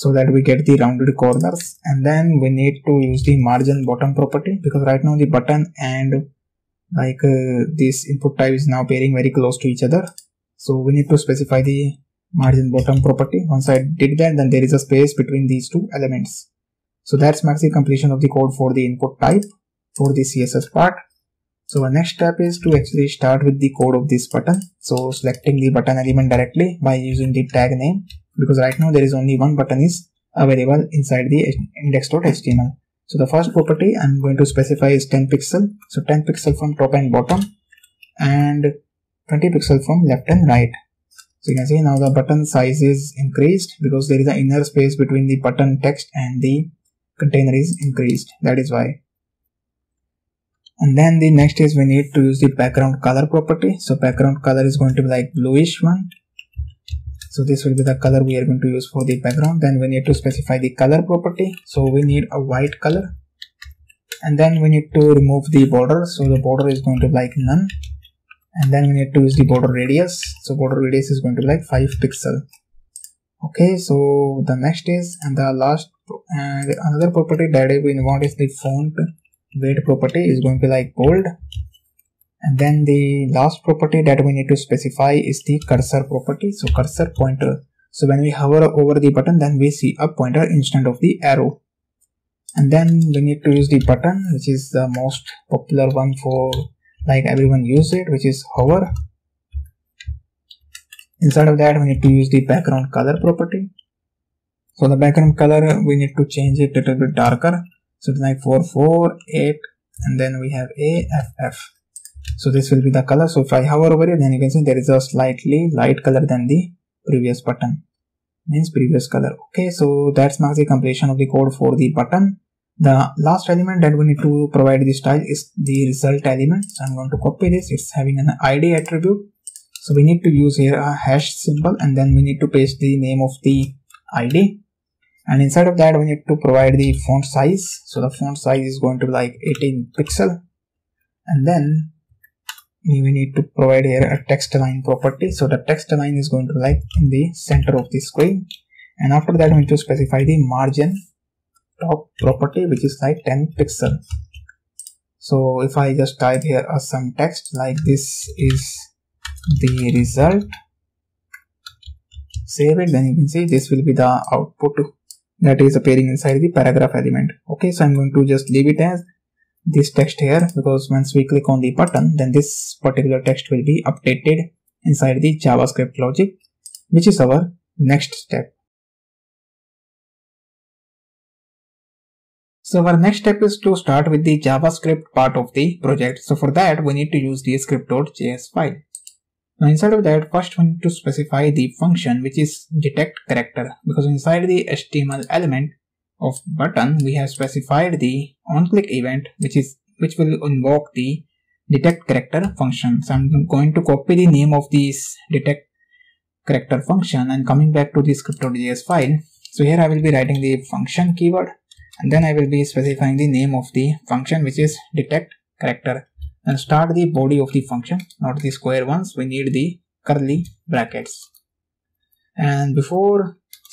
Speaker 1: so that we get the rounded corners. And then we need to use the margin bottom property because right now the button and like uh, this input type is now pairing very close to each other. So we need to specify the margin bottom property. Once i did that then there is a space between these two elements. So that's the completion of the code for the input type for the css part so our next step is to actually start with the code of this button so selecting the button element directly by using the tag name because right now there is only one button is available inside the index.html. So the first property I'm going to specify is 10 pixel. So 10 pixel from top and bottom and 20 pixel from left and right. So you can see now the button size is increased because there is an inner space between the button text and the container is increased. That is why. And then the next is we need to use the background color property. So background color is going to be like bluish one. So this will be the color we are going to use for the background. Then we need to specify the color property. So we need a white color. And then we need to remove the border. So the border is going to be like none. And then we need to use the border radius. So border radius is going to be like 5 pixel. Okay so the next is and the last uh, another property that we want is the font weight property is going to be like bold. And then the last property that we need to specify is the cursor property. So cursor pointer. So when we hover over the button then we see a pointer instead of the arrow. And then we need to use the button which is the most popular one for like everyone use it which is hover. Inside of that we need to use the background color property. So the background color we need to change it a little bit darker so it's like 448 and then we have AFF so this will be the color. So if i hover over it then you can see there is a slightly light color than the previous button. Means previous color. Okay so that's marks the completion of the code for the button. The last element that we need to provide the style is the result element. So i'm going to copy this. It's having an id attribute. So we need to use here a hash symbol and then we need to paste the name of the id and inside of that we need to provide the font size. So the font size is going to be like 18 pixel. And then we need to provide here a text align property. So the text align is going to like in the center of the screen. And after that we need to specify the margin top property which is like 10 pixel. So if i just type here some text like this is the result save it then you can see this will be the output that is appearing inside the paragraph element. Okay so i'm going to just leave it as this text here because once we click on the button then this particular text will be updated inside the javascript logic which is our next step. So our next step is to start with the javascript part of the project. So for that we need to use the script.js file now inside of that first we need to specify the function which is detect character. Because inside the html element of button we have specified the onClick event which is which will invoke the detect character function. So i'm going to copy the name of this detect character function and coming back to the script.js file. So here i will be writing the function keyword and then i will be specifying the name of the function which is detect character and start the body of the function not the square ones we need the curly brackets and before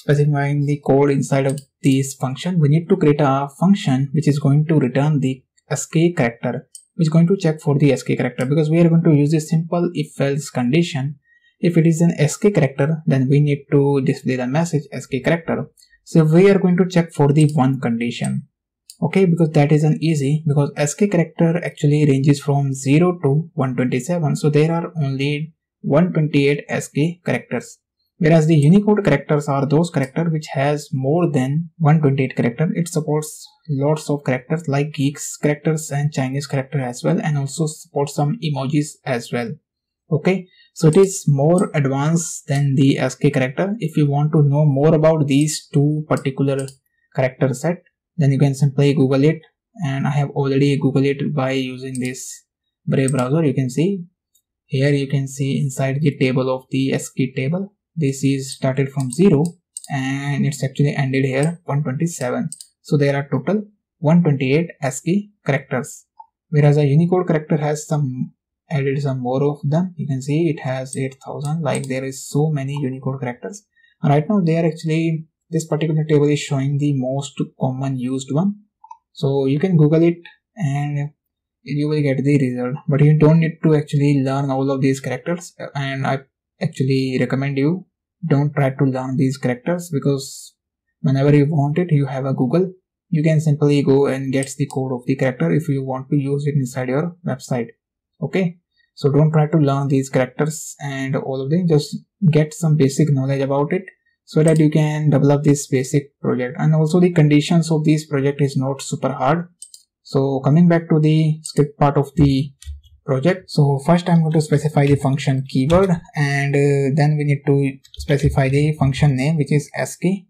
Speaker 1: specifying the code inside of this function, we need to create a function which is going to return the ASCII character, which is going to check for the ASCII character because we are going to use a simple if else condition. If it is an ASCII character, then we need to display the message ASCII character. So we are going to check for the one condition. Okay, because that is an easy because ASCII character actually ranges from 0 to 127. So there are only 128 ASCII characters. Whereas the unicode characters are those characters which has more than 128 character it supports lots of characters like Greek characters and chinese character as well and also supports some emojis as well. Okay so it is more advanced than the ASCII character. If you want to know more about these two particular character set then you can simply google it. And I have already googled it by using this Brave browser. You can see here you can see inside the table of the ASCII table this is started from 0 and it's actually ended here 127 so there are total 128 ASCII characters. Whereas a Unicode character has some added some more of them. You can see it has 8000 like there is so many Unicode characters. Right now they are actually this particular table is showing the most common used one. So you can google it and you will get the result. But you don't need to actually learn all of these characters. And i actually recommend you don't try to learn these characters because whenever you want it you have a google. You can simply go and get the code of the character if you want to use it inside your website. Okay? So don't try to learn these characters and all of them. Just get some basic knowledge about it so that you can develop this basic project. And also the conditions of this project is not super hard. So coming back to the script part of the project. So first i'm going to specify the function keyword and uh, then we need to specify the function name which is ASCII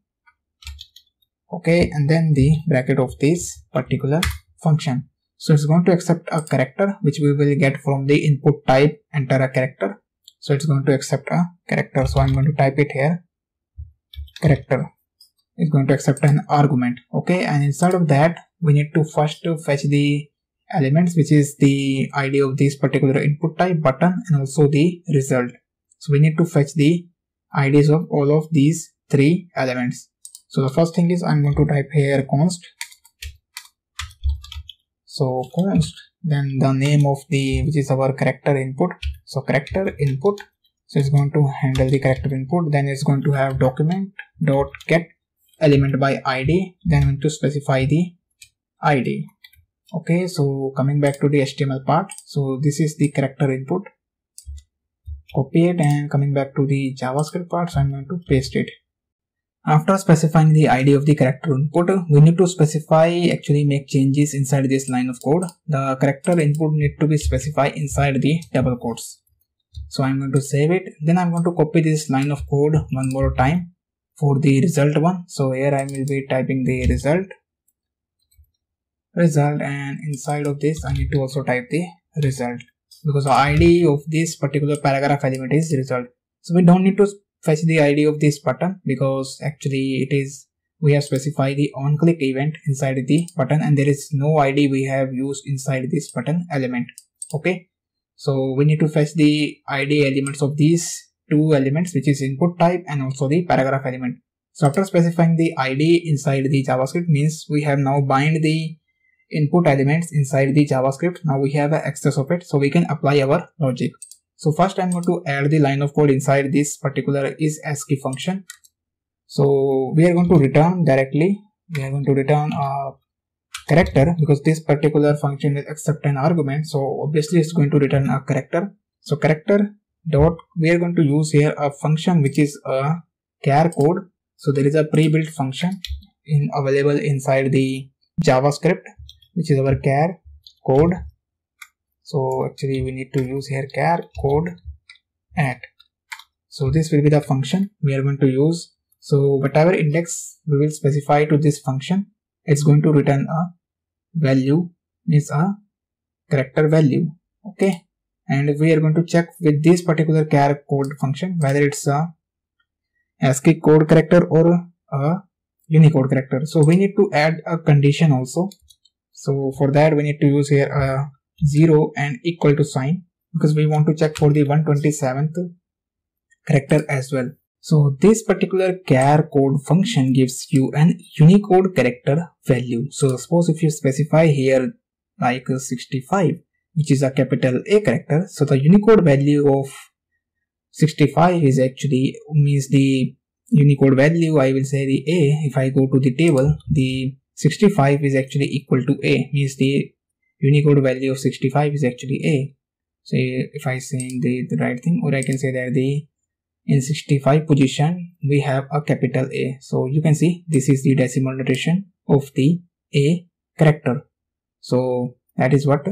Speaker 1: okay and then the bracket of this particular function. So it's going to accept a character which we will get from the input type enter a character. So it's going to accept a character. So i'm going to type it here character is going to accept an argument okay? And inside of that we need to first fetch the elements which is the id of this particular input type button and also the result. So we need to fetch the ids of all of these three elements. So the first thing is i'm going to type here const. So const then the name of the which is our character input. So character input so it's going to handle the character input. Then it's going to have document dot get element by id. Then we need to specify the id. Okay so coming back to the html part. So this is the character input. Copy it and coming back to the javascript part so i'm going to paste it. After specifying the id of the character input we need to specify actually make changes inside this line of code. The character input need to be specified inside the double quotes so i'm going to save it. Then i'm going to copy this line of code one more time for the result one. So here i will be typing the result result and inside of this i need to also type the result. Because the id of this particular paragraph element is result. So we don't need to fetch the id of this button because actually it is we have specified the on click event inside the button and there is no id we have used inside this button element. Okay so we need to fetch the id elements of these two elements which is input type and also the paragraph element. So after specifying the id inside the JavaScript means we have now bind the input elements inside the JavaScript. Now we have access of it so we can apply our logic. So first I'm going to add the line of code inside this particular is ASCII function. So we are going to return directly. We are going to return a character because this particular function will accept an argument so obviously it's going to return a character. So character dot we are going to use here a function which is a char code. So there is a pre-built function in available inside the javascript which is our char code. So actually we need to use here char code at. So this will be the function we are going to use. So whatever index we will specify to this function it's going to return a value is a character value okay? And we are going to check with this particular char code function whether it's a ASCII code character or a Unicode character. So we need to add a condition also. So for that we need to use here a 0 and equal to sign because we want to check for the 127th character as well so this particular char code function gives you an Unicode character value. So suppose if you specify here like uh, 65 which is a capital A character. So the Unicode value of 65 is actually means the Unicode value I will say the A if I go to the table the 65 is actually equal to A means the Unicode value of 65 is actually A. So if I say the, the right thing or I can say that the in 65 position we have a capital A so you can see this is the decimal notation of the A character so that is what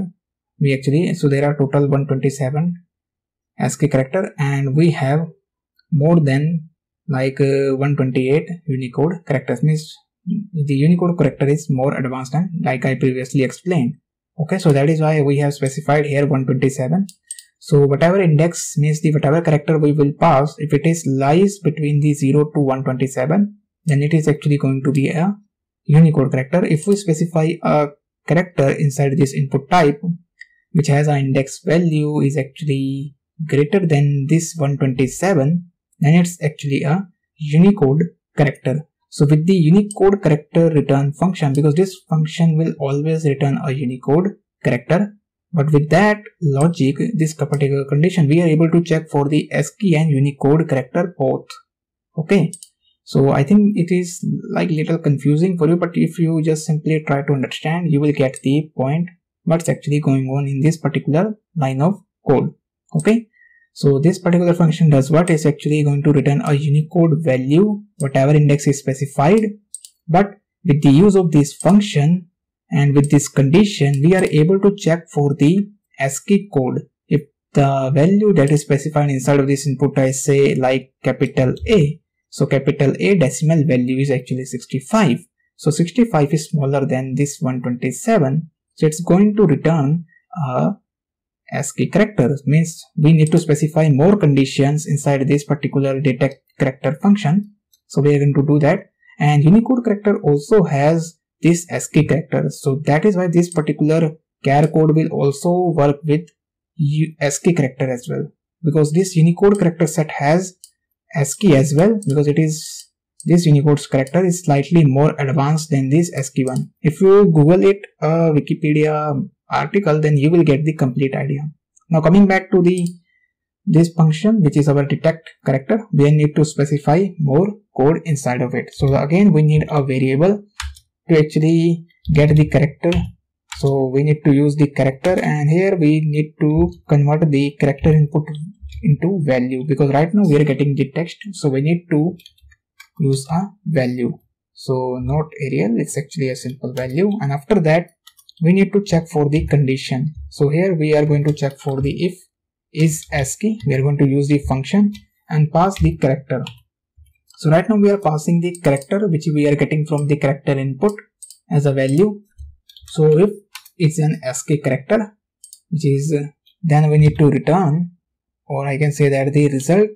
Speaker 1: we actually so there are total 127 ASCII character and we have more than like uh, 128 Unicode characters means the Unicode character is more advanced than like I previously explained. Okay, so that is why we have specified here 127. So whatever index means the whatever character we will pass, if it is lies between the 0 to 127, then it is actually going to be a Unicode character. If we specify a character inside this input type, which has an index value is actually greater than this 127, then it's actually a Unicode character. So with the Unicode character return function, because this function will always return a Unicode character, but with that logic, this particular condition, we are able to check for the ASCII and Unicode character both. Okay. So I think it is like little confusing for you, but if you just simply try to understand, you will get the point what's actually going on in this particular line of code. Okay. So this particular function does what is actually going to return a Unicode value, whatever index is specified. But with the use of this function and with this condition, we are able to check for the ASCII code. If the value that is specified inside of this input I say like capital A, so capital A decimal value is actually 65. So 65 is smaller than this 127. So it's going to return a ASCII characters means we need to specify more conditions inside this particular detect character function. So we are going to do that and Unicode character also has this ASCII character. So that is why this particular char code will also work with ASCII character as well because this Unicode character set has ASCII as well because it is this Unicode's character is slightly more advanced than this ASCII one. If you Google it, uh, Wikipedia article then you will get the complete idea now coming back to the this function which is our detect character we need to specify more code inside of it so again we need a variable to actually get the character so we need to use the character and here we need to convert the character input into value because right now we are getting the text so we need to use a value so not Arial it's actually a simple value and after that we need to check for the condition. So here we are going to check for the if is ASCII. We are going to use the function and pass the character. So right now we are passing the character which we are getting from the character input as a value. So if it's an ASCII character which is uh, then we need to return or I can say that the result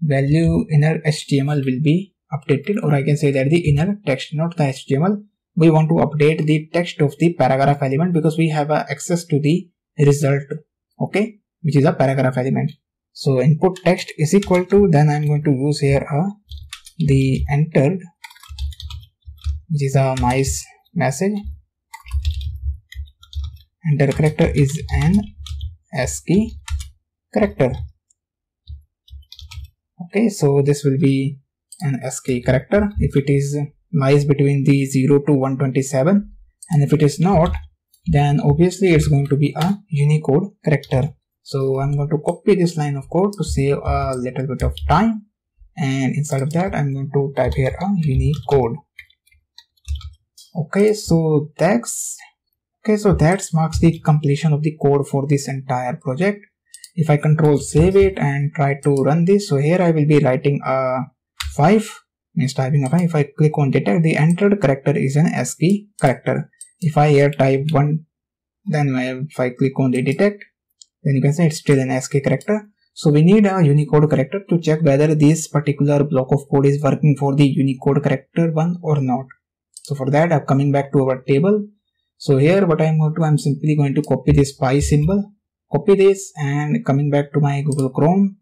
Speaker 1: value inner HTML will be updated or I can say that the inner text not the HTML we want to update the text of the paragraph element because we have uh, access to the result okay which is a paragraph element so input text is equal to then i'm going to use here a the entered which is a nice message. Enter character is an ASCII character. Okay so this will be an ASCII character. If it is lies between the 0 to 127 and if it is not then obviously it's going to be a Unicode character. So I'm going to copy this line of code to save a little bit of time and inside of that I'm going to type here a unique code. Okay, so that's okay, so that marks the completion of the code for this entire project. If I control save it and try to run this, so here I will be writing a 5 means typing of if I click on detect the entered character is an ASCII character. If I here type 1 then if I click on the detect then you can say it's still an ASCII character so we need a Unicode character to check whether this particular block of code is working for the Unicode character one or not. So for that I'm coming back to our table. So here what I'm going to I'm simply going to copy this pi symbol copy this and coming back to my Google Chrome.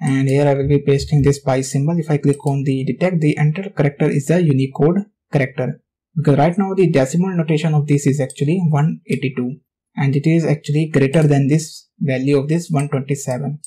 Speaker 1: And here I will be pasting this pi symbol. If I click on the detect the enter character is a Unicode character because right now the decimal notation of this is actually 182 and it is actually greater than this value of this 127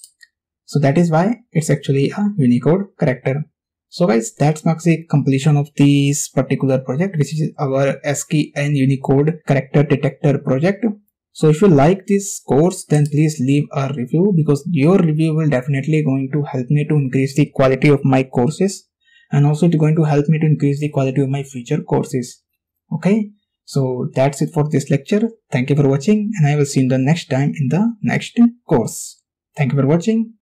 Speaker 1: so that is why it's actually a Unicode character so guys that marks completion of this particular project which is our ASCII and Unicode character detector project so if you like this course then please leave a review because your review will definitely going to help me to increase the quality of my courses and also it's going to help me to increase the quality of my future courses. Okay. So that's it for this lecture. Thank you for watching and I will see you the next time in the next course. Thank you for watching.